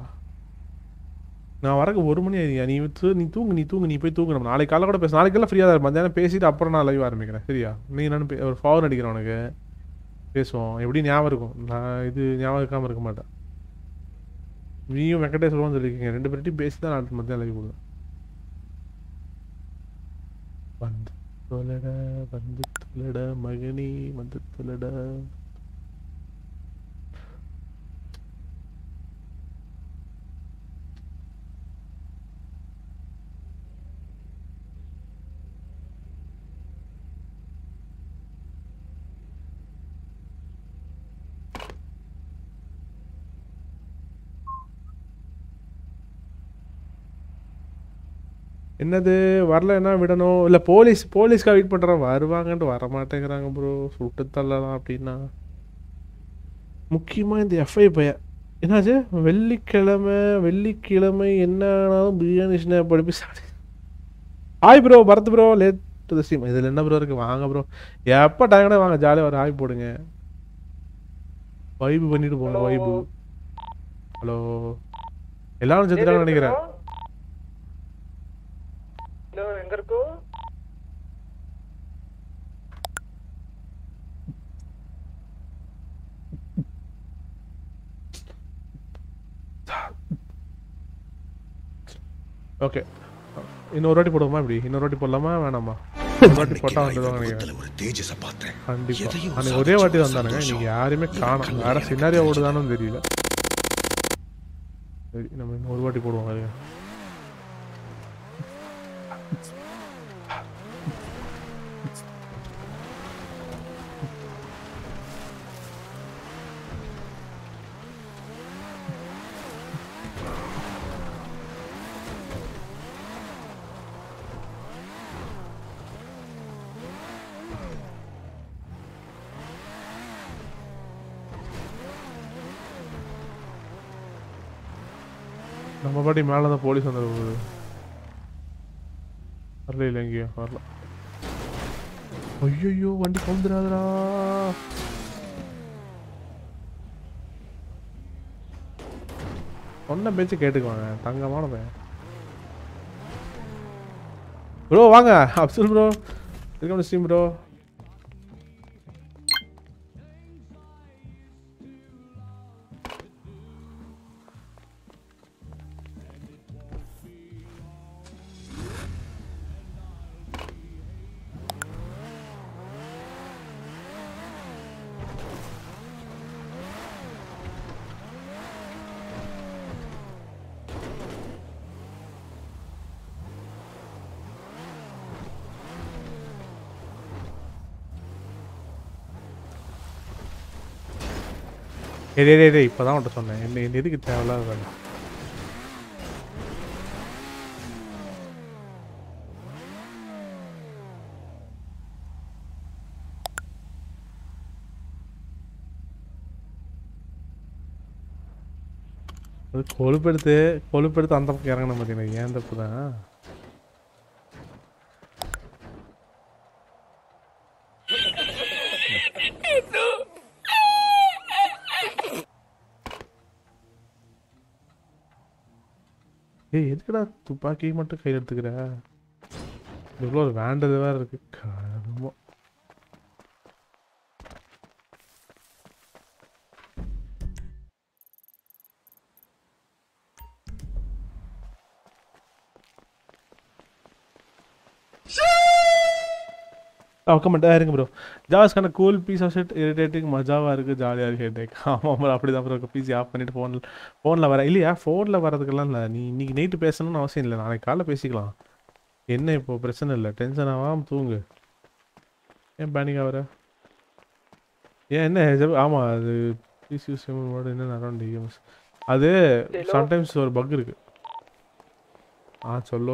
நான் வரக்கு ஒரு மணி ஆயிடுயா நீ தூ நீ தூங்கு நீ தூங்கு நீ போய் தூங்கு. நம்ம நாளைக்கு காலைல கூட பேச நாளைக்கெல்லாம் ஃப்ரீயாக தான் இருப்பேன். மத்தியானம் பேசிட்டு அப்புறம் நான் லைவ் ஆரம்பிக்கிறேன். சரியா? நீ என்னன்னு ஒரு ஃபார்வர்ட் அடிக்கிறேன் உனக்கு. பேசுவோம். எப்படி ஞாபகம் இருக்கும்? நான் இது ஞாபகம் இருக்காமல் இருக்க மாட்டேன். நீயும் சொல்லுவோம்னு சொல்லியிருக்கீங்க. ரெண்டு பேர்ட்டையும் பேசி தான் நாளைக்கு மத்தியானம் லைவ் கொடுங்க வந்து தொலட வந்து தொலட மகனி மந்தத்துலடா என்னது வரலன்னா விடணும்? இல்லை போலீஸ் போலீஸ்க்காக வெயிட் பண்ணுறோம் வருவாங்கன்ட்டு வர மாட்டேங்கிறாங்க ப்ரோ சுட்டு தள்ளலாம் அப்படின்னா. முக்கியமாக இந்த எஃப்ஐ பைய. என்னாச்சு? வெள்ளிக்கிழமை வெள்ளிக்கிழமை என்ன ஆனாலும் பிரியாணி ஸ்னாப் படிப்பி சாப்பிடு. Hi bro Bharath bro late to the stream இதில் என்ன ப்ரோ இருக்குது வாங்க ப்ரோ எப்போ டைம் வாங்க. ஜாலியாக ஒரு ஹாய் போடுங்க. வைபு பண்ணிட்டு போங்க வைபு ஹலோ எல்லாரும் செத்துட்டாங்கன்னு நினைக்கிறேன். ஹலோ எங்க இருக்கோ? ஓகே இன்னொரு வாட்டி போடுவோமா இப்படி? இன்னொரு வாட்டி போடலாமா? வேணாமா? ஒரு வாட்டி போட்டா வந்துடுவாங்க கண்டிப்பா. அன்னைக்கு ஒரே வாட்டி வந்தானுங்க. இன்னைக்கு யாருமே காணோம். வேற சின்னாரியா ஓடுதானு தெரியல. சரி நம்ம இன்னும் ஒரு வாட்டி போடுவோம் அது. நம்ம மேலே தான் போலீஸ் வந்துட போகுது. வரல இல்லை எங்கேயும்? வரல. ஐயோ வண்டி கவுந்துடாதரா சொன்ன பேச்சு கேட்டுக்குவாங்க. தங்கமான பையன். ப்ரோ வாங்க. Abdul bro welcome stream bro எதே டேய் டேய் இப்போ தான் உன்ட்ட சொன்னேன். என்ன என்ன எதுக்கு தேவையில்லாத வேலை? கொழுப்பெடுத்து கொழுப்பெடுத்து அந்த பக்கம் இறங்கணும் பார்த்தீங்கன்னா ஏன் தப்பு தான் ஏய் எதுக்குடா துப்பாக்கி மட்டும் கையில் எடுத்துக்கிற? இவ்வளோ ஒரு வேண்டது வேறு இருக்குது கமெண்ட் இருங்க bro ஜாவாஸ்க்கான cool piece of shit irritating மஜாவாக இருக்குது ஜாலியாக இருக்கு ஹெட்டேக் ஆமாம் ப்ரோ அப்படி தான் ப்ரோ பிசி ஆஃப் பண்ணிட்டு ஃபோனில் ஃபோனில் வர இல்லையா? ஃபோனில் வரதுக்கெல்லாம் இல்லை. நீ இன்னைக்கு நைட்டு பேசணும்னு அவசியம் இல்லை. நாளைக்கு காலைல பேசிக்கலாம். என்ன இப்போ? பிரச்சனை இல்லை. டென்ஷன் ஆகாம தூங்கு. ஏன் பேனிக் ஆகிற ஏன் என்ன? ஆமாம் அது பிசி யூஸ் மோடு என்ன அரௌண்ட் இஎம்எஸ் அது சம்டைம்ஸ் ஒரு பக் இருக்கு. ஆ சொல்லு.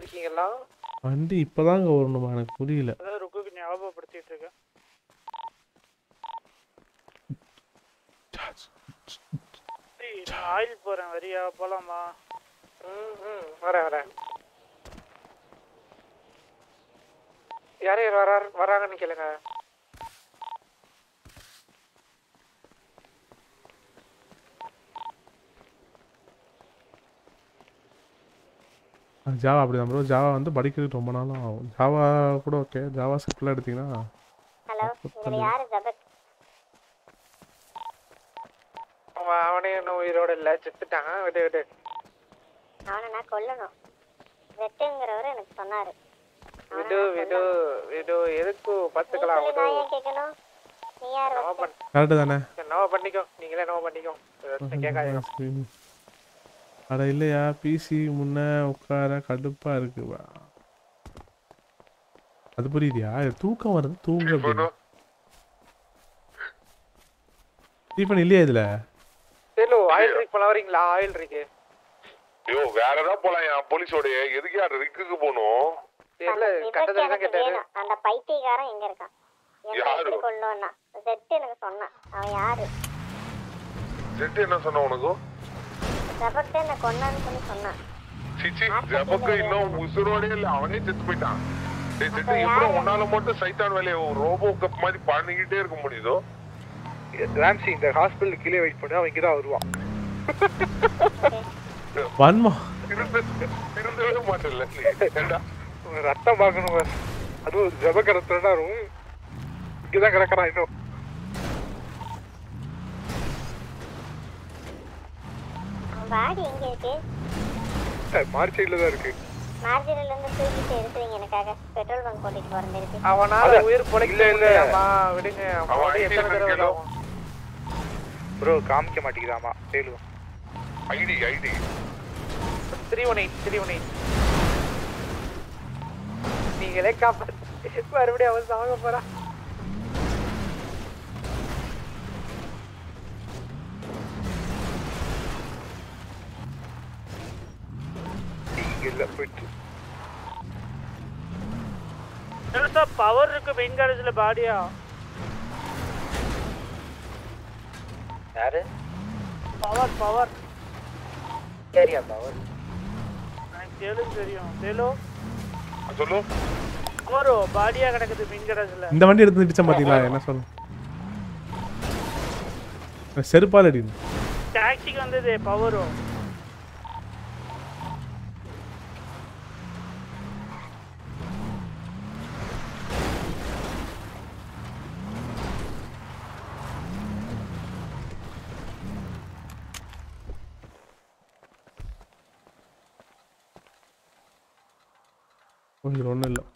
இருக்கீங்களா வண்டி இப்போதாங்க வரணுமா? எனக்கு புரியல. அதான் ருக்குக்கு ஞாபகப்படுத்திட்டு இருக்கேன். ஆயில் போறேன் வரியா? போலாமா? ம் ம் வரேன் வரேன். யார் யார் வரா வராங்கன்னு கேளுங்க. ஜாவா அப்படிதான் ப்ரோ ஜாவா வந்து படிக்கிறதுக்கு ரொம்ப நாளும் ஆகும். ஜாவா கூட ஓகே ஜாவா ஸ்கிரிப்ட்லாம் எடுத்தீங்கன்னா ஹலோ யாரு அவன் அவனே இன்னும் உயிரோட இல்ல? செத்துட்டான். விடு விடு. அவனை நான் கொல்லணும். வெட்டுங்கிறவரு எனக்கு சொன்னாரு. விடு விடு விடு. எதுக்கு பாத்துக்கலாம் சொல்லி விடு. நான் ஏன் கேட்கணும்? நீ யார் கரெக்டு தானே? நோ பண்ணிக்கோ. நீங்களே நோ பண்ணிக்கோ. கேட்காதீங்க. அட இல்லையா பிசி முன்ன உட்கார கடுப்பா இருக்கு. வா. அது புரியுதியா? தூக்கம் வருது தூங்க ஸ்டீஃபன் இல்லையா இதுல? செல்லு ஆயில் ட்ரிக் பண்ண வரீங்களா? ஆயில் ட்ரிக் ஐயோ வேற ஏதாவது போலாம் போலீஸோடைய எதுக்கு யார் ரிக்குக்கு போகணும்? தெரியல கண்டதை தான் கேட்டாரு. அந்த பைத்தியக்காரன் எங்க இருக்கான்? என்ன யாரு? கொள்ளுன்னா செட்டு எனக்கு சொன்னான். அவன் யாரு? ஜெட்டு என்ன சொன்ன உனக்கு? ஜபத்தை என்ன கொன்னான்னு சொல்லி சொன்னான். சிச்சி ஜபக்கு இன்னும் உசுரோடே இல்ல அவனே செத்து போயிட்டான். எப்படி உன்னால மட்டும் சைத்தான் வேலையை ரோபோ கப் மாதிரி பண்ணிக்கிட்டே இருக்க முடியுதோ? ராம்சி இந்த ஹாஸ்பிட்டல் கீழே வெயிட் பண்ணு அவன் இங்கதான் வருவான். வன்மா. நீ. ஏண்டா? ரத்தம் பார்க்கணும் பாரு. அதுவும் ஜப கடத்துறா இங்கதான் கிடக்குறான் இன்னும். பாடி எங்க இருக்கு? மார்ச் சைடுல தான் இருக்கு. மார்ஜினில இருந்து தூக்கிட்டு எடுத்துறீங்க எனக்காக. பெட்ரோல் பங்க் போட்டுட்டு போறது இருக்கு. அவனால உயிர் பொழைக்க இல்ல, இல்ல. விடுங்க. அவன் அவன் வந்து எத்தனை தடவை ப்ரோ காமிக்க மாட்டேங்குதாமா சேலு ID ID. Three one eight three one eight. நீங்களே காப்பாத்து. மறுபடியும் அவன் சாக போறான். இல்ல போயிட்டு. பவர் இருக்கு மெயின் காலேஜ்ல பாடியா யாரு? பவர் பவர் சரியா பவர் எனக்கு தெலுங்கு தெரியும். தெலு? சொல்லு. ஒரு பாடியா கிடக்குது மெயின் காலேஜ்ல இந்த வண்டி எடுத்து நிறுத்தம் பாத்தீங்களா? என்ன சொல்ல செருப்பால் அடி டாக்ஸிக்கு வந்தது பவரும் கொஞ்சம்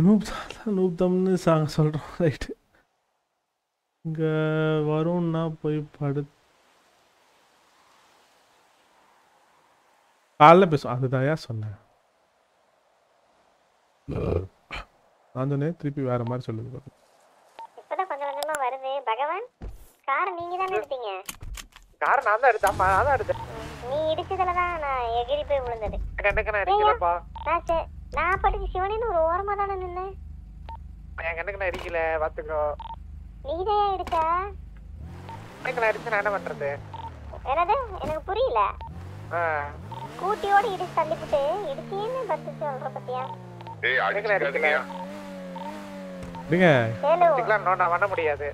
ஒன்றும் இல்லை நூப்தான் நூப்தம்னு சாங் சொல்கிறோம் ரைட்டு இங்கே வரும்னா போய் படு காலைல பேசும் அதுதான் ஏன் சொன்னேன். நான் சொன்னேன் திருப்பி வேற மாதிரி சொல்லுது. இப்பதான் கொஞ்சம் கொஞ்சமா வருது. பகவான் கார் நீங்க தானே எடுத்தீங்க? கார் நான் தான் எடுத்தேன் நான் தான் எடுத்தேன். நீ இடிச்சதுல தான் நான் எகிரி போய் விழுந்தது. அடிக்கலப்பா நான் சே- நான் பாட்டுக்கு சிவனேன்னு ஒரு ஓரமா தானே நின்னேன். என் கண்ணுக்கு நான் அடிக்கல பாத்துக்கோ. நீதான் எடுத்தா கண்ணுக்கு நான் அடிச்சு நான் என்ன பண்றது? என்னது? எனக்கு புரியல. கூட்டியோட இடிச்சு தள்ளிவிட்டு இடிச்சேன்னு பத்து சொல்ற பத்தியா? ஏய் அடிக்கல. no, நான் பண்ண முடியாது.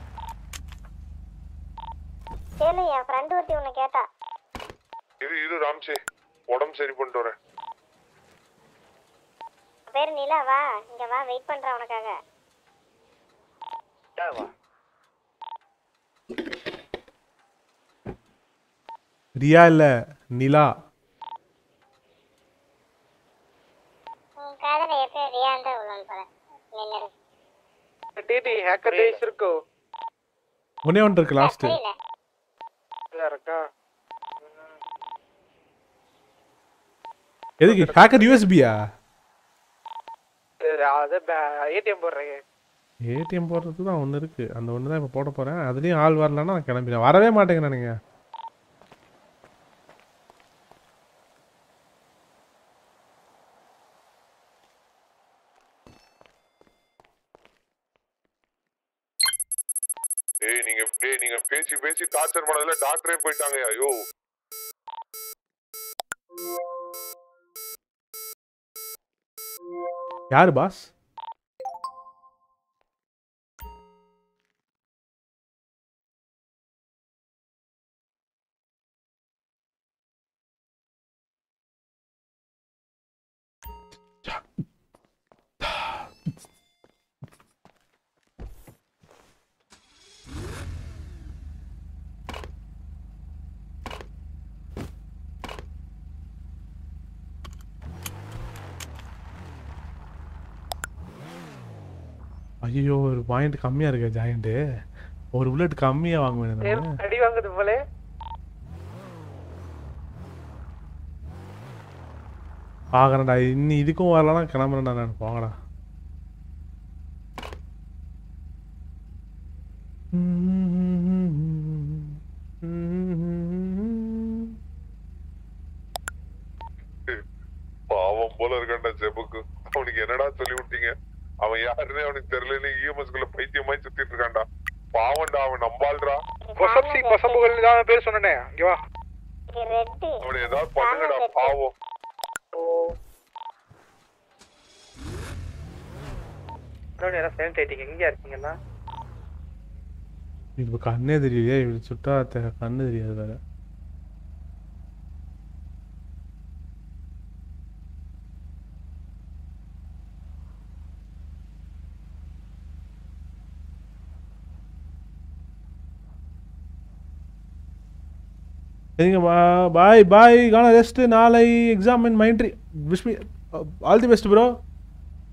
சேலு என் ஃப்ரெண்டு ஒருத்தி உன்னை கேட்டா. இரு இரு ராம்சே உடம்பு சரி பண்ணிட்டு வரேன். பேரு நிலா வா. இங்க வா வெயிட் பண்றேன் உனக்காக. ரியா இல்லை நிலா. காதல எப்ப ரியாண்டா உள்ளான் போல? நின்னு டிடி ஹேக்கர் டேஸ் இருக்கோ? ஒன்னே ஒன்று இருக்கு இல்ல இருக்கா? எதுக்கு ஹேக்கர் யூஎஸ்பியா ஏடிஎம் போடுறேன் ஏடிஎம் போடுறதுக்கு தான் ஒன்று இருக்குது அந்த ஒன்று தான் இப்போ போட போகிறேன் அதுலேயும் ஆள் வரலன்னா நான் கிளம்பிடுவேன். வரவே மாட்டேங்கிறேன் நீங்கள் ஏய் நீங்க டேய் நீங்க பேசி பேசி டார்ச்சர் பண்ணதுல டாக்டரே போயிட்டாங்க ஐயோ. யாரு ஐயோ ஒரு பாயிண்ட் கம்மியா இருக்கு ஜாயிண்ட் ஒரு புல்லட் கம்மியா வாங்குவேன். அடி வாங்குது போலே. பார்க்கறேன்டா இன்னி இதுக்கும் வரலன்னா கிளம்புறேன்டா நான். போங்கடா பாவம் போல இருக்கான்டா ஜெபுக்கு அவனுக்கு என்னடா சொல்லி விட்டீங்க அவன் யாருன்னே அவனுக்கு தெரியலன்னு இஎம்எஸ்குள்ள பைத்தியமாய் சுத்திட்டு இருக்கான்டா. பாவம்டா அவன் நம்பாள்றா கொசப்சி கொசம்புகள் தான் பேர் சொன்னனே. இங்க வா. ரெட்டு. அவனை ஏதாவது பண்ணுங்கடா பாவம். இப்போ கண்ணே தெரியலையே இப்படி சுட்டா கண்ணு தெரியாது வேற. சரிங்க பாய் பாய் காண ரெஸ்ட் நாளை exam in Mindtree wish all the best bro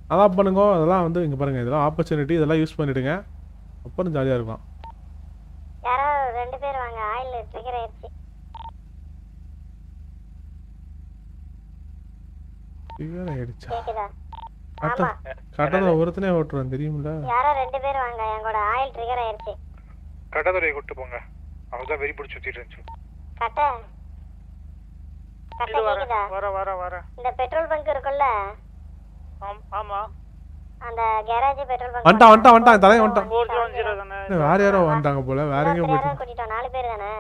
அதான் பண்ணுங்க. அதெல்லாம் வந்து இங்கே பாருங்கள் இதெல்லாம் ஆப்பர்ச்சுனிட்டி இதெல்லாம் யூஸ் பண்ணிவிடுங்க அப்புறம் ஜாலியாக இருக்கும் யாரோ ரெண்டு பேர் வாங்க ஆயில் ட்ரிகர் ஆயிடுச்சு? கிளியர் ஆயிடுச்சா ஒருத்தனே ஓட்டுறேன் தெரியுமில்ல? யாரோ ரெண்டு பேர் வாங்க எங்களோட ஆயில் ட்ரிகர் ஆயிடுச்சு கட்டதுறையை கூட்டு போங்க. அவங்க தான் வெறி பிடிச்சி சுத்திட்டு இருந்துச்சு. கட்ட கட்ட கேக்குதா? வர வர வர. இந்த பெட்ரோல் பங்க் இருக்குல்ல? ஆம்- அந்த கேரேஜ் பெட்ரோல் பங்க் தலையை தானே வேற யாரோ போல வேற போயிட்டு கூட்டிட்டோம் நாலு பேர் தானே?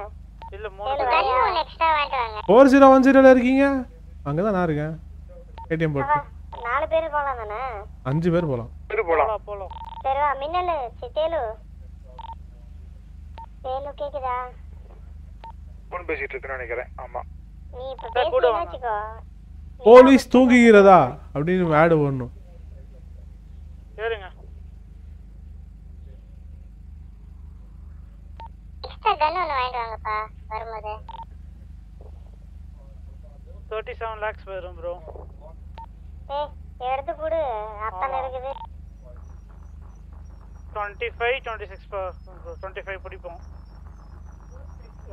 இல்ல வாங்க ஒன்று எக்ஸ்ட்ரா வாங்கிட்டு வாங்க. ஃபோர் ஜீரோ ஒன் ஜீரோல இருக்கீங்க? அங்கே தான் நான் இருக்கேன். ஏடிஎம் போட்டு. நாலு பேர் போலாம் தானே? அஞ்சு பேர் போகலாம் போலாம் போலாம். சரி வா மின்னலு சி தேலு. தேலு கேக்குதா? போன் பேசிட்டு இருக்கேன்னு நினைக்கிறேன். ஆமா. நீ இப்ப பேசுறீன்னு வச்சுக்கோ போலீஸ் தூங்குகிறதா? அப்படின்னு ஆடு சரிங்க எக்ஸ்ட்ரா கன் ஒன்று வாங்கிட்டு வாங்கப்பா வரும்போது. தேர்ட்டி செவன் லேக்ஸ் வரும் ப்ரோ ஏய் எடுத்து கொடு. அத்தனை இருக்குது. Twenty five twenty six twenty five பிடிப்போம்.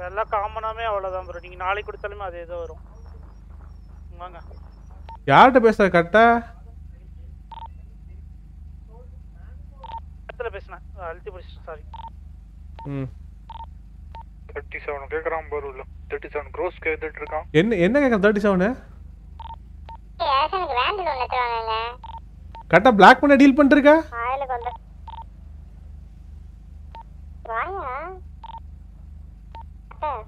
எல்லாம் காமனாமே அவ்வளோதான் ப்ரோ நீங்கள் நாளைக்கு கொடுத்தாலுமே அதே தான் வரும். வாங்க. யார்கிட்ட பேசுற கரெக்டா இடத்துல பேசினேன். அழுத்தி பிடிச்சிட்டு சாரி ம். தேர்ட்டி செவன் கேட்குறான் பாரு உள்ள. தேர்ட்டி செவன் க்ரோஸ் கேட்டுட்டு இருக்கான். என்ன என்ன கேட்க தேர்ட்டி செவனு கரெக்டாக பிளாக் பண்ண டீல் பண்ணிருக்க ஆயிலுக்கு வந்து வாயா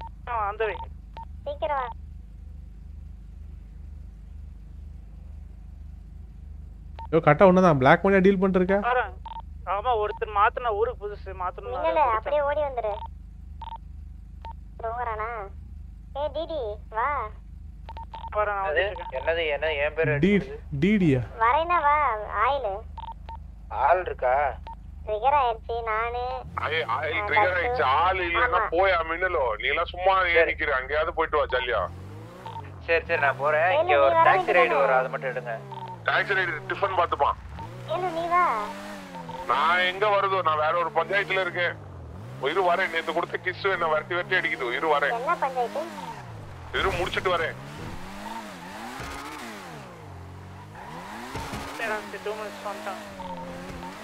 அத்தை, அந்த வே. சீக்கிரம் வா. ஐயோ கரெக்டாக ஒன்று தான் பிளாக் பண்ணியா டீல் பண்ணிருக்க? வரேன் ஆமா ஒருத்தர் மாத்தின ஊருக்கு புதுசு மாத்தணும் மின்னலு அப்படியே ஓடி வந்துரு. ஏய் டிடி வா. வரேன் அது என்னது? என்ன என் பேர் டி டிடியா? வரேன்னா வா ஆயில். ஆள் இருக்கா? ட்ரிகர் ஆயிடுச்சு நானு. ஆய் ஆயில் ட்ரிகர் ஆயிடுச்சு. ஆள் இல்லைன்னா போயா மின்னலோ? நீ எல்லாம் சும்மா ஏன் நிக்கிற. அங்கேயாவது போயிட்டு வா சரி சரி நான் போறேன். இங்க ஒரு டாக்ஸி ரைடு வரும். அதை மட்டும் எடுங்க. டாக்ஸி ரைடு டிஃபன் வா. நான் எங்க வருதோ? நான் வேற ஒரு பஞ்சாயத்துல இருக்கேன். இரு வரேன். நேத்து கொடுத்த கிஸ் என்ன வரட்டி வரட்டி அடிக்குது. இரு வரேன். இரு முடிச்சிட்டு வரேன். டூ மினிட்ஸ் வந்துட்டான் வந்துறியா சீக்கிரம் எனக்கு ஒரு வேன் இருக்காயா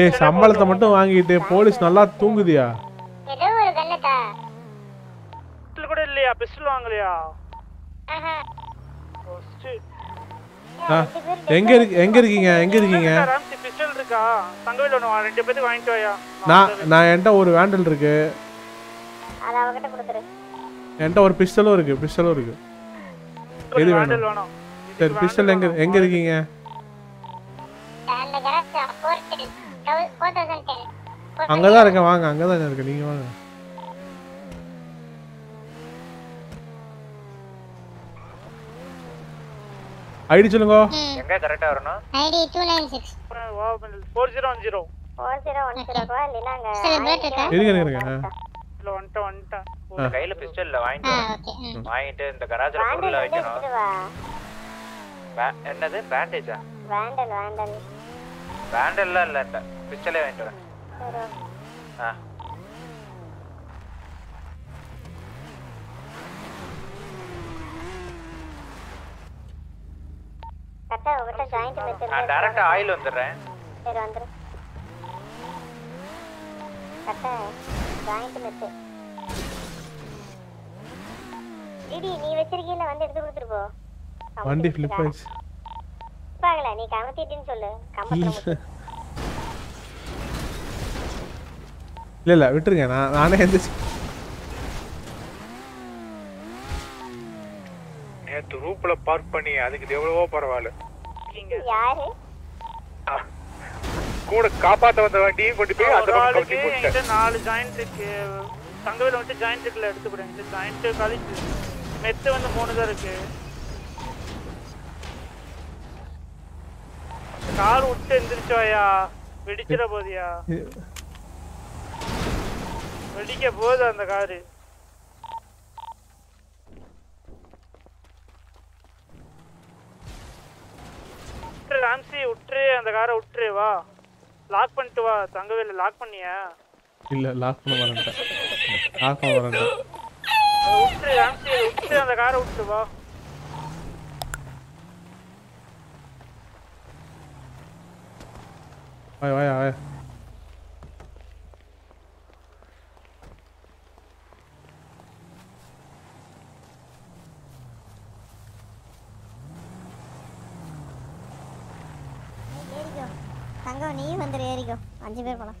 ஏய் சம்பளத்தை மட்டும் வாங்கிட்டு போலீஸ் நல்லா தூங்குதியா? ஏதோ ஒரு கல்லட்டா பிஸ்டல் கூட இல்லையா? பிஸ்டல் வாங்கலையா? எங்க இருக்கு எங்க இருக்கீங்க? எங்க இருக்கீங்க? பிஸ்டல் இருக்கா? தங்கவேல் ஒன்று ரெண்டு பேருக்கு வாங்கிட்டு வாயா. நான் நான் என்கிட்ட ஒரு வேண்டல் இருக்கு. அதை அவகிட்ட கொடுத்துரு. என்கிட்ட ஒரு பிஸ்டலும் இருக்கு பிஸ்டலும் இருக்கு. எது வேணாம். சரி பிஸ்டல் எங்க எங்க இருக்கீங்க? அங்கதான் இருக்கேன் வாங்க அங்கதான் இருக்கேன். நீங்க வாங்க. ஐடி சொல்லுங்க. எங்க கரெக்டா வரணும்? ID two nine six four zero one zero four zero one ஜீரோவா இல்லைன்னா அங்கே இருங்க இருங்க, இல்லை வந்துட்டேன் உங்க கையில பிஸ்டல் இல்ல வாங்கிட்டு. வாங்கிட்டு இந்த கராஜ்ல பொருள் வைக்கணும். என்னது? பேண்டேஜா வேண்டல் வேண்டல் பேண்டெல்லாம் இல்ல இல்ல பிஸ்டலே வாங்கிட்டு வரேன் ஆ. கரெக்டாக உங்கள்கிட்ட ஜாயிண்ட் மெத்தட் நான் டைரக்டா ஆயில் வந்துடுறேன். சரி வந்துரு. கரெக்டாக ஜாயிண்ட் மெத்தட் டிடி நீ வச்சிருக்கீல வந்து எடுத்து கொடுத்துட்டு போ. வண்டி ஃபிளிப் ஆயிடுச்சு பாக்கல நீ கமத்திட்டுன்னு சொல்லு. கமத்துல. இல்ல. இல்ல விட்டுருங்க. நான் நானே எந்திரிச்சு நேத்து ரூப்ல பார்க் பண்ணி அதுக்கு எவ்வளவோ பரவாயில்ல. யாரு? கூட காப்பாத்த வந்த வண்டியும் கொண்டு போய் அந்த பக்கம் நாலு ஜாயிண்ட் இருக்கு. தங்கவேல வந்துட்டு ஜாயிண்ட் இருக்குல்ல எடுத்துக்கிறேன் இந்த ஜாயிண்ட் காலேஜ் மெத்து வந்து மூணு தான் இருக்கு. கார் விட்டு எந்திரிச்சோயா வெடிச்சிட போதியா வெடிக்க போகுது அந்த காரு விட்டுரு ராம்சி விட்டுரு அந்த காரை விட்டுரு வா லாக் பண்ணிட்டு வா தங்கவேல லாக் பண்ணியா இல்ல லாக் பண்ண வரேன்ட்டேன் லாக் பண்ண வரேன்ட்டேன் விட்டுரு ராம்சி விட்டுரு அந்த காரை விட்டு வா வாய் வாய் வாய் ஏறிக்கோ தங்கம் நீயும் வந்துரு ஏறிக்கோ அஞ்சு பேர் போலாம்.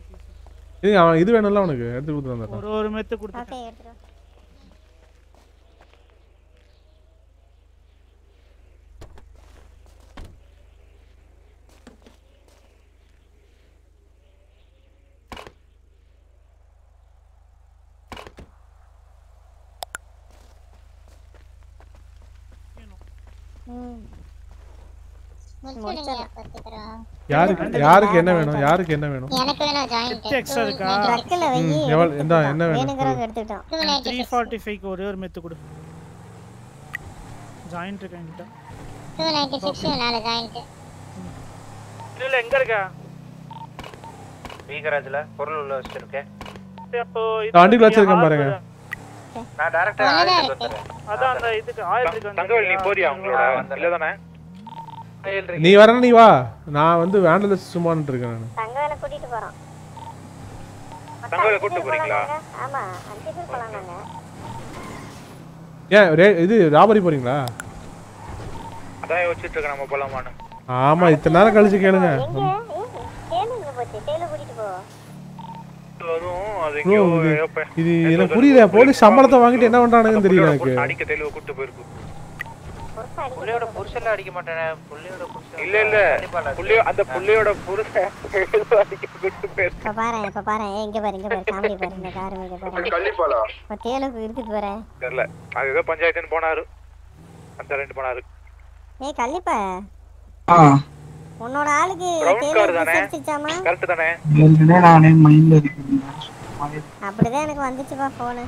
இது அவன் இது வேணும்ல அவனுக்கு. எடுத்து கொடுத்து வந்துடுறேன். ஒரு ஒரு மெத்து கொடுத்து ஓகே எடுத்துட்டு யாருக்கு யாருக்கு என்ன வேணும்? யாருக்கு என்ன வேணும்? எனக்கு வேணும் ஜாயிண்ட் எக்ஸ்ட்ரா இருக்கா? வை எவ்வளவு- என்ன வேணும்? வேணுங்கிறத ஃபார்ட்டி ஃபைவ்க்கு ஒரே ஒரு மெத்து கொடு. ஜாயிண்ட் இருக்கு என்கிட்ட? நாலு இல்ல எங்க இருக்கா? பி கராஜ்ல பொருள் உள்ள வச்சிருக்கேன். அப்போ வண்டிக்குள்ள வச்சிருக்கேன் பாருங்க. நான் டைரக்டா ஆயில் வந்துடுறேன் அதான் அந்த இதுக்கு ஆயில் இருக்கு தங்கவேல் நீ போறியா உங்களோட? இல்ல தானே? நீ வரணும் நீ வா. நான் வந்து வேண்டல சும்மான்னு இருக்கேன் நான். தங்கவேல கூட்டிட்டு போறோம். தங்கவேல கூட்டு போறீங்களா? ஆமா அஞ்சு பேர் போலாம் நாங்க. ஏன் இது ராபரி போறீங்களா? அதான் யோசிச்சுட்டு இருக்கேன் நம்ம போலாமான்னு. ஆமா இத்தனை நேரம் கழிச்சு கேளுங்க. போச்சு. கூட்டிட்டு போ. வரும். இது எனக்கு புரியல போலீஸ் சம்பளத்தை வாங்கிட்டு என்ன பண்றானுங்கன்னு தெரியல எனக்கு. அடிக்க தெளிவா கூட்டு போயிருக்கு. புள்ளையோட புருஷன்ல அடிக்க மாட்டேனே? புள்ளையோட புருஷன். இல்ல இல்ல. புள்ளையோ அந்த புள்ளையோட புருஷன் அடிக்க கூட்டு இப்ப பாரு இப்ப பாரு. ஏய், இங்க பாரு இங்க பாரு. காமெடி பாரு இந்த கார் இங்க பாரு. கள்ளிப்பாலா இப்ப தேனுக்கு இருக்குது பாரு தெரியல. அது ஏதோ பஞ்சாயத்துன்னு போனாரு. ரெண்டு போனாரு. ஏய் கள்ளிப்பா. உன்னோட ஆளுக்கு கரெக்ட் தானே? ஏற்கனவே நானே மைண்ட்ல இருக்கேன். அப்படிதான் எனக்கு வந்துச்சுப்பா போனு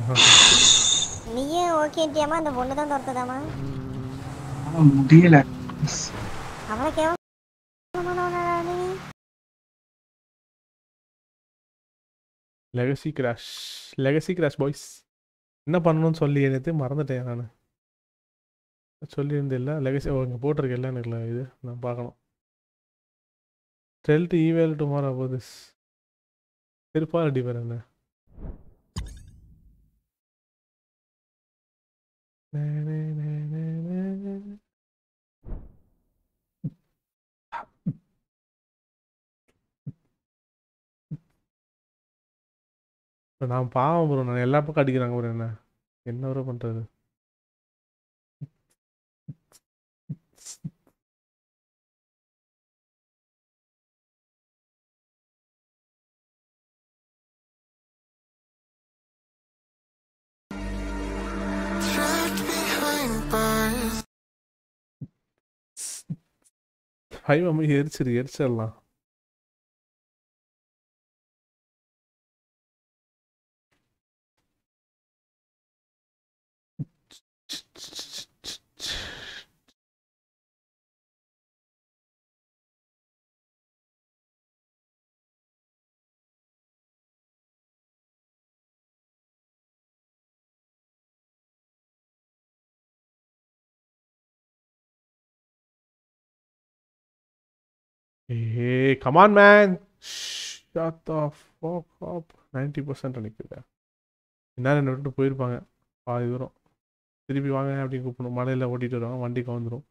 நீயும் ஓகேட்டியாமா அந்த பொண்ணு தான் துரத்துதாமா முடியல. அவ்வளவு கேவலமானவனா நீ legacy crash legacy crash boys என்ன பண்ணணும்னு சொல்லி எனக்கு மறந்துட்டேன் நான். சொல்லியிருந்தில்ல லெகசி ஓ இங்கே போட்டிருக்கேல்ல எனக்கு இது நான் பார்க்கணும். டெல்ட் ஈவேல் டுமாரோ அப்போ திஸ் ரெடி பேர் என்ன? இப்போ நான் பாவம் ப்ரோ நான் எல்லா பக்கம் அடிக்கிறாங்க ப்ரோ என்ன? என்ன ப்ரோ பண்ணுறது ஃபைவ் அம்மா எரிச்சிரு எரிச்சிடலாம் ஏ come on man man. Off the fuck up. 90% என்ன என்ன விட்டு போயிருப்பாங்க. பாதி தூரம். திருப்பி வாங்க அப்படின்னு கூப்பிடணும். மலையில் ஓட்டிட்டு வருவாங்க. வண்டி கவுந்துரும்.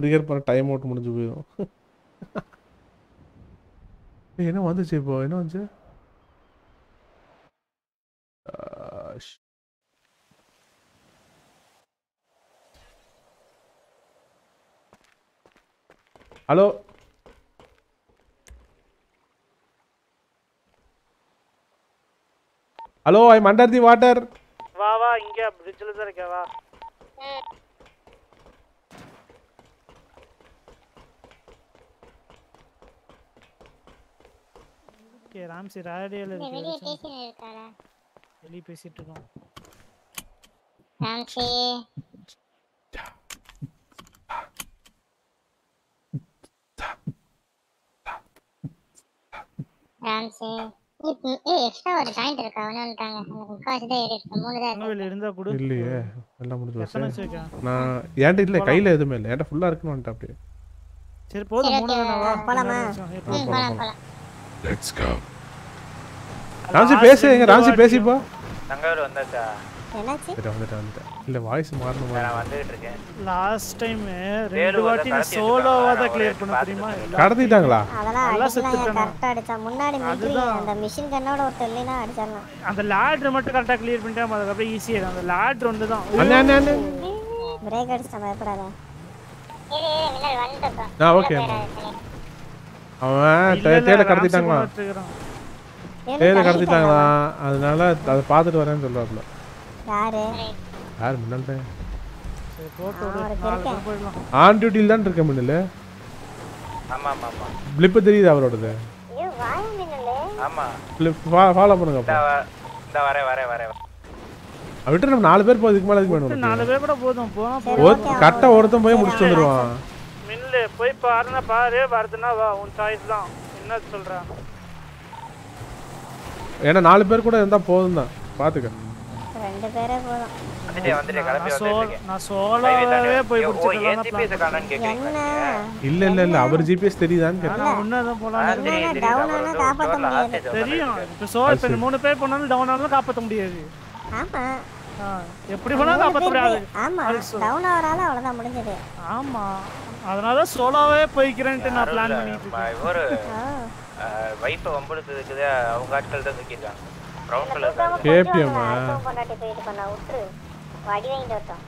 ட்ரிகர் பண்ண டைம் அவுட் முடிஞ்சு போயிடும் என்ன வந்துச்சு இப்போ? என்ன வந்துச்சு? Hello? Hello hello I'm under the water வா வா இங்க பிரிட்ஜ்ல தான் இருக்க வா. ஓகே ராம்சி ரேடியோல இருக்கு வெளியே. பேசினு இருக்காளா வெளிய பேசிட்டு இருக்கோம் ராம்சி. ராம்சி. ஏய் எக்ஸ்ட்ரா ஒரு ஜாயிண்ட் இருக்கா. ஒன்று வந்துட்டாங்க. அந்த முக்காவாசி தான் ஏறி இருக்கு. மூணு தான் இருக்கு. வெளிய இருந்தா கொடு. இல்லையே எல்லாம் முடிஞ்சு? நான் ஏன்ட்ட இல்லை கையில் எதுவுமே இல்லை. ஏன்ட்ட ஃபுல்லாக இருக்குன்னு அப்படியே. சரி போதும். மூணு okay, தானே வா. போலாமா? போலாம், போலாம். லெட்ஸ் கோ ராம்சி பேசு. எங்க ராம்சி பேசிப்பா. வந்தாச்சா? வந்துட்டேன் வந்துட்டேன் இல்லை வாய்ஸ் மாறணும் நான் வந்துகிட்டு இருக்கேன். லாஸ்ட் டைம் ரெண்டு வாட்டி வந்து நான் சோலோவா. தான் கிளியர் பண்ண தெரியுமா. கடத்திட்டாங்களா? அதெல்லாம் நல்லா அடிக்கலாம் சுத்துட்டேன் நான். கரெக்டா அடிச்சா முன்னாடி அதுதான். அந்த மிஷின் கன்னோட ஒருத்தர் இல்லைன்னா அடிச்சிடலாம். அந்த லேட்ரு மட்டும் கரெக்டா கிளியர் பண்ணிட்டா அதுக்கப்புறம் ஈஸியா அந்த லேட்ரு ஒன்று தான் அண்ணே, அண்ணே, அண்ணே. பிரேக் பயப்படாத. வந்துட்டோம் ஓகே அவன் தே- தேயிலை கடத்திட்டாங்களா? கடத்திட்டாங்களா? அதனால அதை பார்த்துட்டு வரேன்னு சொல்றாப்புல யாரு? யார் முன்னாள் தான் சரி போட்டு விடு. ஆன் டியூட்டியில் தான் இருக்க முன்னில்? ஆமா ஆமா ஆமா பிளிப்பு தெரியுது அவரோடது? ஐயோ வாய மின்னலே. ஆமா. பிளிப் ஃபாலோ பண்ணுங்க அப்போ. இந்த வரேன் வரேன் வரேன். விட்டு நம்ம நாலு பேர் போய் இதுக்கு மேலே இதுக்கு வேணும் நாலு பேர் கூட போதும். போனா ஒரு கரெக்டாக ஒருத்தன் போய் முடிச்சுட்டு வந்துடுவான் மில்லு போய் பாருன்னா பாரு வருதுன்னா வா உன் சாய்ஸ் தான். என்ன சொல்ற ஏன்னா நாலு பேர் கூட இருந்தால் போதும் தான் பார்த்துக்க ரெண்டு பேரே போதும். வந்துட்டேன் வந்துட்டேன் கிளம்பி நான் வந்துட்டு நான் சோலாவே போய் ஓ பிடிச்சிக்கலாம் என் ஜிபிஎஸ் காணான்னு இல்லை இல்லை இல்லை அவர் ஜிபிஎஸ் தெரியுதான்னு கேட்டேன். முன்னதான் போலாம் தெரியும், அவர் ஆனா காப்பாத்த முடியாது. தெரியும். இப்போ சோல் இப்போ மூணு பேர் போனாலும் டவுன் ஆனாலும் காப்பாற்ற முடியாது. ஆமா. எப்படி போனாலும் காப்பாற்ற முடியாது. ஆமா டவுன் ஆவறால அவ்வளவுதான் முடிஞ்சது. ஆமா. அதனால சோலாவே போய்க்கிறேன்ட்டு நான் பிளான் பண்ணிட்டு இருக்கேன். இவரு ஆ. வைஃபை வம்புழுத்ததுக்கு அவங்க ஆட்கள் தான் தூக்கியிருக்காங்க அடுத்தவன் பொண்டாட்டி போயிட்டு பண்ணா விட்டுரு. வடி வாங்கிட்டு வரட்டும்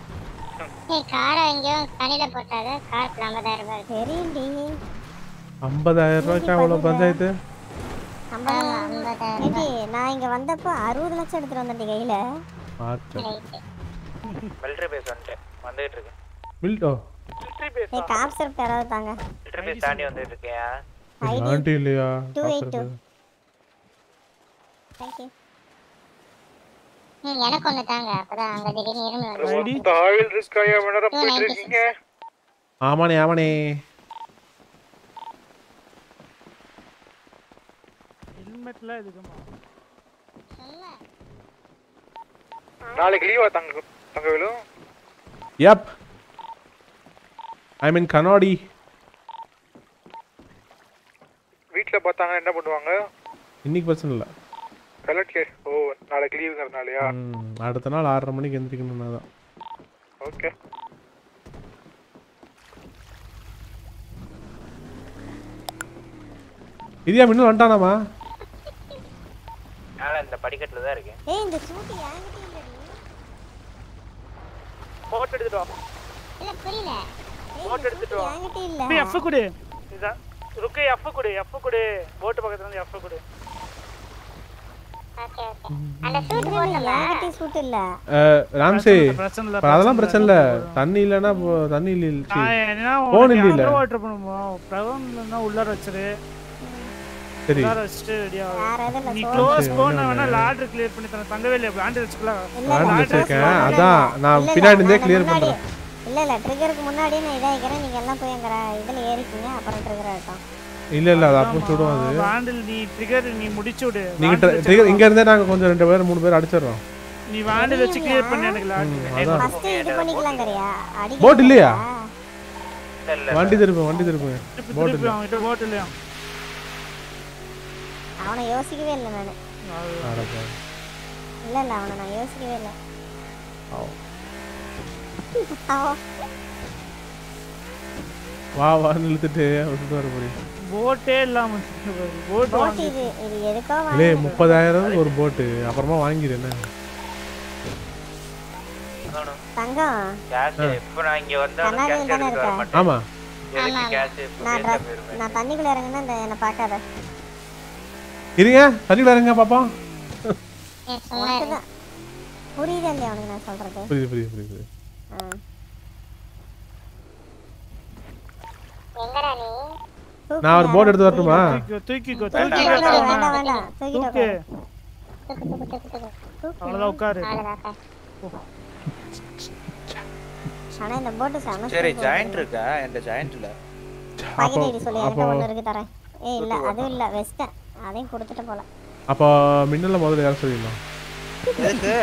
ஏய் காரை எங்கேயும் தண்ணியில போட்டாத கார் ஐம்பதாயிரம் ரூபாய் தெரியும்டி. ரூபாய்க்கு பஞ்சாயத்து? நான் இங்க வந்தப்போ அறுபது லட்சம் எடுத்துட்டு வந்தேன் கையில. ஆச்சா மிலிட்டரி பேஸ் வந்துட்டேன் வந்துகிட்டு இருக்கேன் மில்டோ யாராவது தாங்க. மிலிட்டரி பேஸ் தாண்டி வந்துட்டு இருக்கேன் இல்லையா? எனக்கு ஒன்று தாங்க. அப்பதான் அங்க திடீர்னு இருமல் வந்து ஆயில் ரிஸ்க் ஆயா நேரம் போயிட்டு இருக்கீங்க. ஹெல்மெட்லாம் எதுக்குமா? நாளைக்கு லீவா தங்க தங்கவேலு? யப் ஐ மீன் கனாடி வீட்ல பார்த்தாங்க என்ன பண்ணுவாங்க? இன்னைக்கு பிரச்சனை இல்லை. கலெக்ட் ஓ நாளைக்கு லீவுங்கிறதுனாலயா ம், அடுத்த நாள் ஆறரை மணிக்கு எந்திரிக்கணும்னா தான் ஓகே இதியா இன்னும் வந்துட்டானாமா? இந்த படிக்கட்டுல தான் இருக்கேன். ஏய் இந்த சூட்டி என்கிட்ட இல்லடி. போட் எடுத்துட்டு வா. இல்ல புரியல. போட் எடுத்துட்டு வா. என்கிட்ட இல்ல. நீ எஃப் கொடு. இதான். ருக்கு எஃப் கொடு எஃப் கொடு. போட் பக்கத்துல இருந்து எஃப் கொடு ஓகே ஓகே அந்த சூட் போடணுமா என்கிட்ட சூட் இல்ல அஹ், ராம்சே பிரச்சனை இல்ல, இப்ப அதெல்லாம் பிரச்சனை பிரச்சனை இல்ல. தண்ணி தண்ணி இல்லை போன் இல்லை இல்ல. வாட்டர் பண்ணுமா? பிரவன் உள்ளார வச்சிரு. சரி. உள்ளார வச்சுட்டு ரெடியா வேற எதுவும் நீ இல்ல, க்ளோஸ் போன வேணா. லாடர் கிளியர் பண்ணி தரேன். தங்கவே இல்லையா? பிளாண்ட் வச்சுக்கலாம். பிளான் வச்சிருக்கேன் அதான் நான் பின்னாடி இருந்தே கிளியர் பண்றேன். இல்ல இல்ல ட்ரிகருக்கு முன்னாடியே நான் இதாகிறேன் நீங்க எல்லாம் போய் அங்க இதுல ஏறிக்கீங்க அப்புறம் ட்ரிகர் இல்ல இல்ல அது அப்போ சுடும் அது. வாண்டில் நீ ட்ரிகர் நீ முடிச்சு விடு நீங்க வாண்டில் ட்ரி- trigger- இங்க இருந்தே நாங்க கொஞ்சம் ரெண்டு பேர் மூணு பேர் அடிச்சிடுறோம். நீ வாண்டில் வச்சு கிளியர் பண்ணி எனக்கு அதான். ஃபர்ஸ்ட் இது பண்ணிக்கலாங்கறியா? அடி போட் இல்லையா? இல்ல வண்டி திருப்பு வண்டி திருப்பு. போட் இல்ல. அவன்கிட்ட போட் இல்லையா? அவனை யோசிக்கவே இல்லை நானு. இல்ல இல்ல அவனை நான் யோசிக்கவே இல்லை. அவன் வா வான்னு இழுத்துட்டு விட்டுட்டு வர போறீங்க. போட்டே இல்லாம போட் போட் இது எதுக்கோ வாங்கி முப்பதாயிரம் ஒரு போட்டு. அப்புறமா வாங்கிடு என்ன? தங்கம். கேஷ் இப்போ நான் இங்க வந்தாலும் கேஷ் இருக்க? மாட்டேன். ஆமா. நான் தண்ணிக்குள்ள இறங்குனா என்னை பார்க்காத. இருங்க தண்ணியில் இருங்க பாப்பா புரியுதா இல்லையா உனக்கு நான் சொல்றது? புரியுது புரியுது புரியுது. எங்கடா நீ? நான் ஒரு போட் எடுத்து வரட்டுமா? தூக்கிக்கோ தூக்கிக்கோ வேண்டாம், வேண்டாம், வேண்டாம். தூக்கிட்டு தூக்கு. உட்காரு. அவ்வளவுதான் உட்காரு. ஆனா இந்த போட்டு செம சரி ஜாயிண்ட் இருக்கா. என்கிட்ட ஜாயிண்ட் இல்ல பாக்கெட் ஐடி சொல்லி ஒண்ணு இருக்கு தரேன். ஏய் இல்ல அதுவும் இல்ல வெஸ்டர்ன் அதையும் கொடுத்துட்டு போல அப்போ மின்னல முதல்ல யாரும் சொல்லிடலாம் எதுக்கு?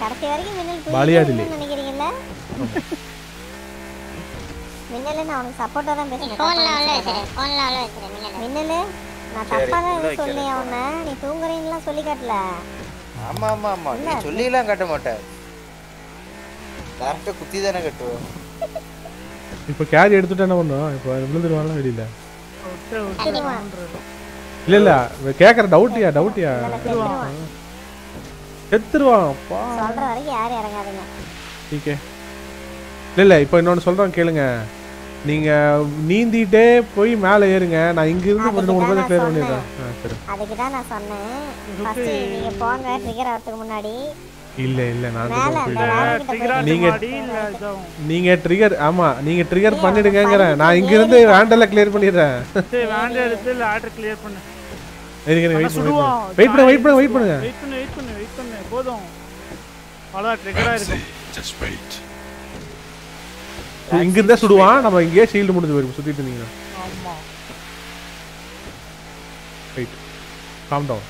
கடைசி வரைக்கும் மின்னல் பலியாடிலே. தூக்கிட்டு நினைக்கிறீங்கல்ல? மின்னல் நான் உனக்கு சப்போர்ட்டா தான் பேசுறேன். போன்ல உள்ள வச்சிரு போன்ல உள்ள வச்சிரு மின்னல் மின்னல் நான் தப்பா தான் உள்ள எதுவும் சொல்லி வைக்கிறேன். அவனை நீ தூங்குறீங்களா? சொல்லி காட்டல. ஆமா ஆமா ஆமா. நீ. சொல்லிலாம் கட்ட மாட்டேன். டேரக்டா குத்தி தானே கட்டுவோம் இப்போ கேரி எடுத்துட்டு என்ன பண்ணும் இப்போ விழுந்துருவான்ல வெளியில. இல்ல இல்ல. கேக்குற டவுட்டியா டவுட்டியா செத்துருவான். சொல்ற வரைக்கும் யாரும் இறங்காதீங்க. ஓகே இல்ல இல்ல இப்போ இன்னொன்னு சொல்றேன் கேளுங்க. நீங்க நீந்திட்டே போய் மேலே ஏறுங்க. நான் இங்க இருந்து ஒரு மூணு பேரை கிளியர் பண்ணிடுறேன். ஆ, சரி. அதுக்கு தான் நான் சொன்னேன். ஃபர்ஸ்ட் நீங்க போங்க ட்ரிகர் ஆகிறதுக்கு முன்னாடி. இல்ல இல்ல நான் நீங்க நீங்க ட்ரிகர் ஆமா நீங்க ட்ரிகர் பண்ணிடுங்கங்கறேன். நான் இங்க இருந்து வேண்டல கிளியர் பண்ணிடுறேன். சரி வேண்ட எடுத்து லாடர் கிளியர் பண்ணு. இருங்க வெயிட் சுடுவான். வெயிட் பண்ணு வெயிட் பண்ணு. வெயிட் பண்ணுங்க. வெயிட் பண்ணு வெயிட் பண்ணு இங்க இருந்தே சுடுவான். நம்ம இங்கேயே ஷீல்டு முடிஞ்சு போயிடும் சுத்திட்டு இருந்தீங்கன்னா. ஆமா. வெயிட் காம் டவுன்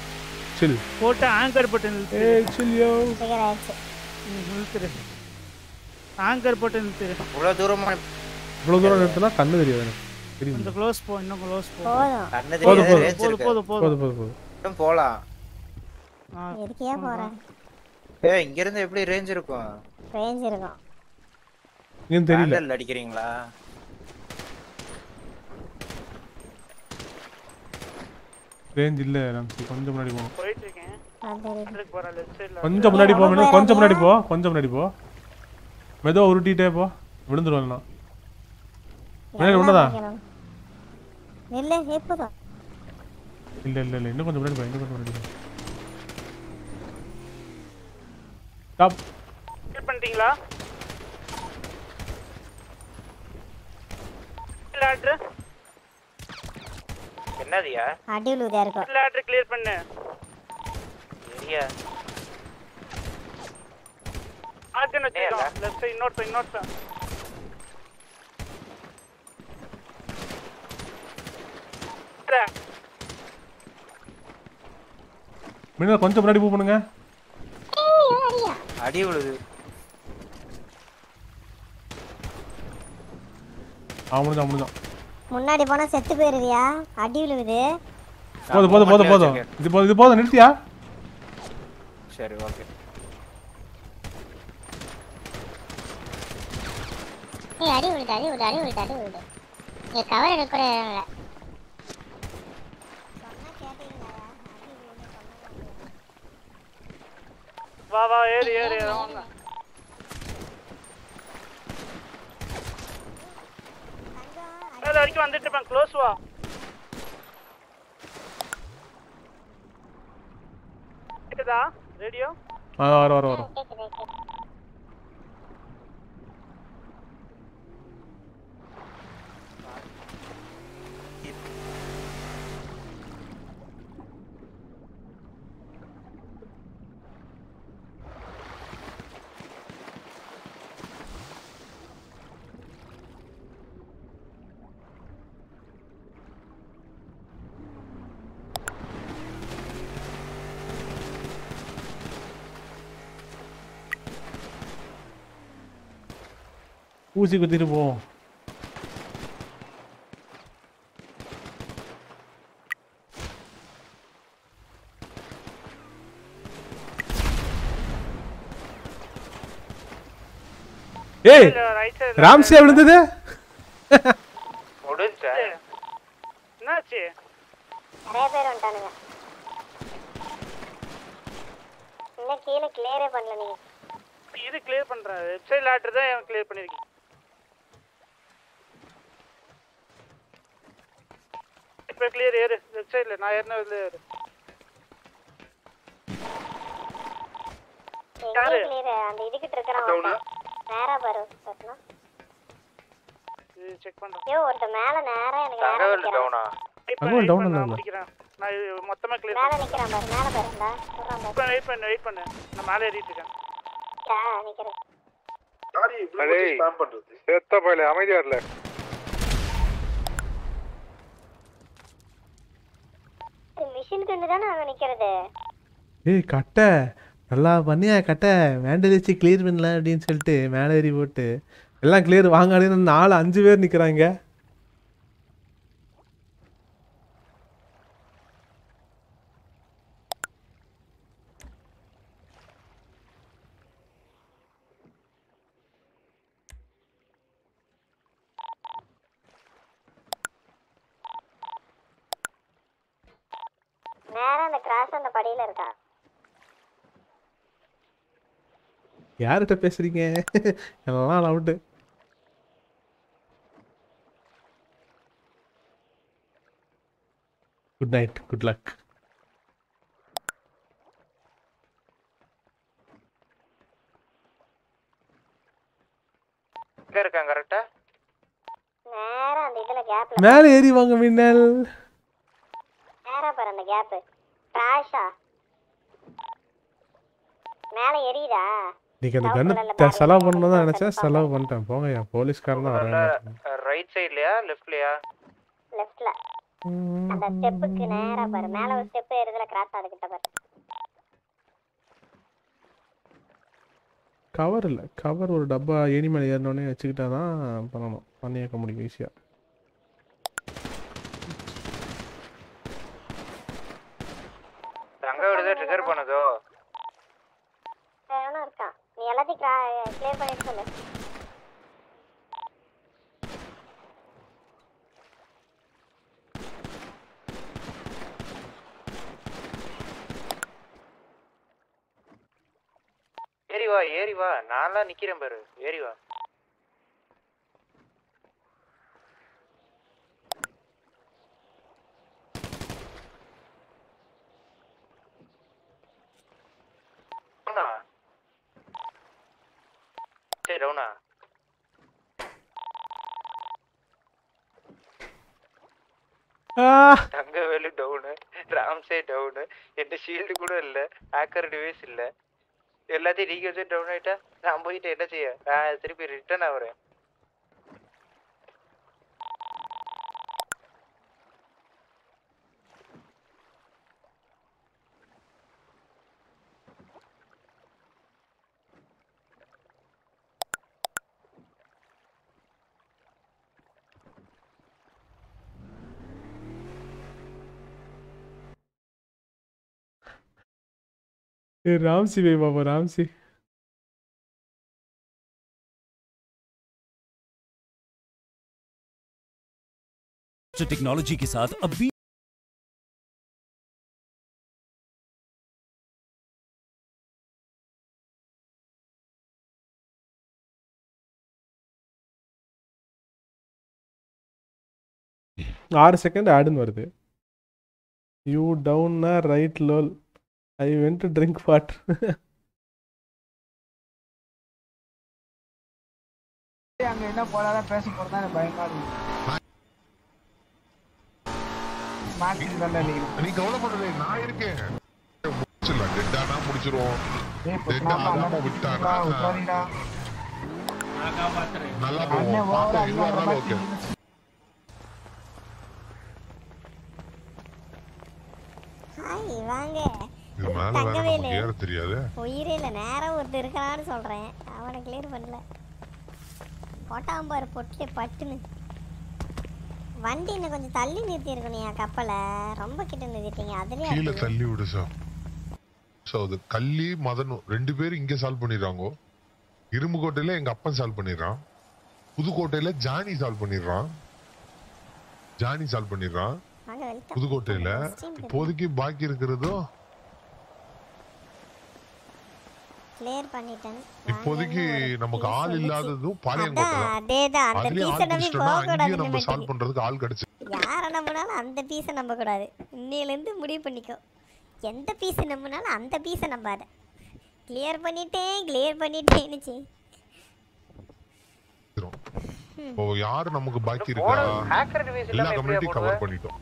சில் போட்டு ஆங்கர் போட்டு நிறுத்து ஏய் சில்லியோ ட்ரிகர் ஆயிடுச்சு நிறுத்துரு ஆங்கர் போட்டு நிறுத்துரு இவ்வளவு தூரமா இவ்வளவு தூரம் நிறுத்தினா கண்ணு தெரியாது எனக்கு. தெரியும் கொஞ்சம் க்ளோஸ் போ இன்னும் க்ளோஸ் போ. கண்ணு தெரியாத. போதும் இருக்கு போதும் போதும் போதும் மட்டும் போலாம். எதுக்கே போறேன். ஏய் இங்க இருந்து எப்படி ரேஞ்ச் இருக்கும்? ரேஞ்ச் இருக்கும். இன்னும் தெரியல. அடிக்கிறீங்களா? ரேஞ்ச் இல்ல ராம்சி கொஞ்சம் முன்னாடி போ. போயிட்டு இருக்கேன் கொஞ்சம் முன்னாடி போ கொஞ்சம் முன்னாடி போ கொஞ்சம் முன்னாடி போ. மெதுவா உருட்டிட்டே போ. விழுந்துருவாங்க முன்னாடி உன்னதா? நில்லு எப்போதான் இல்ல இல்ல இல்ல. இன்னும் கொஞ்சம் முன்னாடி போ இன்னும் கொஞ்சம் முன்னாடி போ. ஸ்டாப் பண்ணிட்டீங்களா? லாட்ரு என்னதியா அடி விழுதா இருக்கும் லாட்ரு கிளியர் பண்ணு. சரியா ஆர்கன் வச்சிருக்கோம் லெஃப்ட் சைடு இன்னொருத்தன் இன்னொருத்தன் மின்னல் கொஞ்சம் முன்னாடி மூவ் பண்ணுங்க. அடி விழுது முன்னாடி போனா செத்து போயிருவியா? அடி விழுவுது. போதும் போதும் போதும் போதும் இது போதும் இது போதும் நிறுத்தியா? சரி ஓகே. ஏய் அடி விழுது அடி விழுது அடி விழுது அடி விழுது. இங்க கவர் எடுக்க கூட இடம் இல்ல. வா வா ஏறு ஏறு ஏறு வரைக்கும் வந்துட்டு இருப்பேன். க்ளோஸ் வா. கேக்குதா? ரேடியோ வர வர வர ஊசி குத்திட்டு போவோம் ஏய் ராம்சியா விழுந்தது முடிஞ்சா என்னாச்சு? நிறைய பேர் வந்துட்டானுங்க இன்னும் கீழே கிளியரே பண்ணல நீங்க. இது கிளியர் பண்றேன் வெப்சைட் லாட்டர் தான் கிளியர் பண்ணிருக்கேன் இப்ப கிளியர் ஏறு வெப்சைட்ல நான் ஏறின இதுல ஏறு யாரு? அந்த இதுகிட்ட இருக்கிறான். நேரா பாரு சட்னா இது செக் பண்றேன் ஐயோ ஒருத்தன் மேல நேரா எனக்கு நேரா டவுனா down இல்ல. நான் முடிக்கிறேன் நான் மொத்தமா கிளியர் மேல நிக்கிறான் பாரு மேல பாரு இந்தா சொல்றான் வெயிட் பண்ணு வெயிட் பண்ணு நான் மேலே ஏறிட்டு இருக்கேன் ஆ, நிக்கிறேன் யாரு இவ்வளவு ஸ்பாம் பண்றது செத்த பயில அமைதியா இல்ல மிஷின் கண்டு தானே அங்க நிக்கிறது? ஏய் கட்டை. நல்லா பண்ணியா கட்டை. வேண்டல் வச்சு கிளியர் பண்ணல அப்படின்னு சொல்லிட்டு மேலே ஏறி போட்டு. எல்லாம் கிளியர் வாங்காடின்னு நாலு அஞ்சு பேர் நிற்கிறாங்க நேரா அந்த படியில இருக்கா? யார்கிட்ட பேசுறீங்க? எல்லாம் loud good night good luck எங்க இருக்கான் கரெக்டா? நேரா அந்த இதுல கேப்ல மேலே ஏறி வாங்க மின்னல். நேரா பாரு அந்த கேப் கிராஷா மேல எரியுதா? இன்னைக்கு அந்த பாரு, செலவு பண்ணணும் நினைச்சேன். செலவு பண்ணிட்டேன். போங்க என் போலீஸ்காரன் தான் வரேன் ரைட் சைட்லயா லெஃப்ட்லயா லெஃப்ட்ல அந்த ஸ்டெப்புக்கு நேரா பாரு. மேல ஒரு ஸ்டெப் ஏறுதுல கிராஸ் அதுக்கிட்ட பாரு. கவர் இல்லை. கவர் ஒரு டப்பா ஏணி மேலே ஏறினோடனே வச்சுக்கிட்டா தான் பண்ணணும். பண்ணி வைக்க முடியும் ஈஸியாக தங்க விடுதே ட்ரிகர் பண்ணுதோ? எவனும் இருக்கான். நீ எல்லாத்தையும் கிளியர் பண்ணிட்டு சொல்லு. ஏறி வா ஏறி வா. நான்லாம் நிக்கிறேன் பாரு. ஏறி வா டவுனா சரி டவுனா Thangavelu down Ramsay down எந்த ஷீல்டு கூட இல்ல ஹேக்கர் டிவைஸ் இல்ல. எல்லாத்தையும் நீங்க வச்சு டவுன் ஆயிட்டா நான் போயிட்டு என்ன செய்ய? நான் திருப்பி ரிட்டர்ன் ஆகுறேன் ए रामसी भाई बाबा रामसी टेक्नोलॉजी के साथ अब भी ஆறு செகண்ட் ஆடுன்னு வருது you டவுன்னா right lol I went to drink water அங்க என்ன போலாத பேச போறதா எனக்கு பயமா இருக்கு. நீ. கவலைப்படல நான் இருக்கேன். முடிச்சிடலாம். டெட்டானா முடிச்சிருவோம். ஏய் டெட் ஆகாம விட்டானா? நல்லா போவோம் இருந்தாலும் ஓகே. வாங்க. இது மேல வேற தங்கவேலு. நமக்கு ஏற தெரியாது. உயிரே இல்லை ஒருத்தர் இருக்கிறான்னு சொல்கிறேன் அவனை கிளியர் பண்ணல. போட்டான் பாரு பொட்டிலே பட்டுன்னு. வண்டி இன்னும் கொஞ்சம் தள்ளி நிறுத்தி இருக்கணும் கப்பலை. ரொம்ப கிட்ட நிறுத்திட்டீங்க அதுலயே கீழே அடிக்குது. தள்ளி விடு சார் ஸோ அது கள்ளி மதனும் ரெண்டு பேரும் இங்க சால்வ் பண்ணிடுறாங்க. இரும்பு கோட்டையில எங்க அப்பன் சால்வ் பண்ணிடுறான். புதுக்கோட்டையில ஜானி சால்வ் பண்ணிடுறான். ஜானி சால்வ் பண்ணிடுறான். புதுக்கோட்டையில இப்போதைக்கு பாக்கி இருக்கிறதும் கிளியர் பண்ணிட்டேன். இப்போதைக்கு நமக்கு ஆள் இல்லாததும் பாளையங்கோட்டை அதேதான் அந்த பீஸை நம்பி பிடிச்சிட்டோம்னா அங்கேயும் நம்ம சால்வ் பண்றதுக்கு ஆள் கிடைச்சு யாரை நம்பினாலும் அந்த பீஸை நம்பக்கூடாது. இன்னையிலேருந்து முடிவு பண்ணிக்கோ. எந்த பீஸை நம்பினாலும் அந்த பீஸை நம்பாத. கிளியர் பண்ணிட்டேன் கிளியர் பண்ணிட்டேன்னு செய் இப்போ யாரு நமக்கு பாக்கி இருக்கா? எல்லா கம்யூனிட்டி கவர்? பண்ணிட்டோம்.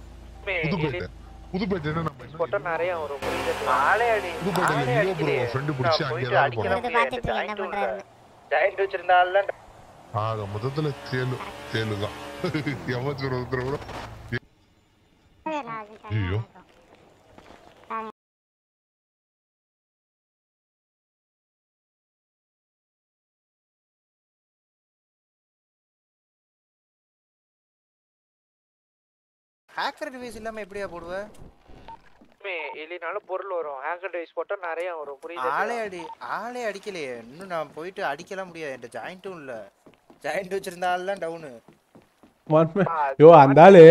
மே- புதுப்பேட்டை புதுப்பேட்டைன்னா நம்ம என்ன போட்டா நிறைய வரும் புரியுது ஆளே அடி புதுப்பேட்டையில ஆளே லியோ அடிக்கலையே. ப்ரோ ஃப்ரெண்டு பிடிச்சி நான் அங்கே போயிட்டு ஏதாவது அடிக்கலாம் போனோம் பார்த்துட்டு இருக்கேன் என்ன பண்றாருன்னு ஜாயிண்ட் வச்சிருந்தால ஆக மொத்தத்துல தேலு தேலு தான் எவன் சொல்றது கூட ஐயோ ஹேக்கர் டிவைஸ் இல்லாம எப்படியா போடுவ? மே, இல்லைனாலும் பொருள் வரும். ஹேக்கர் டிவைஸ் போட்டா நிறைய வரும். புரியுது? ஆளே அடி ஆளே அடிக்கலையே. இன்னும் நான் போயிட்டு அடிக்கலாம் முடியாது. என்கிட்ட ஜாயிண்ட்டும் இல்ல. ஜாயிண்ட் வச்சிருந்த ஆள் தான் டவுனு யோ அந்த ஆளு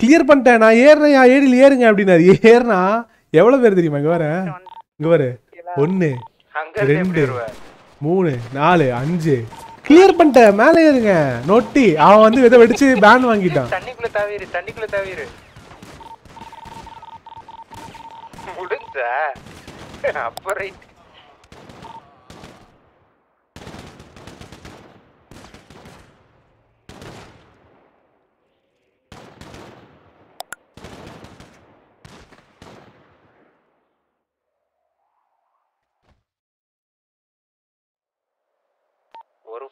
கிளியர் பண்ணிட்டேன். நான் ஏறுறேன். ஏடியில் ஏறுங்க அப்படின்னாரு. ஏறுனா எவ்வளோ பேர் தெரியுமா? இங்கே வர இங்கே வர ஒன்று ரெண்டு மூணு நாலு அஞ்சு கிளியர் பண்ணிட்டேன் மேலே ஏறுங்க. நொட்டி. அவன் வந்து விதை வெடிச்சு பேன் வாங்கிட்டான். தண்ணிக்குள்ள தாவிரு தண்ணிக்குள்ள தாவிரு. முடிஞ்சா? அப்ப ரைட்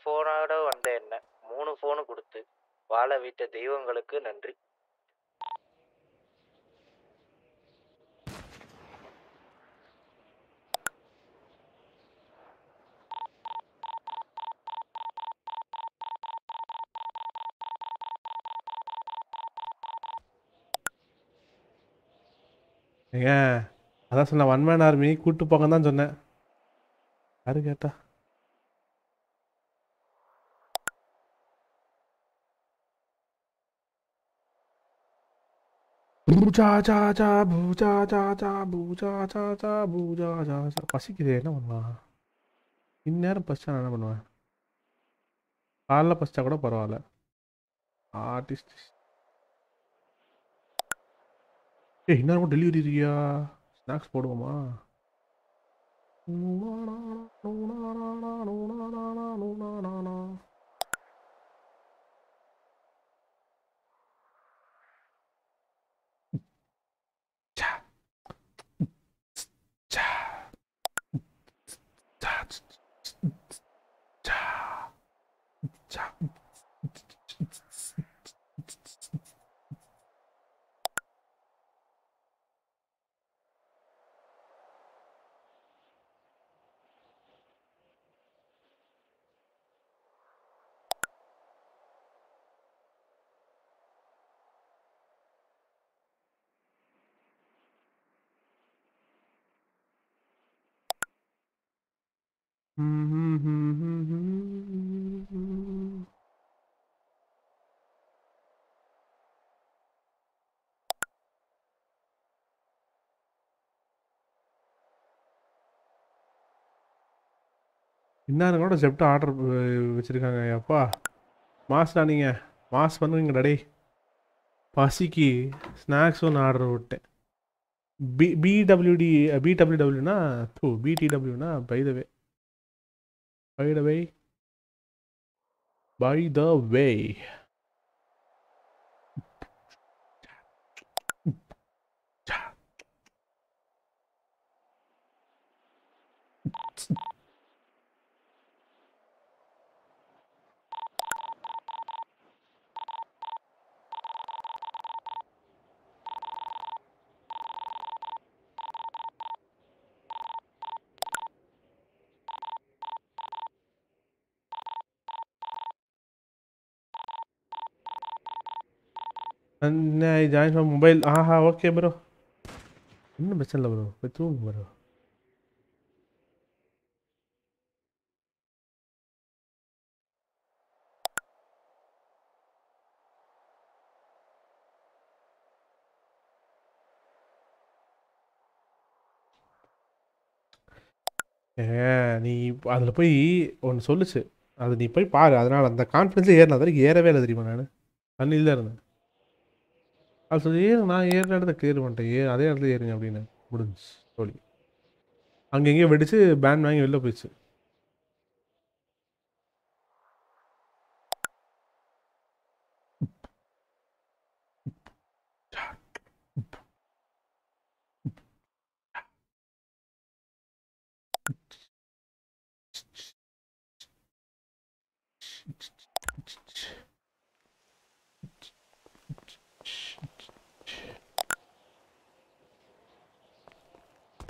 ஃபோனோட போனோட வந்த என்ன? மூணு ஃபோனு கொடுத்து வாழ விட்ட தெய்வங்களுக்கு நன்றி. ஏங்க அதான் சொன்னேன் ஒன் மேன் ஆர்மி கூட்டு போங்க தான் சொன்னேன். யாரு கேட்டா? பூஜா ஜா ஜா பூஜா ஜா பசிக்குது என்ன பண்ணலாம் இந்நேரம் பசிச்சா நான் என்ன பண்ணுவேன் காலைல பசிச்சா கூட பரவாயில்ல ஆர்டிஸ்ட் ஏய் இன்னும் டெலிவரி இருக்கியா ஸ்நாக்ஸ் போடுவோமா 자. Mm-hmm. கூட செப்ட் ஆர்டர் வச்சுருக்காங்க அப்பா மாஸ்டா நீங்கள் மாஸ் பண்ணுவீங்க டடே பசிக்கு ஸ்நாக்ஸ் ஒன்று ஆர்டர் விட்டேன். பி பிடபிள்யூடி பிடபிள்யூடபிள்யூனா two பிடிடபிள்யூனா by the way by the way by the way join for mobile Aha okay bro ஒன்றும் பிரச்சனை இல்லை ப்ரோ போய் தூங்க ப்ரோ ஏ நீ அதில் போய் ஒன்று சொல்லுச்சு அது நீ போய் பாரு அதனால் அந்த கான்ஃபிடன்ஸில் ஏறின வரைக்கும் ஏறவே இல்லை தெரியுமா நான் தண்ணியில் தான் இருந்தேன் அது சொல்லி ஏறு நான் ஏறின இடத்த கிளியர் பண்ணிட்டேன் ஏ அதே இடத்துல ஏறுங்க அப்படின்னு முடிஞ்சு தோழி. அங்கே எங்கேயோ வெடிச்சு பேன் வாங்கி வெளில போயிடுச்சு.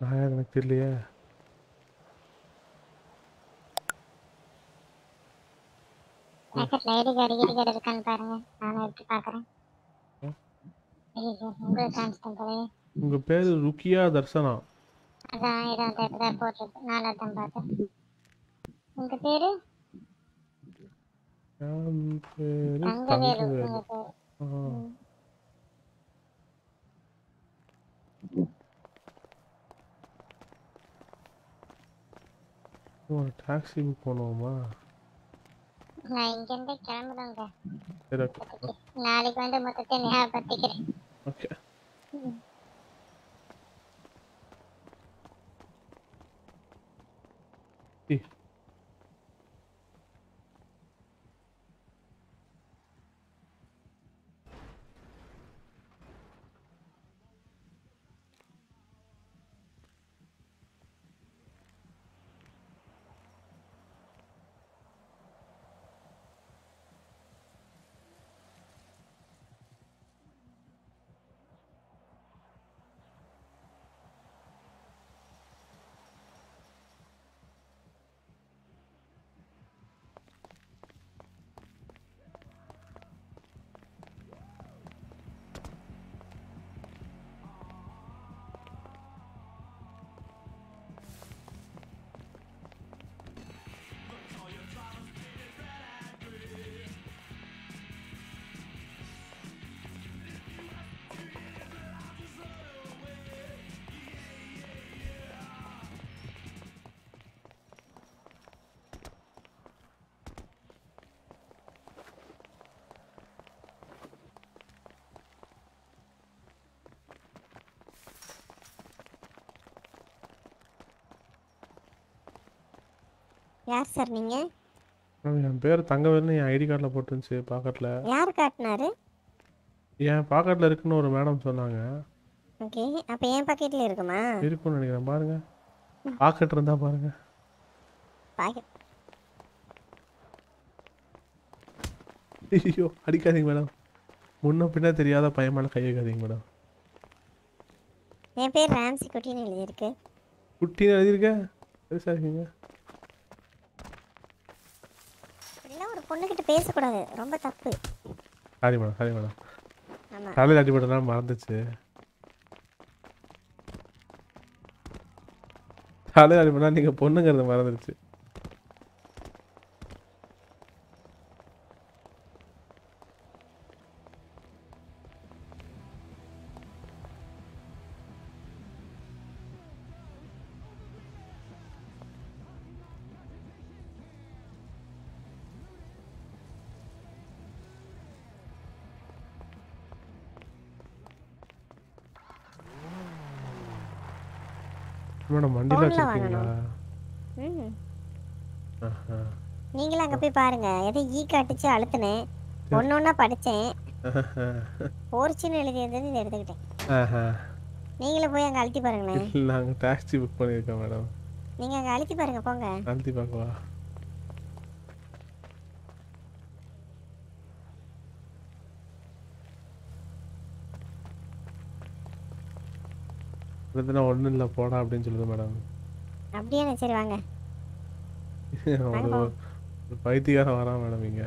நான் யார் எனக்கு தெரியலையே? இருக்கான்னு பாருங்க. நானும் எடுத்து பார்க்குறேன். ஐயோ உங்களுக்கு காமிச்சிட்டேன் போலயே உங்க பேரு ருக்கியா தர்சனா அதான் இடத்துல போட்டிருக்கு. நானும் அதான் பார்த்தேன். உங்க பேரு? பேரு தங்கவேலு தங்கவேலு உங்க பேரு ஆ. ஒரு டாக்ஸி புக் பண்ணுவோமா நான் இங்கிருந்து கிளம்புறேங்க. சரி ஓகே நாளைக்கு வந்து மொத்தத்தை ஞாபகப்படுத்திக்கிறேன் ஓகே யார் சார் நீங்க? மேம் என் பேர் தங்கவேல்னு என் ஐடி கார்டில் போட்டுருந்துச்சு பாக்கெட்டில் யார் காட்டினாரு? என் பாக்கெட்டில் இருக்குன்னு ஒரு மேடம் சொன்னாங்க. ஓகே அப்போ என் பாக்கெட்டில் இருக்குமா? இருக்கும்னு நினைக்கிறேன். பாருங்க. பாக்கெட் இருந்தா பாருங்க. பாக்கெட். ஐயோ அடிக்காதீங்க மேடம். முன்ன பின்ன தெரியாத பையன் மேலே கை வைக்காதீங்க மேடம். என் பேர் ராம்சி குட்டின்னு எழுதியிருக்கு. குட்டின்னு எழுதியிருக்க? பெருசாக இருக்கீங்க இப்படிலாம் ஒரு பொண்ணுகிட்ட பேசக்கூடாது. ரொம்ப தப்பு. Sorry madam sorry madam. ஆமா. தலையில் அடிபட்டதுனால மறந்துச்சு. தலையில் அடிபட்டா நீங்கள் பொண்ணுங்கிறது மறந்துடுச்சு வண்டியில் வச்சிருக்கீங்களா? ம். நீங்களும் அங்கே போய் பாருங்க. எதை ஈ காட்டுச்சு அழுத்தினேன். ஒன்றா படித்தேன் ஆஹா. போர்ச்சின்னு எழுதி இருந்தது இதை எடுத்துக்கிட்டேன். நீங்களும் போய் அங்கே அழுத்தி பாருங்களேன். நாங்க டாக்ஸி புக் பண்ணியிருக்கோம் மேடம் நீங்கள் அங்கே அழுத்தி பாருங்க போங்க. அழுத்தி பார்க்கவா? பிரச்சனை ஒன்றும் இல்லை போடா அப்படின்னு சொல்லுது மேடம் அப்படியாண்ணே சரி வாங்க. ஒரு பைத்தியக்காரன் வரான் மேடம் இங்க.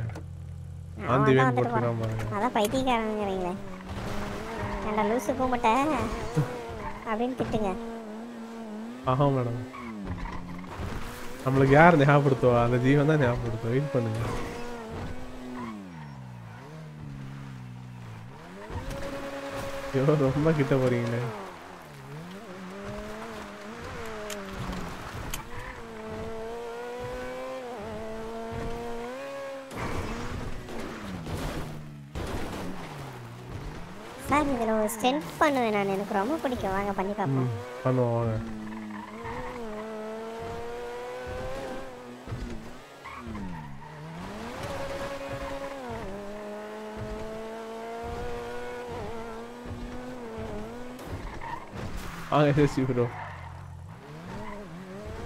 ஆந்தி வேன் போறான் பாருங்க. அதான் பைத்தியக்காரங்கிறீங்களே ஏண்டா லூசு கூமட்ட அப்படின்னு திட்டுங்க. ஆஹா மேடம் நம்மளுக்கு யார் ஞாபகப்படுத்துவா? அந்த ஜீவன் தான் ஞாபகப்படுத்துவா. வெயிட் பண்ணுங்க. ஐயோ ரொம்ப கிட்ட போறீங்களே. ஸ்டென்ட் பண்ணுவேன் நான் எனக்கு ரொம்ப பிடிக்கும். வாங்க பண்ணி பார்ப்போம். ம் பண்ணுவோம் வாங்க. வாங்க எஸ்எஸ்சி ப்ரோ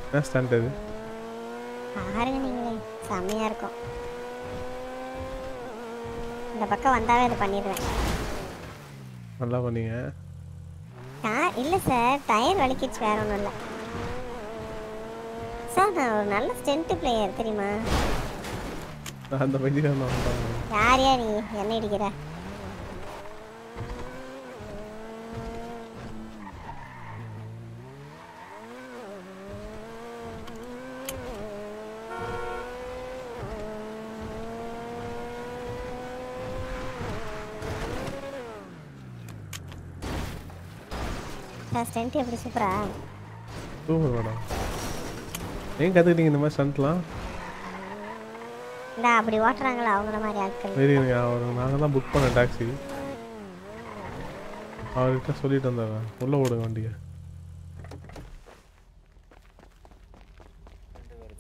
என்ன ஸ்டாண்ட் இது? பாருங்க நீங்களே செம்மையாக இருக்கும். இந்த பக்கம் வந்தாவே இது பண்ணிடுவேன். நல்லா பண்ணீங்க. இல்லை சார். டயர் வலிக்கிச்சு வேற ஒன்றும் இல்லை. சார் நான் ஒரு நல்ல ஸ்டென்ட் பிளேயர் தெரியுமா? அந்த வந்தாங்க யார் யா நீ? என்ன இடிக்கிற? சார் ஸ்டென்ட் எப்படி சூப்பரா சூப்பர் மேடம். ஏன் கற்றுக்கிட்டீங்க இந்த மாதிரி ஸ்டண்ட்லாம்? இந்த அப்படி ஓட்டுறாங்களா? அவங்கள மாதிரி ஆட்கள். தெரியுங்க அவர் நாங்கள் தான் புக் பண்ண டாக்ஸி அவர்கிட்ட சொல்லிட்டு வந்தாங்க உள்ளே ஓடுங்க வண்டியை.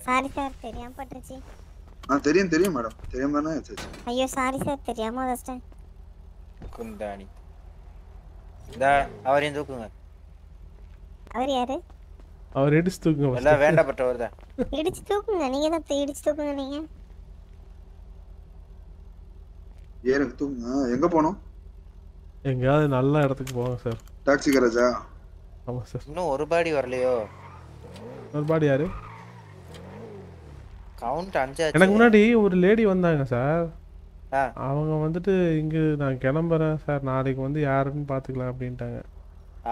சாரி சார் தெரியாம பட்டுருச்சு. ஆ தெரியும் தெரியும் மேடம். தெரியாம தானே வச்சாச்சு ஐயோ சாரி சார் தெரியாம வச்சிட்டேன் குந்தாணி இந்த அவரையும் தூக்குங்க. அவர் யாரு? அவர் இடிச்சு தூக்குங்க எல்லாம். வேண்டப்பட்டவர் தான் இடிச்சு தூக்குங்க. நீங்க தான் இடிச்சு தூக்குங்க நீங்க. ஏறுங்க தூங்குங்க எங்க போனோம்? எங்கேயாவது நல்ல இடத்துக்கு போவாங்க சார் டாக்ஸி கராஜா ஆமாம் சார் இன்னும் ஒரு பாடி வரலையோ? ஒரு பாடி யாரு? கவுண்ட் அஞ்சாச்சு. எனக்கு முன்னாடி ஒரு லேடி வந்தாங்க சார் ஆ. அவங்க வந்துட்டு இங்கே நான் கிளம்புறேன் சார் நாளைக்கு வந்து யாருன்னு பார்த்துக்கலாம் அப்படின்ட்டாங்க.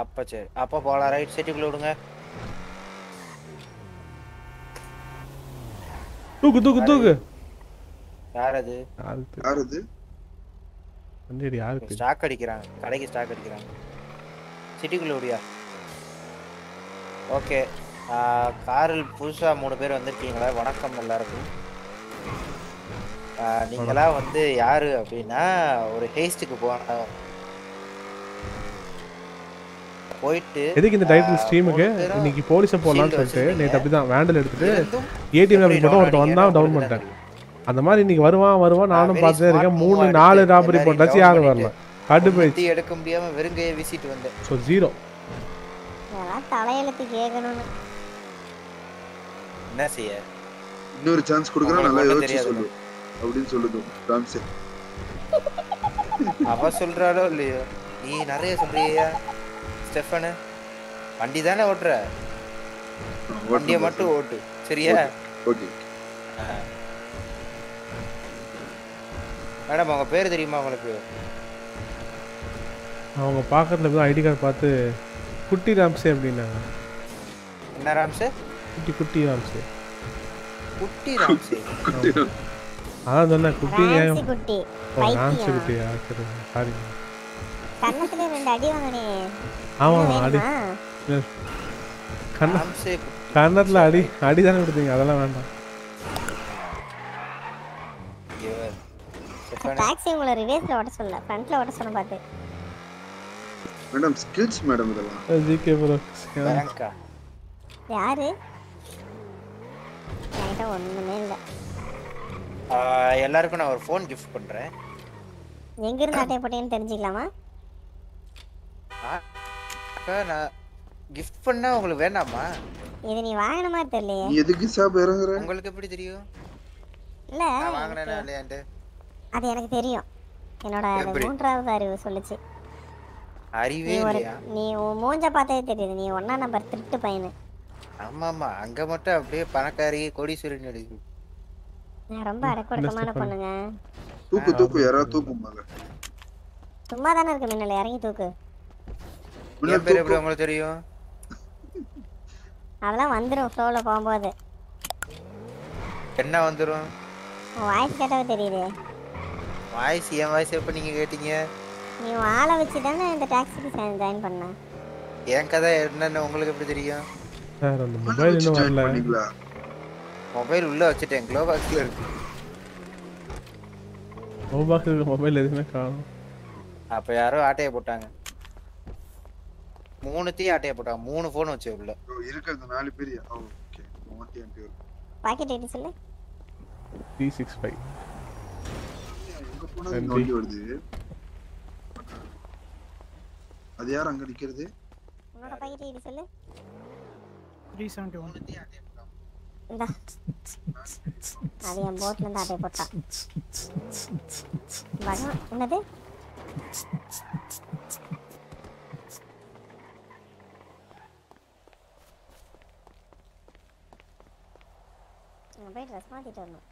அப்ப சரி. அப்ப போலாம். ரைட் சிட்டிக்குள்ள விடுங்க. தூக்கு தூக்கு தூக்கு. யார் அது யார் அது வண்டி யாருக்கு ஸ்டாக் அடிக்கிறாங்க. கடைக்கு ஸ்டாக் அடிக்கிறாங்க. சிட்டிக்குள்ள விடியா? ஓகே காரில் புதுசா மூணு பேர் வந்திருக்கீங்களா? வணக்கம் எல்லாருக்கும். நீங்களா வந்து யாரு அப்படின்னா ஒரு ஹேஸ்ட்டுக்கு போன போயிட்டு எதுக்கு இந்த டைட்டில் ஸ்ட்ரீமுக்கு இன்னைக்கு போலீஸை போடலாம்னு சொல்லிட்டு. நேற்று அப்படி தான் வேண்டில் எடுத்துட்டு ஏடிஎம் ஒருத்தன் ஆனீங்கன்னா வந்தான் டவுன் பண்ணிட்டேன். அந்த மாதிரி இன்னைக்கு வருவான் வருவான் நானும் பார்த்துட்டே இருக்கேன். மூணு நாலு ராபரி போட்டாச்சு யாரும் வரல. கடு முத்தி போயிடுச்சு. எடுக்க முடியாம வெறுங்கையை வீசிட்டு வந்தேன். ஸோ ஜீரோ தலையெழுத்து கேட்கணும்னு. என்ன செய்ய? இன்னொரு சான்ஸ் கொடுக்குறேன் நல்லா மட்டும் யோசிச்சு தெரியாது. சொல்லு. அப்படின்னு சொல்லுது ராம்சே. அவ சொல்றாளோ இல்லையோ? நீ நிறைய சொல்றியா ஸ்டெஃபனு. வண்டி தானே ஓட்டுற? வண்டியை மட்டும் ஓட்டு. சரியா? ஓகே. மேடம் உங்க பேர் தெரியுமா உங்களுக்கு? அவங்க பார்க்கறதுல போய் ஐடி கார்டு பார்த்து குட்டி ராம்சே அப்படின்னாங்க. என்ன ராம்சே? குட்டி குட்டி ராம்சே. குட்டி ராம்சே. அதான் சொன்னேன் குட்டி ராம்சி குட்டி, ராம்சி பைத்தியம். குட்டியா? சரி சாரி கன்னத்துல ரெண்டு அடி வாங்கினே. ஆமாம் அடி. கண்ண கன்னத்தில் அடி அடி தானே கொடுத்தீங்க அதெல்லாம் வேண்டாம். டாக்ஸி உங்களை ரிவேஸ்ல ஓட்ட சொல்லல ஃப்ரண்ட்ல ஓட்ட சொன்ன பார்த்து மேடம் ஸ்கில்ஸ் மேடம் இதெல்லாம். ஜிகே ப்ரோ பேங்கா யாரு? என்கிட்ட ஒண்ணுமே இல்ல. எல்லாருக்கும் நான் ஒரு ஃபோன் கிஃப்ட் பண்றேன். எங்க இருந்து அட்டை போட்டேன்னு தெரிஞ்சுக்கலாமா? நான் கிஃப்ட் பண்ணா உங்களுக்கு வேண்டாமா? இது நீ வாங்கின மாதிரி தெரியலையே. நீ எதுக்கு சாப் இறங்குற? உங்களுக்கு எப்படி தெரியும்? இல்ல. நான் வாங்கினேனா இல்லையான்ட்டு அது எனக்கு தெரியும். என்னோட? மூன்றாவது அறிவு சொல்லுச்சு. அறிவே இல்லையா? நீ மூஞ்ச பார்த்தே தெரியுது. நீ ஒன்னா நம்பர் திருட்டு பையனு. ஆமா ஆமா அங்க மட்டும் அப்படியே பணக்காரி கோடீஸ்வரன் எழுதி. நான் ரொம்ப அடக்கொடுக்கமான பொண்ணுங்க. தூக்கு தூக்கு. யாராவது தூக்கும் மேல சும்மா தானே இருக்கு மின்னல். இறங்கி தூக்கு. என் பேர் எப்படி உங்களுக்கு தெரியும்? அதெல்லாம் வந்துடும் ஃப்ளோவில் போகும்போது. என்ன வந்துரும்? வாய்ஸ் கேட்டாவே தெரியுது. வாய்ஸ் என் வாய்ஸ் எப்ப நீங்க கேட்டீங்க? நீ ஆளை வச்சு தானே இந்த டாக்ஸிக்கு ஜாயின் பண்ண. என் கதை என்னன்னு உங்களுக்கு எப்படி தெரியும்? சார் அந்த மொபைல் இன்னும் வரல. மொபைல் உள்ள வச்சுட்டேன். க்ளோ பாக்ஸ்ல இருக்கு. மொபைல் மொபைல் எதுவுமே காணும். அப்ப யாரோ ஆட்டைய போட்டாங்க. மூணுத்தையும் ஆட்டைய போட்டாங்க? மூணு போன் வச்சு உள்ள. இருக்கிறது நாலு பேர். ஓகே மாத்தி என் பேர் பாக்கெட் ஐடி சொல்லு. த்ரீ சிக்ஸ் ஃபைவ் எங்க போனா இந்த வண்டி வருது? அது யார் அங்க நிக்கிறது? உன்னோட பாக்கெட் ஐடி சொல்லு. த்ரீ செவன்ட்டி ஒன் இந்தா. அது என் போட்ல இருந்து அட்டை போட்டான்? பகவான் என்னது? நான் போய் ட்ரெஸ் மாத்திட்டு வரணும்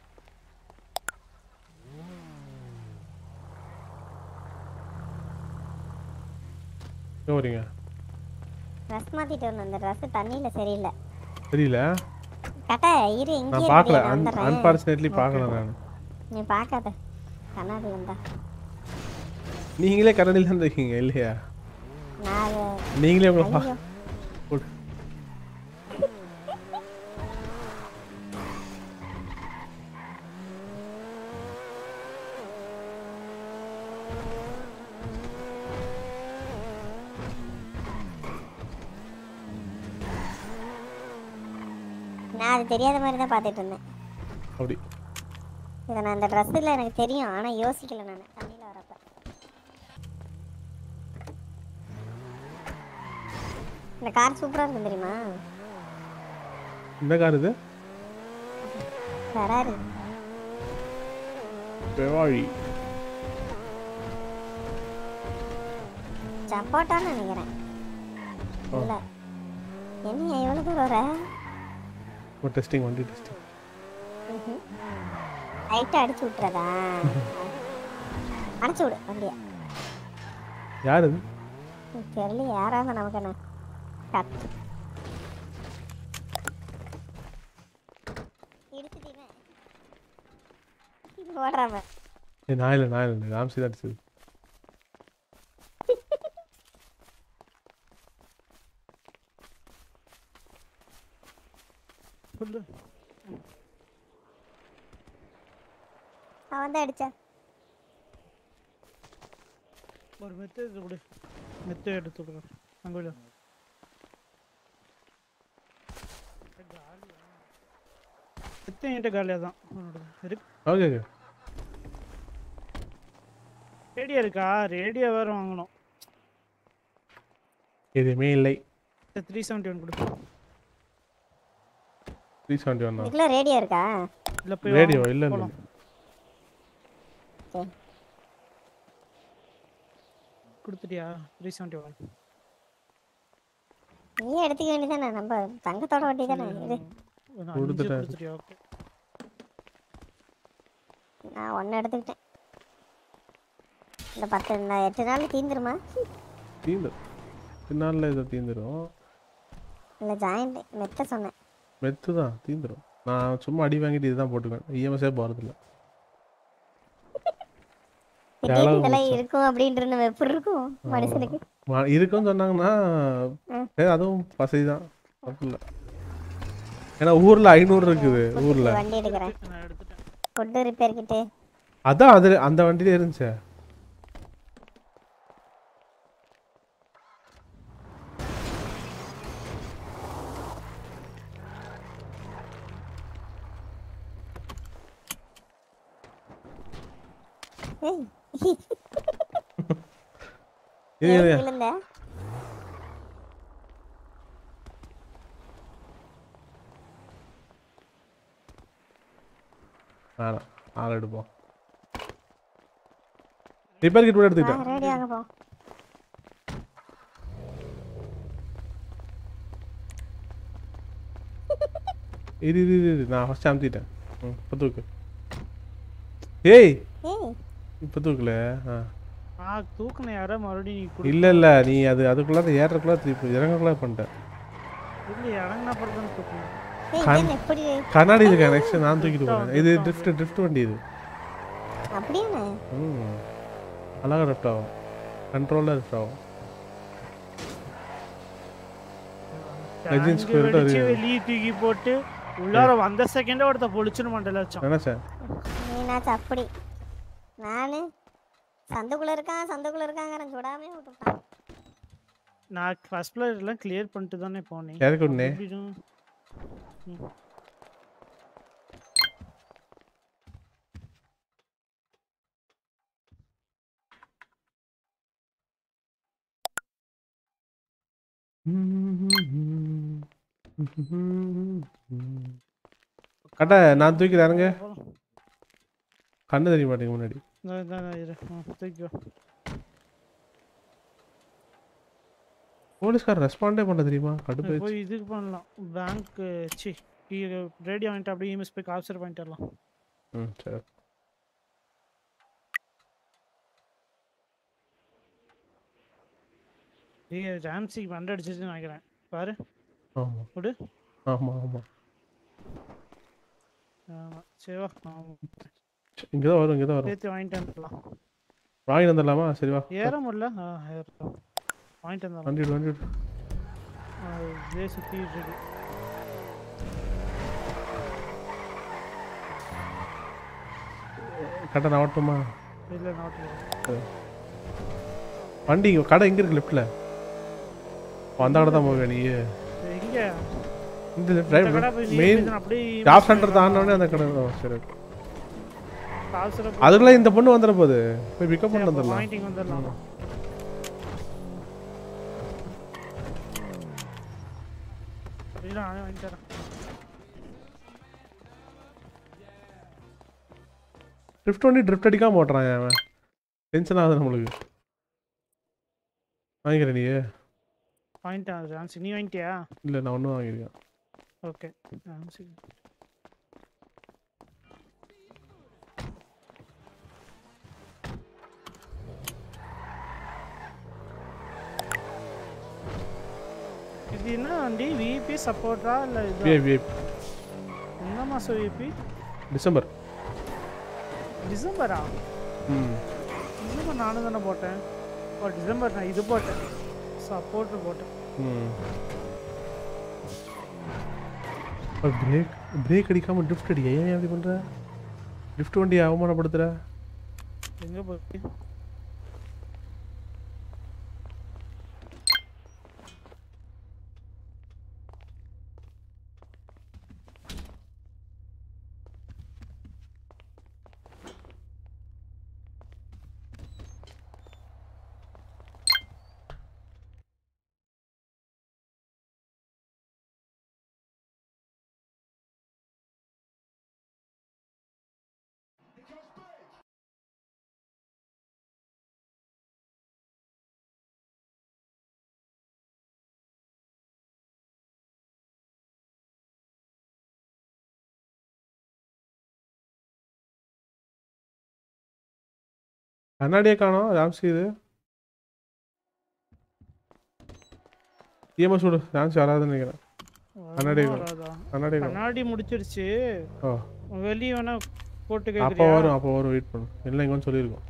வரீங்க ட்ரெஸ் மாத்திட்டு வரணும். இந்த ட்ரெஸ் தண்ணியில சரியில்லை. தெரியல கட்ட இரு இங்கே நான் பார்க்கல. அன்பார்ச்சுனேட்லி பார்க்கல நான். நீ பார்க்காத. கண்ணாடி வந்தா. நீங்களே கரண்டில் தான் இருக்கீங்க இல்லையா? நான் நீங்களே உங்களை அது தெரியாத மாதிரி தான் பார்த்துட்டு இருந்தேன். அப்படி. இதை நான் இந்த ட்ரெஸ்ஸில் எனக்கு தெரியும் ஆனால் யோசிக்கல நான். தண்ணியில் வரப்ப இந்த கார் சூப்பராக இருக்கும் தெரியுமா? இந்த கார் இது? ஃபெராரி பெவாழி சப்போட்டான்னு நினைக்கிறேன். இல்லை. என்ன எவ்வளோ தூரம் வர ஒரு டெஸ்டிங் வண்டி டெஸ்டிங் லைட்டாக அடிச்சு விட்டுறதா? அடிச்சு விடு வண்டியை. யார் இது தெரியல யாராவது நமக்கு என்ன? கத்து ஓடுறாம நான் இல்லை நான் இல்லை. ராம்சி தான் அடிச்சது. சொல்லு அவன் தான் அடிச்சான். ஒரு மெத்தை எடுத்து கொடு. மெத்தை எடுத்து கொடு அங்கே மெத்தை என்கிட்ட காலியாக தான். இருக்கு ஓகே ஓகே. ரேடியோ இருக்கா? ரேடியோ வேறு வாங்கணும். எதுவுமே இல்லை. த்ரீ செவன்ட்டி ஒன் கொடு த்ரீ செவன்ட்டி ஒன் இதுக்குள்ள ரேடியோ இருக்கா? இல்லை போய் ரேடியோ இல்லை இல்லை. கொடுத்துட்டியா? த்ரீ ஒன் நீ எடுத்துக்க வேண்டியதானே நம்ம தங்கத்தோட வட்டி தானே இது. கொடுத்துட்டேன். நான் ஒன்று எடுத்துக்கிட்டேன். இந்த பத்து இந்த எட்டு நாள் தீந்துருமா? தீந்துரும் பின்னால இதை தீந்துரும். இல்லை ஜாயிண்ட் மெத்த சொன்னேன். மெத்து தான் தீந்துரும். நான் சும்மா அடி வாங்கிட்டு இதுதான் போட்டுக்குவேன். இஎம்எஸ்ஸே போகிறதில்ல இருக்கும் அப்படின்றது எப்படி இருக்கும் மனுஷனுக்கு. இருக்குன்னு சொன்னாங்கன்னா அதுவும் வசதி தான் தப்பு இல்லை. ஏன்னா ஊரில் ஐநூறு இருக்குது ஊரில். வண்டி எடுக்கிறேன். கொண்டு ரிப்பேர் கிட்டு அதான் அது அந்த வண்டியிலே இருந்துச்சே ஏய் இரு, இரு. ஏன் விழுந்த வேணாம் ஆள் எடுப்போம் ரிப்பேர் கிட் கூட எடுத்துக்கிட்டேன் ரெடி ஆக போ இரு இரு இரு, இரு நான் ஃபஸ்ட்டு தூக்குன யாரோ மறுபடியும் நீ இல்லை இல்லை நீ அது அதுக்குள்ளே ஏறக்குள்ள திருப்பி இறங்கக்குள்ள பண்ணிட்டேன் இல்லை இறங்கினா தூக்கணும் கண்ணாடி இருக்கா நெக்ஸ்ட் நான் தூக்கிட்டு போறேன் இது ட்ரிஃப்ட் ட்ரிஃப்ட் வண்டி இது. அழகாக ட்ரிஃப்ட் ஆகும். கண்ட்ரோலில் ட்ரிஃப்ட் ஆகும். ஸ்கொயர் வெளியே தூக்கி போட்டு உள்ளார வந்த செகண்டே ஒருத்த பொழிச்சுன்னு மண்டல வச்சான் நினச்சேன் நீனாச்சு அப்படி? நானு சந்துக்குள்ள இருக்கான் சந்துக்குள்ள இருக்காங்கிறேன். சுடாமே விட்டுட்டான். நான் ஃபர்ஸ்ட் பிளேயர் எல்லாம் கிளியர் பண்ணிட்டு தானே போனேன். எப்படிடும்? ம். கட்ட நான் தூக்கி இறங்க கண்ணு தெரிய மாட்டேங்க முன்னாடி? இந்தா, இந்தா, இந்தா, இரு. ஆ, தூக்கிக்கோ போலீஸ்கார் ரெஸ்பாண்டே பண்ண தெரியுமா? கடுப்பு போய் இதுக்கு பண்ணலாம். பேங்க் சி ரேடியோ வாங்கிட்டு அப்படியே இஎம்எஸ் போய் காப்சர் பண்ணிட்டு வரலாம். ம் சரி. ஏய் ஜாம்சி வண்டி அடிச்சிச்சுன்னு நினைக்கிறேன். பாரு. ஆமாம் விடு. ஆமாம் ஆமாம் ஆமா சரி வா. ஆமா. இங்கே தான் வரும் இங்கே தான் வரும். சேர்த்து வாங்கிட்டு வந்துடலாம். வாங்கி வந்துடலாமா? சரி வா. ஏற முடியல ஏறலாம் வாங்கிட்டு வந்துடலாம். வண்டி வண்டி இதே சுத்திட்டு இருக்கு. கட்ட நான் ஓட்டணுமா இல்ல சரி. வண்டி கடை எங்கே இருக்கு லெஃப்டில் அந்த கடை தான் போவேன் நீ எங்க இந்த கடை நீ மெயின் ஜாப் சென்டர் தாண்டினோடனே அந்த கடை. சரி okay. அதுக்குள்ள இந்த பொண்ணு வந்துட போகுது போய் பிக்கப் பண்ணி வந்துடலாம். ட்ரிஃப்ட் வண்டி ட்ரிஃப்ட் அடிக்காம ஓட்டுறான் அவன்? டென்ஷன் ஆகுது நம்மளுக்கு. வாங்கிக்கிறேன் நீ? வாங்கிட்டேன் நீ வாங்கிட்டியா? இல்லை நான் ஒன்றும் வாங்கியிருக்கேன். ஓகே ஜான்சி இது என்ன வண்டி விபி சப்போர்ட்டா இல்ல இது? விஐபி என்ன மாசம் விபி டிசம்பர். டிசம்பரா? ம். டிசம்பர் நானும் தானே போட்டேன். ஓ டிசம்பர் நான் இது போட்டேன். சப்போர்ட் போட்டேன். ம். பிரேக் பிரேக் அடிக்காம ட்ரிஃப்ட் அடி ஏன் அப்படி பண்ற? ட்ரிஃப்ட் வண்டியை அவமானப்படுத்துற? எங்க போய்? கண்ணாடியே காணோம் ராம்சி இது. இஎம்எஸ் விடு ராம்சி வராதுன்னு நினைக்கிறேன். கண்ணாடி? கண்ணாடி. கண்ணாடி முடிச்சிருச்சு. வெளியே வேணா போட்டு அப்போ வரும் அப்போ வரும் வெயிட் பண்ணு இல்லை இங்கே வந்து சொல்லியிருக்கோம்.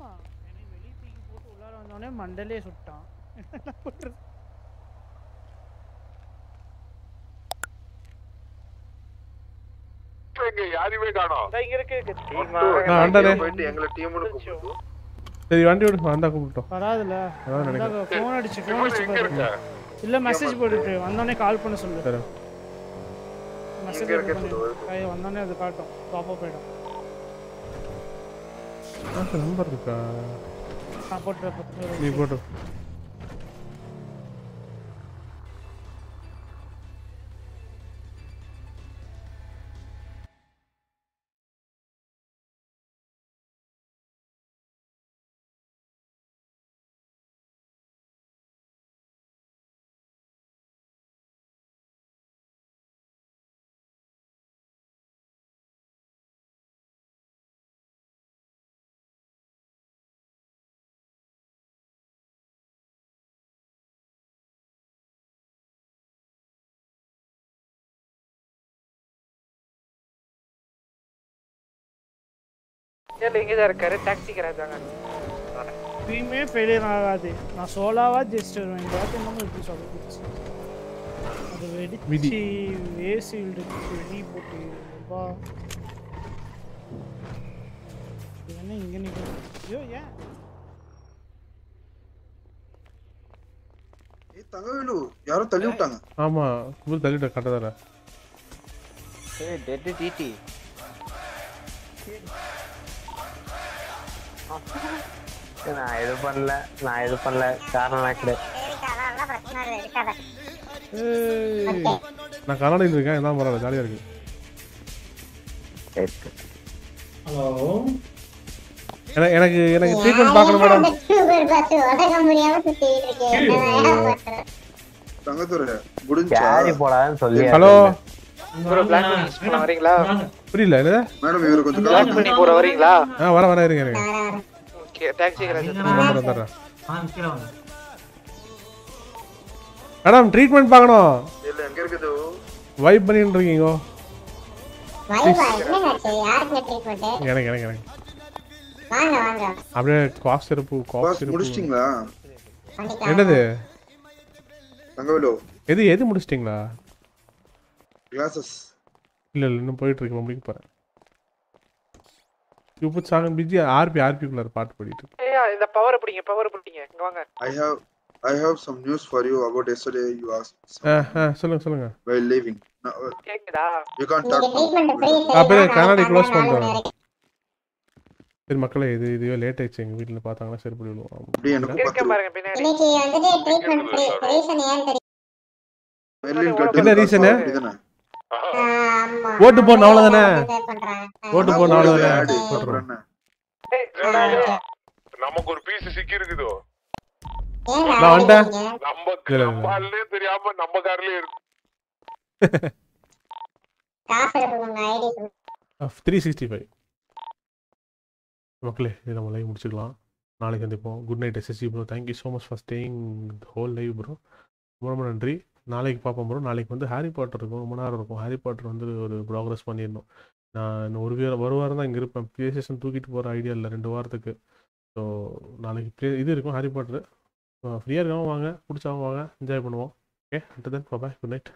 ஆமா. என்னை வெளியே தூக்கி போட்டு உள்ளார வந்தோடனே மண்டலே சுட்டான். என்ன பண்றது? சரி வண்டி விடு வந்தா கூப்பிட்டோம் வராதுல. ஃபோன் அடிச்சு இல்ல மெசேஜ் போட்டுட்டு வந்தோடனே கால் பண்ண சொல்லு. மெசேஜ் வந்தோடனே அது காட்டும். டாப் அப் ஆயிடும் நம்பர் இருக்கா? நீ போட்டு. இல்ல இங்க தான் இருக்காரு டாக்ஸி கிடையாதாங்க எப்பயுமே ஃபெயிலியர் ஆகாது. நான் சோலாவா ஜெஸ்ட் வருவேன். இந்த வாட்டி என்னமோ இப்படி சொல்லிடுச்சு அது. வெடிச்சு போட்டு அப்பா. இது என்ன இங்க ஐயோ ஏன்? ஏய் தங்கவேலு யாரோ தள்ளி விட்டாங்க. ஆமா குபுல் கட்டதார ஏய் டெட் டிடி நான் இது பண்ணல நான் இது பண்ணல. காரணம் கிடையாது. நான் கர்நாடகில் இருக்கேன் என்ன பரவாயில்ல ஜாலியா இருக்கு. ஹலோ எனக்கு எனக்கு ட்ரீட்மெண்ட் பார்க்கணும் மேடம் தங்கத்துறை முடிஞ்சா? ஹலோ ப்ரோ பண்ணி வரீங்களா? புரியல என்னது? மேடம் இவரு கொஞ்சம் பிளாக் பண்ணி போற வரீங்களா? ஆ வர வர இருங்க இருங்க. ஓகே டாக்ஸி மேடம் ட்ரீட்மெண்ட் பார்க்கணும். இல்ல எங்க இருக்குது? வைப் பண்ணிட்டு இருக்கீங்க. வைபா என்னங்க யாருக்கு ட்ரீட்மெண்ட் எனக்கு எனக்கு எனக்கு. வாங்க வாங்க. அப்படியே காஃப் சிறப்பு காஃப் பாஸ் சிறப்பு முடிச்சிட்டீங்களா? என்னது? தங்கவேலு. எது எது முடிச்சிட்டிங்களா? கிளாஸஸ் இல்ல இல்ல இன்னும் போயிட்டு இருக்கு முடிக்க போறேன். யூ சாங் பிஜி ஆர்பி ஆர்பிக்குள்ள பாட்டு பாடிட்டு. ஐயா இந்த பவர் பிடிங்க பவர் பிடிங்க. இங்க வாங்க. I have I have some news for you about yesterday you asked ஆ ஆ சொல்லுங்க சொல்லுங்க. while leaving. No, uh, கேக்குதா? now. ட்ரீட்மெண்ட் ஃப்ரீ அப்படியே கண்ணாடி க்ளோஸ் பண்ணிட்டு சரி மக்களே இது இதுவே லேட் ஆயிடுச்சு. எங்க வீட்ல பார்த்தாங்கன்னா சரி பண்ணி விடுவோம். அப்படியே பாருங்க பின்னாடி. இன்னைக்கு வந்துட்டு ட்ரீட்மெண்ட் ஃப்ரீ ரீசன் ஏன் தெரியும். மெர்லின் என்ன? இதுதானே ஆமா ஓட்டு போடணும் அவ்வளவுதானே? ஓட்டு போடணும் அவ்வளவுதானே? நமக்கு ஒரு பீஸ் சிக்கி இருக்குதோ நான் நம்ம ஆளுலயே தெரியாம நம்ம கார்லயே இருக்கு. த்ரீ சிக்ஸ்டி ஃபைவ் மக்களே இது நம்ம லைவ் முடிச்சுக்கலாம். நாளைக்கு சந்திப்போம். Good night SSC bro thank you so much for staying whole live bro ரொம்ப ரொம்ப நன்றி. நாளைக்கு பார்ப்போம் ப்ரோ நாளைக்கு வந்து ஹாரி பாட்டர் இருக்கும். ரொம்ப நேரம் இருக்கும். ஹாரி பாட்டர் வந்து ஒரு ப்ராக்ரஸ் பண்ணிடணும். நான் இன்னும் ஒரு வாரம் ஒரு வாரம் தான் இங்கே இருப்பேன். ப்ளே ஸ்டேஷன் தூக்கிட்டு போகிற ஐடியா இல்லை. ரெண்டு வாரத்துக்கு. ஸோ நாளைக்கு ப்ளே இது இருக்கும் ஹாரி பாட்டர் ஃப்ரீயாக இருக்காமல் வாங்க. பிடிச்சாவும் வாங்க. என்ஜாய் பண்ணுவோம். Okay and then bye good night